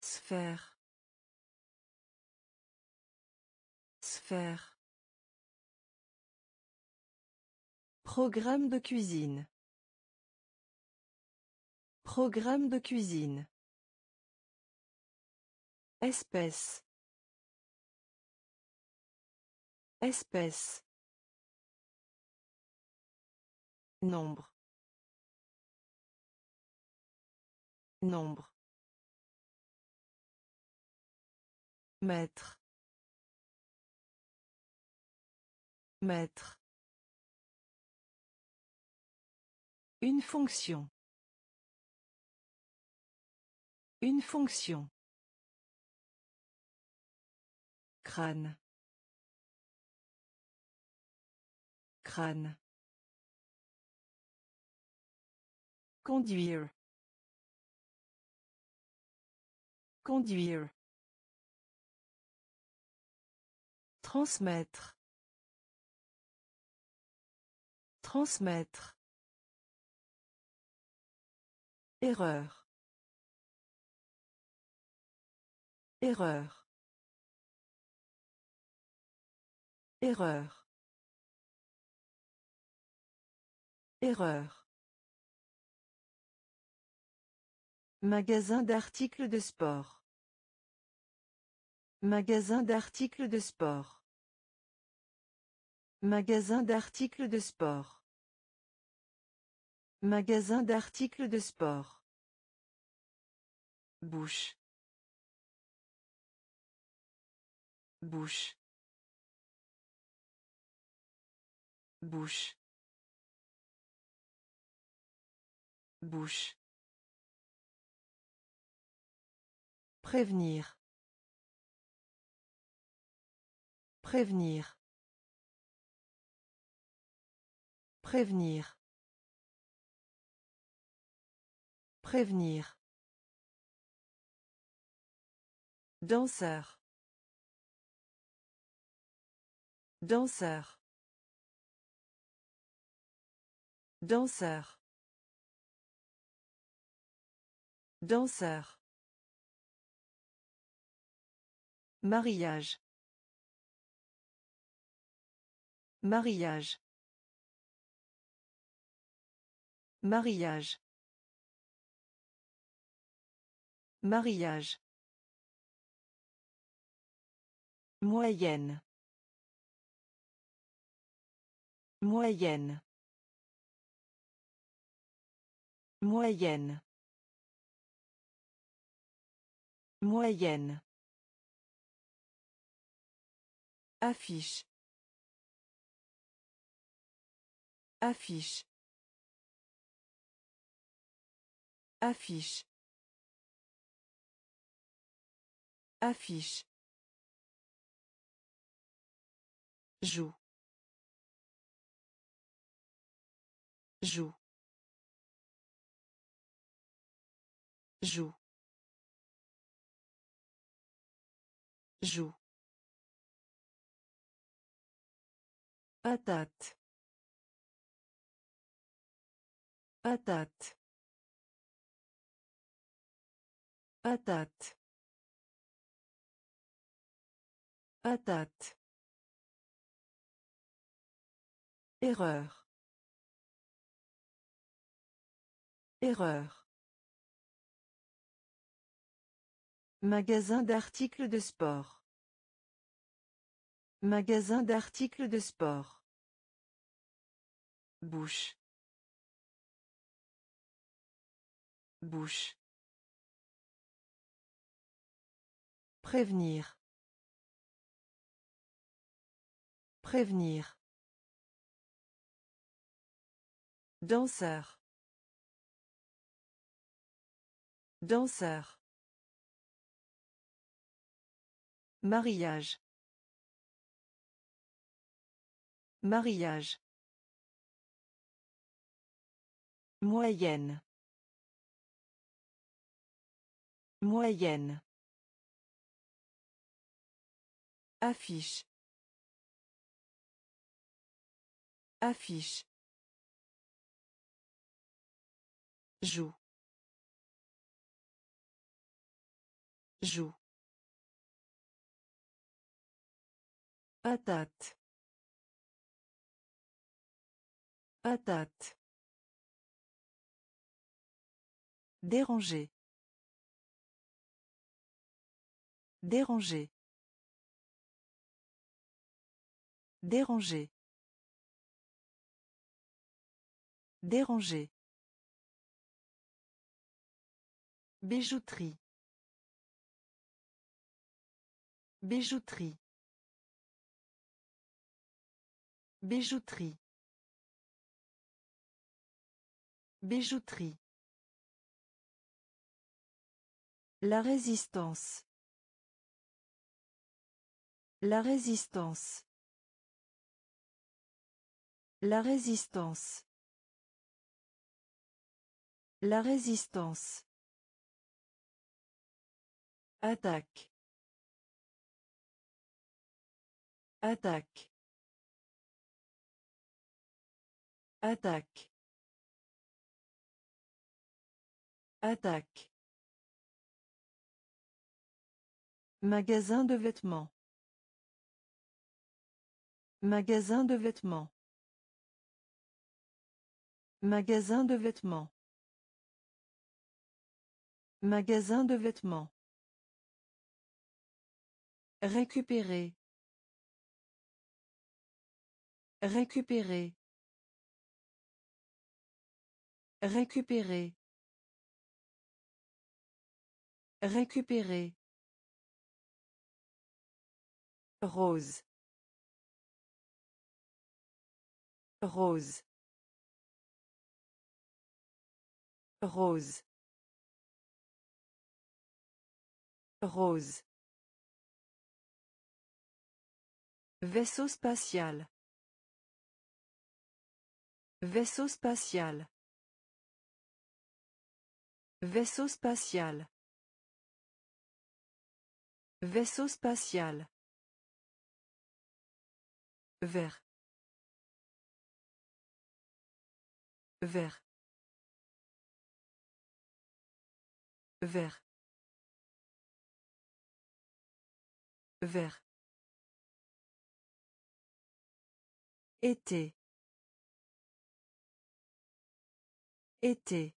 Sphère. Sphère. Programme de cuisine. Programme de cuisine. Espèce. Espèce. Nombre. Nombre. Maître. Maître. Une fonction. Une fonction. Crâne. Crâne. Conduire. Conduire. Transmettre. Transmettre. Erreur. Erreur. Erreur. Erreur. Magasin d'articles de sport. Magasin d'articles de sport. Magasin d'articles de sport. Magasin d'articles de sport. Bouche. Bouche. Bouche. Bouche. Prévenir. Prévenir. Prévenir. Prévenir. Danseur. Danseur. Danseur. Danseur. Mariage. Mariage. Mariage. Mariage. Moyenne. Moyenne. Moyenne. Moyenne. Affiche. Affiche. Affiche. Affiche. Joue. Joue. Joue. Joue. Patate. Patate. Patate. Patate. Erreur. Erreur. Magasin d'articles de sport. Magasin d'articles de sport. Bouche. Bouche. Prévenir. Prévenir. Danseur. Danseur. Mariage. Mariage. Moyenne. Moyenne. Affiche. Affiche. Joue. Joue. Patate. Patate. Déranger. Déranger. Déranger. Déranger. Bijouterie. Bijouterie. Bijouterie. Bijouterie. La résistance. La résistance. La résistance. La résistance. Attaque. Attaque. Attaque. Attaque. Magasin de vêtements. Magasin de vêtements. Magasin de vêtements. Magasin de vêtements. Récupérer. Récupérer. Récupérer. Récupérer. Rose. Rose. Rose. Rose. Vaisseau spatial. Vaisseau spatial. Vaisseau spatial. Vaisseau spatial. Vert. Vert. Vert. Vert. Été. Été.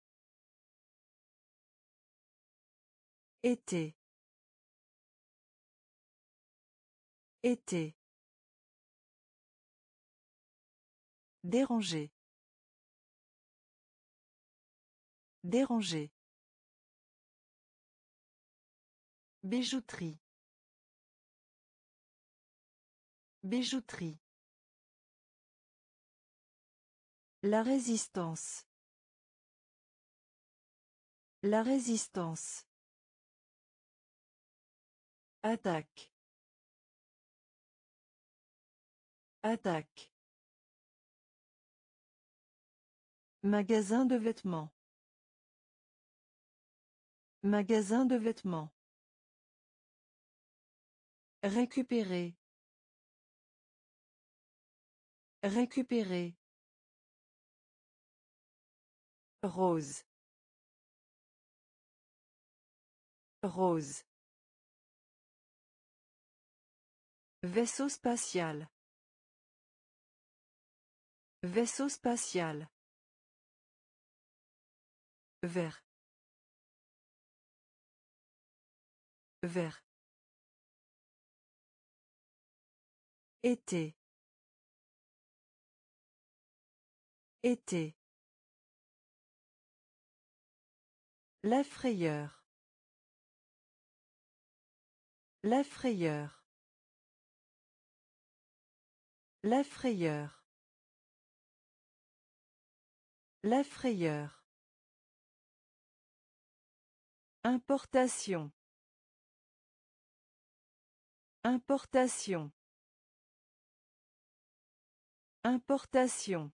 Été. Été. Déranger. Déranger. Bijouterie. Bijouterie. La résistance. La résistance. Attaque. Attaque. Magasin de vêtements. Magasin de vêtements. Récupérer. Récupérer. Rose. Rose. Vaisseau spatial. Vaisseau spatial. Vert. Vert. Été. La frayeur. La frayeur. La frayeur. La frayeur. Importation. Importation. Importation.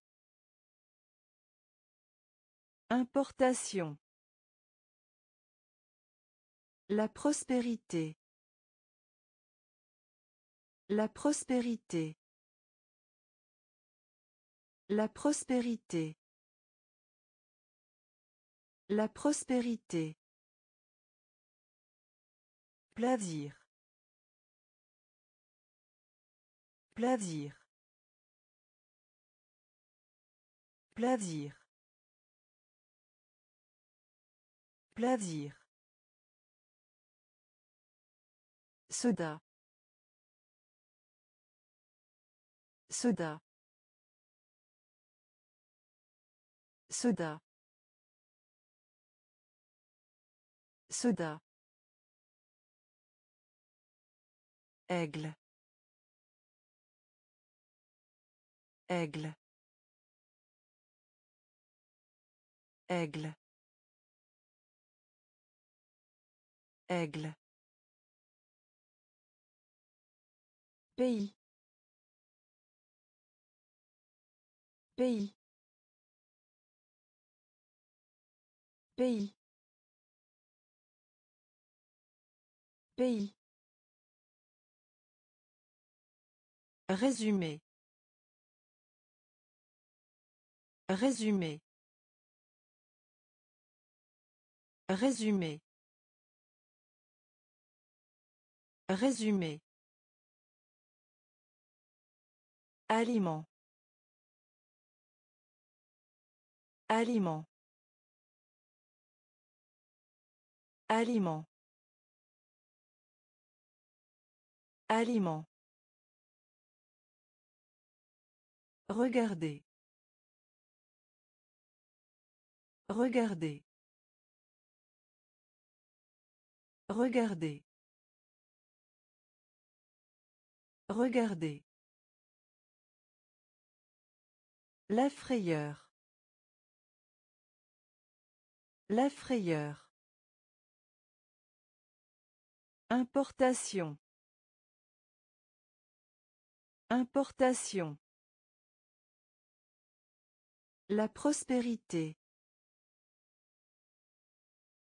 Importation. La prospérité. La prospérité. La prospérité. La prospérité. Plaisir. Plaisir. Plaisir. Plaisir. Soda. Soda. Soda. Soda. Aigle. Aigle. Aigle. Aigle. Pays. Pays. Pays. Pays. Résumé. Résumé. Résumé. Résumé. Aliment. Aliment. Aliment. Aliment. Regardez. Regardez. Regardez. Regardez. La frayeur. La frayeur. Importation. Importation. La prospérité.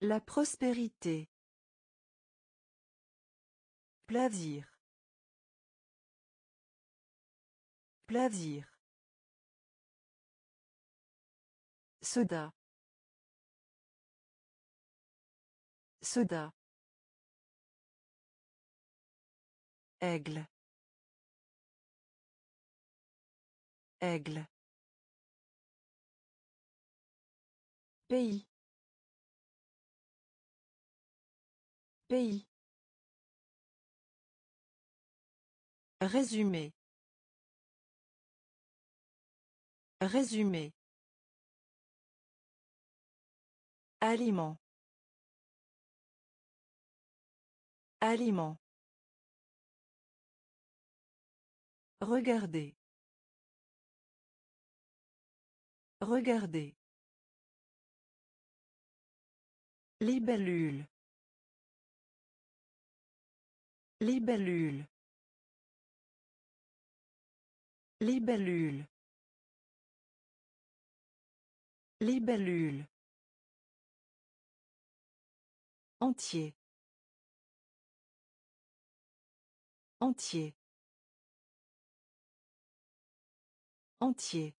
La prospérité. Plaisir. Plaisir. Soda. Soda. Aigle. Aigle. Pays. Pays. Résumé. Résumé. Aliment. Aliment. Regardez. Regardez. Libellule. Libellule. Libellule. Libellule. Entier. Entier. Entier.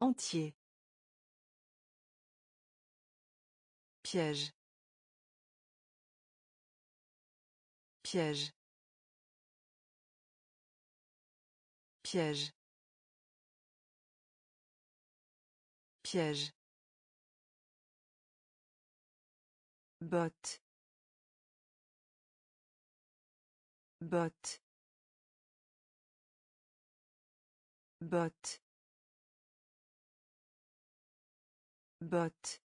Entier. Piège. Piège. Piège. Piège. Botte. Botte. Botte. Botte.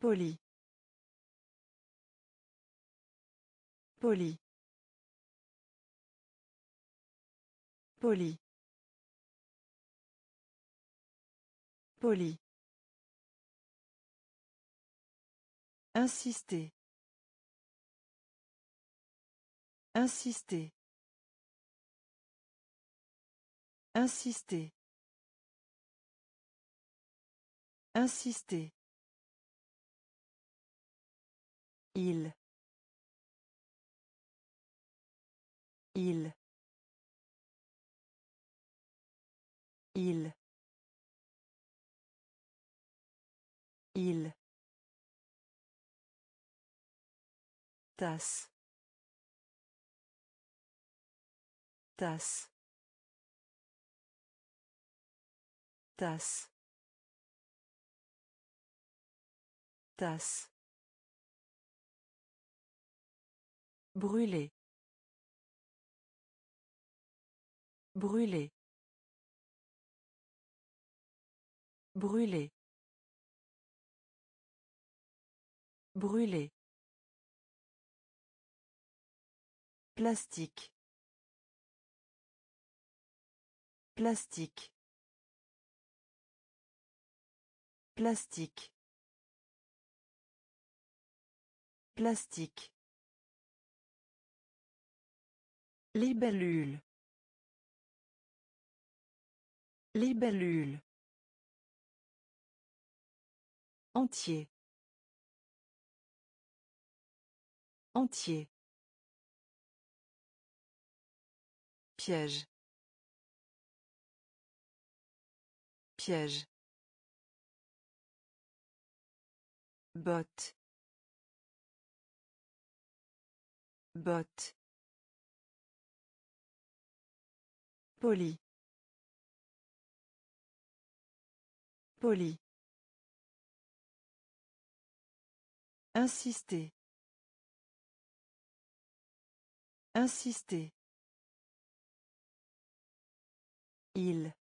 Poli. Poli. Poli. Poli. Insister. Insister. Insister. Insister. Il. Il. Il. Il. Tasse. Tasse. Tasse. Tasse. Brûler. Brûler. Brûler. Brûler. Plastique. Plastique. Plastique. Plastique. Libellule. Libellule. Entier. Entier. Piège. Piège. Botte. Botte. Poli. Poli. Insister. Insister. Il.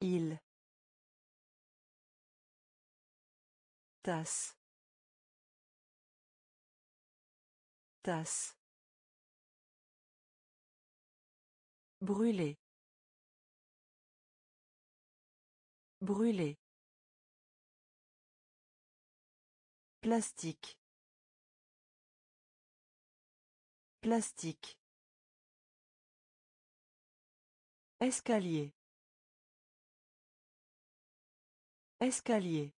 Il. Tasse. Tasse. Brûler. Brûler. Plastique. Plastique. Escalier. Escalier.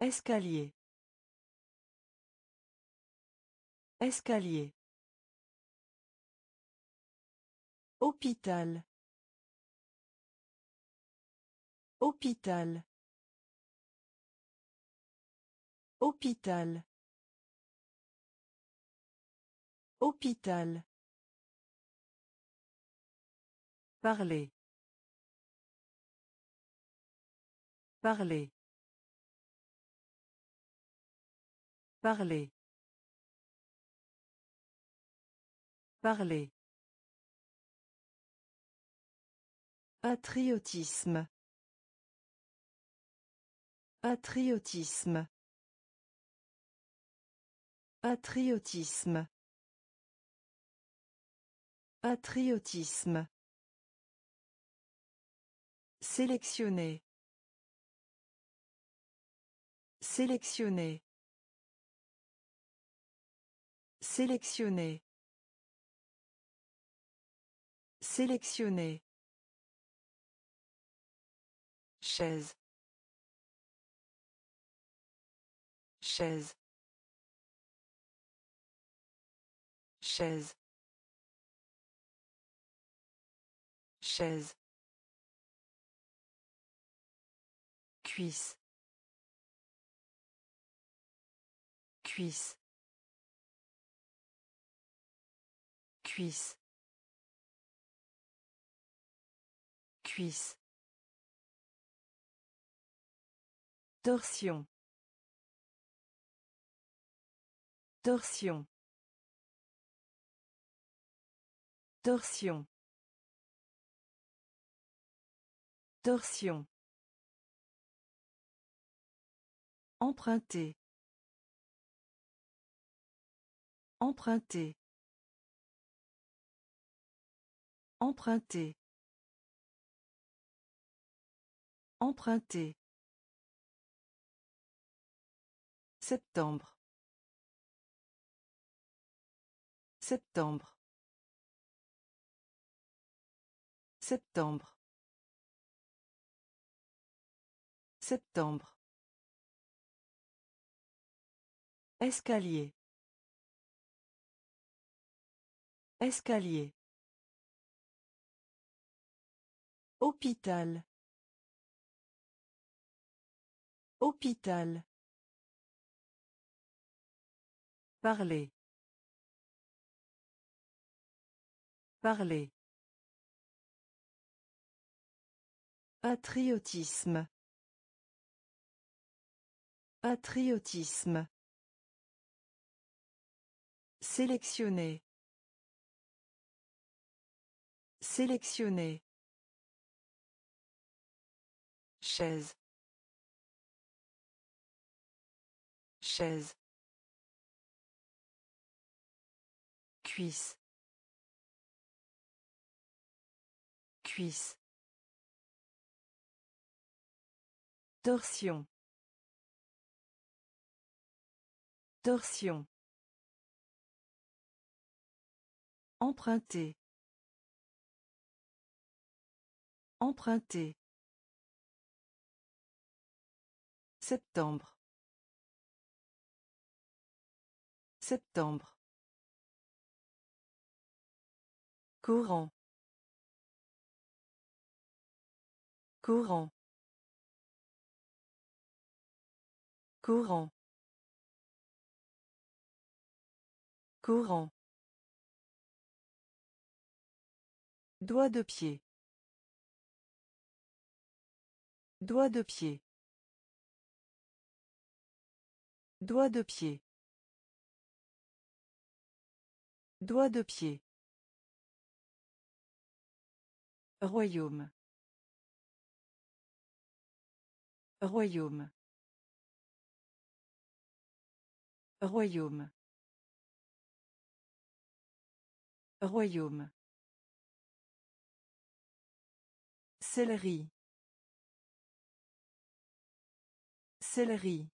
Escalier. Escalier. Hôpital. Hôpital. Hôpital. Hôpital. Parler. Parler. Parler. Parler. Patriotisme. Patriotisme. Patriotisme. Patriotisme. Sélectionner. Sélectionner. Sélectionner. Sélectionner. Chaise. Chaise. Chaise. Chaise. Cuisse. Cuisse. Cuisse. Cuisse. Torsion. Torsion. Torsion. Torsion. Emprunter. Emprunter. Emprunter. Emprunter. Septembre. Septembre. Septembre. Septembre. Escalier. Escalier. Hôpital. Hôpital. Parler. Parler. Patriotisme. Patriotisme. Sélectionner. Sélectionner. Chaise. Chaise. Cuisse. Cuisse. Torsion. Torsion. Emprunter. Emprunter. Septembre. Septembre. Courant. Courant. Courant. Courant. Doigt de pied. Doigt de pied. Doigt de pied. Doigt de pied. Royaume. Royaume. Royaume. Royaume. Céleri. Céleri.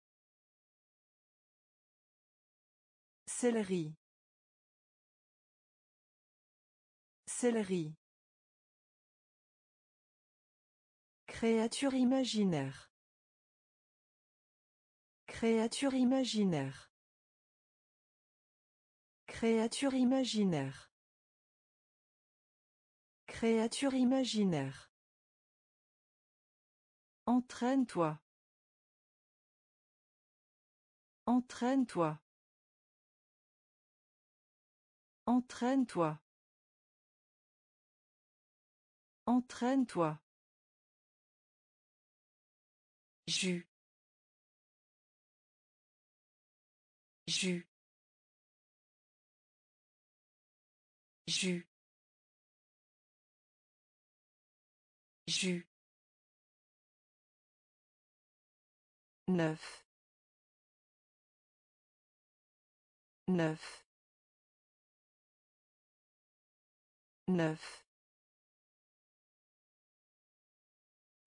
Céleri. Céleri. Créature imaginaire. Créature imaginaire. Créature imaginaire. Créature imaginaire. Entraîne-toi. Entraîne-toi. Entraîne-toi. Entraîne-toi. Jus. Jus. Jus. Neuf. Neuf. Neuf.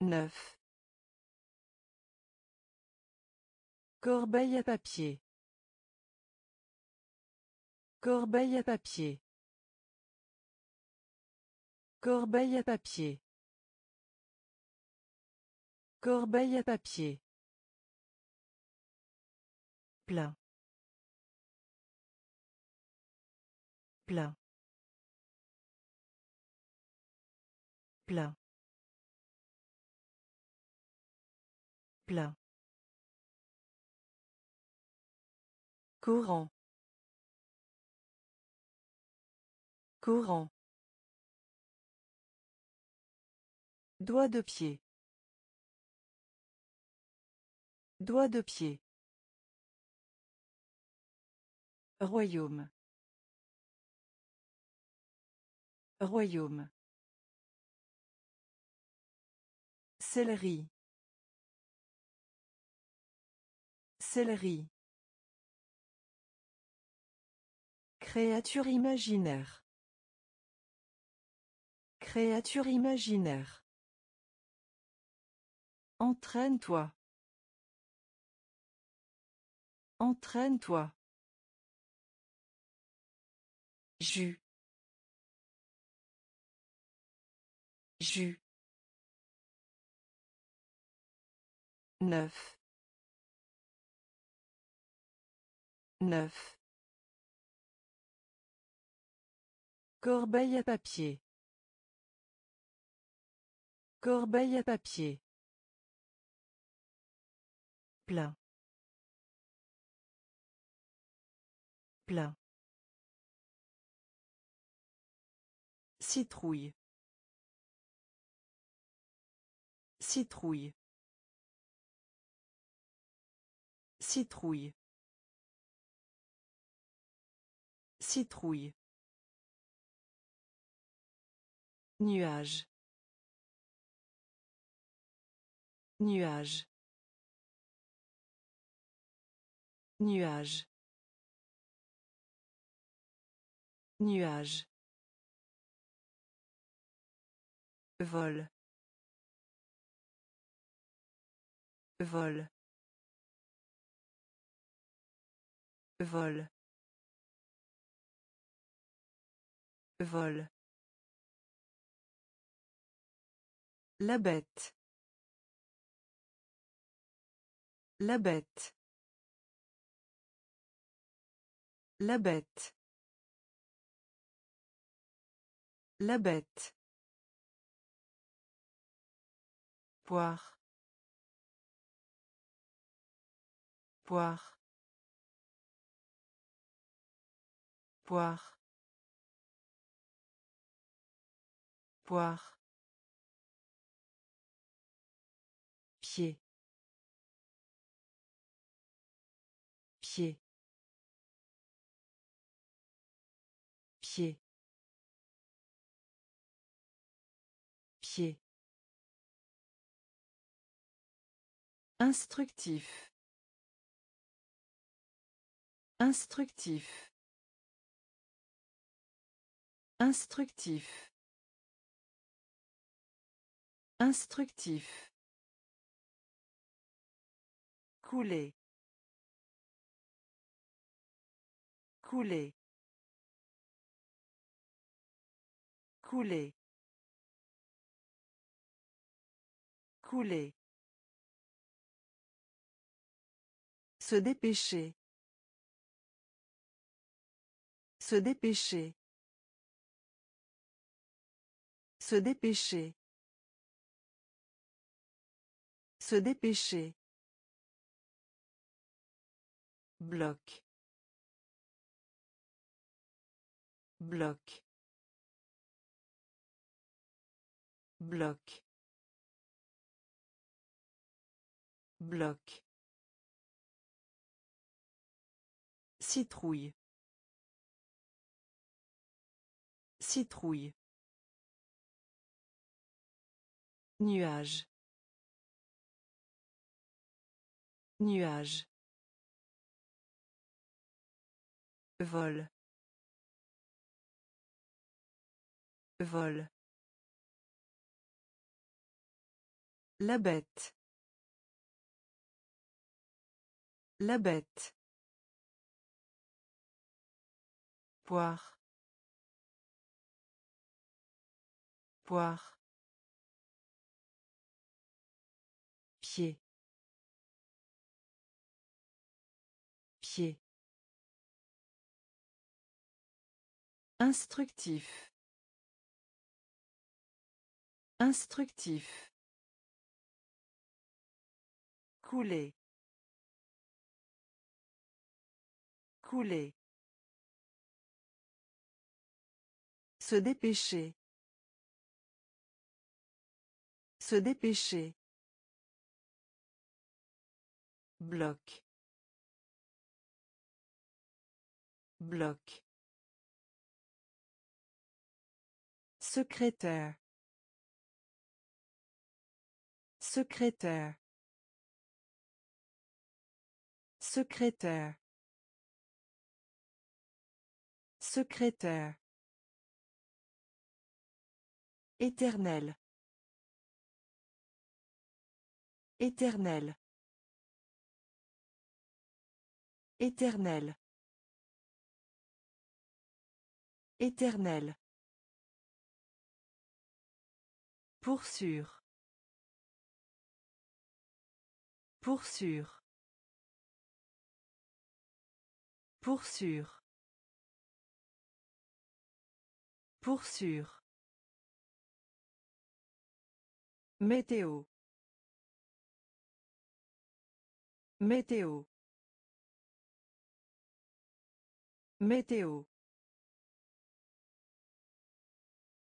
Neuf. Corbeille à papier. Corbeille à papier. Corbeille à papier. Corbeille à papier. Plein. Plein. Plein. Plein. Courant. Courant. Doigt de pied. Doigt de pied. Royaume. Royaume. Céleri. Céleri. Créature imaginaire. Créature imaginaire. Entraîne-toi. Entraîne-toi. Jus. Jus. Neuf. Neuf. Corbeille à papier. Corbeille à papier. Plein. Plein. Citrouille. Citrouille. Citrouille. Citrouille. Nuage. Nuage. Nuage. Nuage. Vol. Vol. Vol. Vol. La bête. La bête. La bête. La bête. Poire. Poire. Poire. Poire. Instructif. Instructif. Instructif. Instructif. Couler. Couler. Couler. Couler. Se dépêcher. Se dépêcher. Se dépêcher. Se dépêcher. Bloc. Bloc. Bloc. Bloc. Citrouille. Citrouille. Nuage. Nuage. Vol. Vol. La bête. La bête. Poire. Poire. Pied. Pied. Instructif. Instructif. Couler. Couler. Se dépêcher. Se dépêcher. Bloc. Bloc. Secrétaire. Secrétaire. Secrétaire. Secrétaire. Éternel. Éternel. Éternel. Éternel. Pour sûr. Pour sûr. Pour sûr. Pour sûr. Météo. Météo. Météo.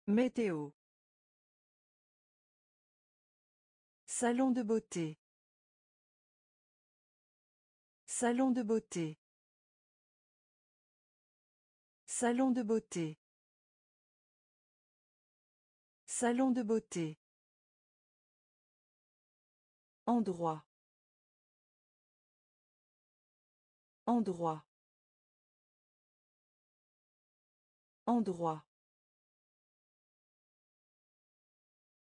Météo. Salon de beauté. Salon de beauté. Salon de beauté. Salon de beauté. Endroit. Endroit. Endroit.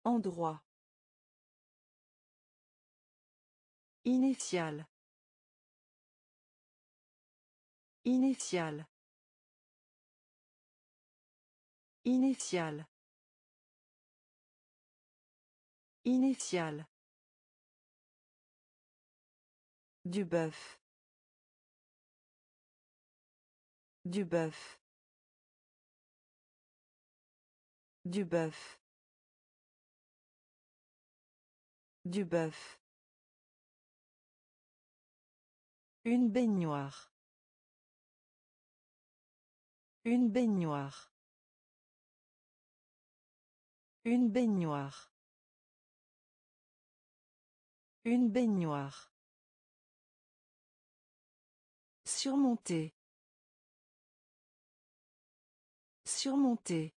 Endroit. Initial. Initial. Initial. Initial. Du bœuf. Du bœuf. Du bœuf. Du bœuf. Une baignoire. Une baignoire. Une baignoire. Une baignoire. Surmonter. Surmonter.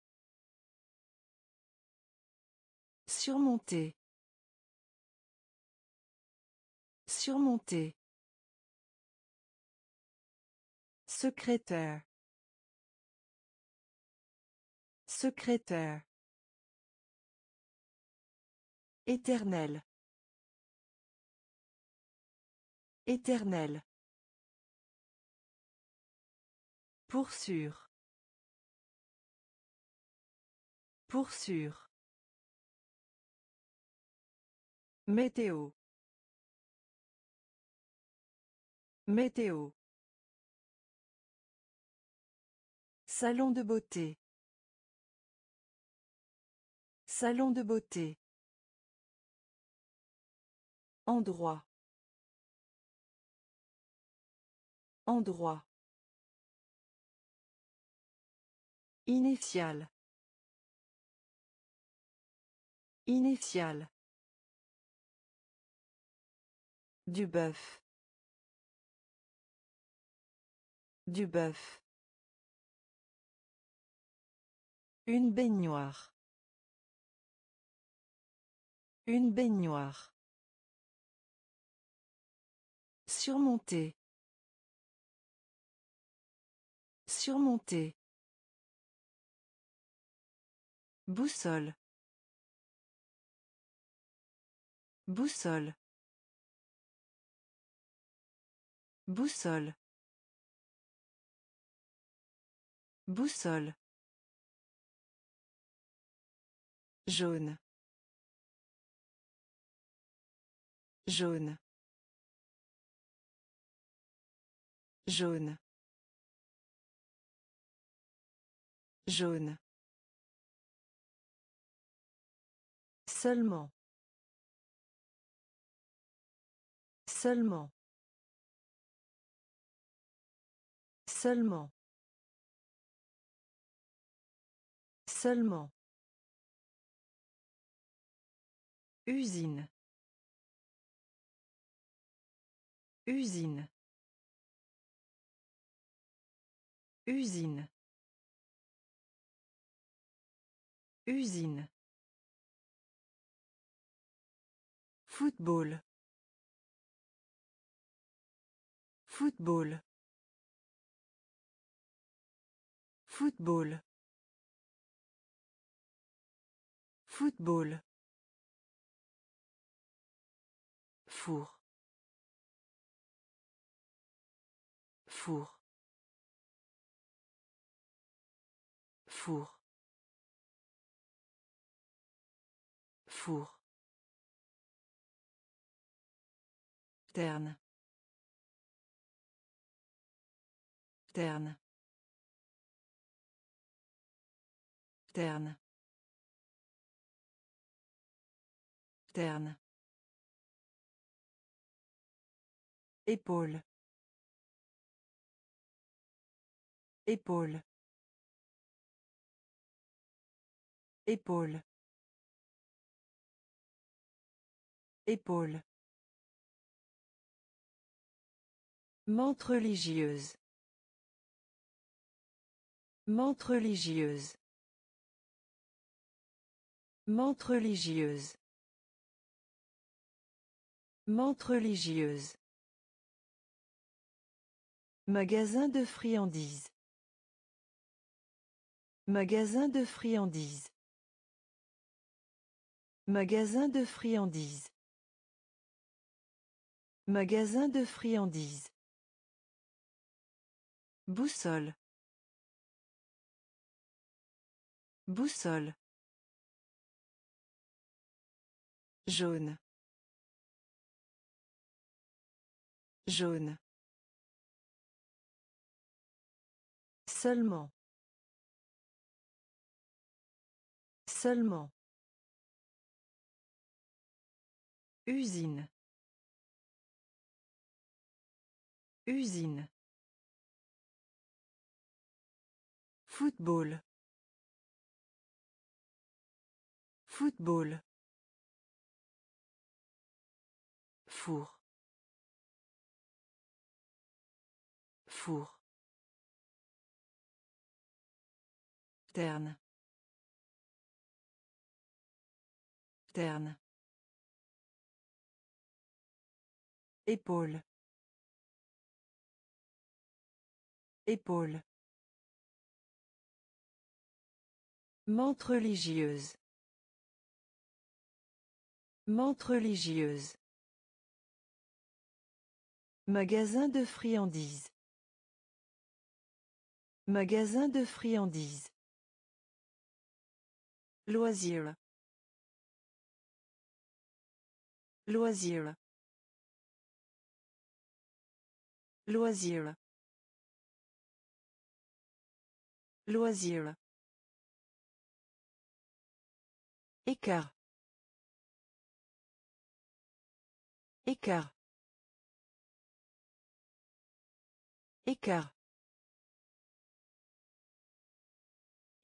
Surmonter. Surmonter. Secrétaire. Secrétaire. Éternel. Éternel. Pour sûr. Pour sûr. Météo. Météo. Salon de beauté. Salon de beauté. Endroit. Endroit. Initial. Initial. Du bœuf. Du bœuf. Une baignoire. Une baignoire. Surmonter. Surmonter. Boussole. Boussole. Boussole. Boussole. Jaune. Jaune. Jaune. Jaune. Seulement. Seulement. Seulement. Seulement. Usine. Usine. Usine. Usine. Football. Football. Football. Football. Four. Four. Four. Four. Terne. Terne. Terne. Terne. Épaule. Épaule. Épaule. Épaule. Mente religieuse. Mente religieuse. Mente religieuse. Mente religieuse. Magasin de friandises. Magasin de friandises. Magasin de friandises. Magasin de friandises. Boussole. Boussole. Jaune. Jaune. Seulement. Seulement. Usine. Usine. Football. Football. Four. Four. Terne. Terne. Épaule. Épaule. Mente religieuse. Mente religieuse. Magasin de friandises. Magasin de friandises. Loisir. Loisir. Loisir. Loisir. Écart. Écart. Écart.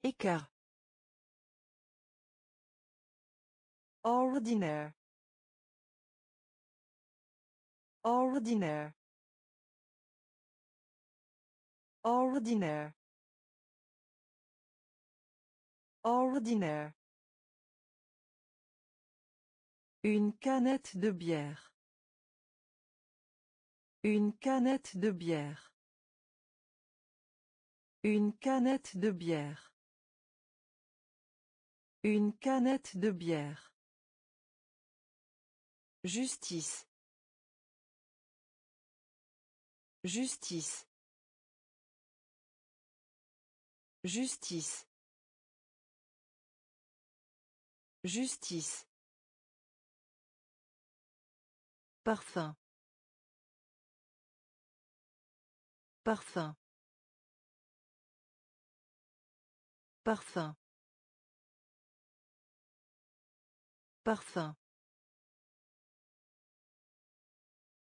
Écart. Ordinaire. Ordinaire. Ordinaire. Ordinaire. Une canette de bière. Une canette de bière. Une canette de bière. Une canette de bière. Justice. Justice. Justice. Justice. Parfum. Parfum. Parfum. Parfum.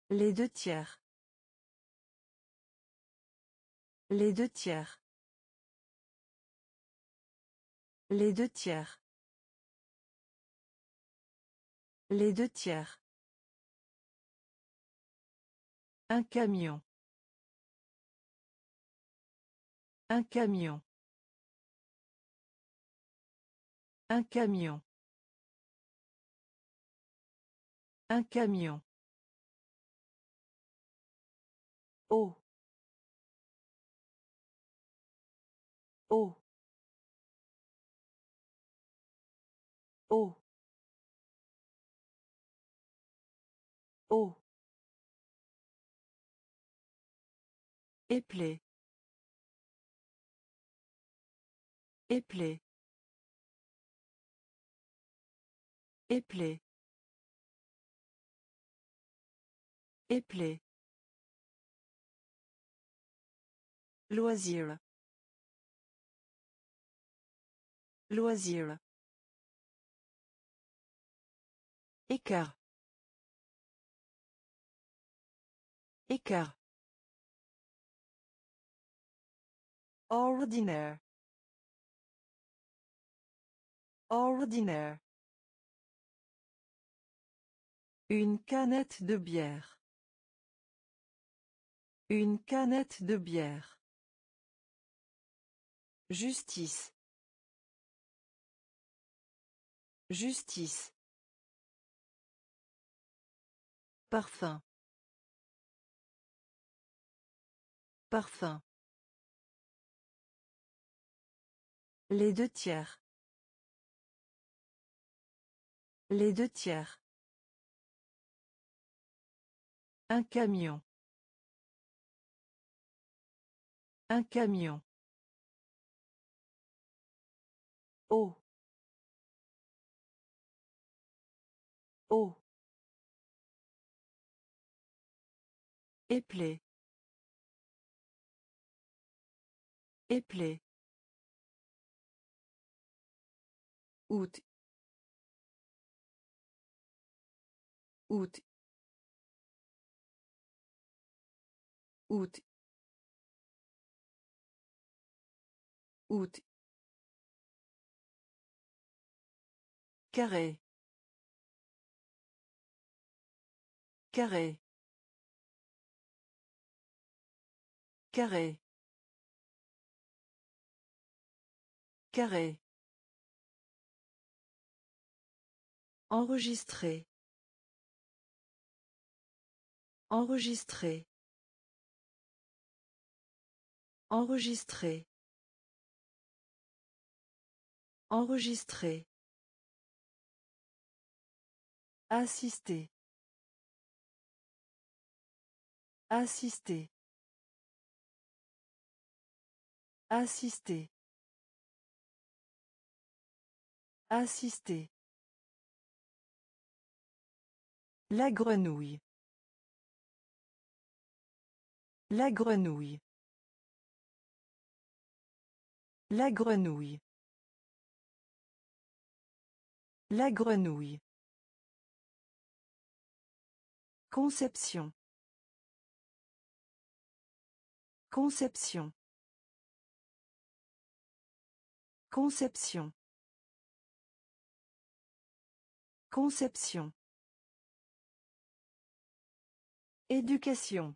Les deux tiers. Les deux tiers. Les deux tiers. Les deux tiers. Un camion. Un camion. Un camion. Un camion. Oh. Oh. Oh. Oh. Éplé. Éplé. Éplé. Éplé. Loisir. Loisir. Écart. Écart. Ordinaire. Ordinaire. Une canette de bière. Une canette de bière. Justice. Justice. Parfum. Parfum. Les deux tiers. Les deux tiers. Un camion. Un camion. Oh. Oh. Éplé. Éplé. Août. Août. Août. Août. Carré. Carré. Carré. Carré. Enregistrer. Enregistrer. Enregistrer. Enregistrer. Assister. Assister. Assister. Assister. La grenouille. La grenouille. La grenouille. La grenouille. Conception. Conception. Conception. Conception. Éducation.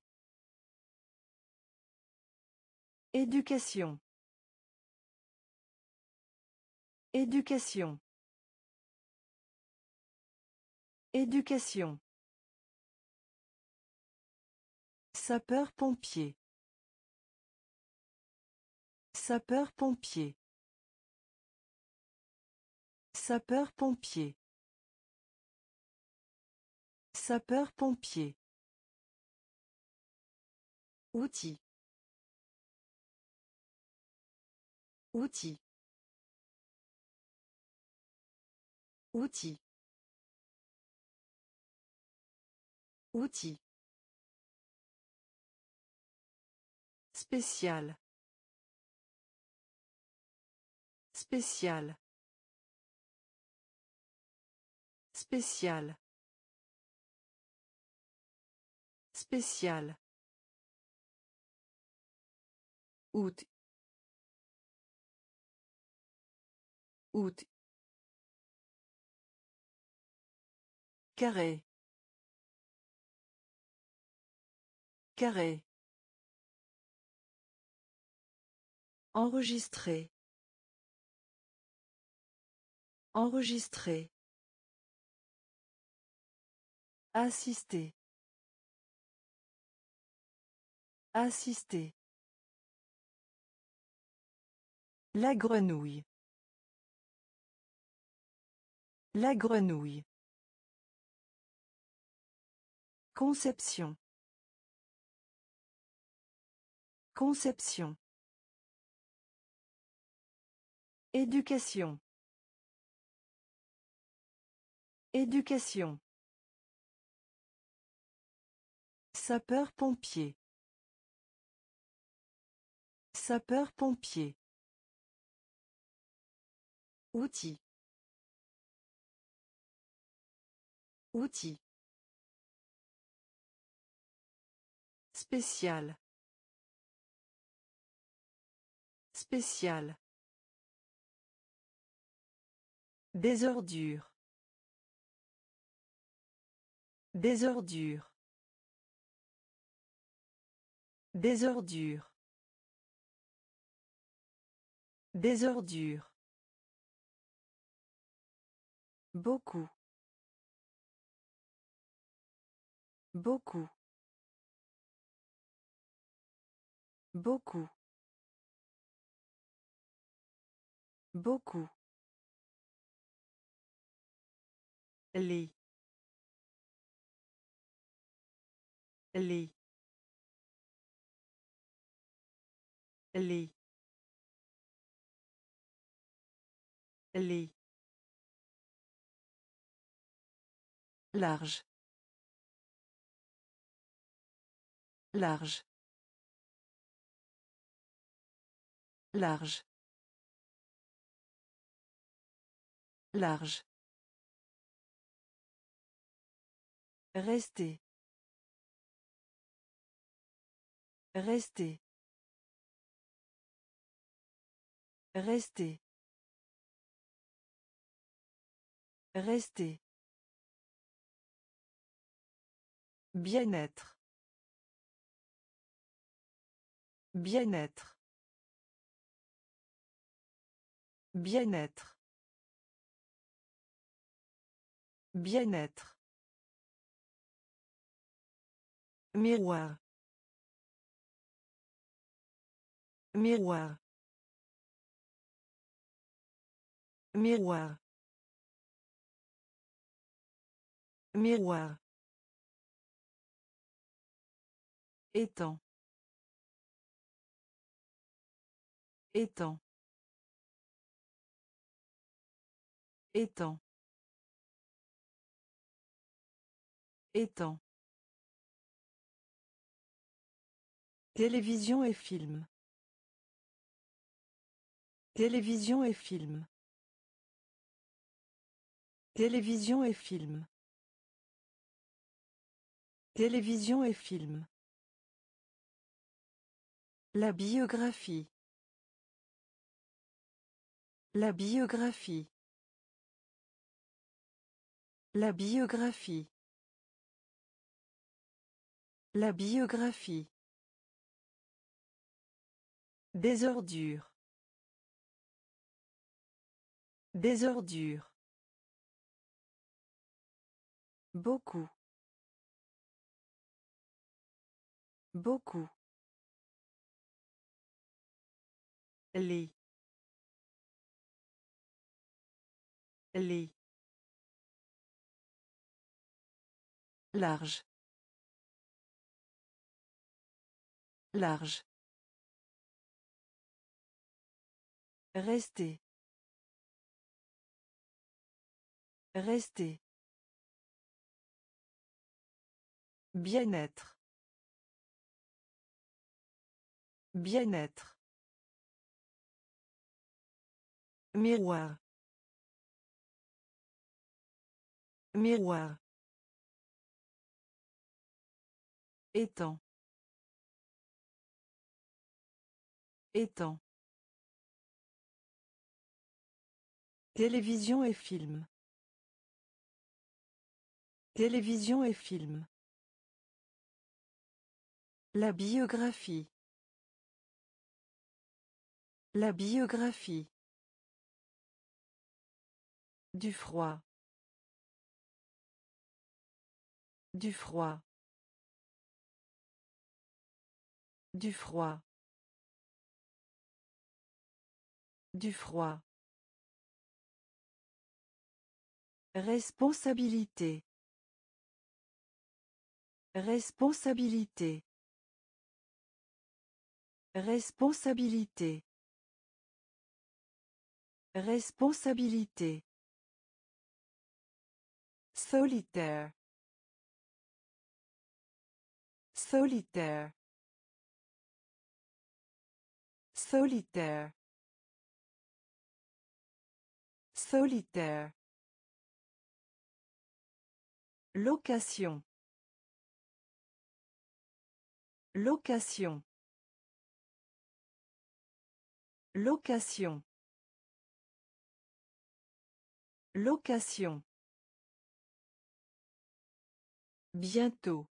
Éducation. Éducation. Éducation. Sapeur-pompier. Sapeur-pompier. Sapeur-pompier. Sapeur-pompier. Outil. Outil. Outil. Outil. Spécial. Spécial. Spécial. Spécial. Août. Août. Carré. Carré. Enregistrer. Enregistrer. Assister. Assister. La grenouille. La grenouille. Conception. Conception. Éducation. Éducation. Sapeur-pompier. Sapeur-pompier. Outil. Outil. Spécial. Spécial. Désordure. Désordure. Désordure. Désordure. Beaucoup. Beaucoup. Beaucoup. Beaucoup. Les. Les. Les. Les. Large. Large. Large. Large. Rester. Rester. Rester. Rester. Bien-être. Bien-être. Bien-être. Bien-être. Miroir. Miroir. Miroir. Miroir. Étang. Étang. Étang. Étang. Télévision et film. Télévision et film. Télévision et film. Télévision et film. La biographie. La biographie. La biographie. La biographie. Désordure. Désordure. Beaucoup. Beaucoup. Les. Les. Large. Large. Rester. Rester. Bien-être. Bien-être. Miroir. Miroir. Étang. Étang. Télévision et film. Télévision et film. La biographie. La biographie. Du froid. Du froid. Du froid. Du froid. Responsabilité. Responsabilité. Responsabilité. Responsabilité. Solitaire. Solitaire. Solitaire. Solitaire. Location. Location. Location. Location. Bientôt.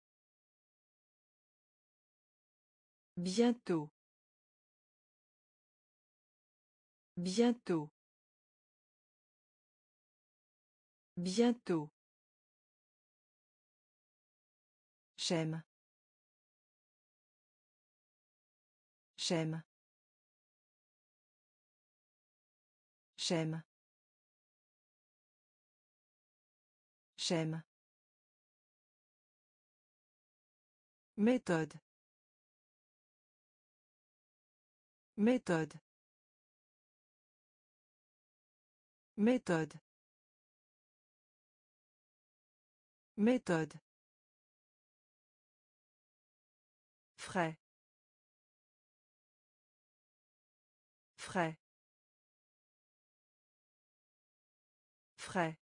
Bientôt. Bientôt. Bientôt. J'aime. J'aime. J'aime. J'aime. Méthode. Méthode. Méthode. Méthode. Frais. Frais. Frais.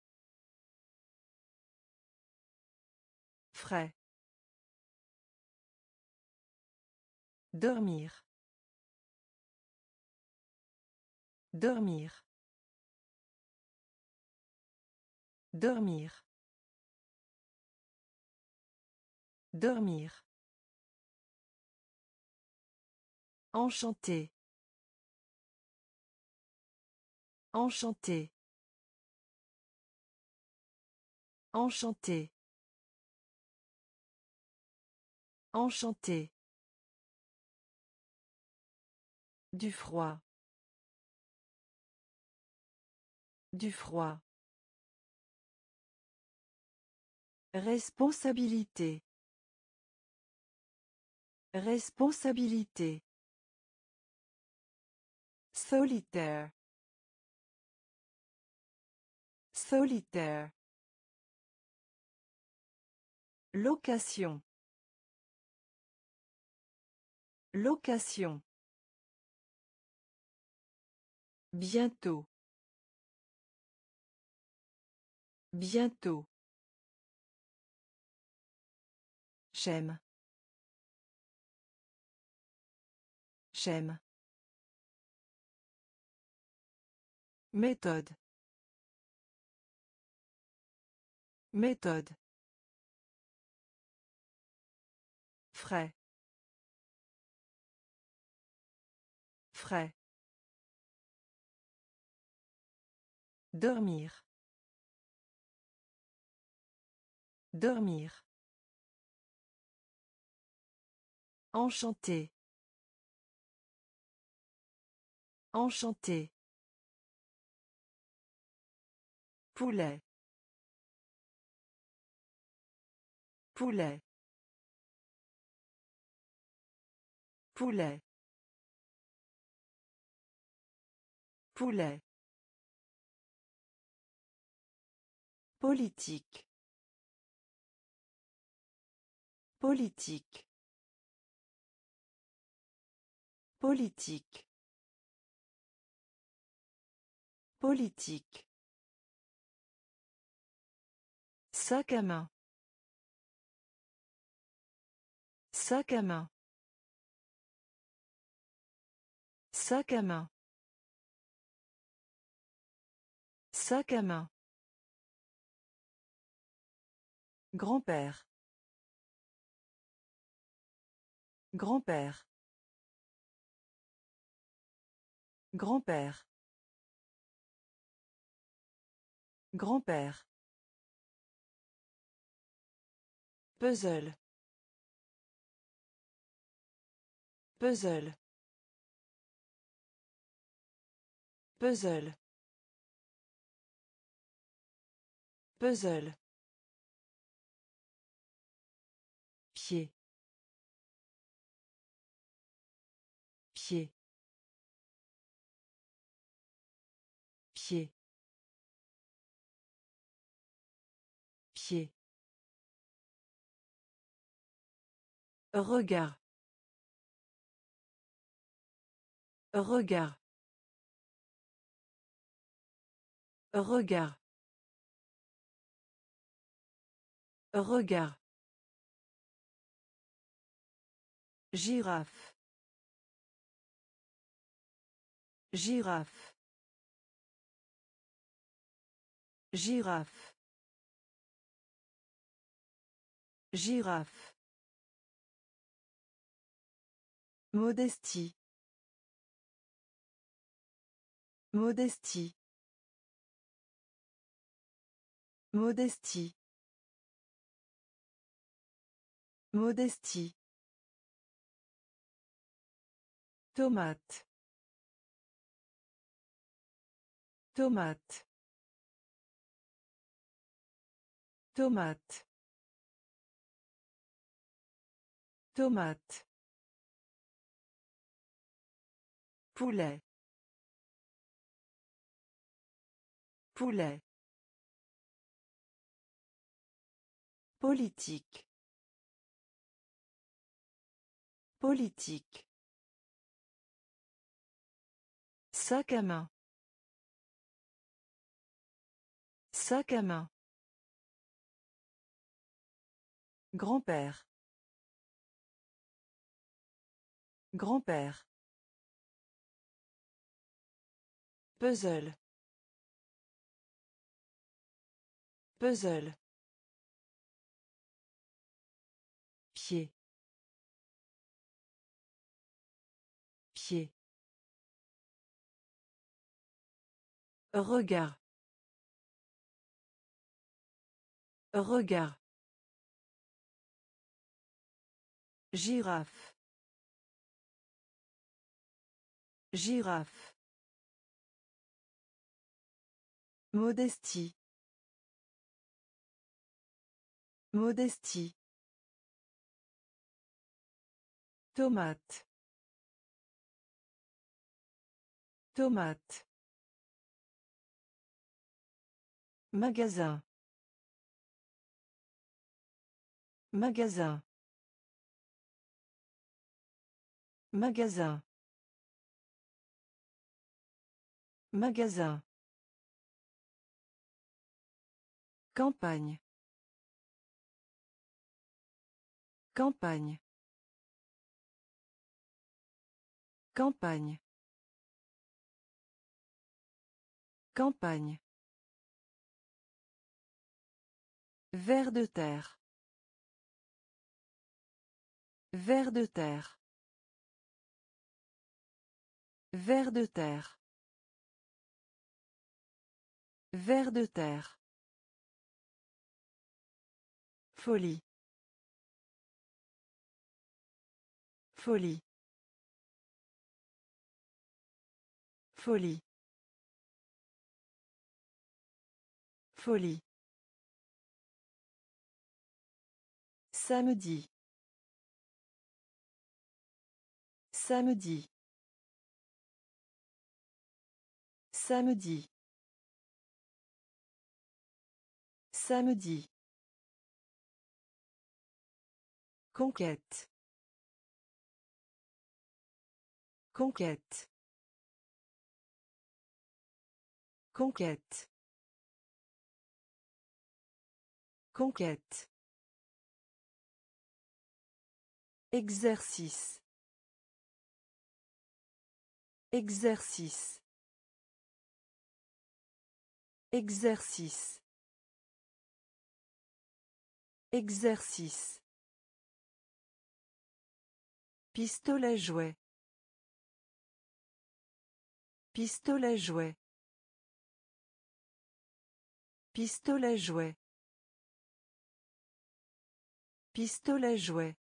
Frais. Dormir. Dormir. Dormir. Dormir. Enchanté. Enchanté. Enchanté. Enchanté. Du froid. Du froid. Responsabilité. Responsabilité. Solitaire. Solitaire. Location. Location. Bientôt. Bientôt. J'aime. J'aime. Méthode. Méthode. Frais. Frais. Dormir. Dormir. Enchanté. Enchanté. Poulet. Poulet. Poulet. Poulet. Politique. Politique. Politique. Politique. Sac à main. Sac à main. Sac à main. Sac à main. Grand-père. Grand-père. Grand-père. Grand-père. Puzzle. Puzzle. Puzzle. Puzzle. Pied. Pied. Pied. Regard. Regard. Regard. Regard. Girafe. Girafe. Girafe. Girafe. Modestie. Modestie. Modestie. Modestie. Tomate. Tomate. Tomate. Tomate. Poulet. Poulet. Politique. Politique. Sac à main. Sac à main. Grand-père. Grand-père. Puzzle. Puzzle. Pied. Pied. Regard. Regard. Girafe. Girafe. Modestie. Modestie. Tomate. Tomate. Magasin. Magasin. Magasin. Magasin. Campagne. Campagne. Campagne. Campagne. Ver de terre. Ver de terre. Ver de terre. Ver de terre. Folie. Folie. Folie. Folie. Samedi. Samedi. Samedi. Samedi. Conquête. Conquête. Conquête. Conquête. Exercice. Exercice. Exercice. Exercice. Pistolet jouet. Pistolet jouet. Pistolet jouet. Pistolet jouet.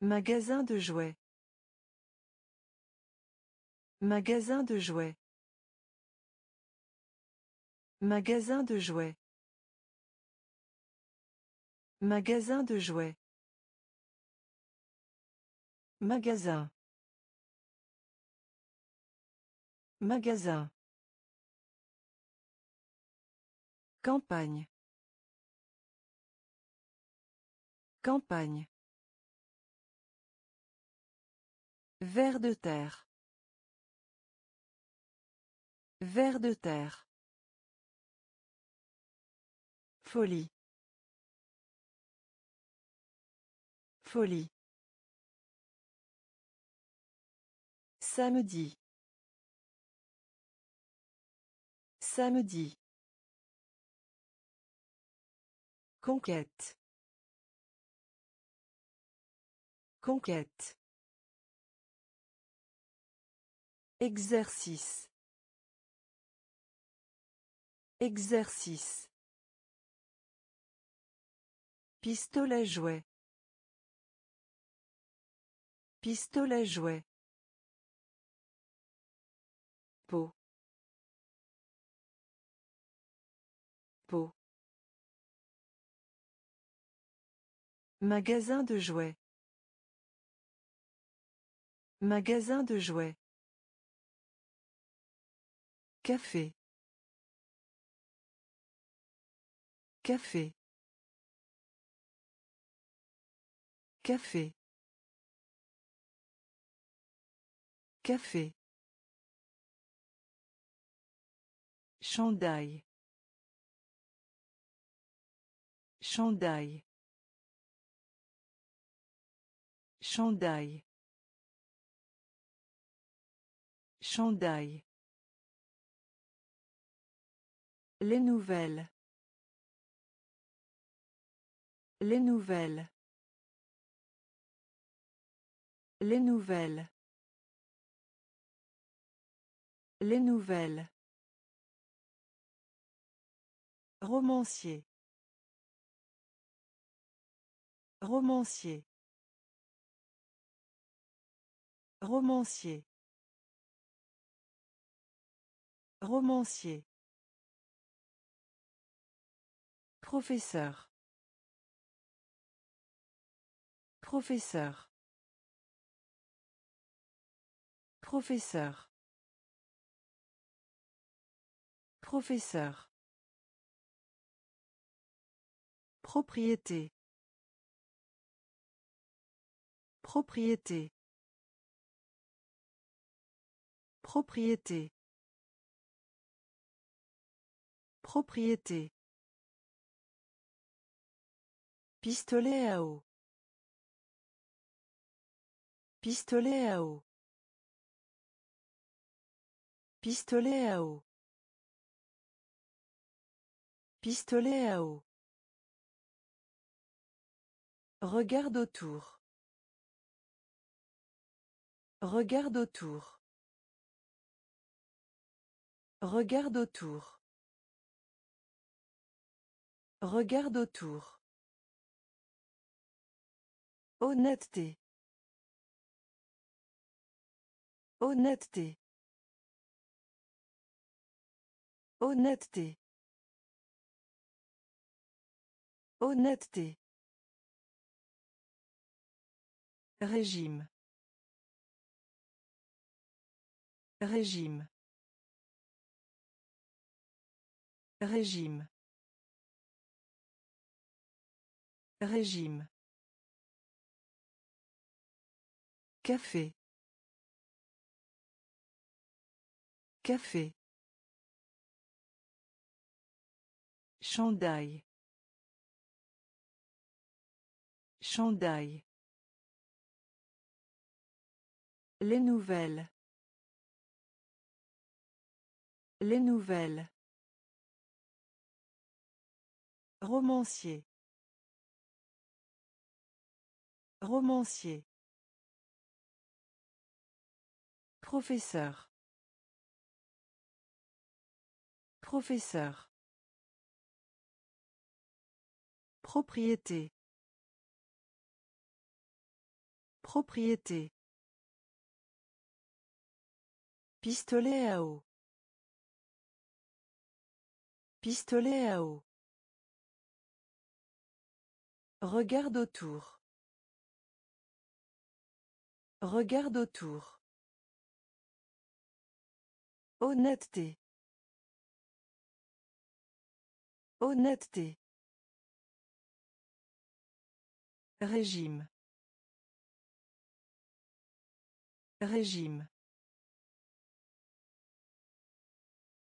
Magasin de jouets. Magasin de jouets. Magasin de jouets. Magasin de jouets. Magasin. Magasin. Campagne. Campagne. Ver de terre. Ver de terre. Folie. Folie. Samedi. Samedi. Conquête. Conquête. Exercice. Exercice. Pistolet jouet. Pistolet jouet. Peau. Peau. Magasin de jouets. Magasin de jouets. Café. Café. Café. Café. Chandail. Chandail. Chandail. Chandail. Les nouvelles. Les nouvelles. Les nouvelles. Les nouvelles. Romancier. Romancier. Romancier. Romancier. Professeur. Professeur. Professeur. Professeur. Propriété. Propriété. Propriété. Propriété. Pistolet à eau. Pistolet à eau. Pistolet à eau. Pistolet à eau. Regarde autour. Regarde autour. Regarde autour. Regarde autour. Honnêteté. Honnêteté. Honnêteté. Honnêteté. Régime. Régime. Régime. Régime. Café. Café. Chandail. Chandail. Les nouvelles. Les nouvelles. Romancier. Romancier. Professeur. Professeur. Propriété. Propriété. Pistolet à eau. Pistolet à eau. Regarde autour. Regarde autour. Honnêteté. Honnêteté. Régime. Régime.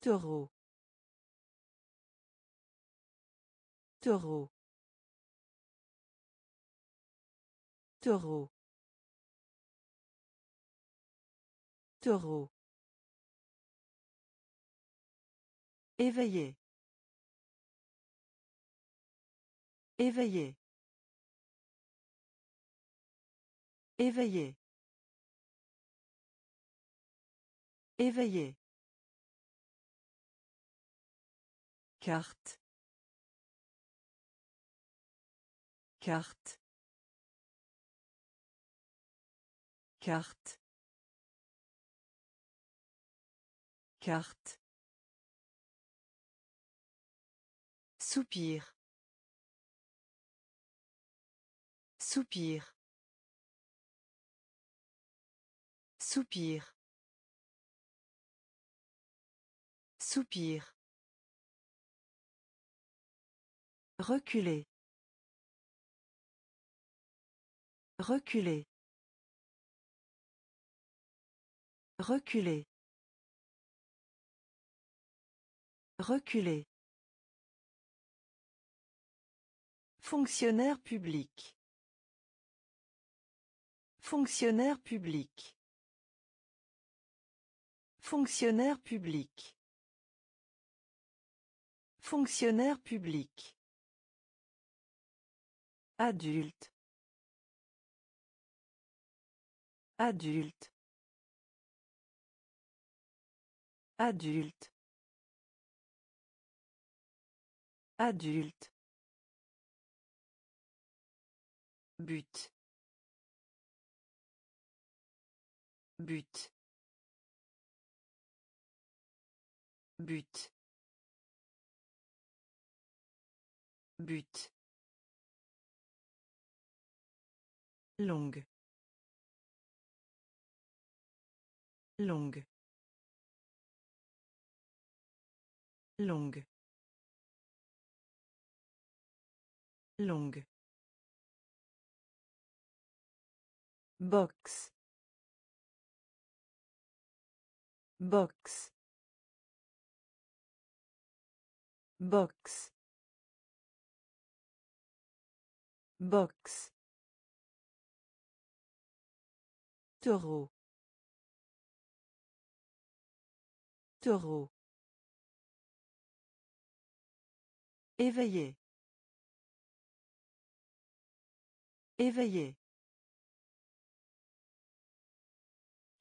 Taureau. Taureau. Taureau. Taureau. Éveillé. Éveillé. Éveillé. Éveillé. Carte. Carte. Carte. Carte. Soupir. Soupir. Soupir. Soupir. Reculer. Reculer. Reculer. Reculer. Fonctionnaire public. Fonctionnaire public. Fonctionnaire public. Fonctionnaire public. Adulte. Adulte. Adulte. Adulte. But. But. But. But. Longue. Longue. Longue. Longue. Box. Box. Box. Box. Taureau. Taureau. Éveillé. Éveillé.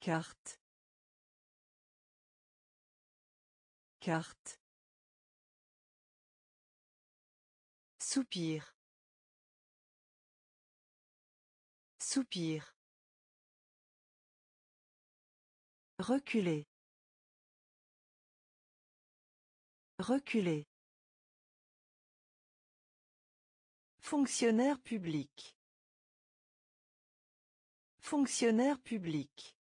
Carte. Carte. Soupir. Soupir. Reculer. Reculer. Fonctionnaire public. Fonctionnaire public.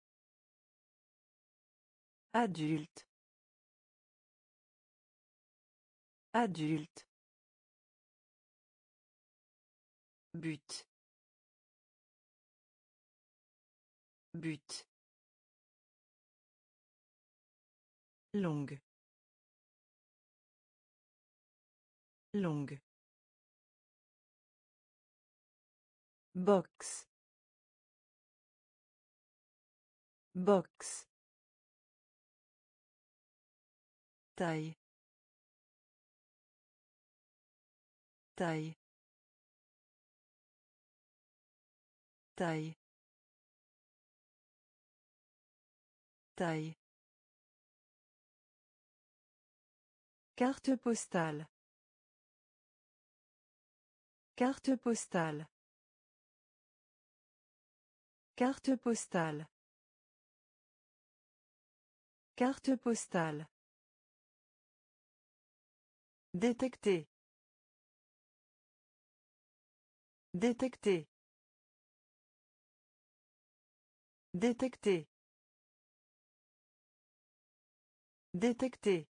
Adulte. Adulte. But. But. Longue. Longue. Box. Box. Taille taille taille taille Carte postale. Carte postale. Carte postale. Carte postale. Détecter. Détecter. Détecter. Détecter.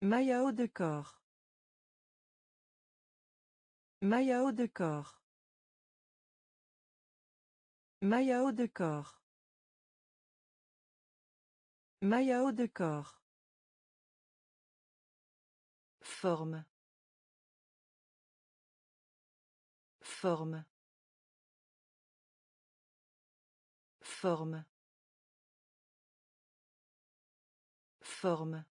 Maillot de corps. Maillot de corps. Maillot de corps. Maillot de corps. Forme. Forme. Forme. Forme.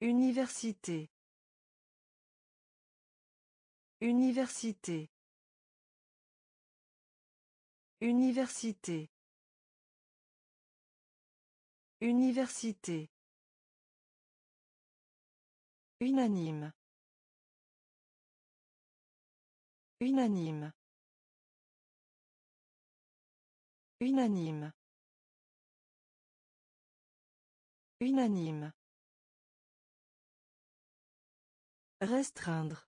Université. Université. Université. Université. Unanime. Unanime. Unanime. Unanime. Restreindre.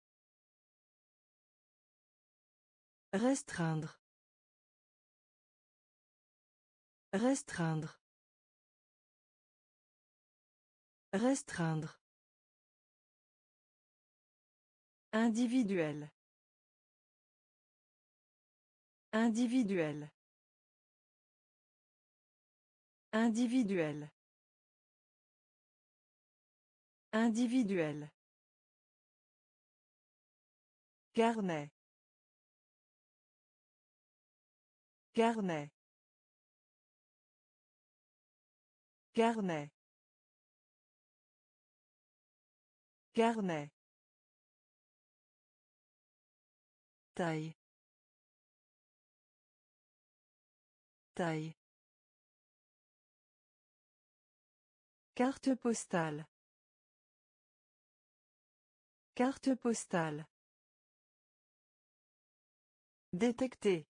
Restreindre. Restreindre. Restreindre. Individuel. Individuel. Individuel. Individuel. Carnet. Carnet. Carnet. Carnet. Taille. Taille. Carte postale. Carte postale. Détecter.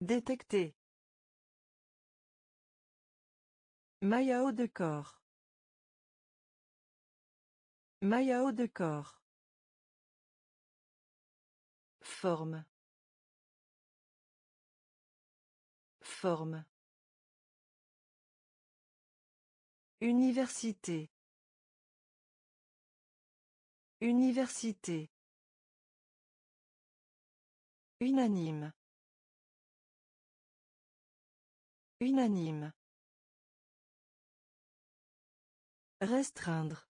Détecter. Maillot de corps. Maillot de corps. Forme. Forme. Université. Université. Unanime. Unanime. Restreindre.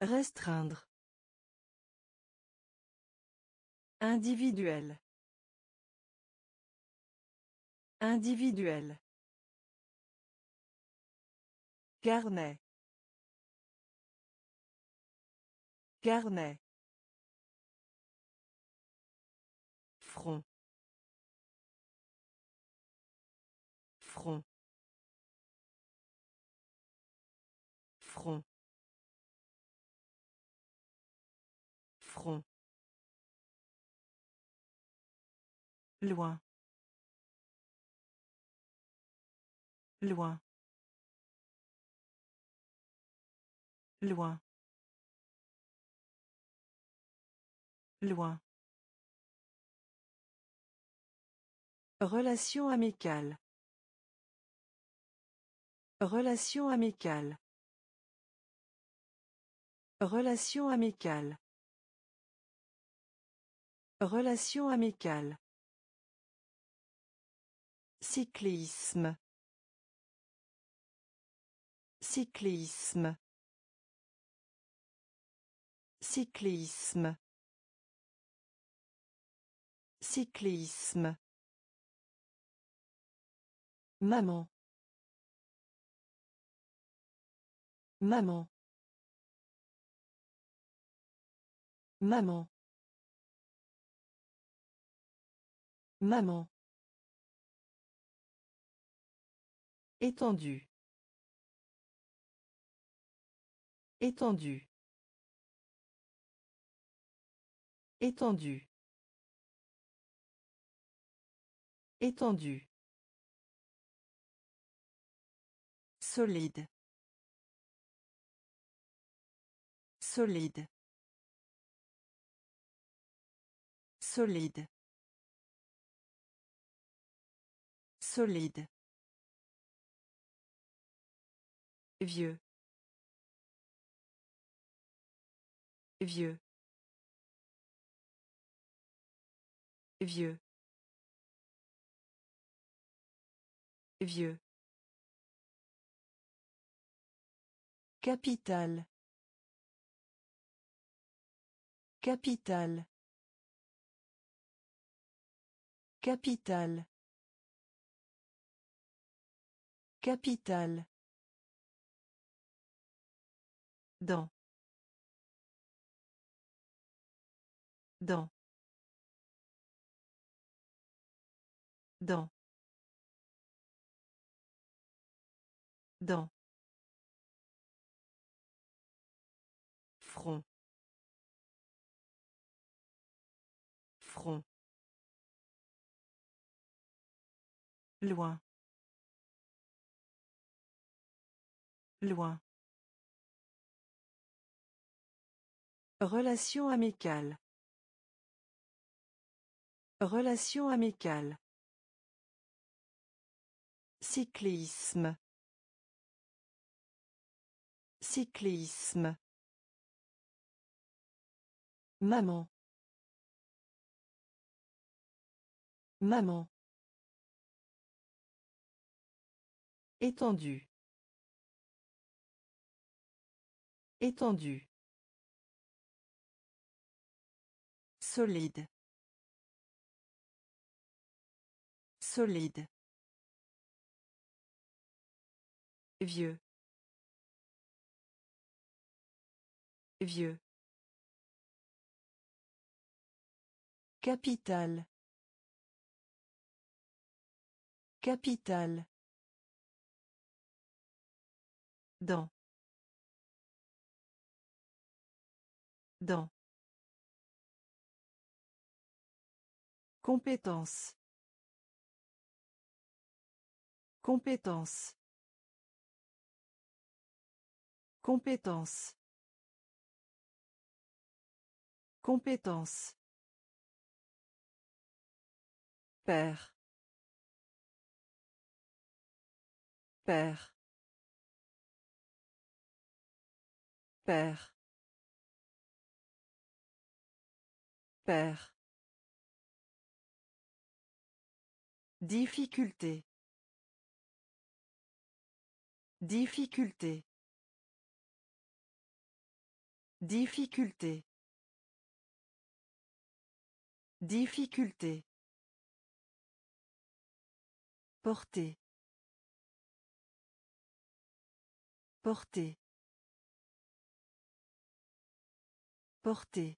Restreindre. Individuel. Individuel. Carnet. Carnet. Front. Front. Front. Front. Loin. Loin. Loin. Loin. Relation amicale. Relation amicale. Relation amicale. Relation amicale. Cyclisme. Cyclisme. Cyclisme. Cyclisme. Maman. Maman. Maman. Maman. Étendu. Étendu. Étendu. Étendu. Solide. Solide. Solide. Solide. Vieux. Vieux. Vieux. Vieux. Capital. Capital. Capital. Capital. Dans. Dans. Dans. Dans. Front. Front. Loin. Loin. Relation amicale. Relation amicale. Cyclisme. Cyclisme. Maman. Maman. Étendu. Étendu. Solide. Solide. Vieux. Vieux. Capital. Capital. Dans. Dans. Compétence. Compétence. Compétence. Compétence. Père. Père. Père. Père. Difficulté. Difficulté. Difficulté. Difficulté. Porter. Porter. Porter.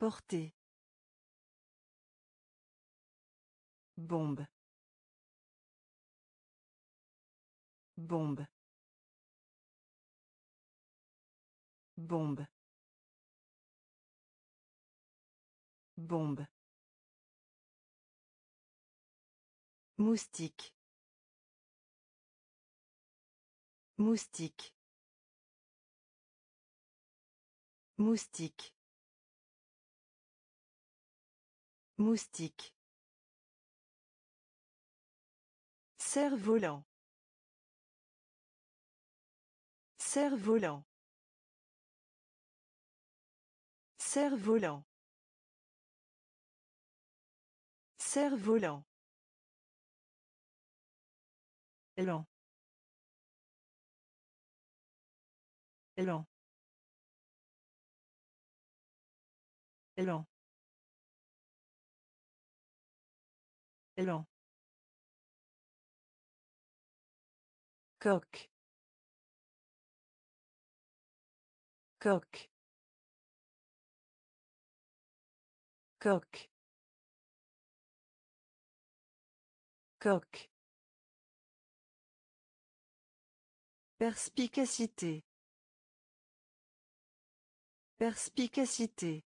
Porter. Bombe. Bombe. Bombe. Bombe. Moustique. Moustique. Moustique. Moustique. Cerf-volant. Cerf-volant. Cerf-volant. Cerf-volant. Lent. Lent. Élan. Élan. Coq. Coq. Coq. Coq. Perspicacité. Perspicacité.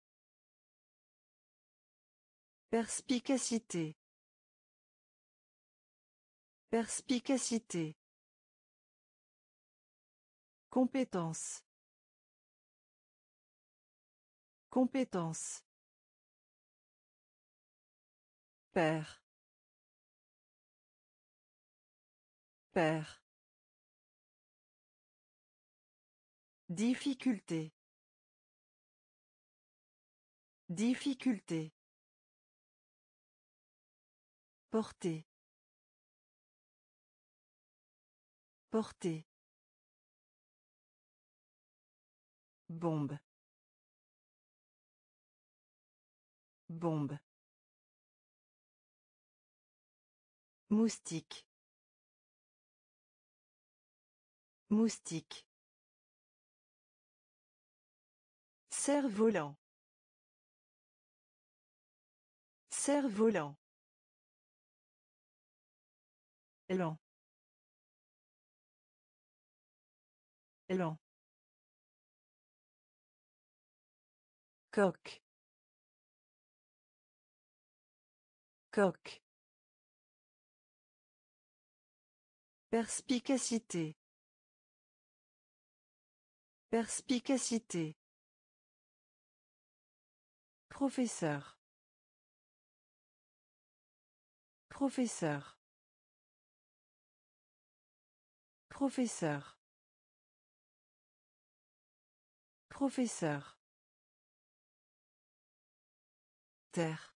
Perspicacité. Perspicacité. Compétence. Compétence. Père. Père. Difficulté. Difficulté. Porter. Porter. Bombe. Bombe. Moustique. Moustique. Cerf-volant. Cerf-volant. Lent. Lent. Coq. Coq. Perspicacité. Perspicacité. Professeur. Professeur. Professeur. Professeur. Terre.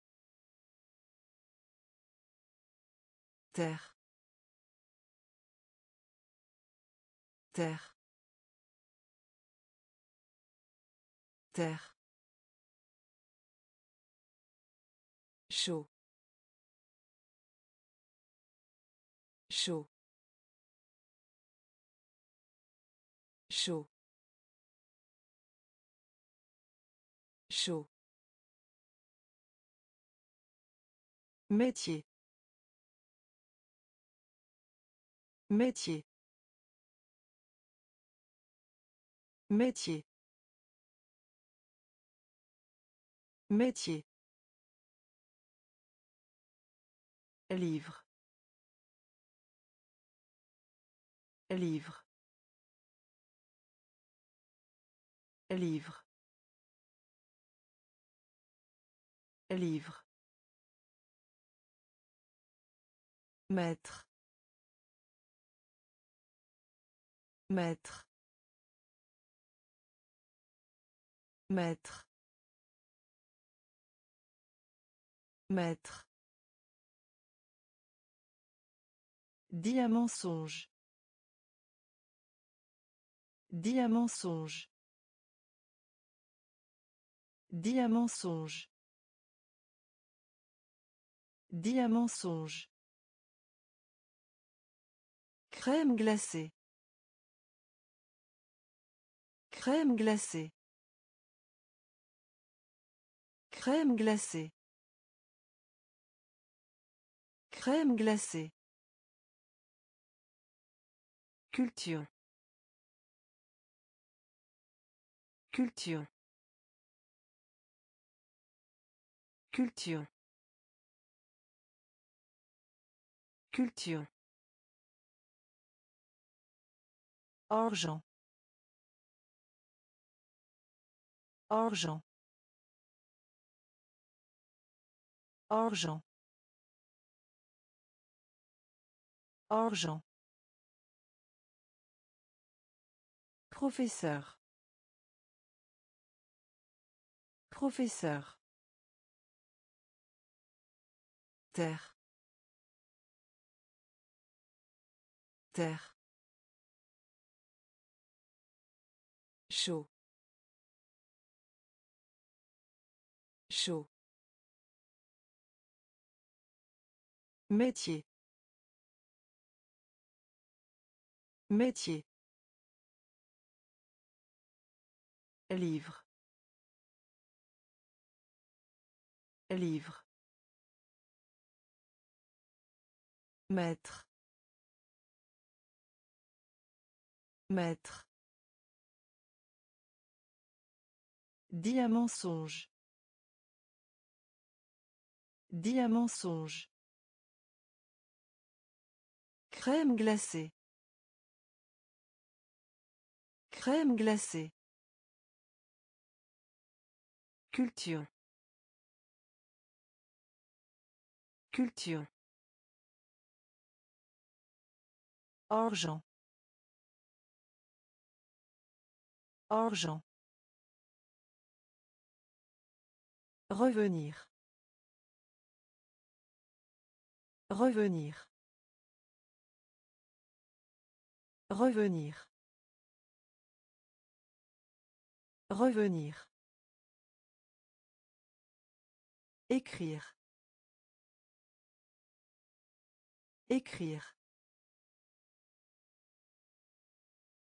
Terre. Terre. Terre. chaud chaud chaud chaud Métier. Métier. Métier. Métier. Livre. Livre. Livre. Livre. Maître. Maître. Maître. Maître. Diamant songe. Diamant songe. Diamant songe. Diamant songe. Crème glacée. Crème glacée. Crème glacée. Crème glacée. Culture. Culture. Culture. Culture. Argent. Argent. Argent. Argent. Professeur. Professeur. Terre. Terre. Chaud Chaud. Métier. Métier. Livre. Livre. Maître. Maître. Diamant songe. Diamant songe. Crème glacée. Crème glacée. Culture. Culture. Argent. Argent. Revenir. Revenir. Revenir. Revenir. Écrire. Écrire.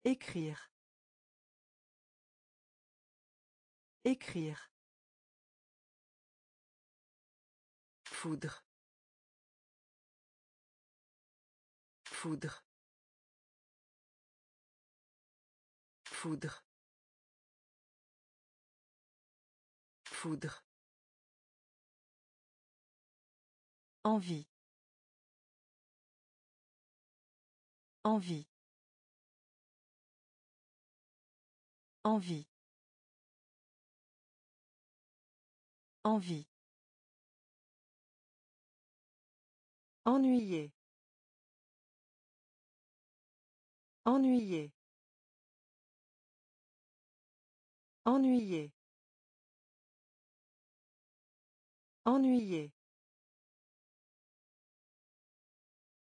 Écrire. Écrire. Foudre. Foudre. Foudre. Foudre. Envie. Envie. Envie. Envie. Ennuyé. Ennuyé. Ennuyé. Ennuyé.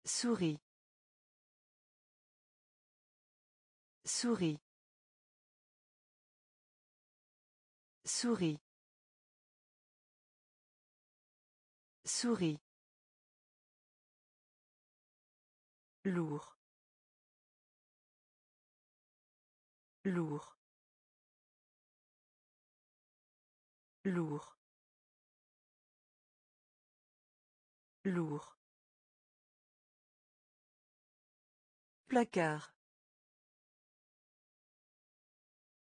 Souris. Souris. Souris. Souris. Lourd. Lourd. Lourd. Lourd. Placard.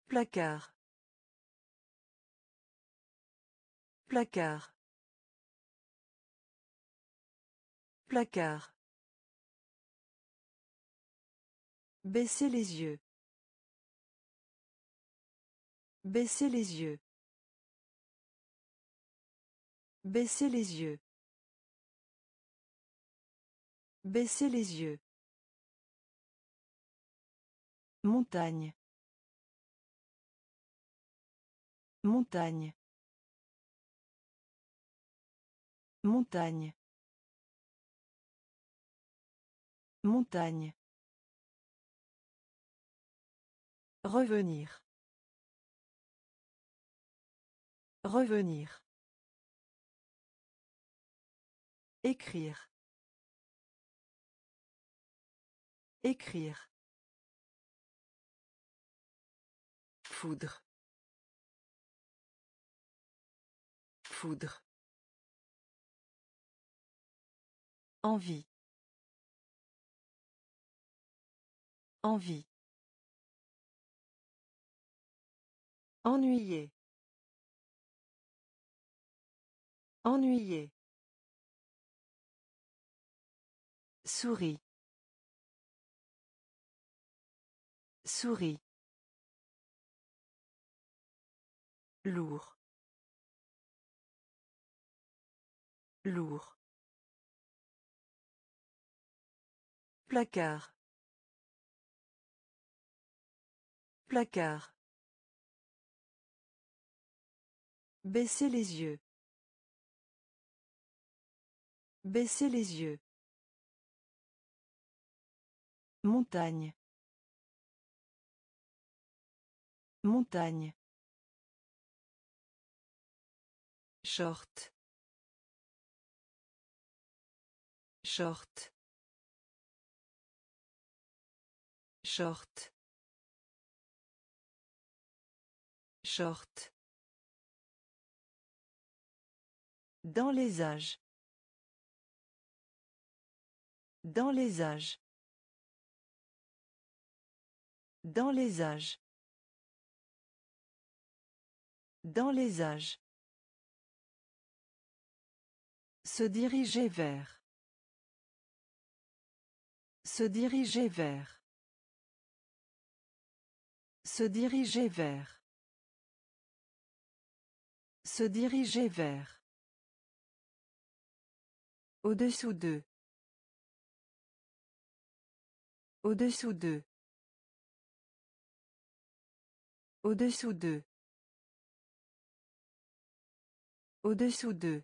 Placard. Placard. Placard. Baissez les yeux. Baissez les yeux. Baissez les yeux. Baissez les yeux. Montagne. Montagne. Montagne. Montagne. Revenir. Revenir. Écrire. Écrire. Foudre. Foudre. Envie. Envie. Ennuyé. Ennuyé. Souris. Souris. Lourd. Lourd. Placard. Placard. Baissez les yeux. Baissez les yeux. Montagne. Montagne. Short. Short. Short. Short. Dans les âges. Dans les âges. Dans les âges. Dans les âges. Se diriger vers. Se diriger vers. Se diriger vers. Se diriger vers. Au-dessous d'eux. Au-dessous d'eux. Au-dessous d'eux. Au-dessous d'eux.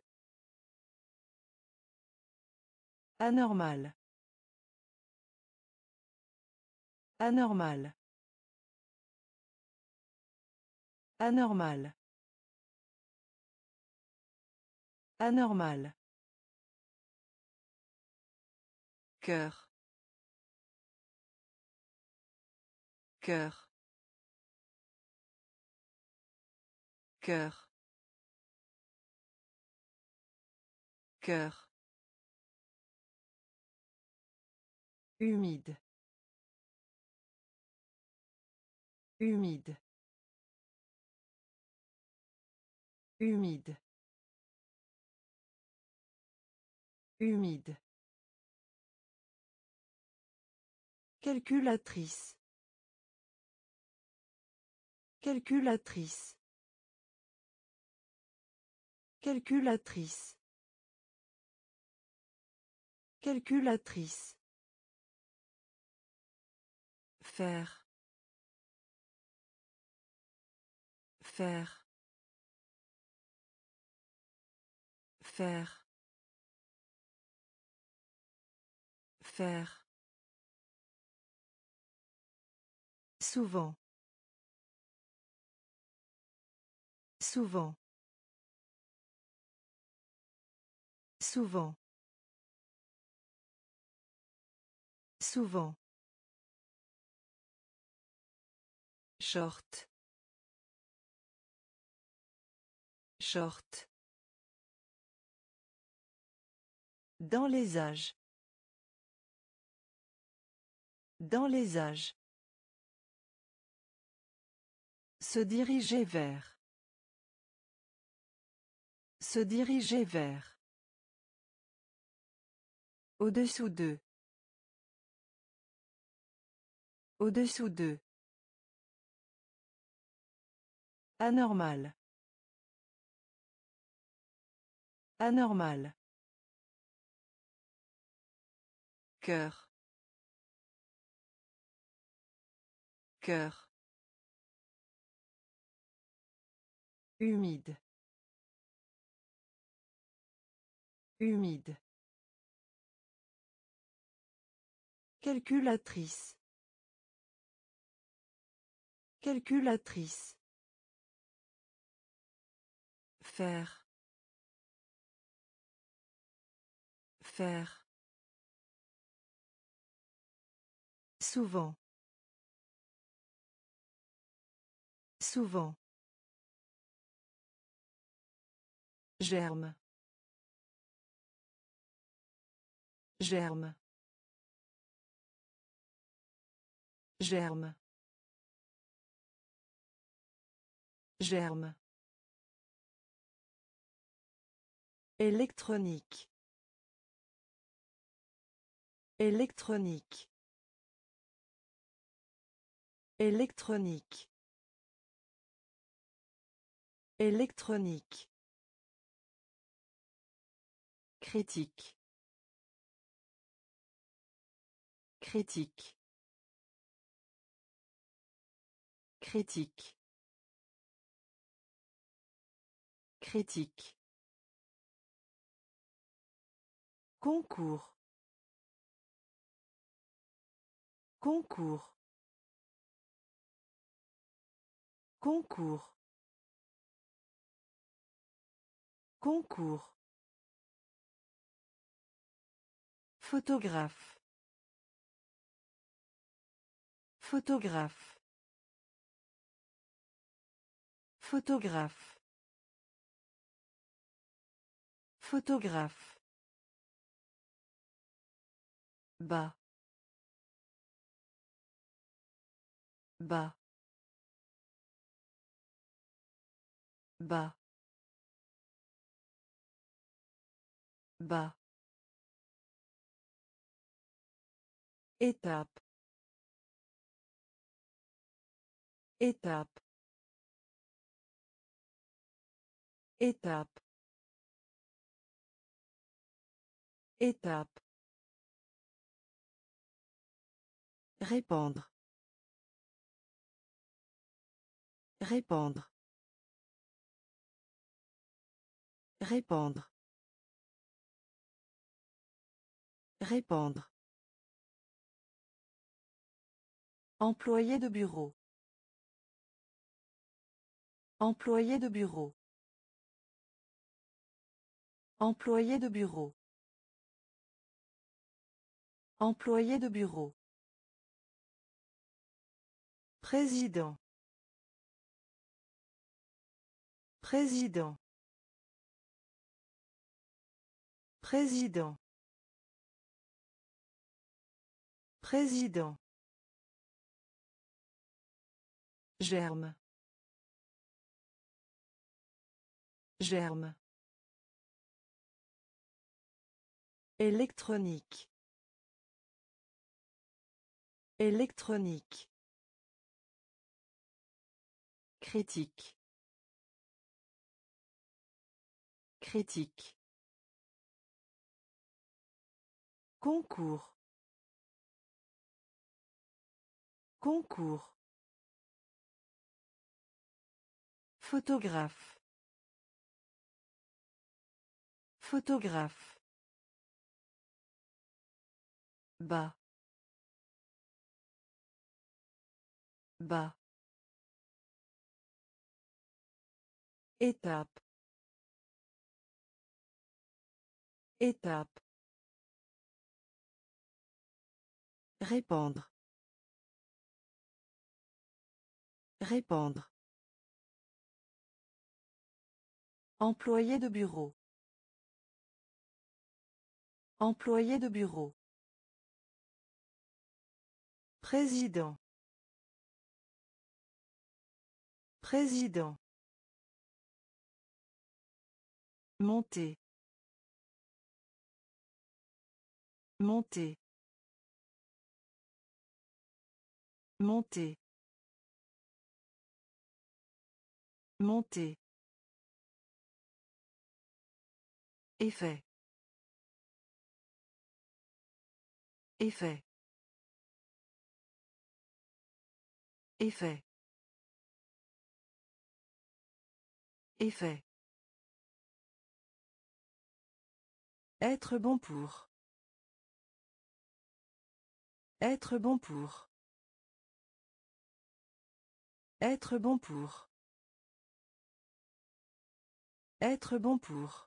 Anormal. Anormal. Anormal. Anormal. Cœur. Cœur. Cœur. Cœur. Humide. Humide. Humide. Humide. Calculatrice. Calculatrice. Calculatrice. Calculatrice. Faire. Faire. Faire. Faire. Souvent. Souvent. Souvent. Souvent. Short. Short. Dans les âges. Dans les âges. Se diriger vers. Se diriger vers. Au-dessous d'eux. Au-dessous d'eux. Anormal. Anormal. Cœur. Cœur. Humide. Humide. Calculatrice. Calculatrice. Faire. Faire. Souvent. Souvent. Germe. Germe. Germe. Germe. Électronique. Électronique. Électronique. Électronique. Critique. Critique. Critique. Critique. Concours. Concours. Concours. Concours. Photographe. Photographe. Photographe. Photographe. Bas. Bas. Bas. Bas. Étape. Étape. Étape. Étape. Répandre. Répandre. Répandre. Répandre. Employé de bureau. Employé de bureau. Employé de bureau. Employé de bureau. Président. Président. Président. Président. Germe. Germe. Électronique. Électronique. Critique. Critique. Concours. Concours. Photographe. Photographe. Bas. Bas. Étape. Étape. Répandre. Répandre. Employé de bureau. Employé de bureau. Président. Président. Monter. Monter. Monter. Monter. Effet. Effet. Effet. Effet. Être bon pour. Être bon pour. Être bon pour. Être bon pour.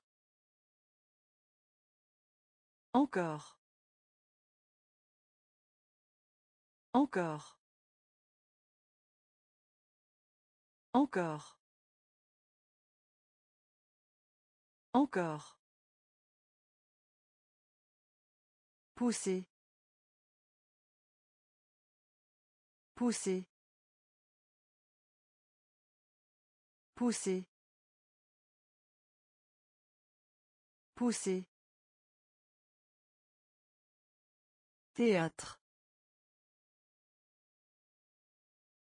Encore. Encore. Encore. Encore. Pousser. Pousser. Pousser. Pousser. Théâtre.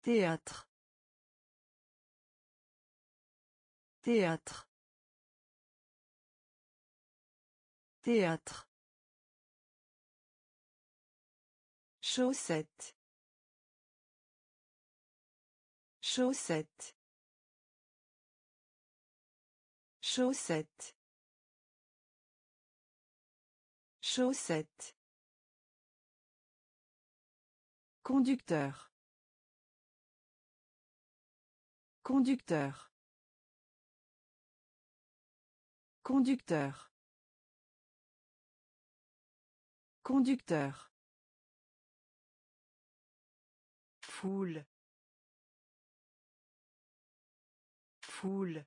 Théâtre. Théâtre. Théâtre. Chaussette. Chaussette. Chaussette. Chaussette. Conducteur. Conducteur. Conducteur. Conducteur. Foule. Foule.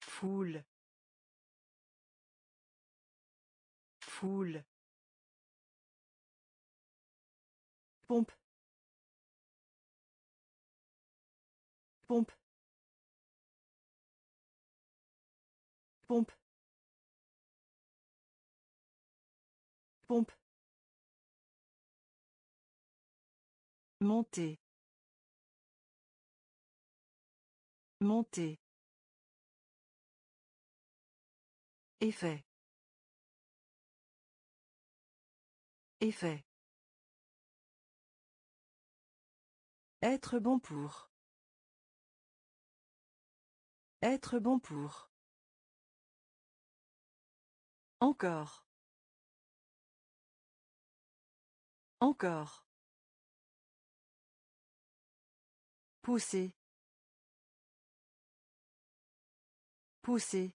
Foule. Foule. Pompe. Pompe. Pompe. Pompe. Monter. Monter. Effet. Effet. Être bon pour. Être bon pour. Encore. Encore. Pousser. Pousser.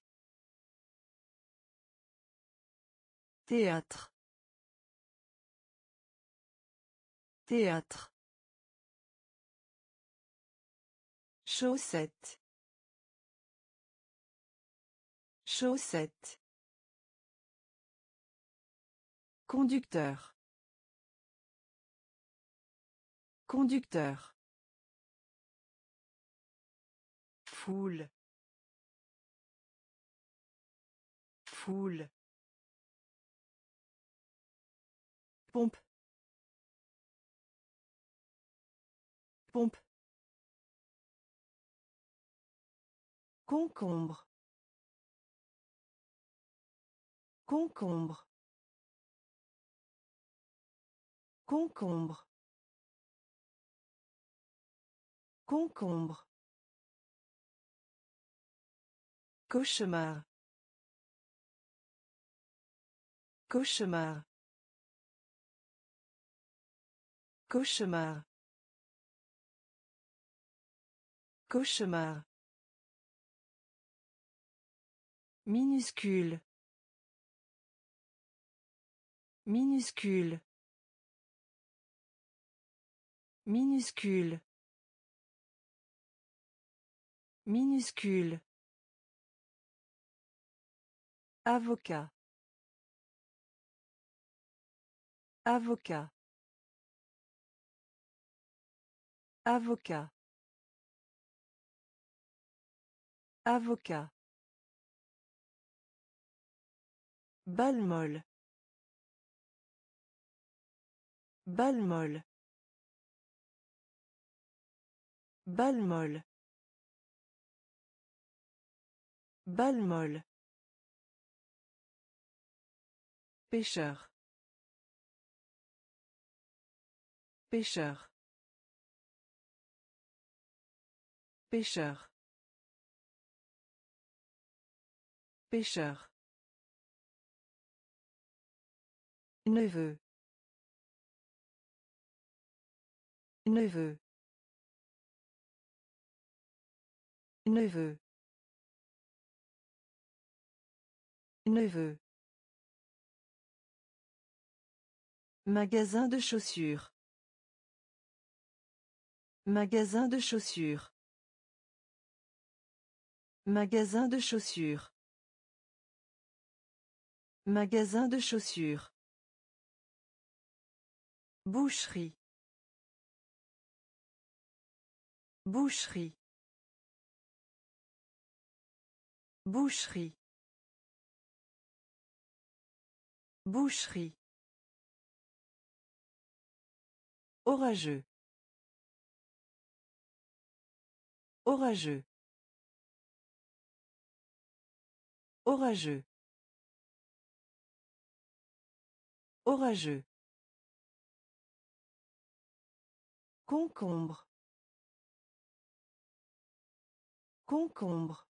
Théâtre. Théâtre. Chaussette. Chaussette. Conducteur. Conducteur. Foule. Foule. Pompe. Pompe. Concombre. Concombre. Concombre. Concombre. Cauchemar. Cauchemar. Cauchemar. Cauchemar. Minuscule. Minuscule. Minuscule. Minuscule. Avocat. Avocat. Avocat. Avocat. Balmol. Balmol. Balmol. Balmol. Pêcheur. Pêcheur. Pêcheur. Pêcheur. Neveu. Neveu. Neveu. Neveu. Magasin de chaussures. Magasin de chaussures. Magasin de chaussures. Magasin de chaussures. Boucherie. Boucherie. Boucherie. Boucherie. Orageux. Orageux. Orageux. Orageux. Concombre. Concombre.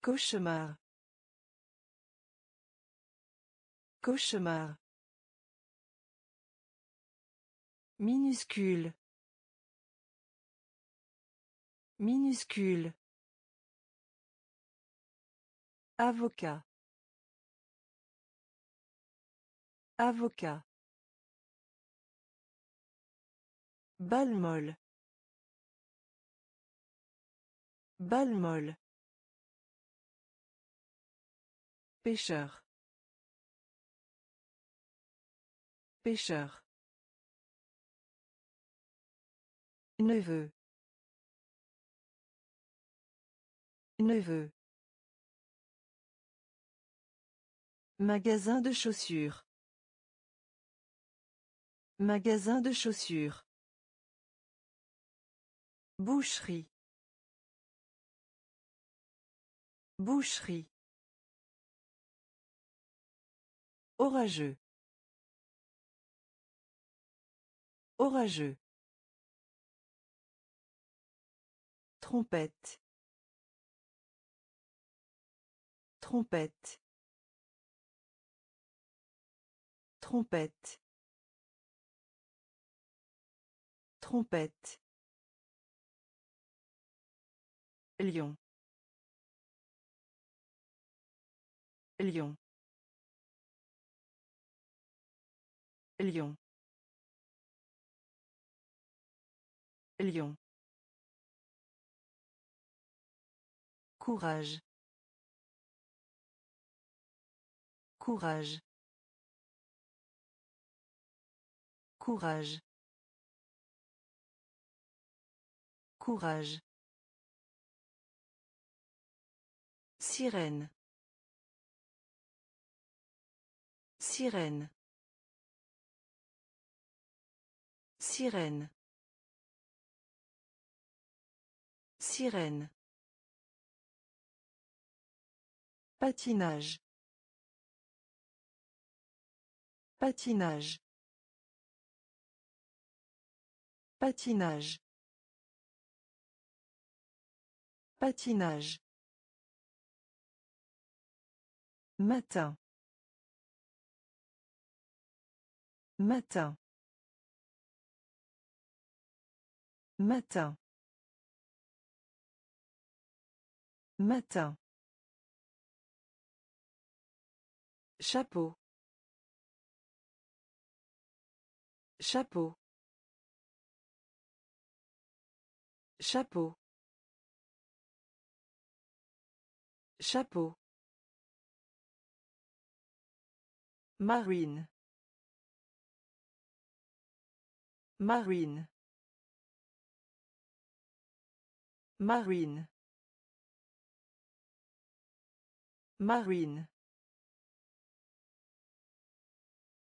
Cauchemar. Cauchemar. Minuscule. Minuscule. Avocat. Avocat. Balmol. Balmol. Pêcheur. Pêcheur. Neveu. Neveu. Magasin de chaussures. Magasin de chaussures. Boucherie. Boucherie. Orageux. Orageux. Trompette. Trompette. Trompette. Trompette. Lion. Lion. Lion. Lion. Courage. Courage. Courage. Courage. Sirène. Sirène. Sirène. Sirène. Patinage. Patinage. Patinage. Patinage. Matin. Matin. Matin. Matin. Chapeau. Chapeau. Chapeau. Chapeau. Marine. Marine. Marine. Marine.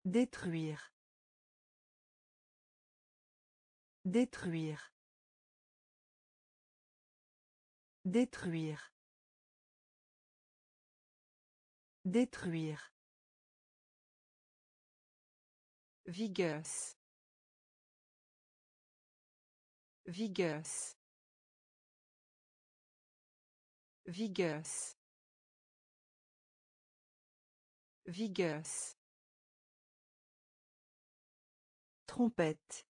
Détruire. Détruire. Détruire. Détruire. Vigueuse. Vigueuse. Vigueuse. Vigueuse. Trompette.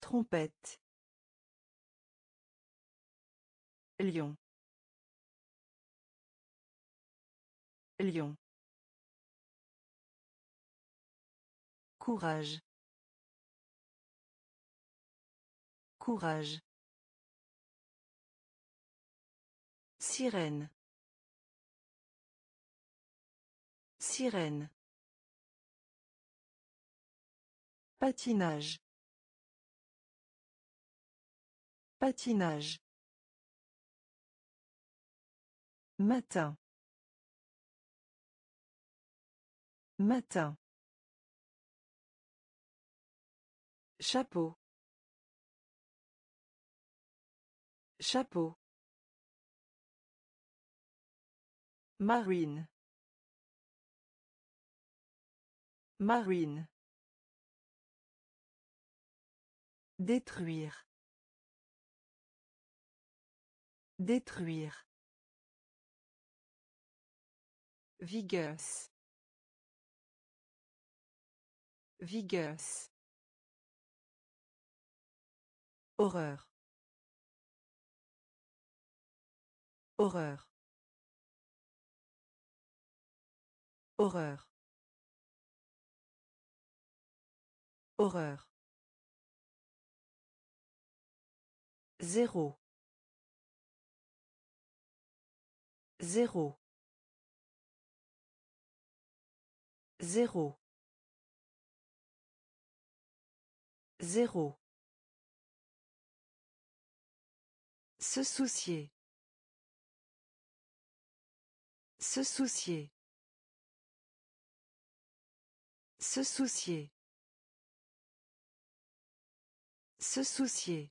Trompette. Lion. Lion. Courage. Courage. Sirène. Sirène. Patinage. Patinage. Matin. Matin. Chapeau. Chapeau. Marine. Marine. Détruire. Détruire. Vigueuse. Vigueuse. Horreur. Horreur. Horreur. Horreur. Zéro. Zéro. Zéro. Zéro. Se soucier. Se soucier. Se soucier. Se soucier.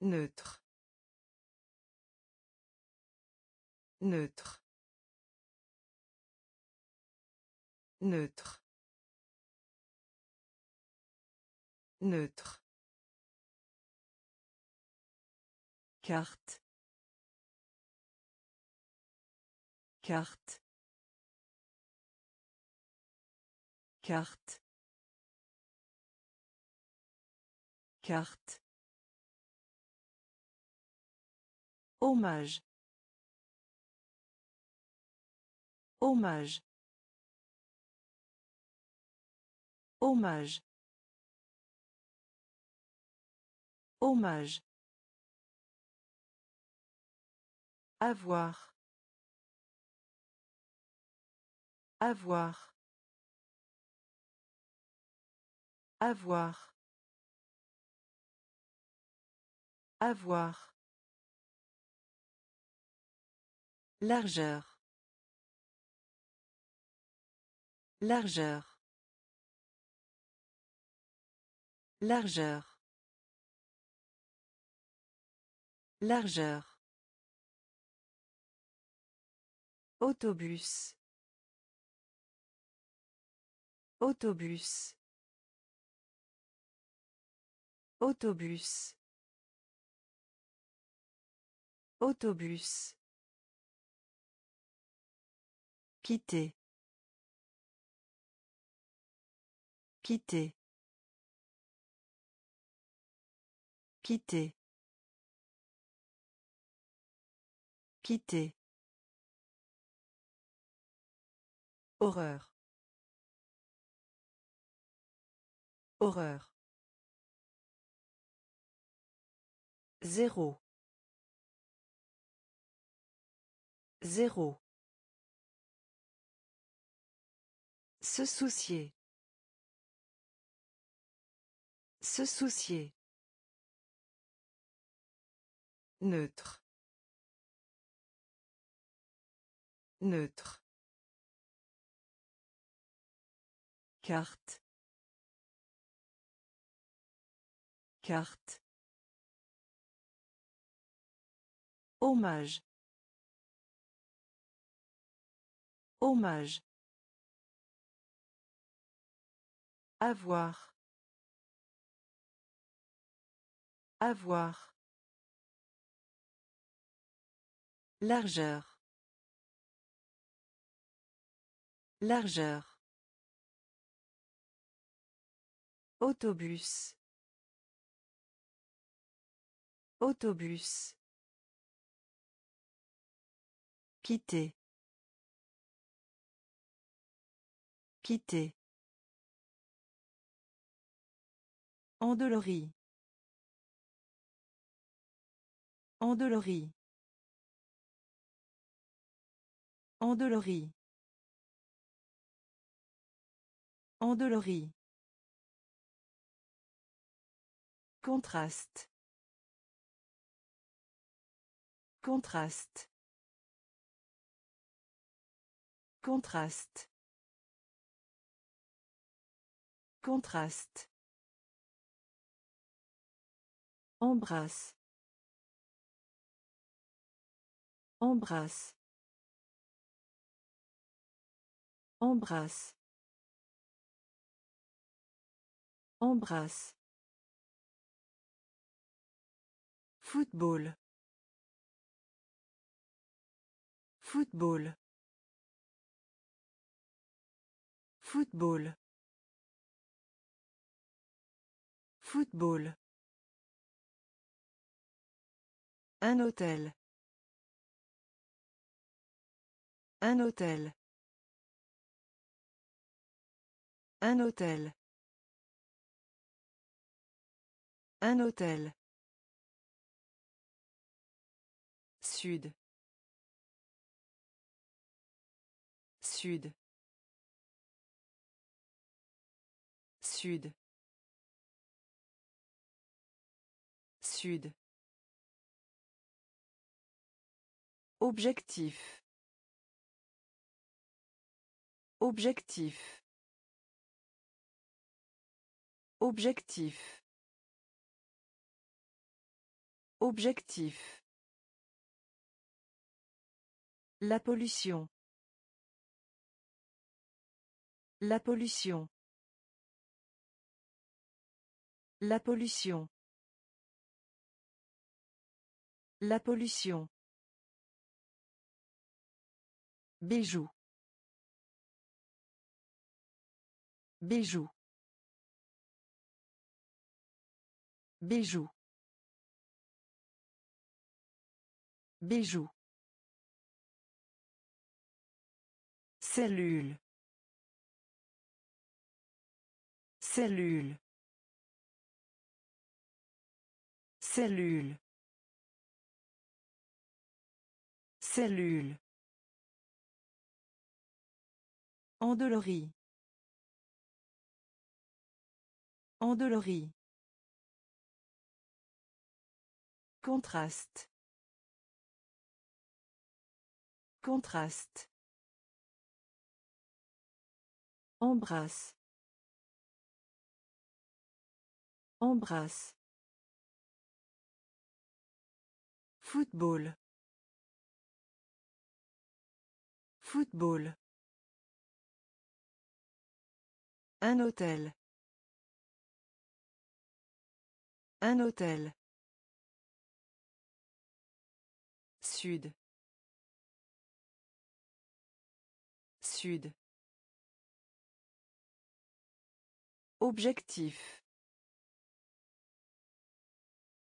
Neutre. Neutre. Neutre. Neutre. Carte. Carte. Carte. Carte. Hommage. Hommage. Hommage. Hommage. Avoir. Avoir. Avoir. Avoir. Largeur. Largeur. Largeur. Largeur. Autobus. Autobus. Autobus. Autobus. Quitter. Quitter. Quitter. Quitter. Horreur. Horreur. Zéro. Zéro. Se soucier. Se soucier. Neutre. Neutre. Carte. Carte. Hommage. Hommage. Avoir. Avoir. Largeur. Largeur. Autobus. Autobus. Quitter. Quitter. Endolorie. Endolorie. Endolorie. Endolorie. Contraste. Contraste. Contraste. Contraste. Embrasse. Embrasse. Embrasse. Embrasse. Football. Football. Football. Football. Un hôtel. Un hôtel. Un hôtel. Un hôtel. Sud. Sud. Sud. Sud. Objectif. Objectif. Objectif. Objectif. La pollution. La pollution. La pollution. La pollution. Bijou. Bijou. Bijou. Bijou. Cellule. Cellule. Cellule. Cellule. Endolorie. Endolorie. Contraste. Contraste. Embrasse. Embrasse. Football. Football. Un hôtel. Un hôtel. Sud. Sud. Objectif.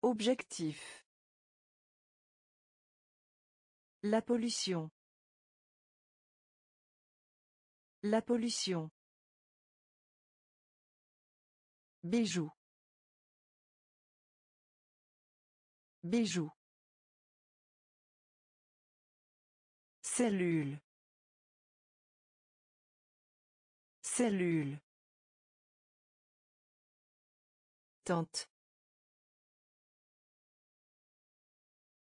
Objectif. La pollution. La pollution. Bijou. Bijou. Cellule. Cellule. Tente.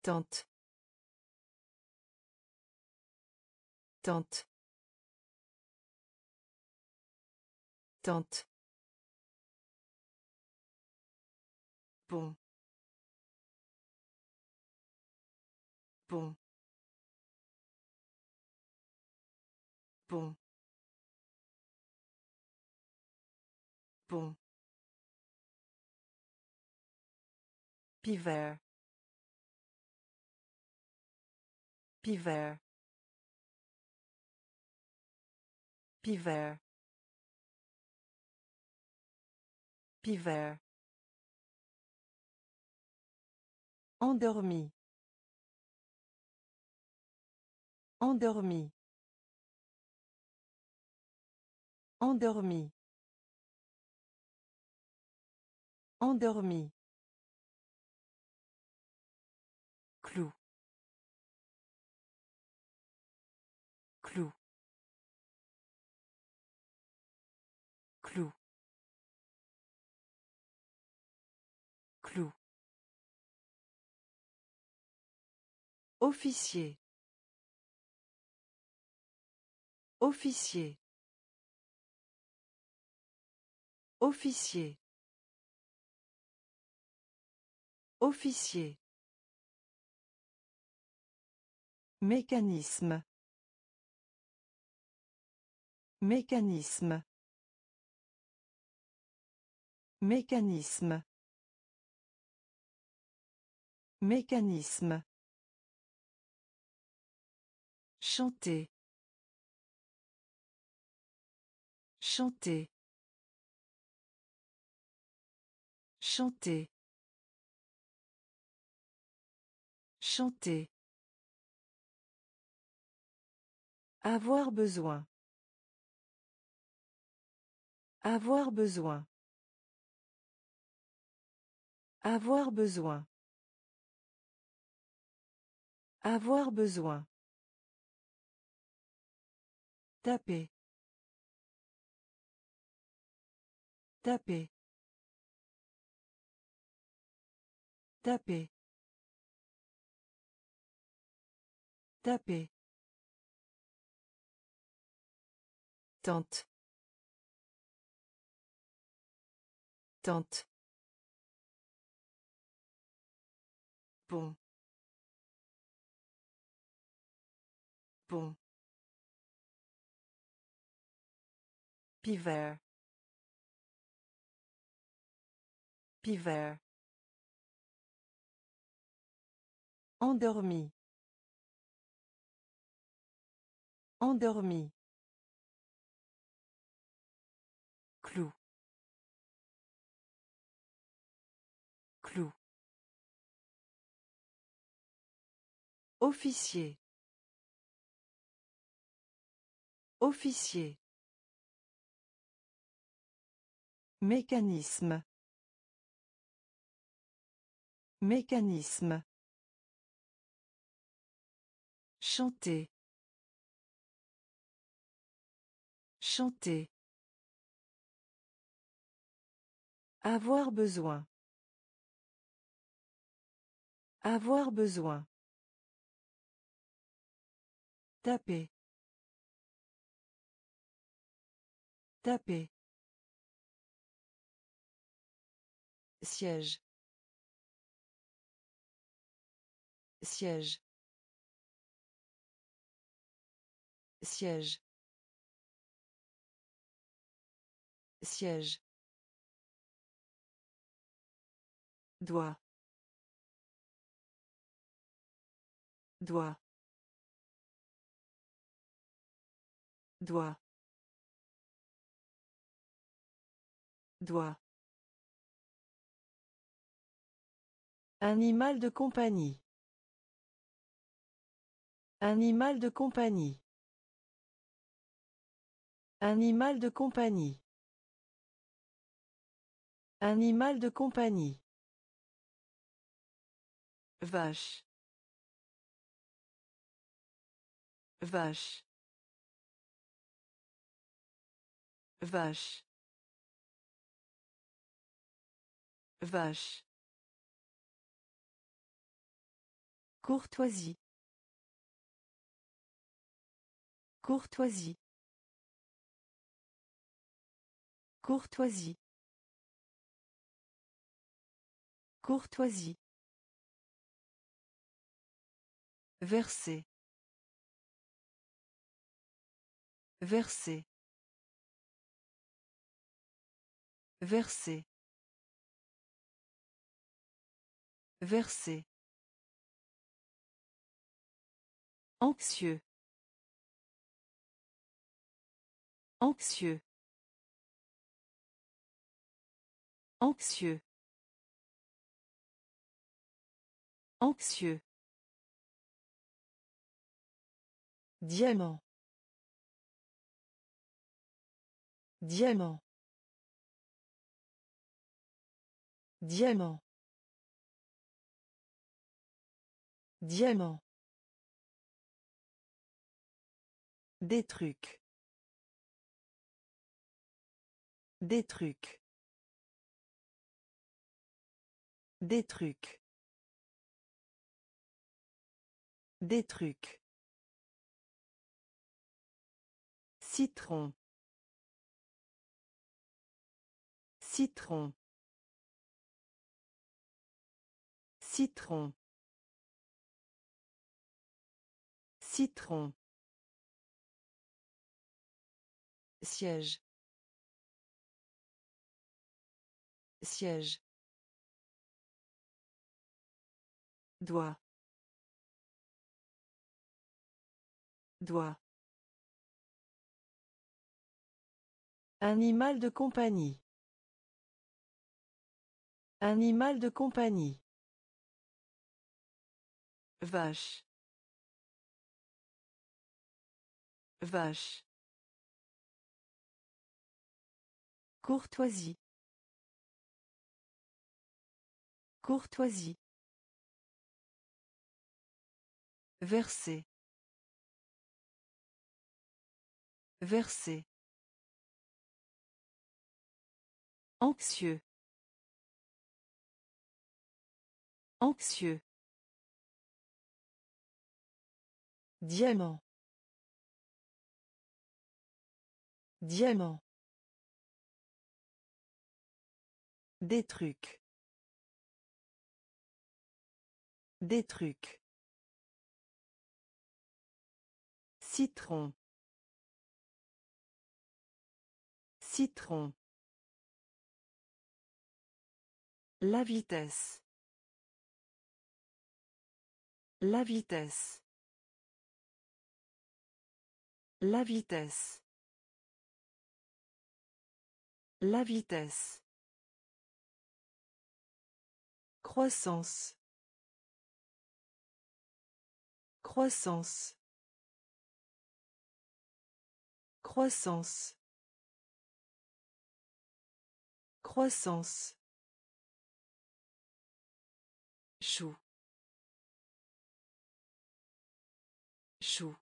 Tente. Tente. Tente. Pont. Pont. Pont. Pont. Piver. Piver. Piver. Piver. Endormi. Endormi. Endormi. Endormi. Officier. Officier. Officier. Officier. Mécanisme. Mécanisme. Mécanisme. Mécanisme. Chanter. Chanter. Chanter. Chanter. Avoir besoin. Avoir besoin. Avoir besoin. Avoir besoin. Taper. Taper. Taper. Taper. Tente. Tente. Pont. Pont. Piver. Piver. Endormi. Endormi. Clou. Clou. Officier. Officier. Mécanisme. Mécanisme. Chanter. Chanter. Avoir besoin. Avoir besoin. Taper. Taper. Siège. Siège. Siège. Siège. Doigt. Doigt. Doigt. Doigt. Animal de compagnie. Animal de compagnie. Animal de compagnie. Animal de compagnie. Vache. Vache. Vache. Vache. Courtoisie. Courtoisie. Courtoisie. Courtoisie. Verser. Verser. Verser. Verser. Anxieux. Anxieux. Anxieux. Anxieux. Diamant. Diamant. Diamant. Diamant. Des trucs. Des trucs. Des trucs. Des trucs. Citron. Citron. Citron. Citron. Siège. Siège. Doigt. Doigt. Animal de compagnie. Animal de compagnie. Vache. Vache. Courtoisie. Courtoisie. Verser. Verser. Anxieux. Anxieux. Diamant. Diamant. Des trucs. Des trucs. Citron. Citron. La vitesse. La vitesse. La vitesse. La vitesse. Croissance. Croissance. Croissance. Croissance. Chou. Chou.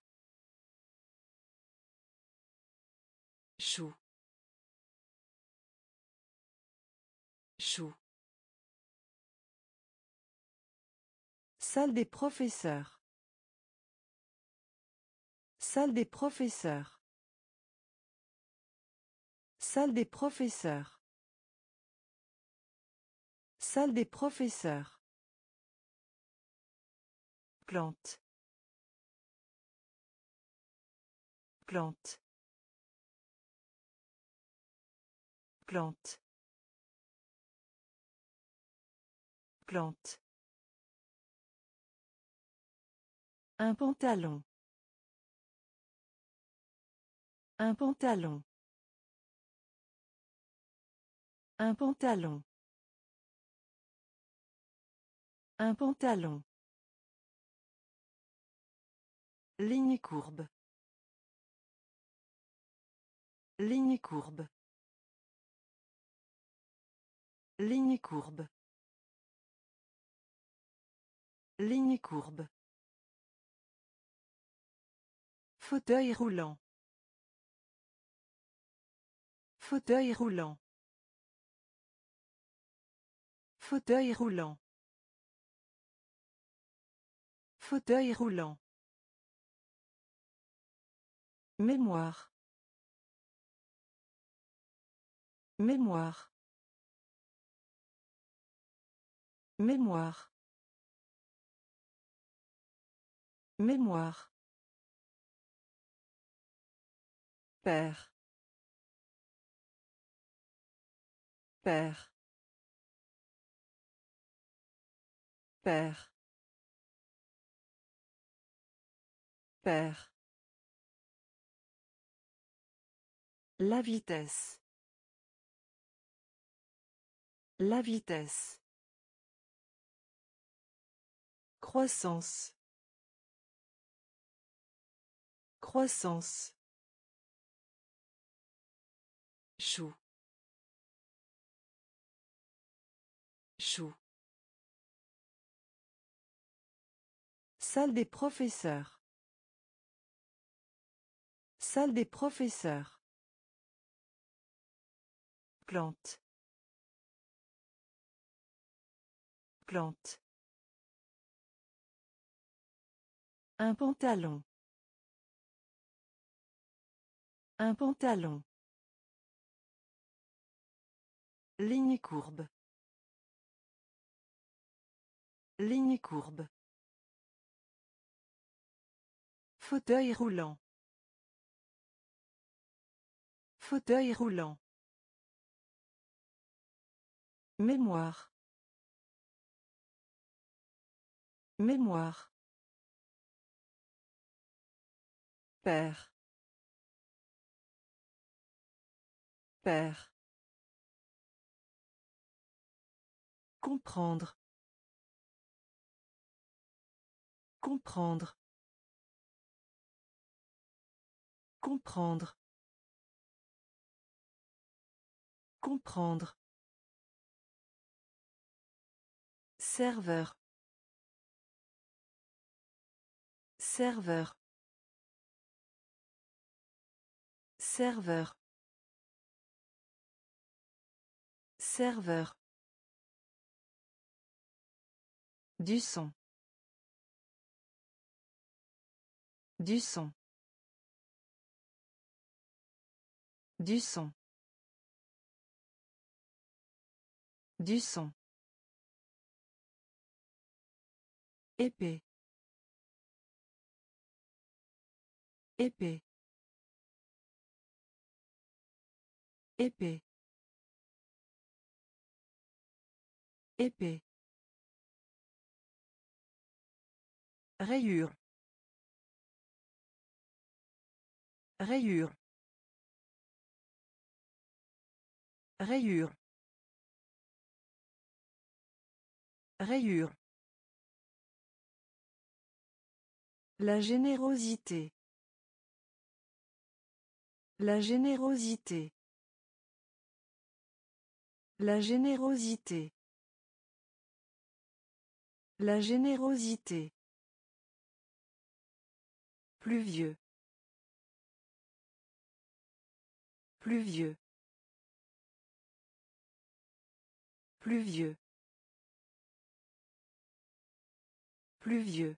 Salle des professeurs. Salle des professeurs. Salle des professeurs. Salle des professeurs. Plante. Plante. Plante. Plante. Un pantalon. Un pantalon. Un pantalon. Un pantalon. Ligne courbe. Ligne courbe. Ligne courbe. Ligne courbe. Fauteuil roulant. Fauteuil roulant. Fauteuil roulant. Fauteuil roulant. Mémoire. Mémoire. Mémoire. Mémoire. Père. Père. Père. Père. La vitesse. La vitesse. Croissance. Croissance. Chou. Chou. Salle des professeurs. Salle des professeurs. Plante. Plante. Un pantalon. Un pantalon. Ligne courbe. Ligne courbe. Fauteuil roulant. Fauteuil roulant. Mémoire. Mémoire. Père. Père. Comprendre. Comprendre. Comprendre. Comprendre. Serveur. Serveur. Serveur. Serveur. Du son. Du son. Du son. Du son. Épée. Épée. Épée. Épée. Rayure. Rayure. Rayure. Rayure. La générosité. La générosité. La générosité. La générosité. Pluvieux. Pluvieux. Pluvieux. Pluvieux.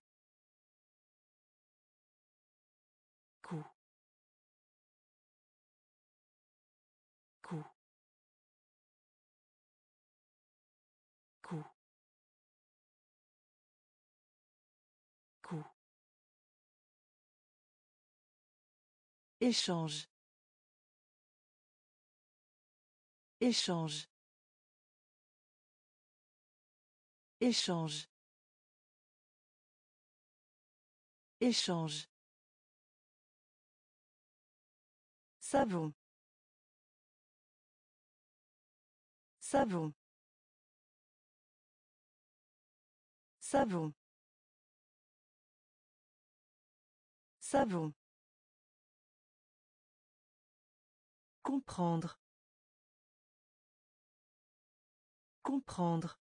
Échange. Échange. Échange. Échange. Savon. Savon. Savon. Savon. Comprendre. Comprendre.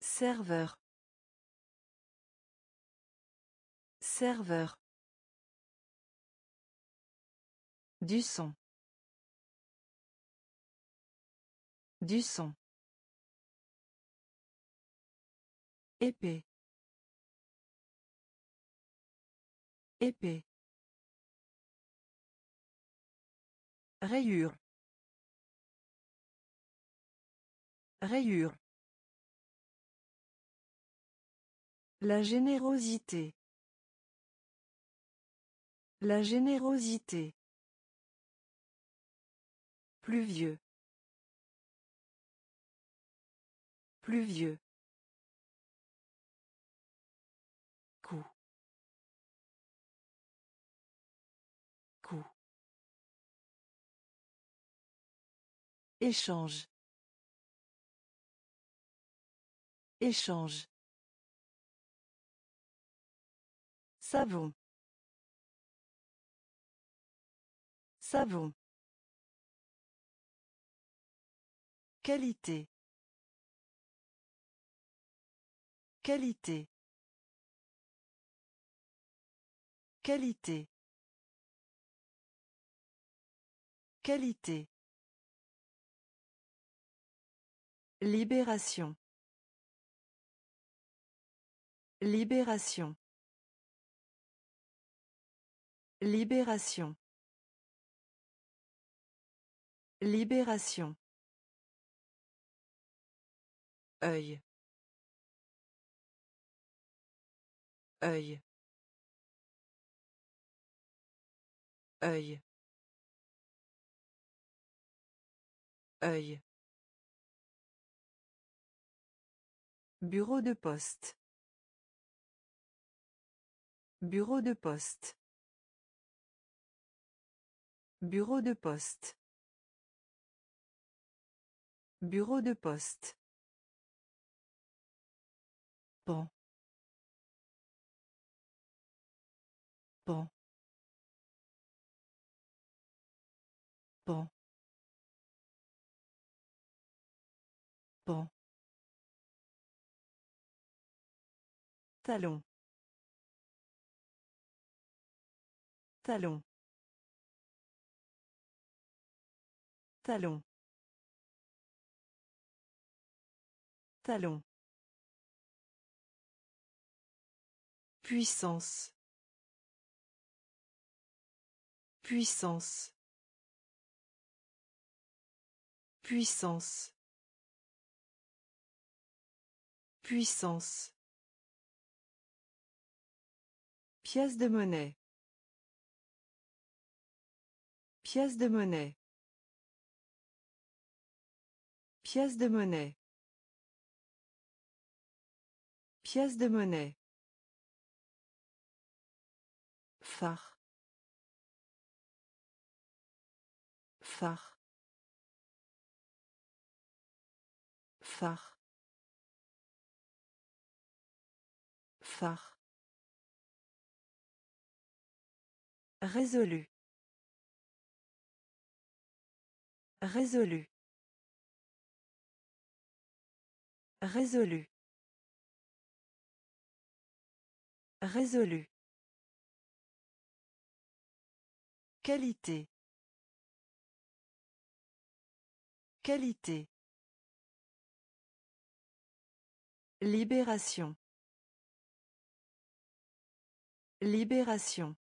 Serveur. Serveur. Du son. Du son. Épée. Épée. Rayure. Rayure. La générosité. La générosité. Pluvieux. Pluvieux. Échange. Échange. Savon. Savon. Qualité. Qualité. Qualité. Qualité. Libération. Libération. Libération. Libération. Œil. Œil. Œil. Œil. Bureau de poste. Bureau de poste. Bureau de poste. Bureau de poste. Pan. Pan. Pan. Talon. Talon. Talon. Talon. Puissance. Puissance. Puissance. Puissance. Pièce de monnaie. Pièce de monnaie. Pièce de monnaie. Pièce de monnaie. Phare. Phare. Phare. Phare. Résolu. Résolu. Résolu. Résolu. Qualité. Qualité. Libération. Libération.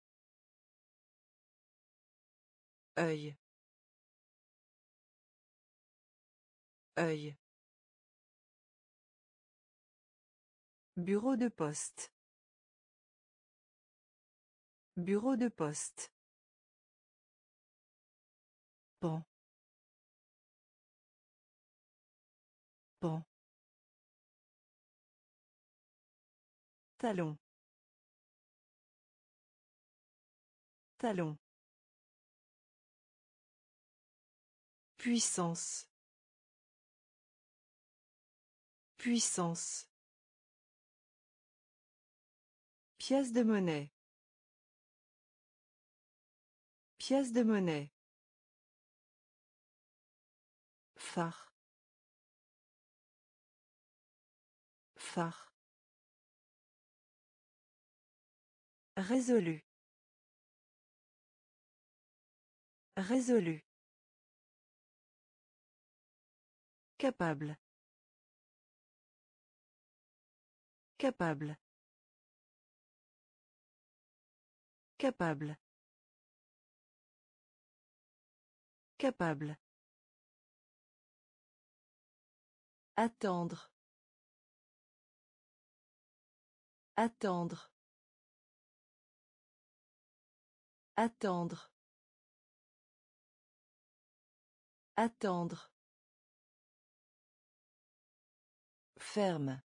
Œil. Œil. Bureau de poste. Bureau de poste. Pan. Pan. Talon. Talon. Puissance. Puissance. Pièce de monnaie. Pièce de monnaie. Phare. Phare. Résolu. Résolu. Capable. Capable. Capable. Capable. Attendre. Attendre. Attendre. Attendre. Ferme.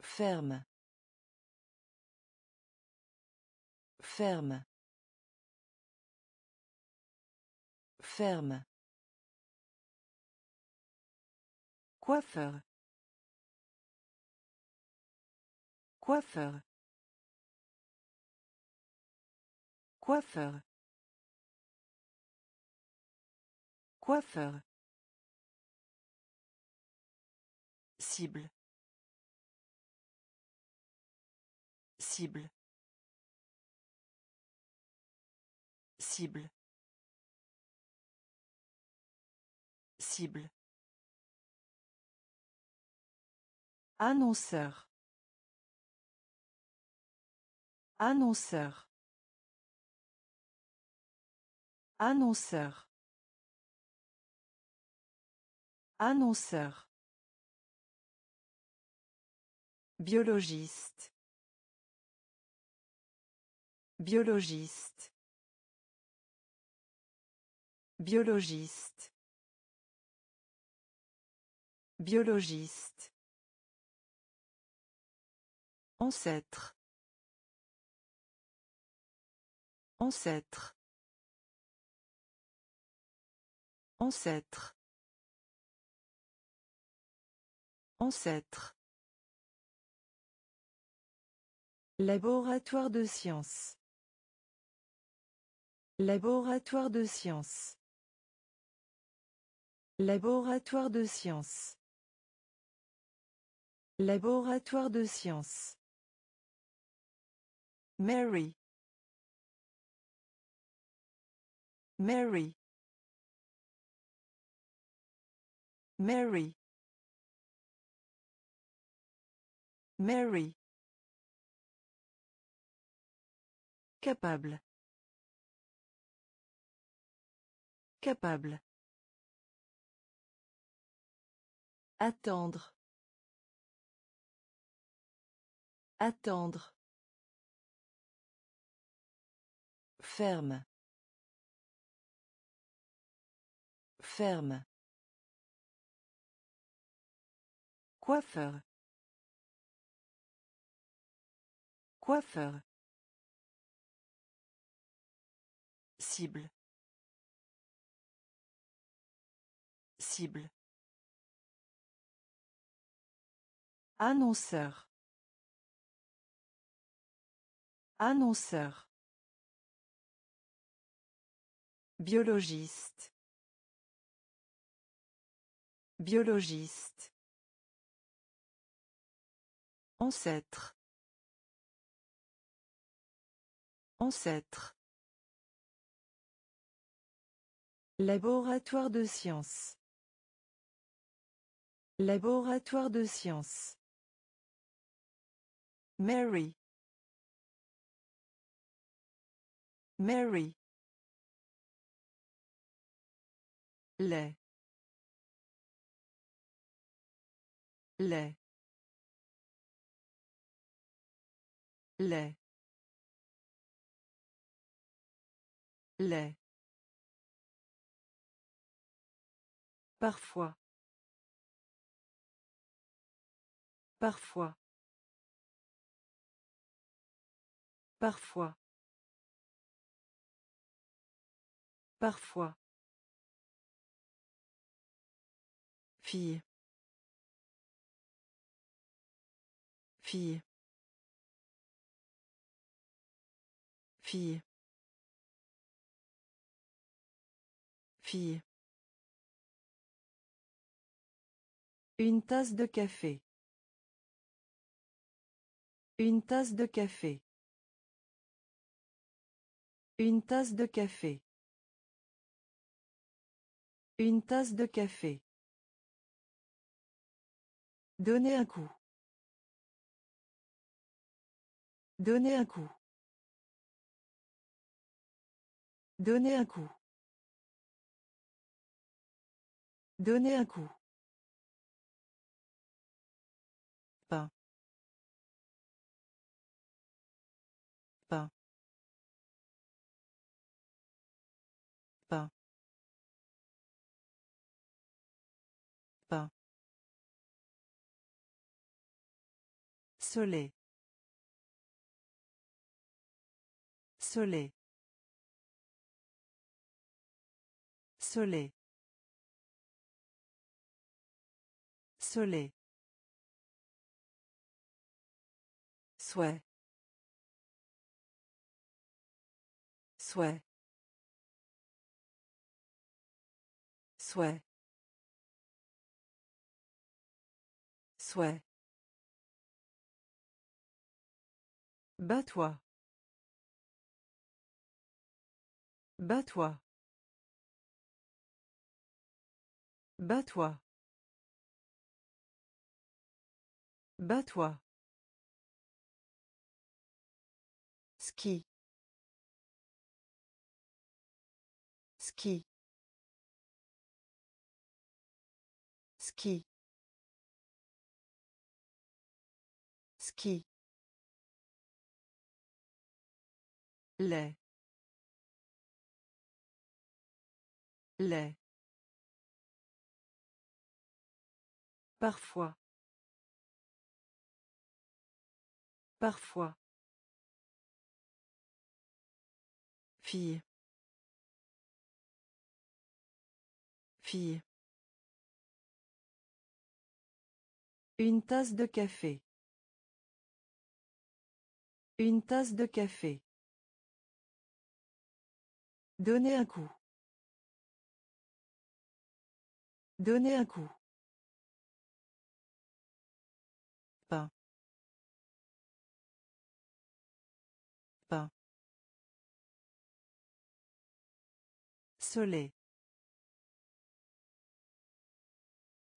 Ferme. Ferme. Ferme. Coiffeur. Coiffeur. Coiffeur. Coiffeur. Cible. Cible. Cible. Cible. Annonceur. Annonceur. Annonceur. Annonceur. Biologiste. Biologiste. Biologiste. Biologiste. Ancêtre. Ancêtre. Ancêtre. Ancêtre. Laboratoire de sciences. Laboratoire de sciences. Laboratoire de sciences. Laboratoire de sciences. Mary. Mary. Mary. Mary. Capable. Capable. Attendre. Attendre. Ferme. Ferme. Coiffeur. Coiffeur. Cible. Cible. Annonceur. Annonceur. Biologiste. Biologiste. Ancêtre. Ancêtre. Laboratoire de sciences. Laboratoire de sciences. Mary. Mary. lait lait lait lait Parfois. Parfois. Parfois. Parfois. Fille. Fille. Fille. Fille. Une tasse de café. Une tasse de café. Une tasse de café. Une tasse de café. Donner un coup. Donner un coup. Donner un coup. Donner un coup. Pain. Soleil. Soleil. Soleil. Soleil. Souhait. Souhait. Souhait. Souhait. Bats-toi. Bats-toi. Bats-toi. Bats-toi. Ski. Ski. Ski. Ski. Parfois. Parfois. Fille. Fille. Une tasse de café. Une tasse de café. Donner un coup. Donner un coup. Pain. Pain. Soleil.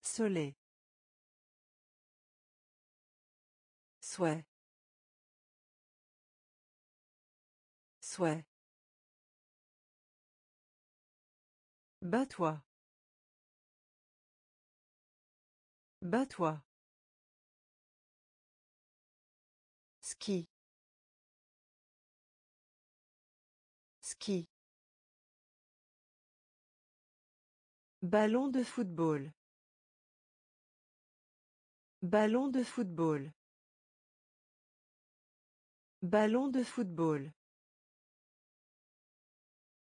Soleil. Souhait. Souhait. Bats-toi. Bats-toi. Ski. Ski. Ballon de football. Ballon de football. Ballon de football.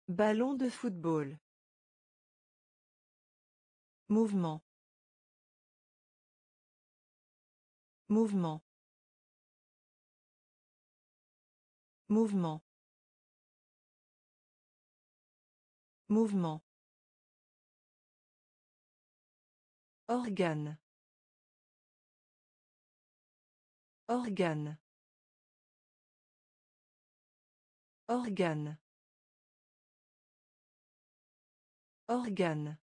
Ballon de football. Mouvement. Mouvement. Mouvement. Mouvement. Organe. Organe. Organe. Organe.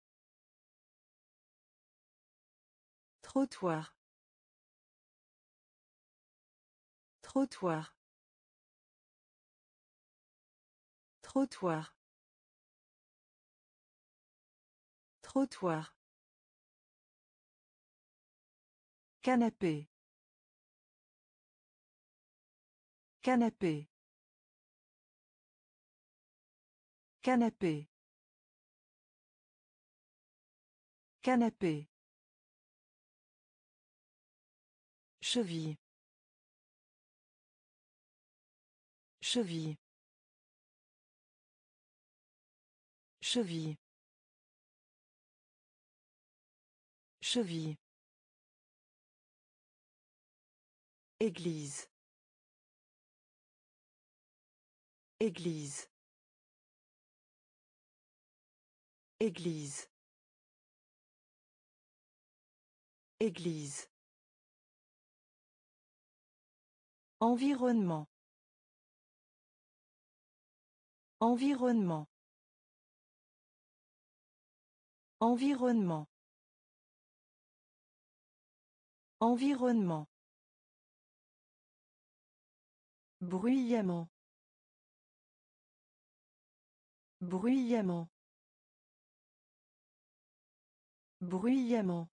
Trottoir. Trottoir. Trottoir. Trottoir. Canapé. Canapé. Canapé. Canapé. Cheville. Cheville. Cheville. Cheville. Église. Église. Église. Église. Environnement. Environnement. Environnement. Environnement. Bruyamment. Bruyamment. Bruyamment.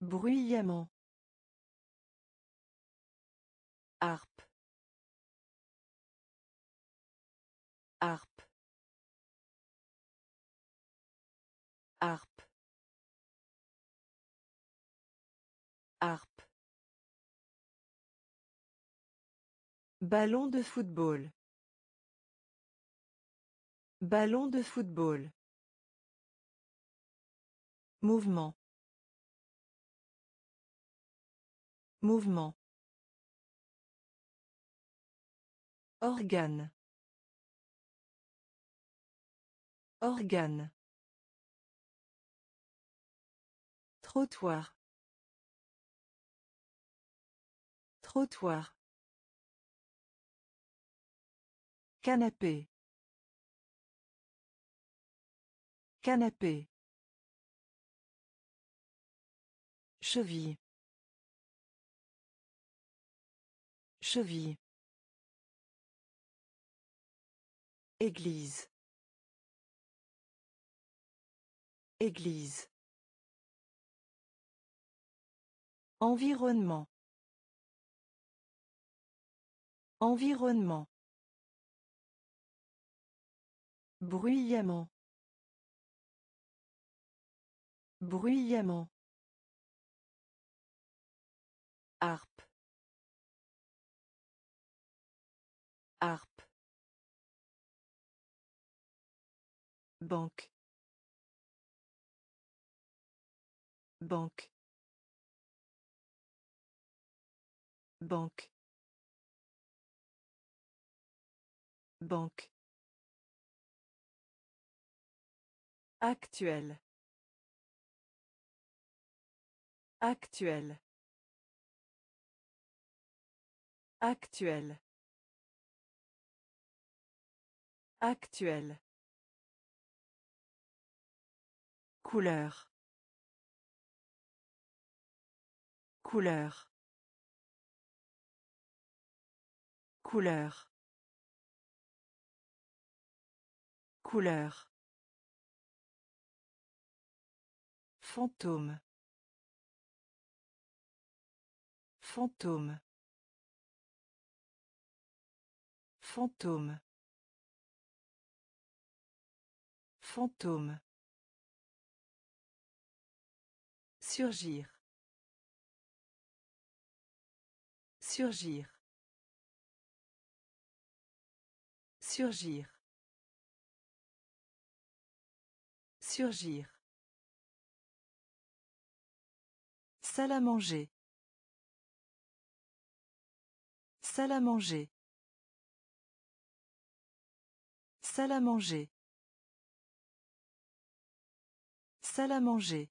Bruyamment. Harpe. Harpe. Harpe. Harpe. Ballon de football. Ballon de football. Mouvement. Mouvement. Organe. Organe. Trottoir. Trottoir. Canapé. Canapé. Cheville. Cheville. Église. Église. Environnement. Environnement. Bruyamment. Bruyamment. Harpe. Banque. Banque. Banque. Banque. Actuel. Actuel. Actuel. Actuel. Couleur. Couleur. Couleur. Couleur. Fantôme. Fantôme. Fantôme. Fantôme. Surgir. Surgir. Surgir. Surgir. Salle à manger. Salle à manger. Salle à manger. Salle à manger.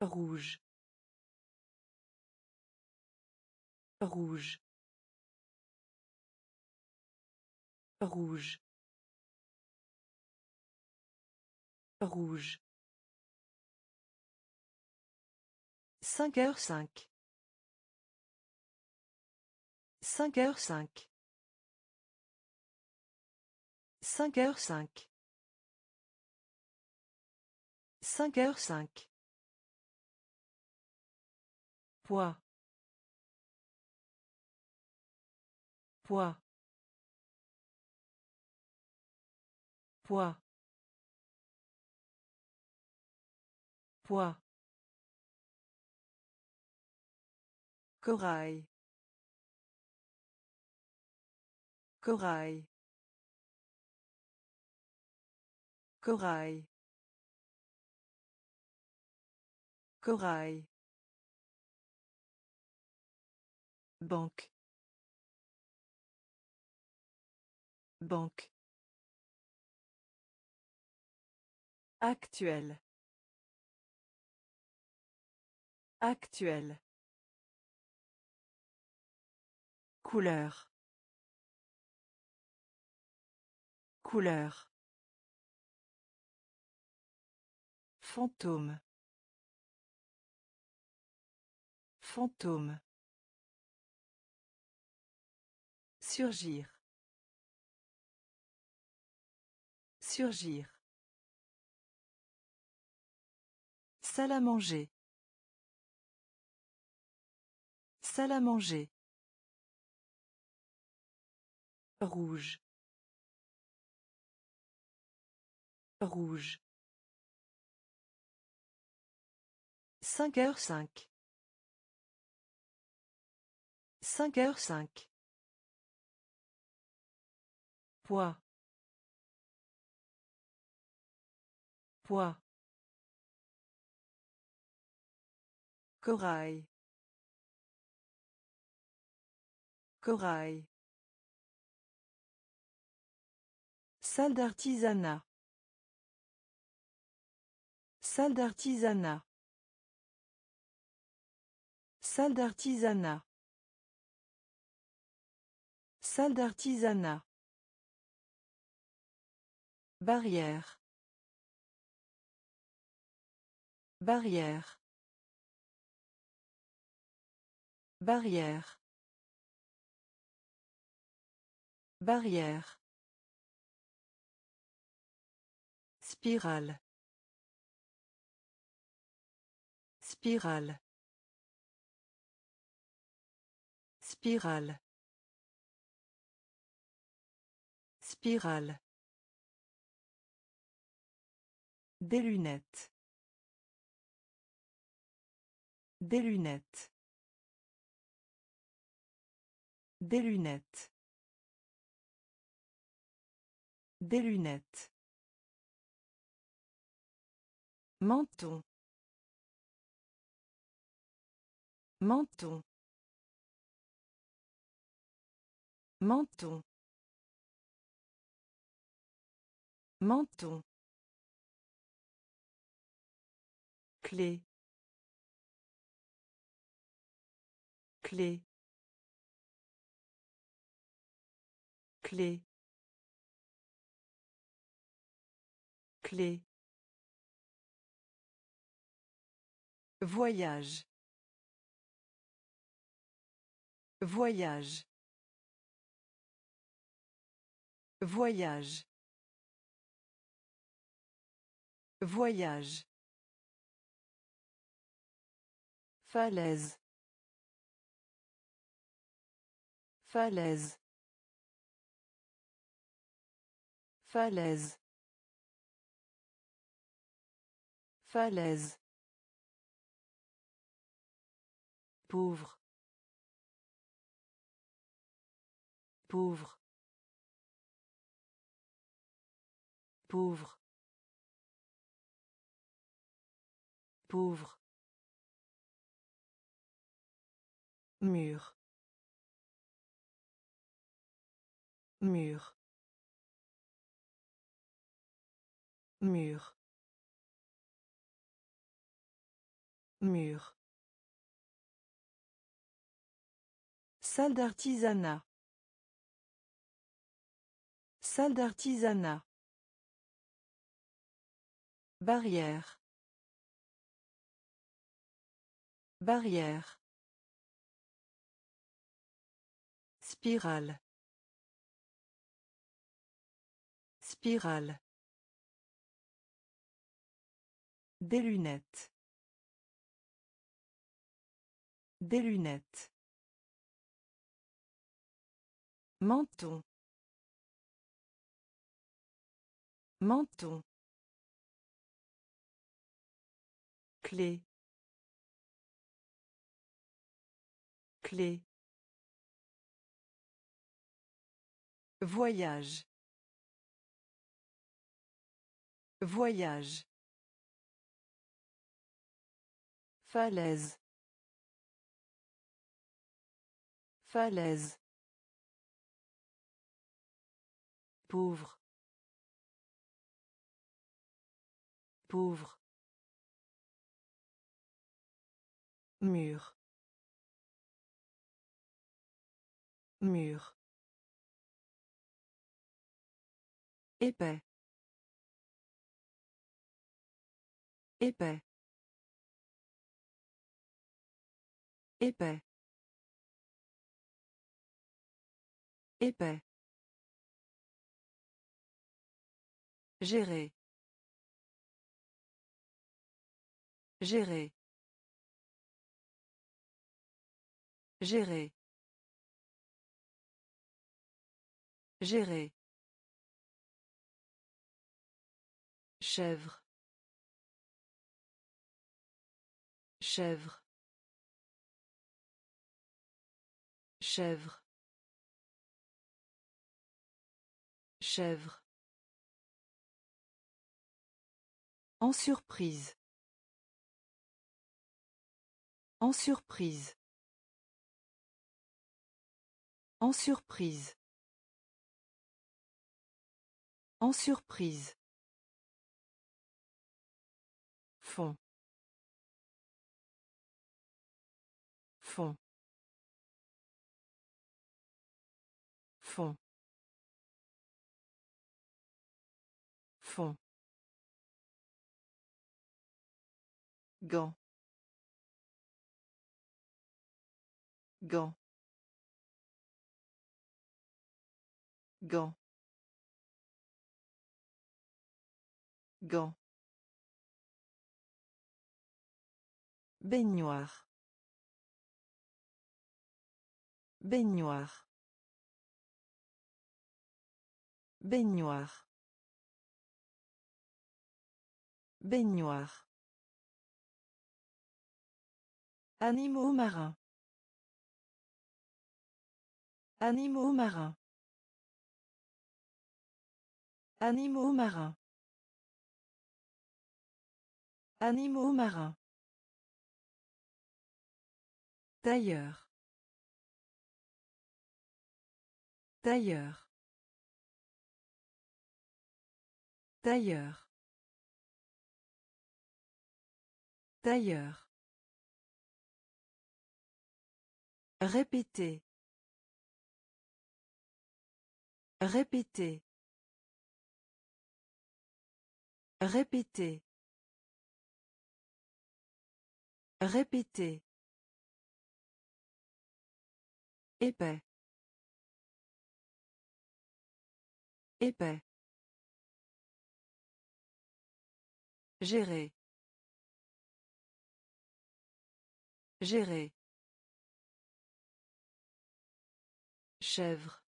Rouge. Rouge. Rouge. Rouge. Cinq heures cinq. Cinq heures cinq. Poids. Poids. Poids. Poids. Corail. Corail. Corail. Corail. Banque. Banque. Actuel. Actuel. Couleur. Couleur. Fantôme. Fantôme. Surgir. Surgir. Salle à manger. Salle à manger. Rouge. Rouge. 5h05 cinq. Heures cinq. Poids. Poids. Corail. Corail. Salle d'artisanat. Salle d'artisanat. Salle d'artisanat. Salle d'artisanat. Barrière. Barrière. Barrière. Barrière. Spirale. Spirale. Spirale. Spirale. Des lunettes. Des lunettes. Des lunettes. Des lunettes. Menton. Menton. Menton. Menton. Clé. Clé. Clé. Clé. Voyage. Voyage. Voyage. Voyage. Falaise. Falaise. Falaise. Falaise. Pauvre. Pauvre. Pauvre. Pauvre. Mur. Mur. Mur. Mur. Salle d'artisanat. Salle d'artisanat. Barrière. Barrière. Spirale. Spirale. Des lunettes. Des lunettes. Menton. Menton. Clé. Voyage. Voyage. Falaise. Falaise. Pauvre. Pauvre. Mur. Mur. Épais. Épais. Épais. Épais. Gérer. Gérer. Gérer. Gérer. Chèvre. Chèvre. Chèvre. Chèvre. En surprise. En surprise. En surprise. En surprise. Fond. Fond. Fond. Fond. Gant. Gant. Gant. Baignoire. Baignoire. Baignoire. Baignoire. Animaux marins. Animaux marins. Animaux marins. Animaux marins. D'ailleurs. D'ailleurs. D'ailleurs. D'ailleurs. Répétez. Répétez. Répétez. Répétez. Épais. Épais. Gérer. Gérer. Chèvre.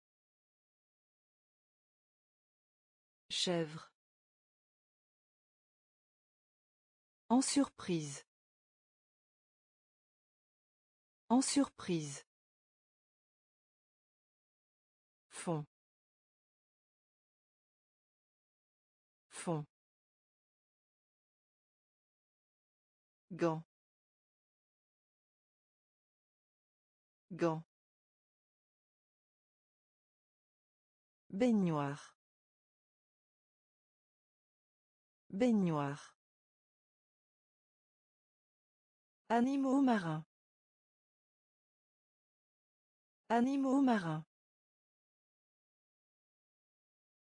Chèvre. En surprise. En surprise. Fond. Fond. Gant. Gant. Baignoire. Baignoire. Animaux marins. Animaux marins.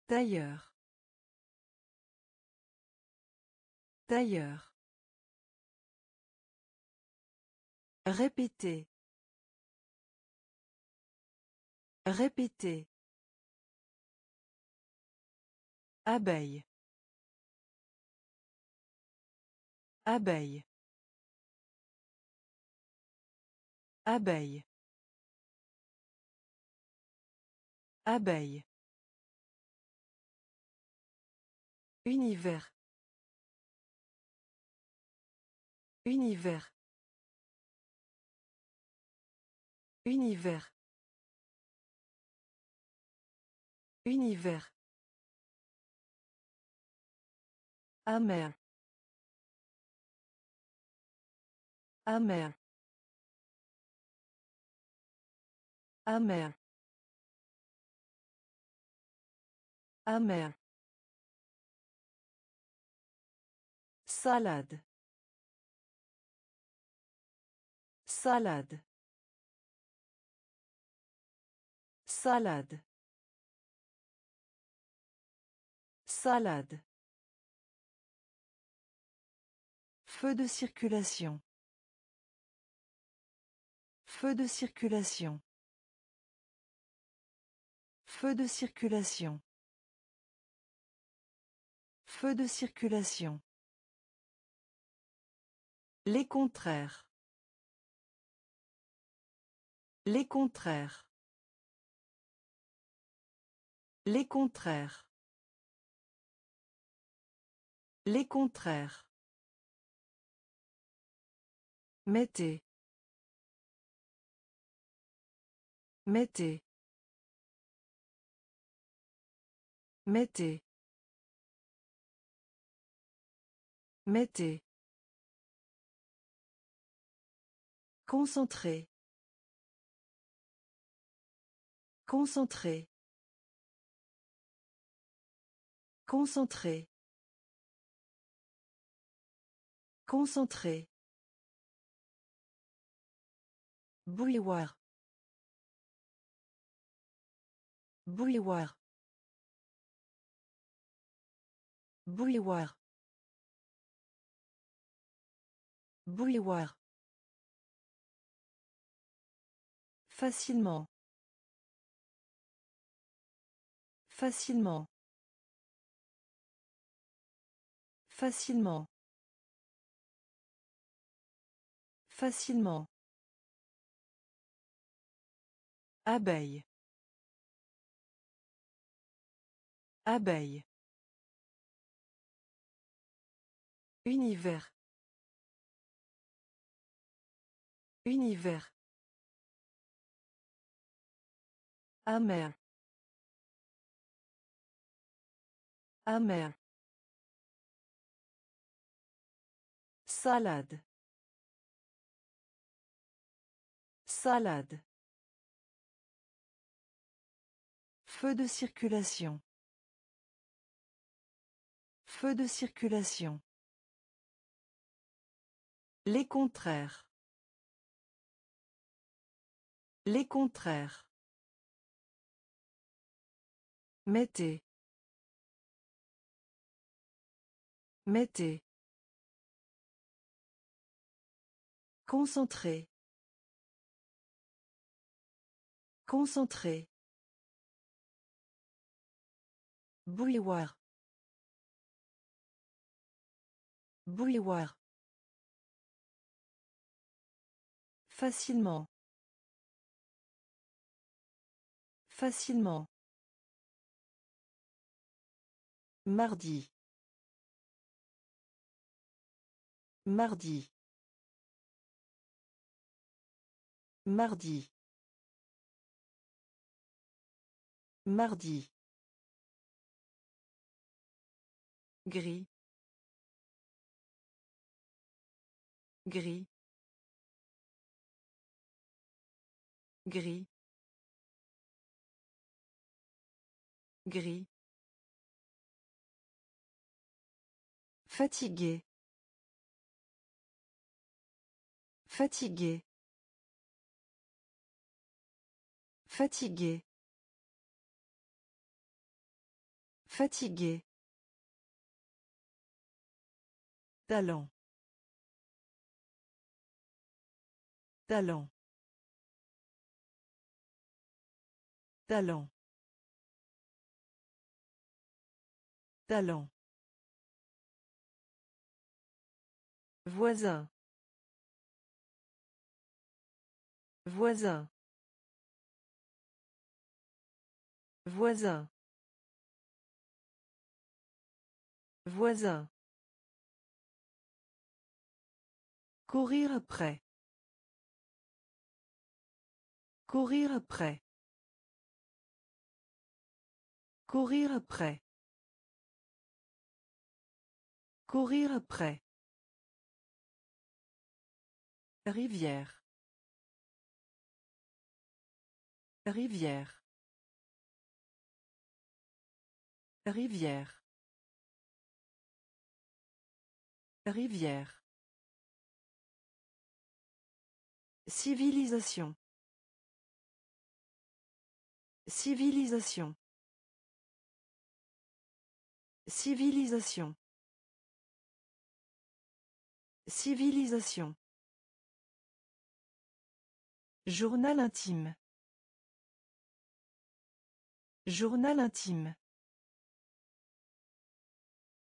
D'ailleurs. D'ailleurs. Répétez. Répétez. Abeille. Abeille. Abeille. Abeille. Univers. Univers. Univers. Univers. Amer. Amer. Amer. Amer. Salade. Salade. Salade. Salade. Feu de circulation. Feu de circulation. Feu de circulation. Feu de circulation. Les contraires. Les contraires. Les contraires. Les contraires. Mettez. Mettez. Mettez. Mettez. Concentré. Concentré. Concentré. Concentré. Bouilloire. Bouilloire. Bouilloire. Bouilloire. Facilement. Facilement. Facilement. Facilement. Abeille. Abeille. Univers. Univers. Amer. Amer. Salade. Salade. Feu de circulation. Feu de circulation. Les contraires. Les contraires. Mettez. Mettez. Concentré. Concentré. Bouilloire. Bouilloire. Facilement. Facilement. Mardi. Mardi. Mardi. Mardi. Gris. Gris. Gris. Gris. Fatigué. Fatigué. Fatigué. Fatigué. Talent. Talent. Talent. Voisin. Voisin. Voisin. Voisin. Courir après. Courir après. Courir après. Courir après. Rivière. Rivière. Rivière. Rivière. Civilisation. Civilisation. Civilisation. Civilisation. Journal intime. Journal intime.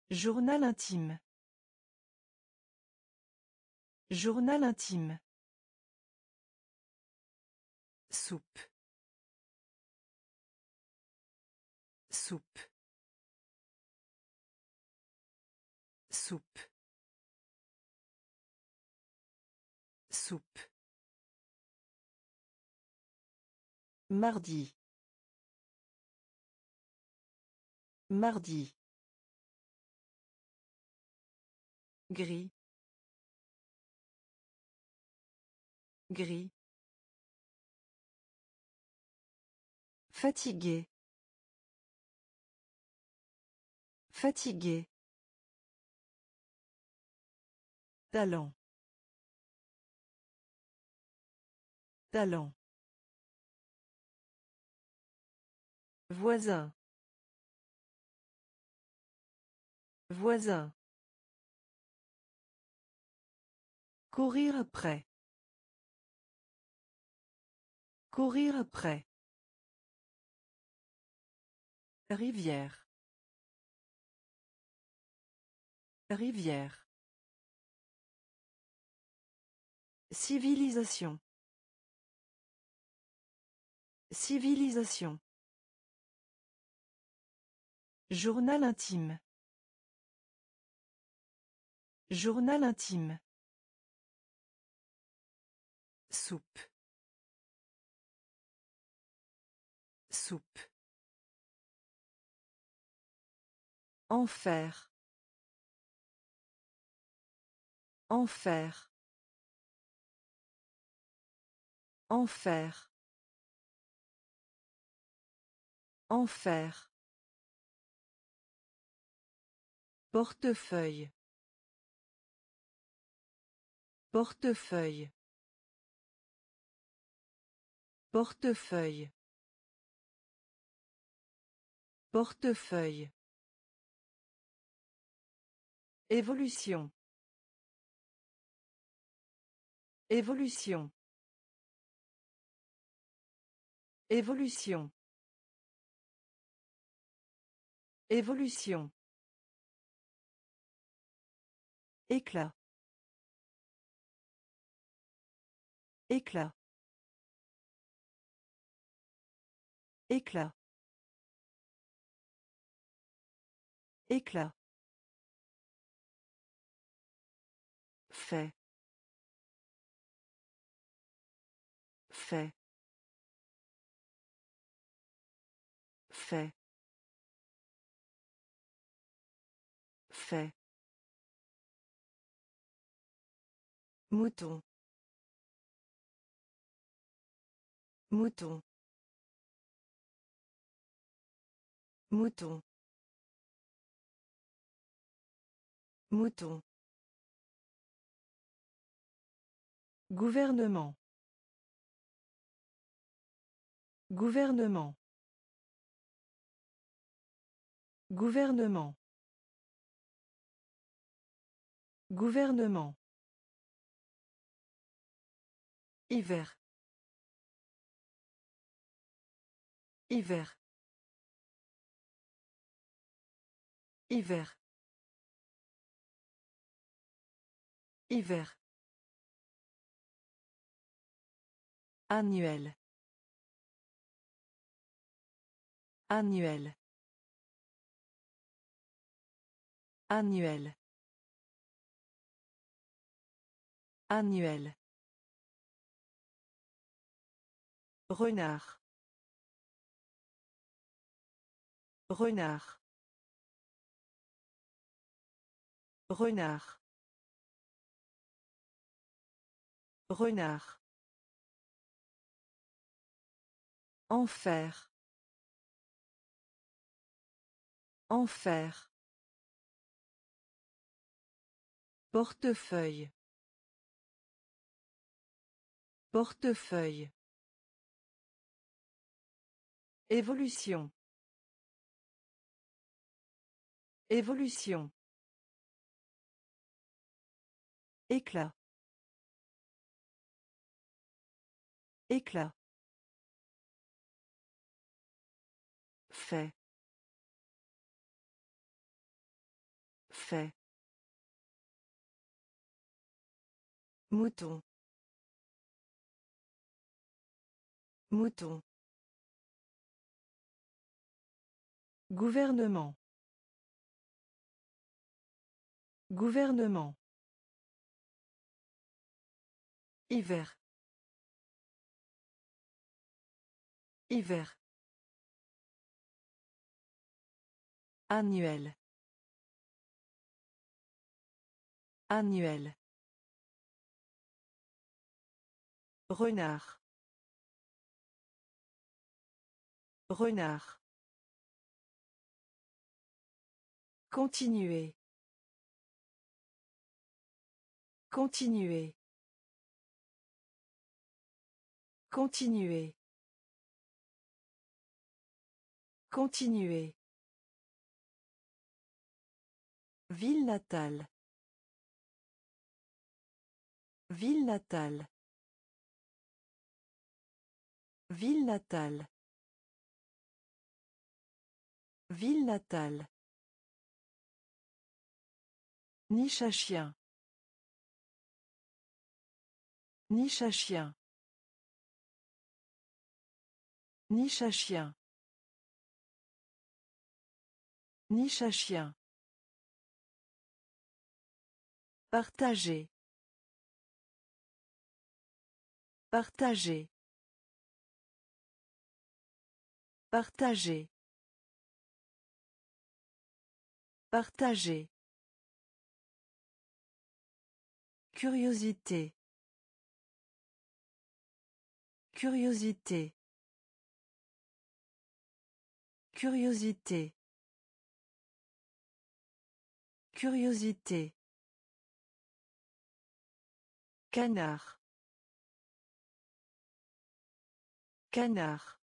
Journal intime. Journal intime. Soupe. Soupe. Soupe. Soupe. Mardi. Mardi. Gris. Gris. Fatigué. Fatigué. Talent. Voisin. Voisin. Courir après. Courir après. Rivière. Rivière. Civilisation. Civilisation. Journal intime. Journal intime. Soupe. Soupe. Enfer. Enfer. Enfer. Enfer. Portefeuille. Portefeuille. Portefeuille. Portefeuille. Évolution. Évolution. Évolution. Évolution. Éclat. Éclat. Éclat. Éclat. Fait. Fait. Fait. Fait. Mouton. Mouton. Mouton. Mouton. Gouvernement. Gouvernement. Gouvernement. Gouvernement. Hiver. Hiver. Hiver. Hiver. Annuel. Annuel. Annuel. Annuel. Renard. Renard. Renard. Renard. Enfer. Enfer. Portefeuille. Portefeuille. Évolution. Évolution. Éclat. Éclat. Fait. Fait. Mouton. Mouton. Gouvernement. Gouvernement. Hiver. Hiver. Annuel. Annuel. Renard. Renard. Continuer. Continuer. Continuer. Continuer. Ville natale. Ville natale. Ville natale. Ville natale. Niche à chien. Niche à chien. Niche. Partager. Partager. Partager. Partager. Curiosité. Curiosité. Curiosité. Curiosité. Canard. Canard.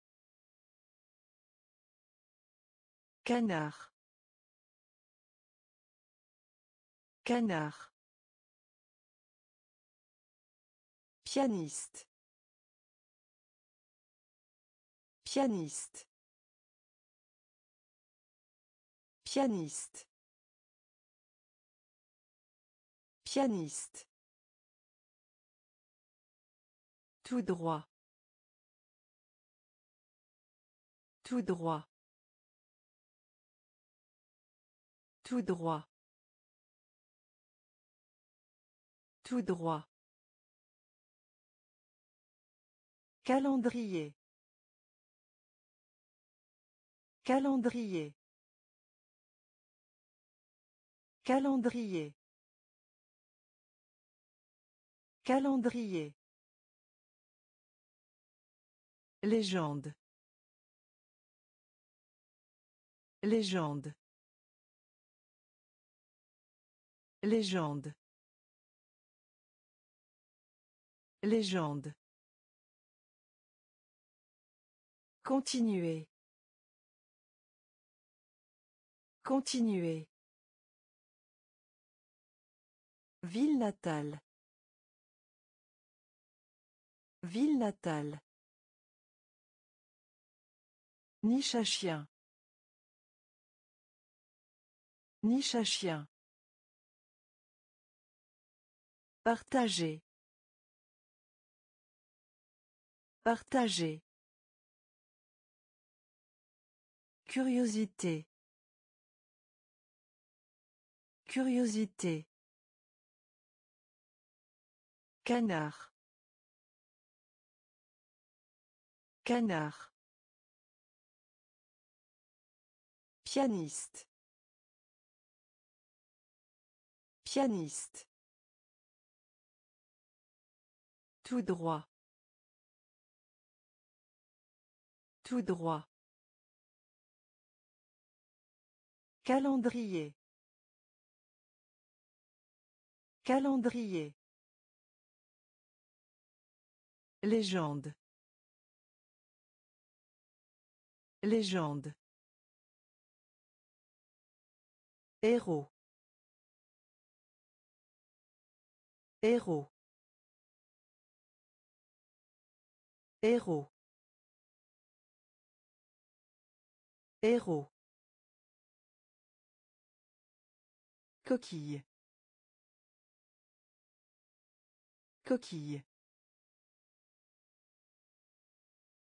Canard. Canard. Pianiste. Pianiste. Pianiste. Pianiste. Tout droit. Tout droit. Tout droit. Tout droit. Calendrier. Calendrier. Calendrier. Calendrier. Légende. Légende. Légende. Légende. Continuer. Continuer. Ville natale. Ville natale. Niche à chien. Niche à chien. Partager. Partager. Curiosité. Curiosité. Canard. Canard. Pianiste. Pianiste. Tout droit. Tout droit. Calendrier. Calendrier. Légende. Légende. Héros. Héros. Héros. Héros. Coquille. Coquille.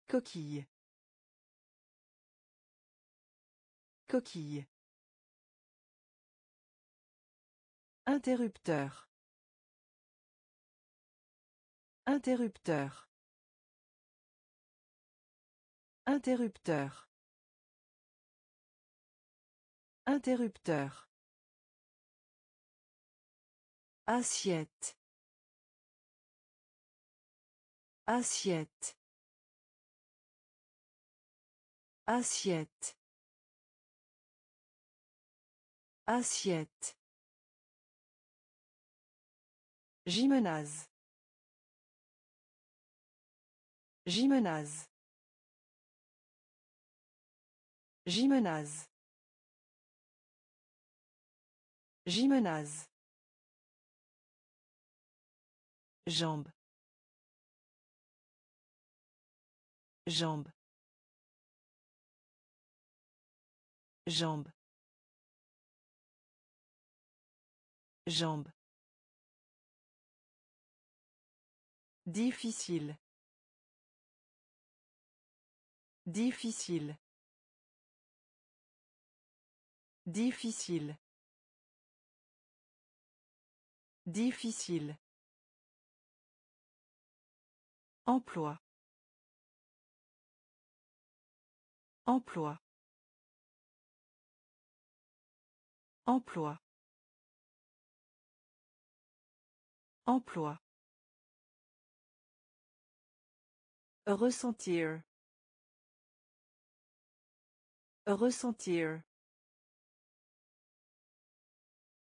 Coquille. Coquille. Interrupteur. Interrupteur. Interrupteur. Interrupteur. Assiette. Assiette. Assiette. Assiette. Gymnase. Gymnase. Gymnase. Gymnase. Jambe. Jambe. Jambe. Jambe. Difficile. Difficile. Difficile. Difficile. Emploi. Emploi. Emploi. Emploi. Ressentir. Ressentir.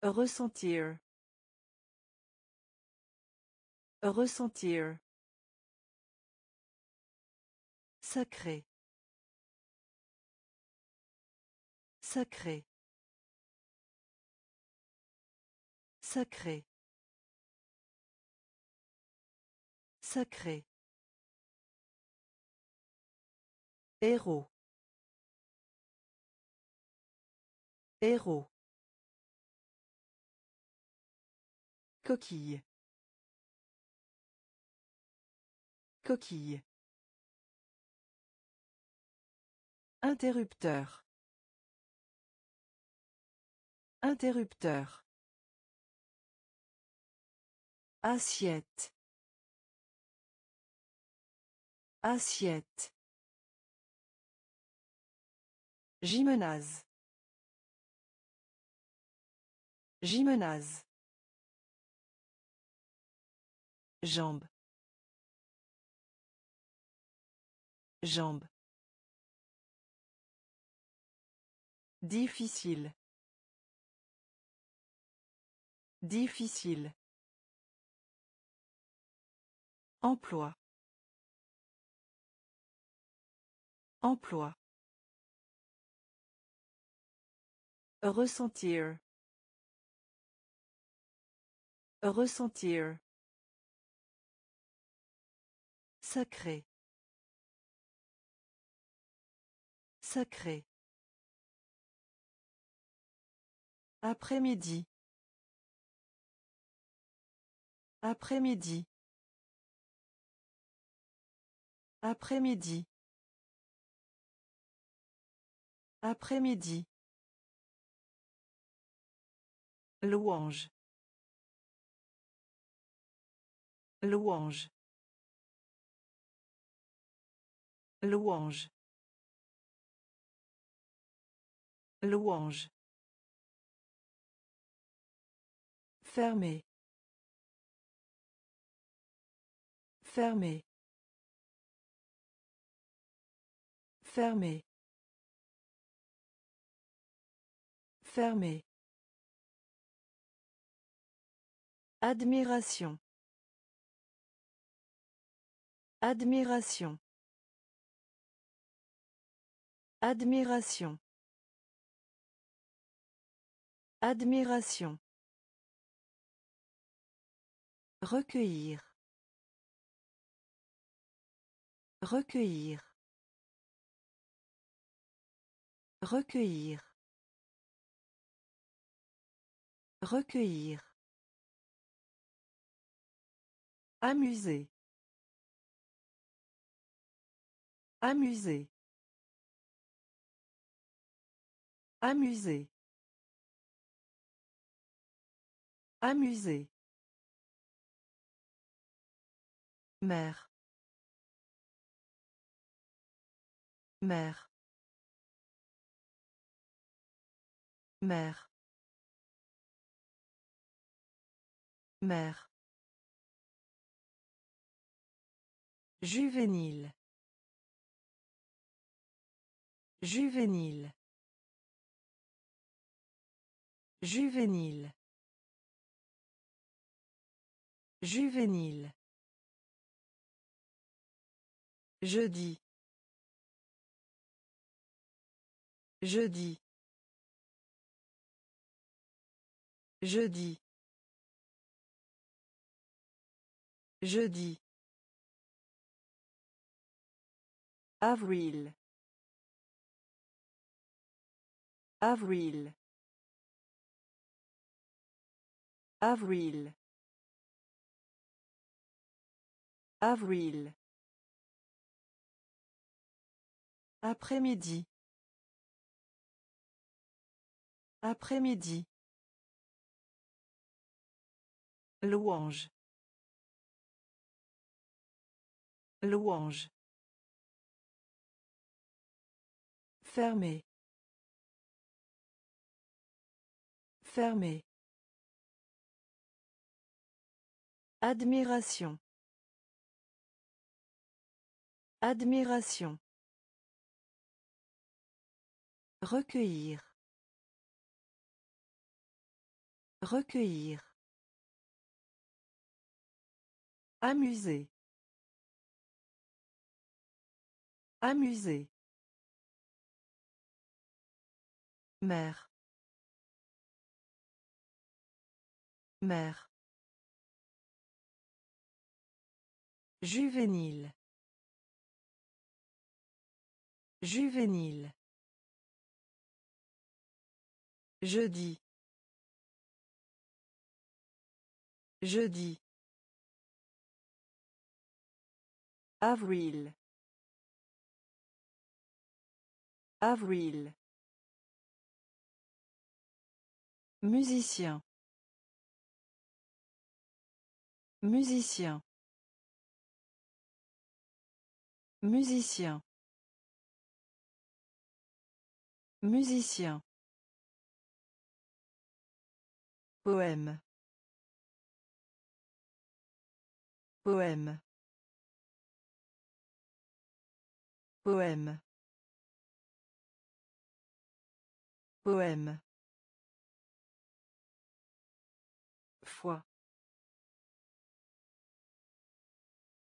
Ressentir. Ressentir. Sacré. Sacré. Sacré. Sacré. Héros. Héros. Coquille. Coquille. Interrupteur. Interrupteur. Assiette. Assiette. Gymnase. Gymnase. Jambe. Jambe. Difficile. Difficile. Emploi. Emploi. Ressentir. Ressentir. Sacré. Sacré. Après-midi. Après-midi. Après-midi. Après-midi. Louange. Louange. Louange. Louange. Fermé. Fermé. Fermé. Fermé. Admiration. Admiration. Admiration. Admiration. Recueillir. Recueillir. Recueillir. Recueillir. Amuser. Amuser. Amuser. Amuser. Mère. Mère. Mère. Mère. Juvénile. Juvénile. Juvénile. Juvénile. Jeudi. Jeudi. Jeudi. Jeudi. Avril. Avril. Avril. Avril. Après-midi. Après-midi. Louange. Louange. Fermé. Fermé. Admiration. Admiration. Recueillir. Recueillir. Amuser. Amuser. Mère. Mère. Juvénile. Juvénile. Jeudi. Jeudi. Avril. Avril. Musicien. Musicien. Musicien. Musicien. Poème. Poème. Poème. Poème. Foi.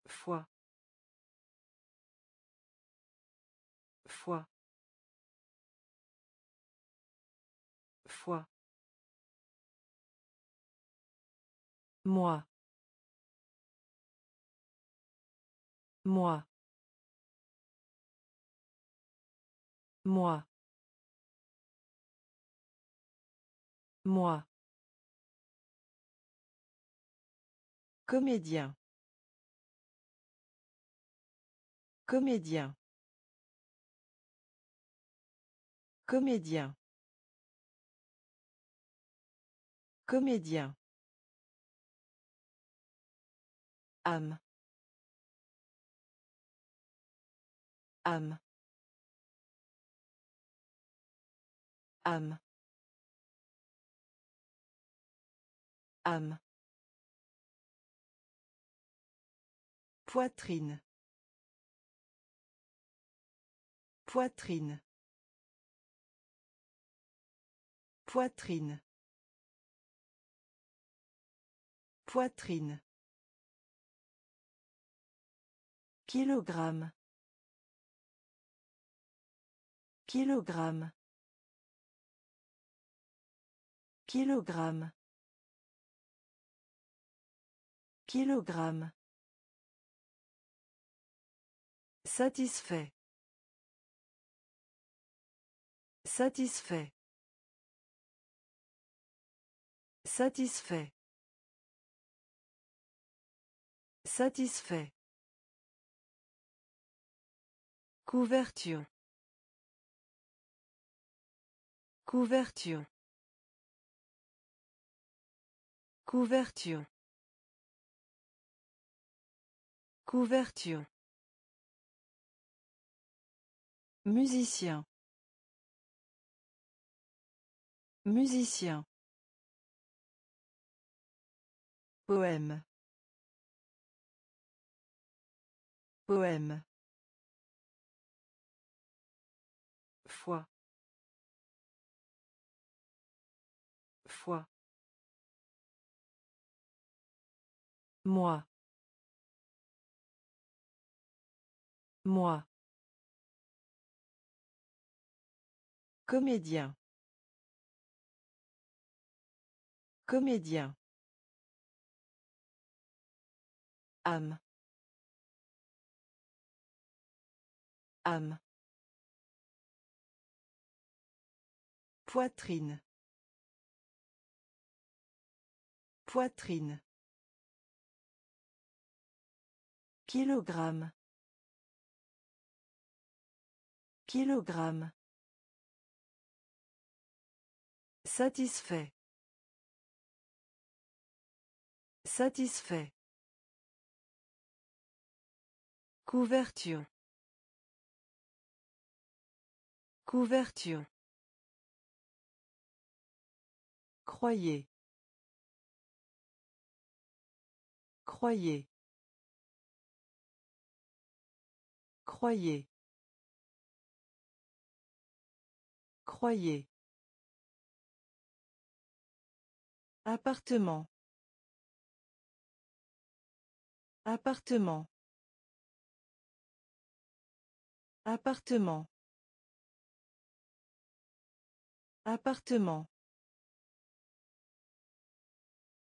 Foi. Foi. Moi. Moi. Moi. Moi. Comédien. Comédien. Comédien. Comédien. âme. Âme. Âme. Âme. Poitrine. Poitrine. Poitrine poitrine Kilogramme. Kilogramme. Kilogramme. Kilogramme. Satisfait. Satisfait. Satisfait. Satisfait. Couverture. Couverture. Couverture. Couverture. Musicien. Musicien. Poème. Poème. Foi. Foi. Moi. Moi. Comédien. Comédien. âme âme Poitrine. Poitrine. Kilogramme. Kilogramme. Satisfait. Satisfait. Couverture. Couverture. Croyez. Croyez. Croyez. Croyez. Appartement. Appartement. Appartement. Appartement.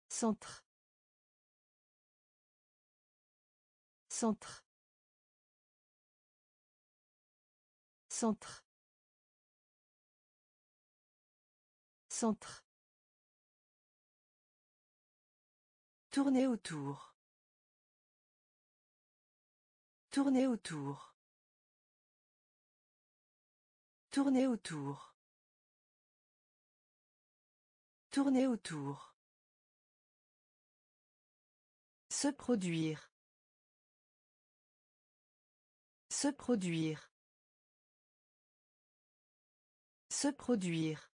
Centre. Centre. Centre. Centre. Tournez autour. Tournez autour. Tournez autour. Tournez autour. Se produire. Se produire. Se produire.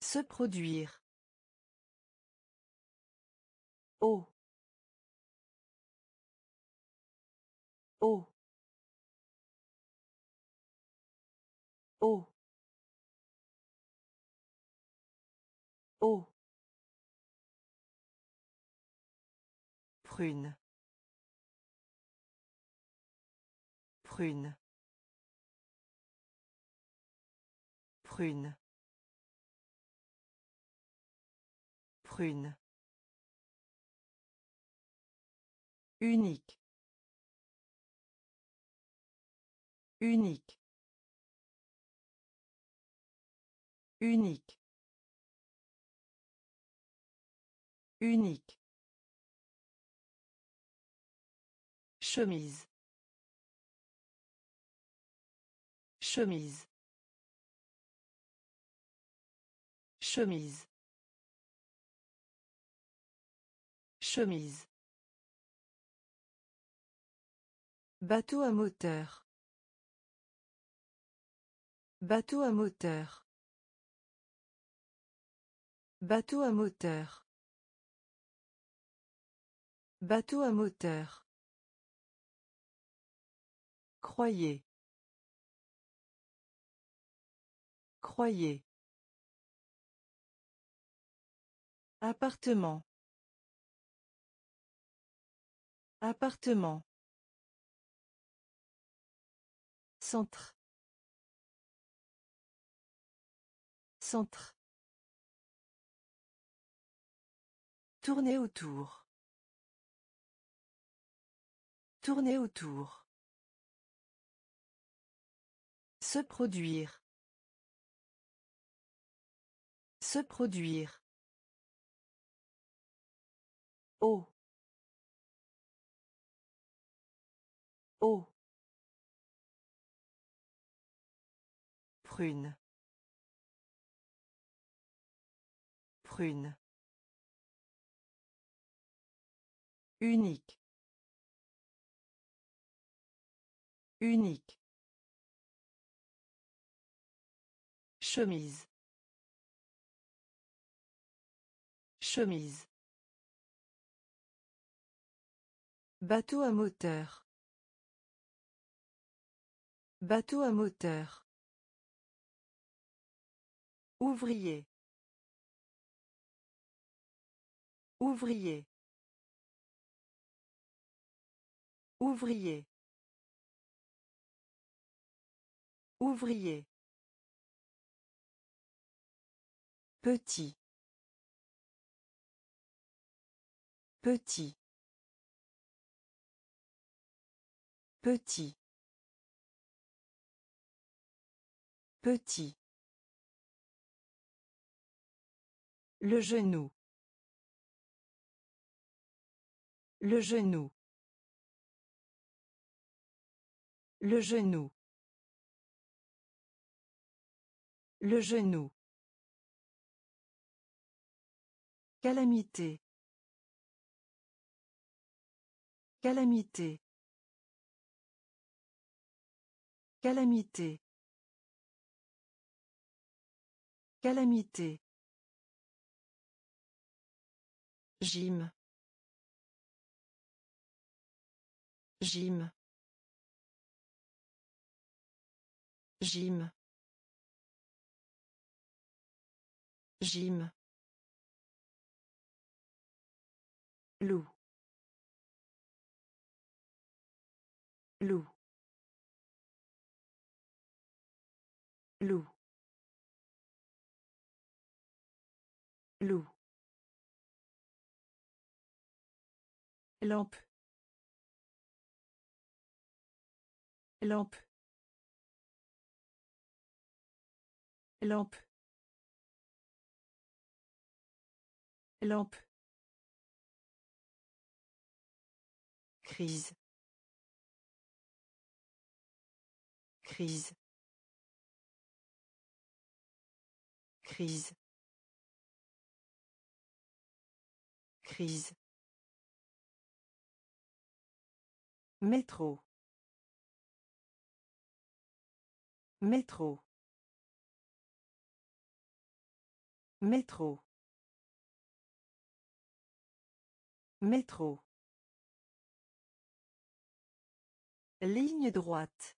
Se produire. Oh. Oh. Oh. Oh. Prune. Prune. Prune. Prune. Unique. Unique. Unique. Unique. Chemise. Chemise. Chemise. Chemise. Bateau à moteur. Bateau à moteur. Bateau à moteur. Bateau à moteur. Croyez. Croyez. Appartement. Appartement. Centre. Centre. Tournez autour. Tournez autour. Se produire. Se produire. Oh. Oh. Prune. Prune. Unique. Unique. Chemise. Chemise. Bateau à moteur. Bateau à moteur. Ouvrier. Ouvrier. Ouvrier. Ouvrier. Petit. Petit. Petit. Petit. Le genou. Le genou. Le genou. Le genou. Calamité. Calamité. Calamité. Calamité. Gym. Gym. Gym. Gym. Loup. Loup. Loup. Loup. Lampe. Lampe. Lampe. Lampe. Crise. Crise. Crise. Crise. Métro. Métro. Métro. Métro. Ligne droite.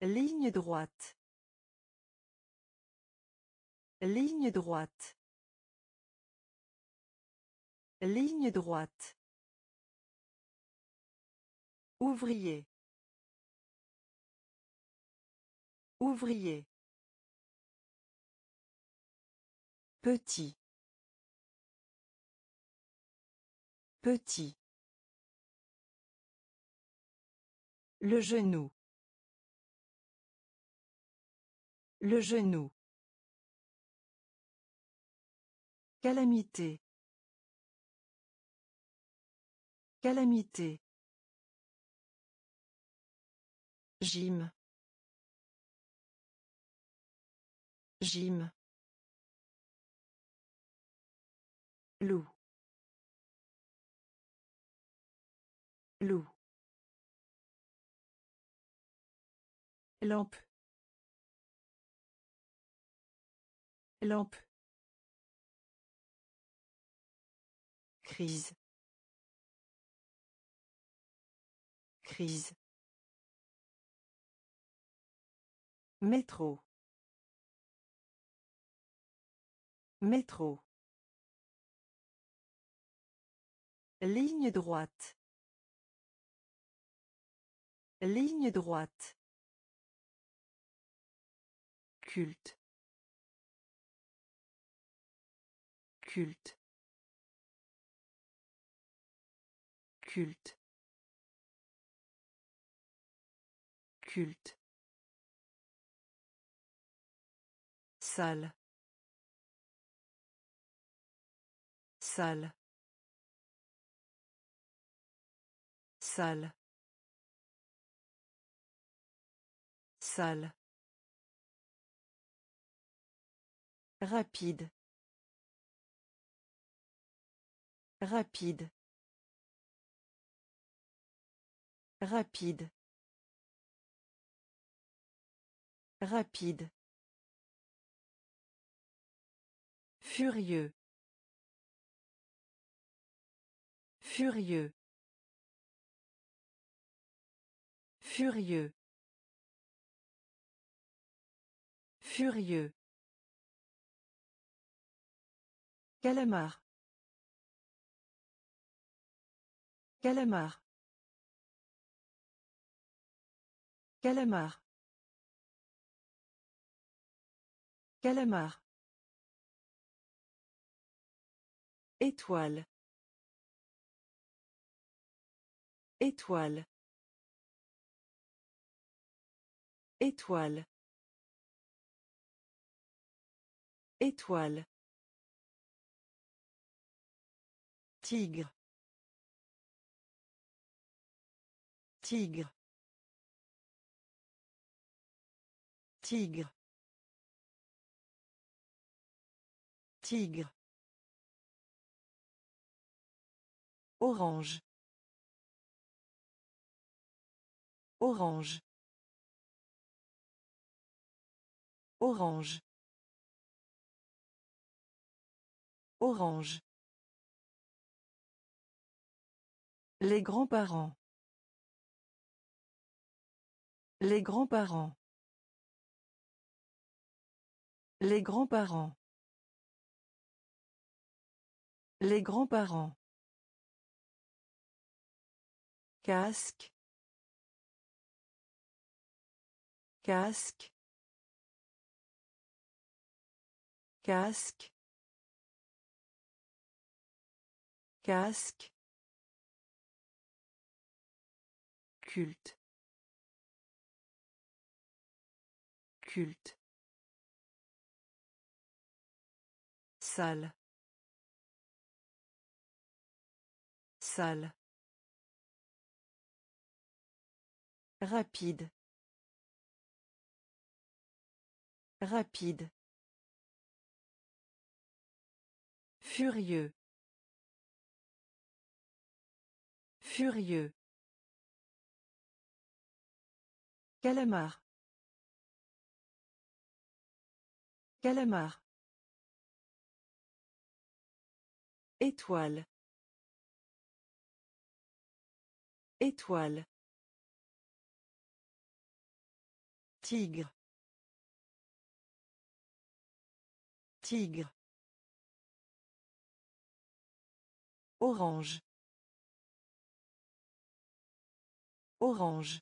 Ligne droite. Ligne droite. Ligne droite. Ouvrier. Ouvrier. Petit. Le genou. Le genou. Calamité. Calamité. Gym. Gym. Loup. Loup. Lampe. Lampe. Crise. Crise. Métro. Métro. Ligne droite. Ligne droite. Culte. Culte. Culte. Culte. Salle. Salle. Salle. Rapide. Rapide. Rapide. Rapide. Furieux. Furieux. Furieux. Furieux. Calamar. Calamar. Calamar. Calamar. Étoile. Étoile. Étoile. Étoile. Tigre. Tigre. Tigre. Tigre. Orange. Orange. Orange. Orange. Les grands-parents. Les grands-parents. Les grands-parents. Les grands-parents. Casque. Casque. Casque. Casque. Culte. Culte. Salle. Salle. Rapide. Rapide. Furieux. Furieux. Calamar. Calamar. Étoile. Étoile. Tigre. Tigre. Orange. Orange.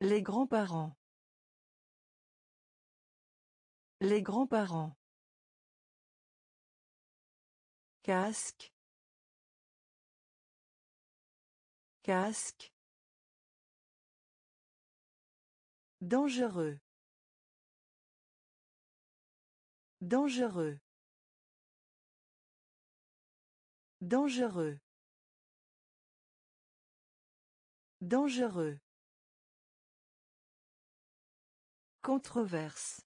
Les grands-parents. Les grands-parents. Casque. Casque. Dangereux. Dangereux. Dangereux. Dangereux. Controverse.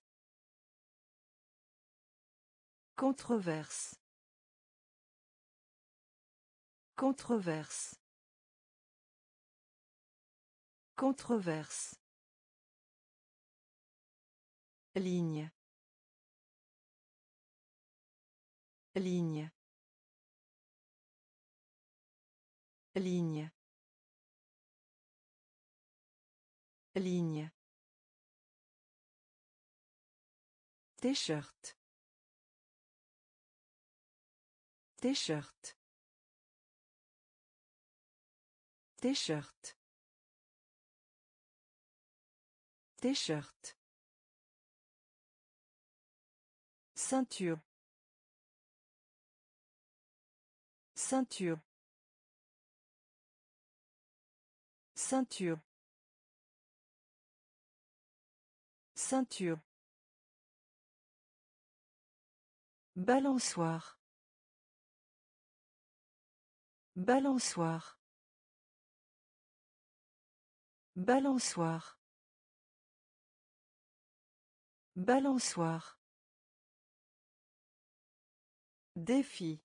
Controverse. Controverse. Controverse. Ligne. Ligne. Ligne. Ligne. T-shirt. T-shirt. T-shirt. T-shirt. Ceinture. Ceinture. Ceinture. Ceinture. Balançoire. Balançoire. Balançoire. Balançoire. Défi.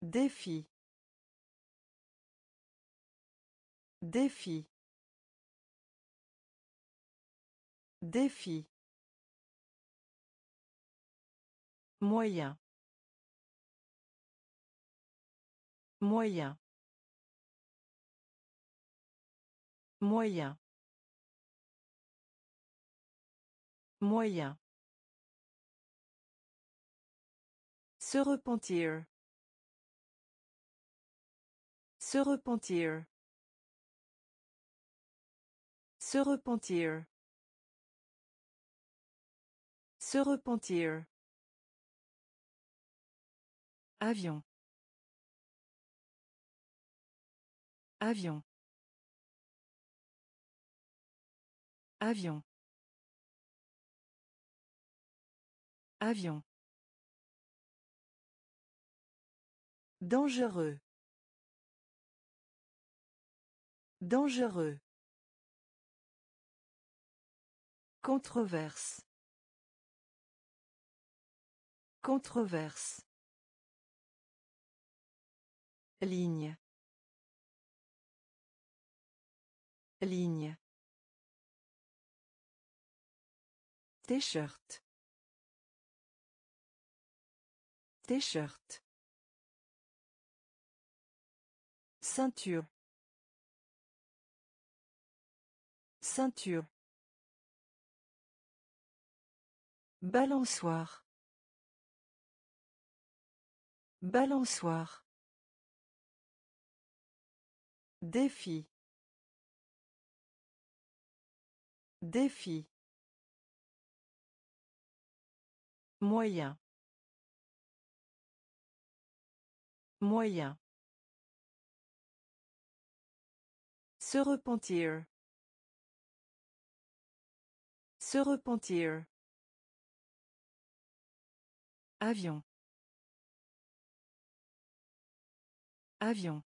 Défi. Défi. Défi. Moyen. Moyen. Moyen. Moyen. Se repentir. Se repentir. Se repentir. Se repentir. Avion. Avion. Avion. Avion. Dangereux. Dangereux. Controverse. Controverse. Ligne. Ligne. T-shirt. T-shirt. Ceinture. Ceinture. Balançoire. Balançoire. Défi. Défi. Moyen. Moyen. Se repentir. Se repentir. Avion. Avion.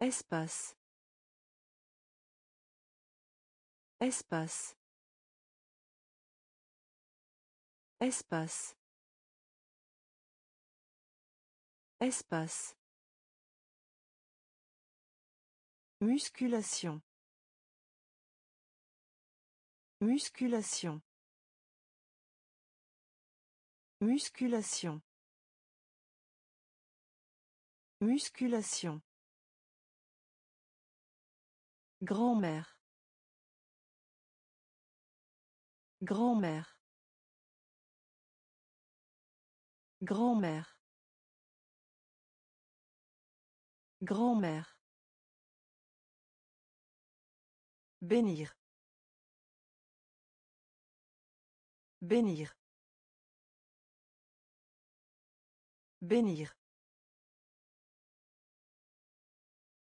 Espace. Espace. Espace. Espace. Musculation. Musculation. Musculation. Musculation. Grand-mère. Grand-mère. Grand-mère. Grand-mère. Bénir. Bénir. Bénir.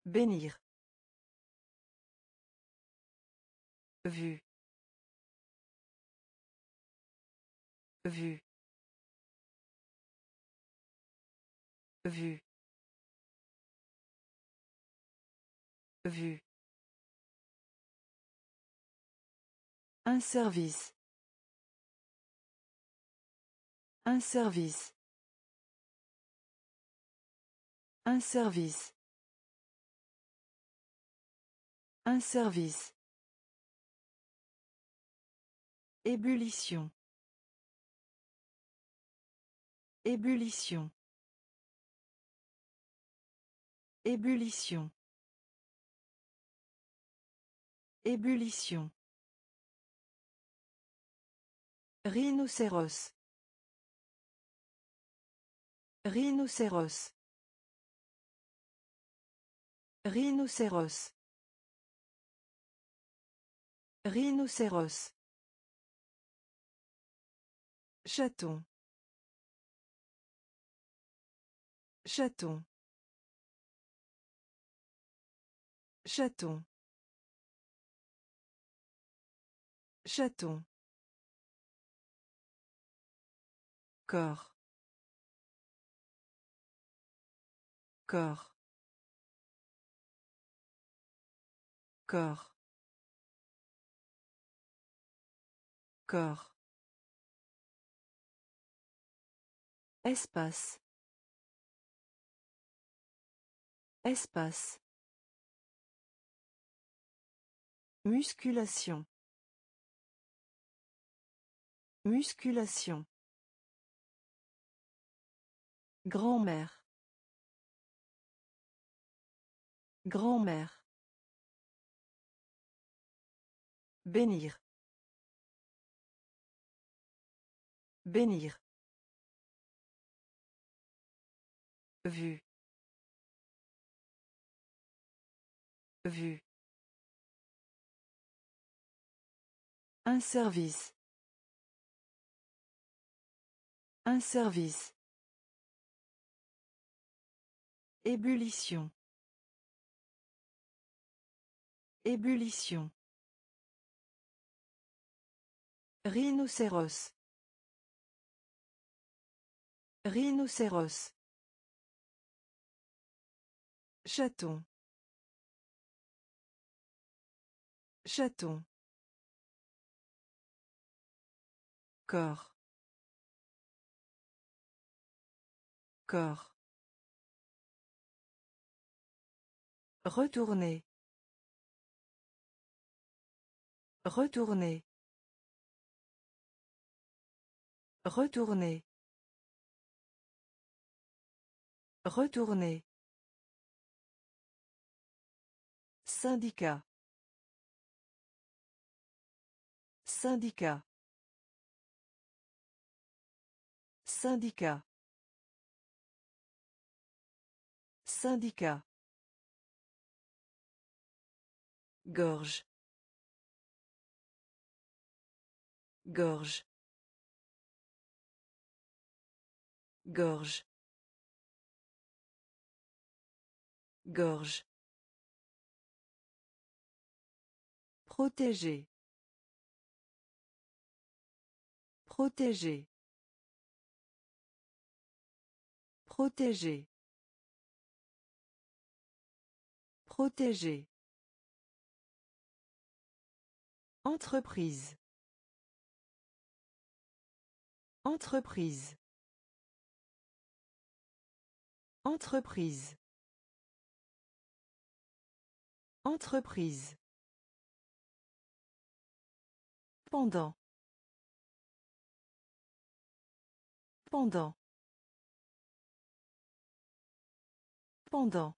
Bénir. Vue. Vue. Vue. Vue. Un service. Un service. Un service. Un service. Ébullition. Ébullition. Ébullition. Ébullition. Rhinocéros. Rhinocéros. Rhinocéros. Rhinocéros. Chaton. Chaton. Chaton. Chaton. Corps. Corps. Corps. Corps. Espace. Espace. Musculation. Musculation. Grand-mère. Grand-mère. Bénir. Bénir. Vue. Vue. Un service. Un service. Ébullition. Ébullition. Rhinocéros. Rhinocéros. Chaton. Chaton. Corps. Corps. Retourner. Retourner. Retourner. Retourner. Syndicat. Syndicat. Syndicat. Syndicat. Gorge. Gorge. Gorge. Gorge. Protéger. Protéger. Protéger. Protéger. Entreprise. Entreprise. Entreprise. Entreprise. Pendant. Pendant. Pendant.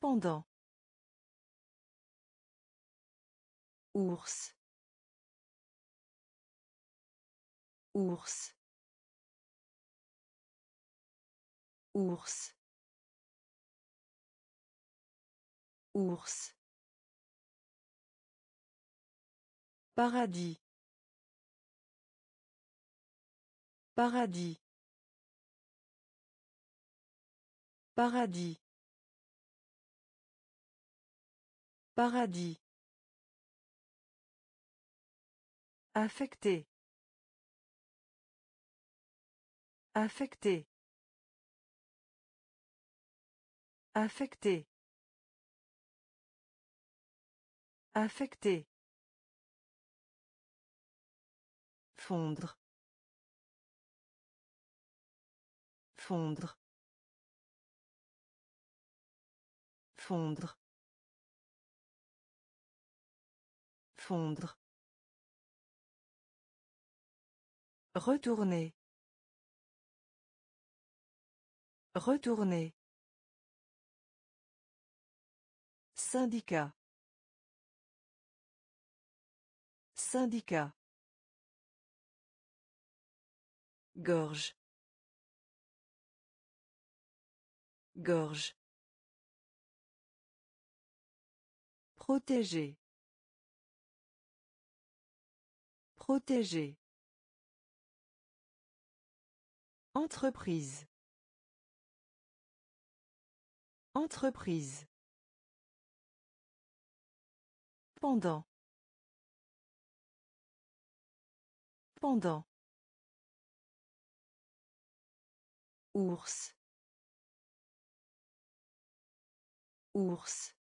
Pendant. Ours. Ours. Ours. Ours. Paradis. Paradis. Paradis. Paradis. Affecté. Affecté. Affecté. Affecté. Fondre. Fondre. Fondre. Fondre. Retourner. Retourner. Syndicat. Syndicat. Gorge. Gorge. Protéger. Protéger. Entreprise. Entreprise. Pendant. Pendant. Ours. Ours.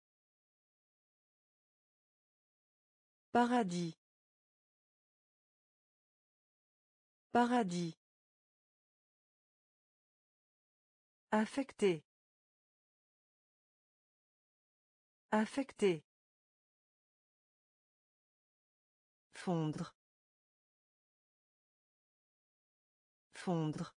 Paradis. Paradis. Affecté. Affecté. Fondre. Fondre.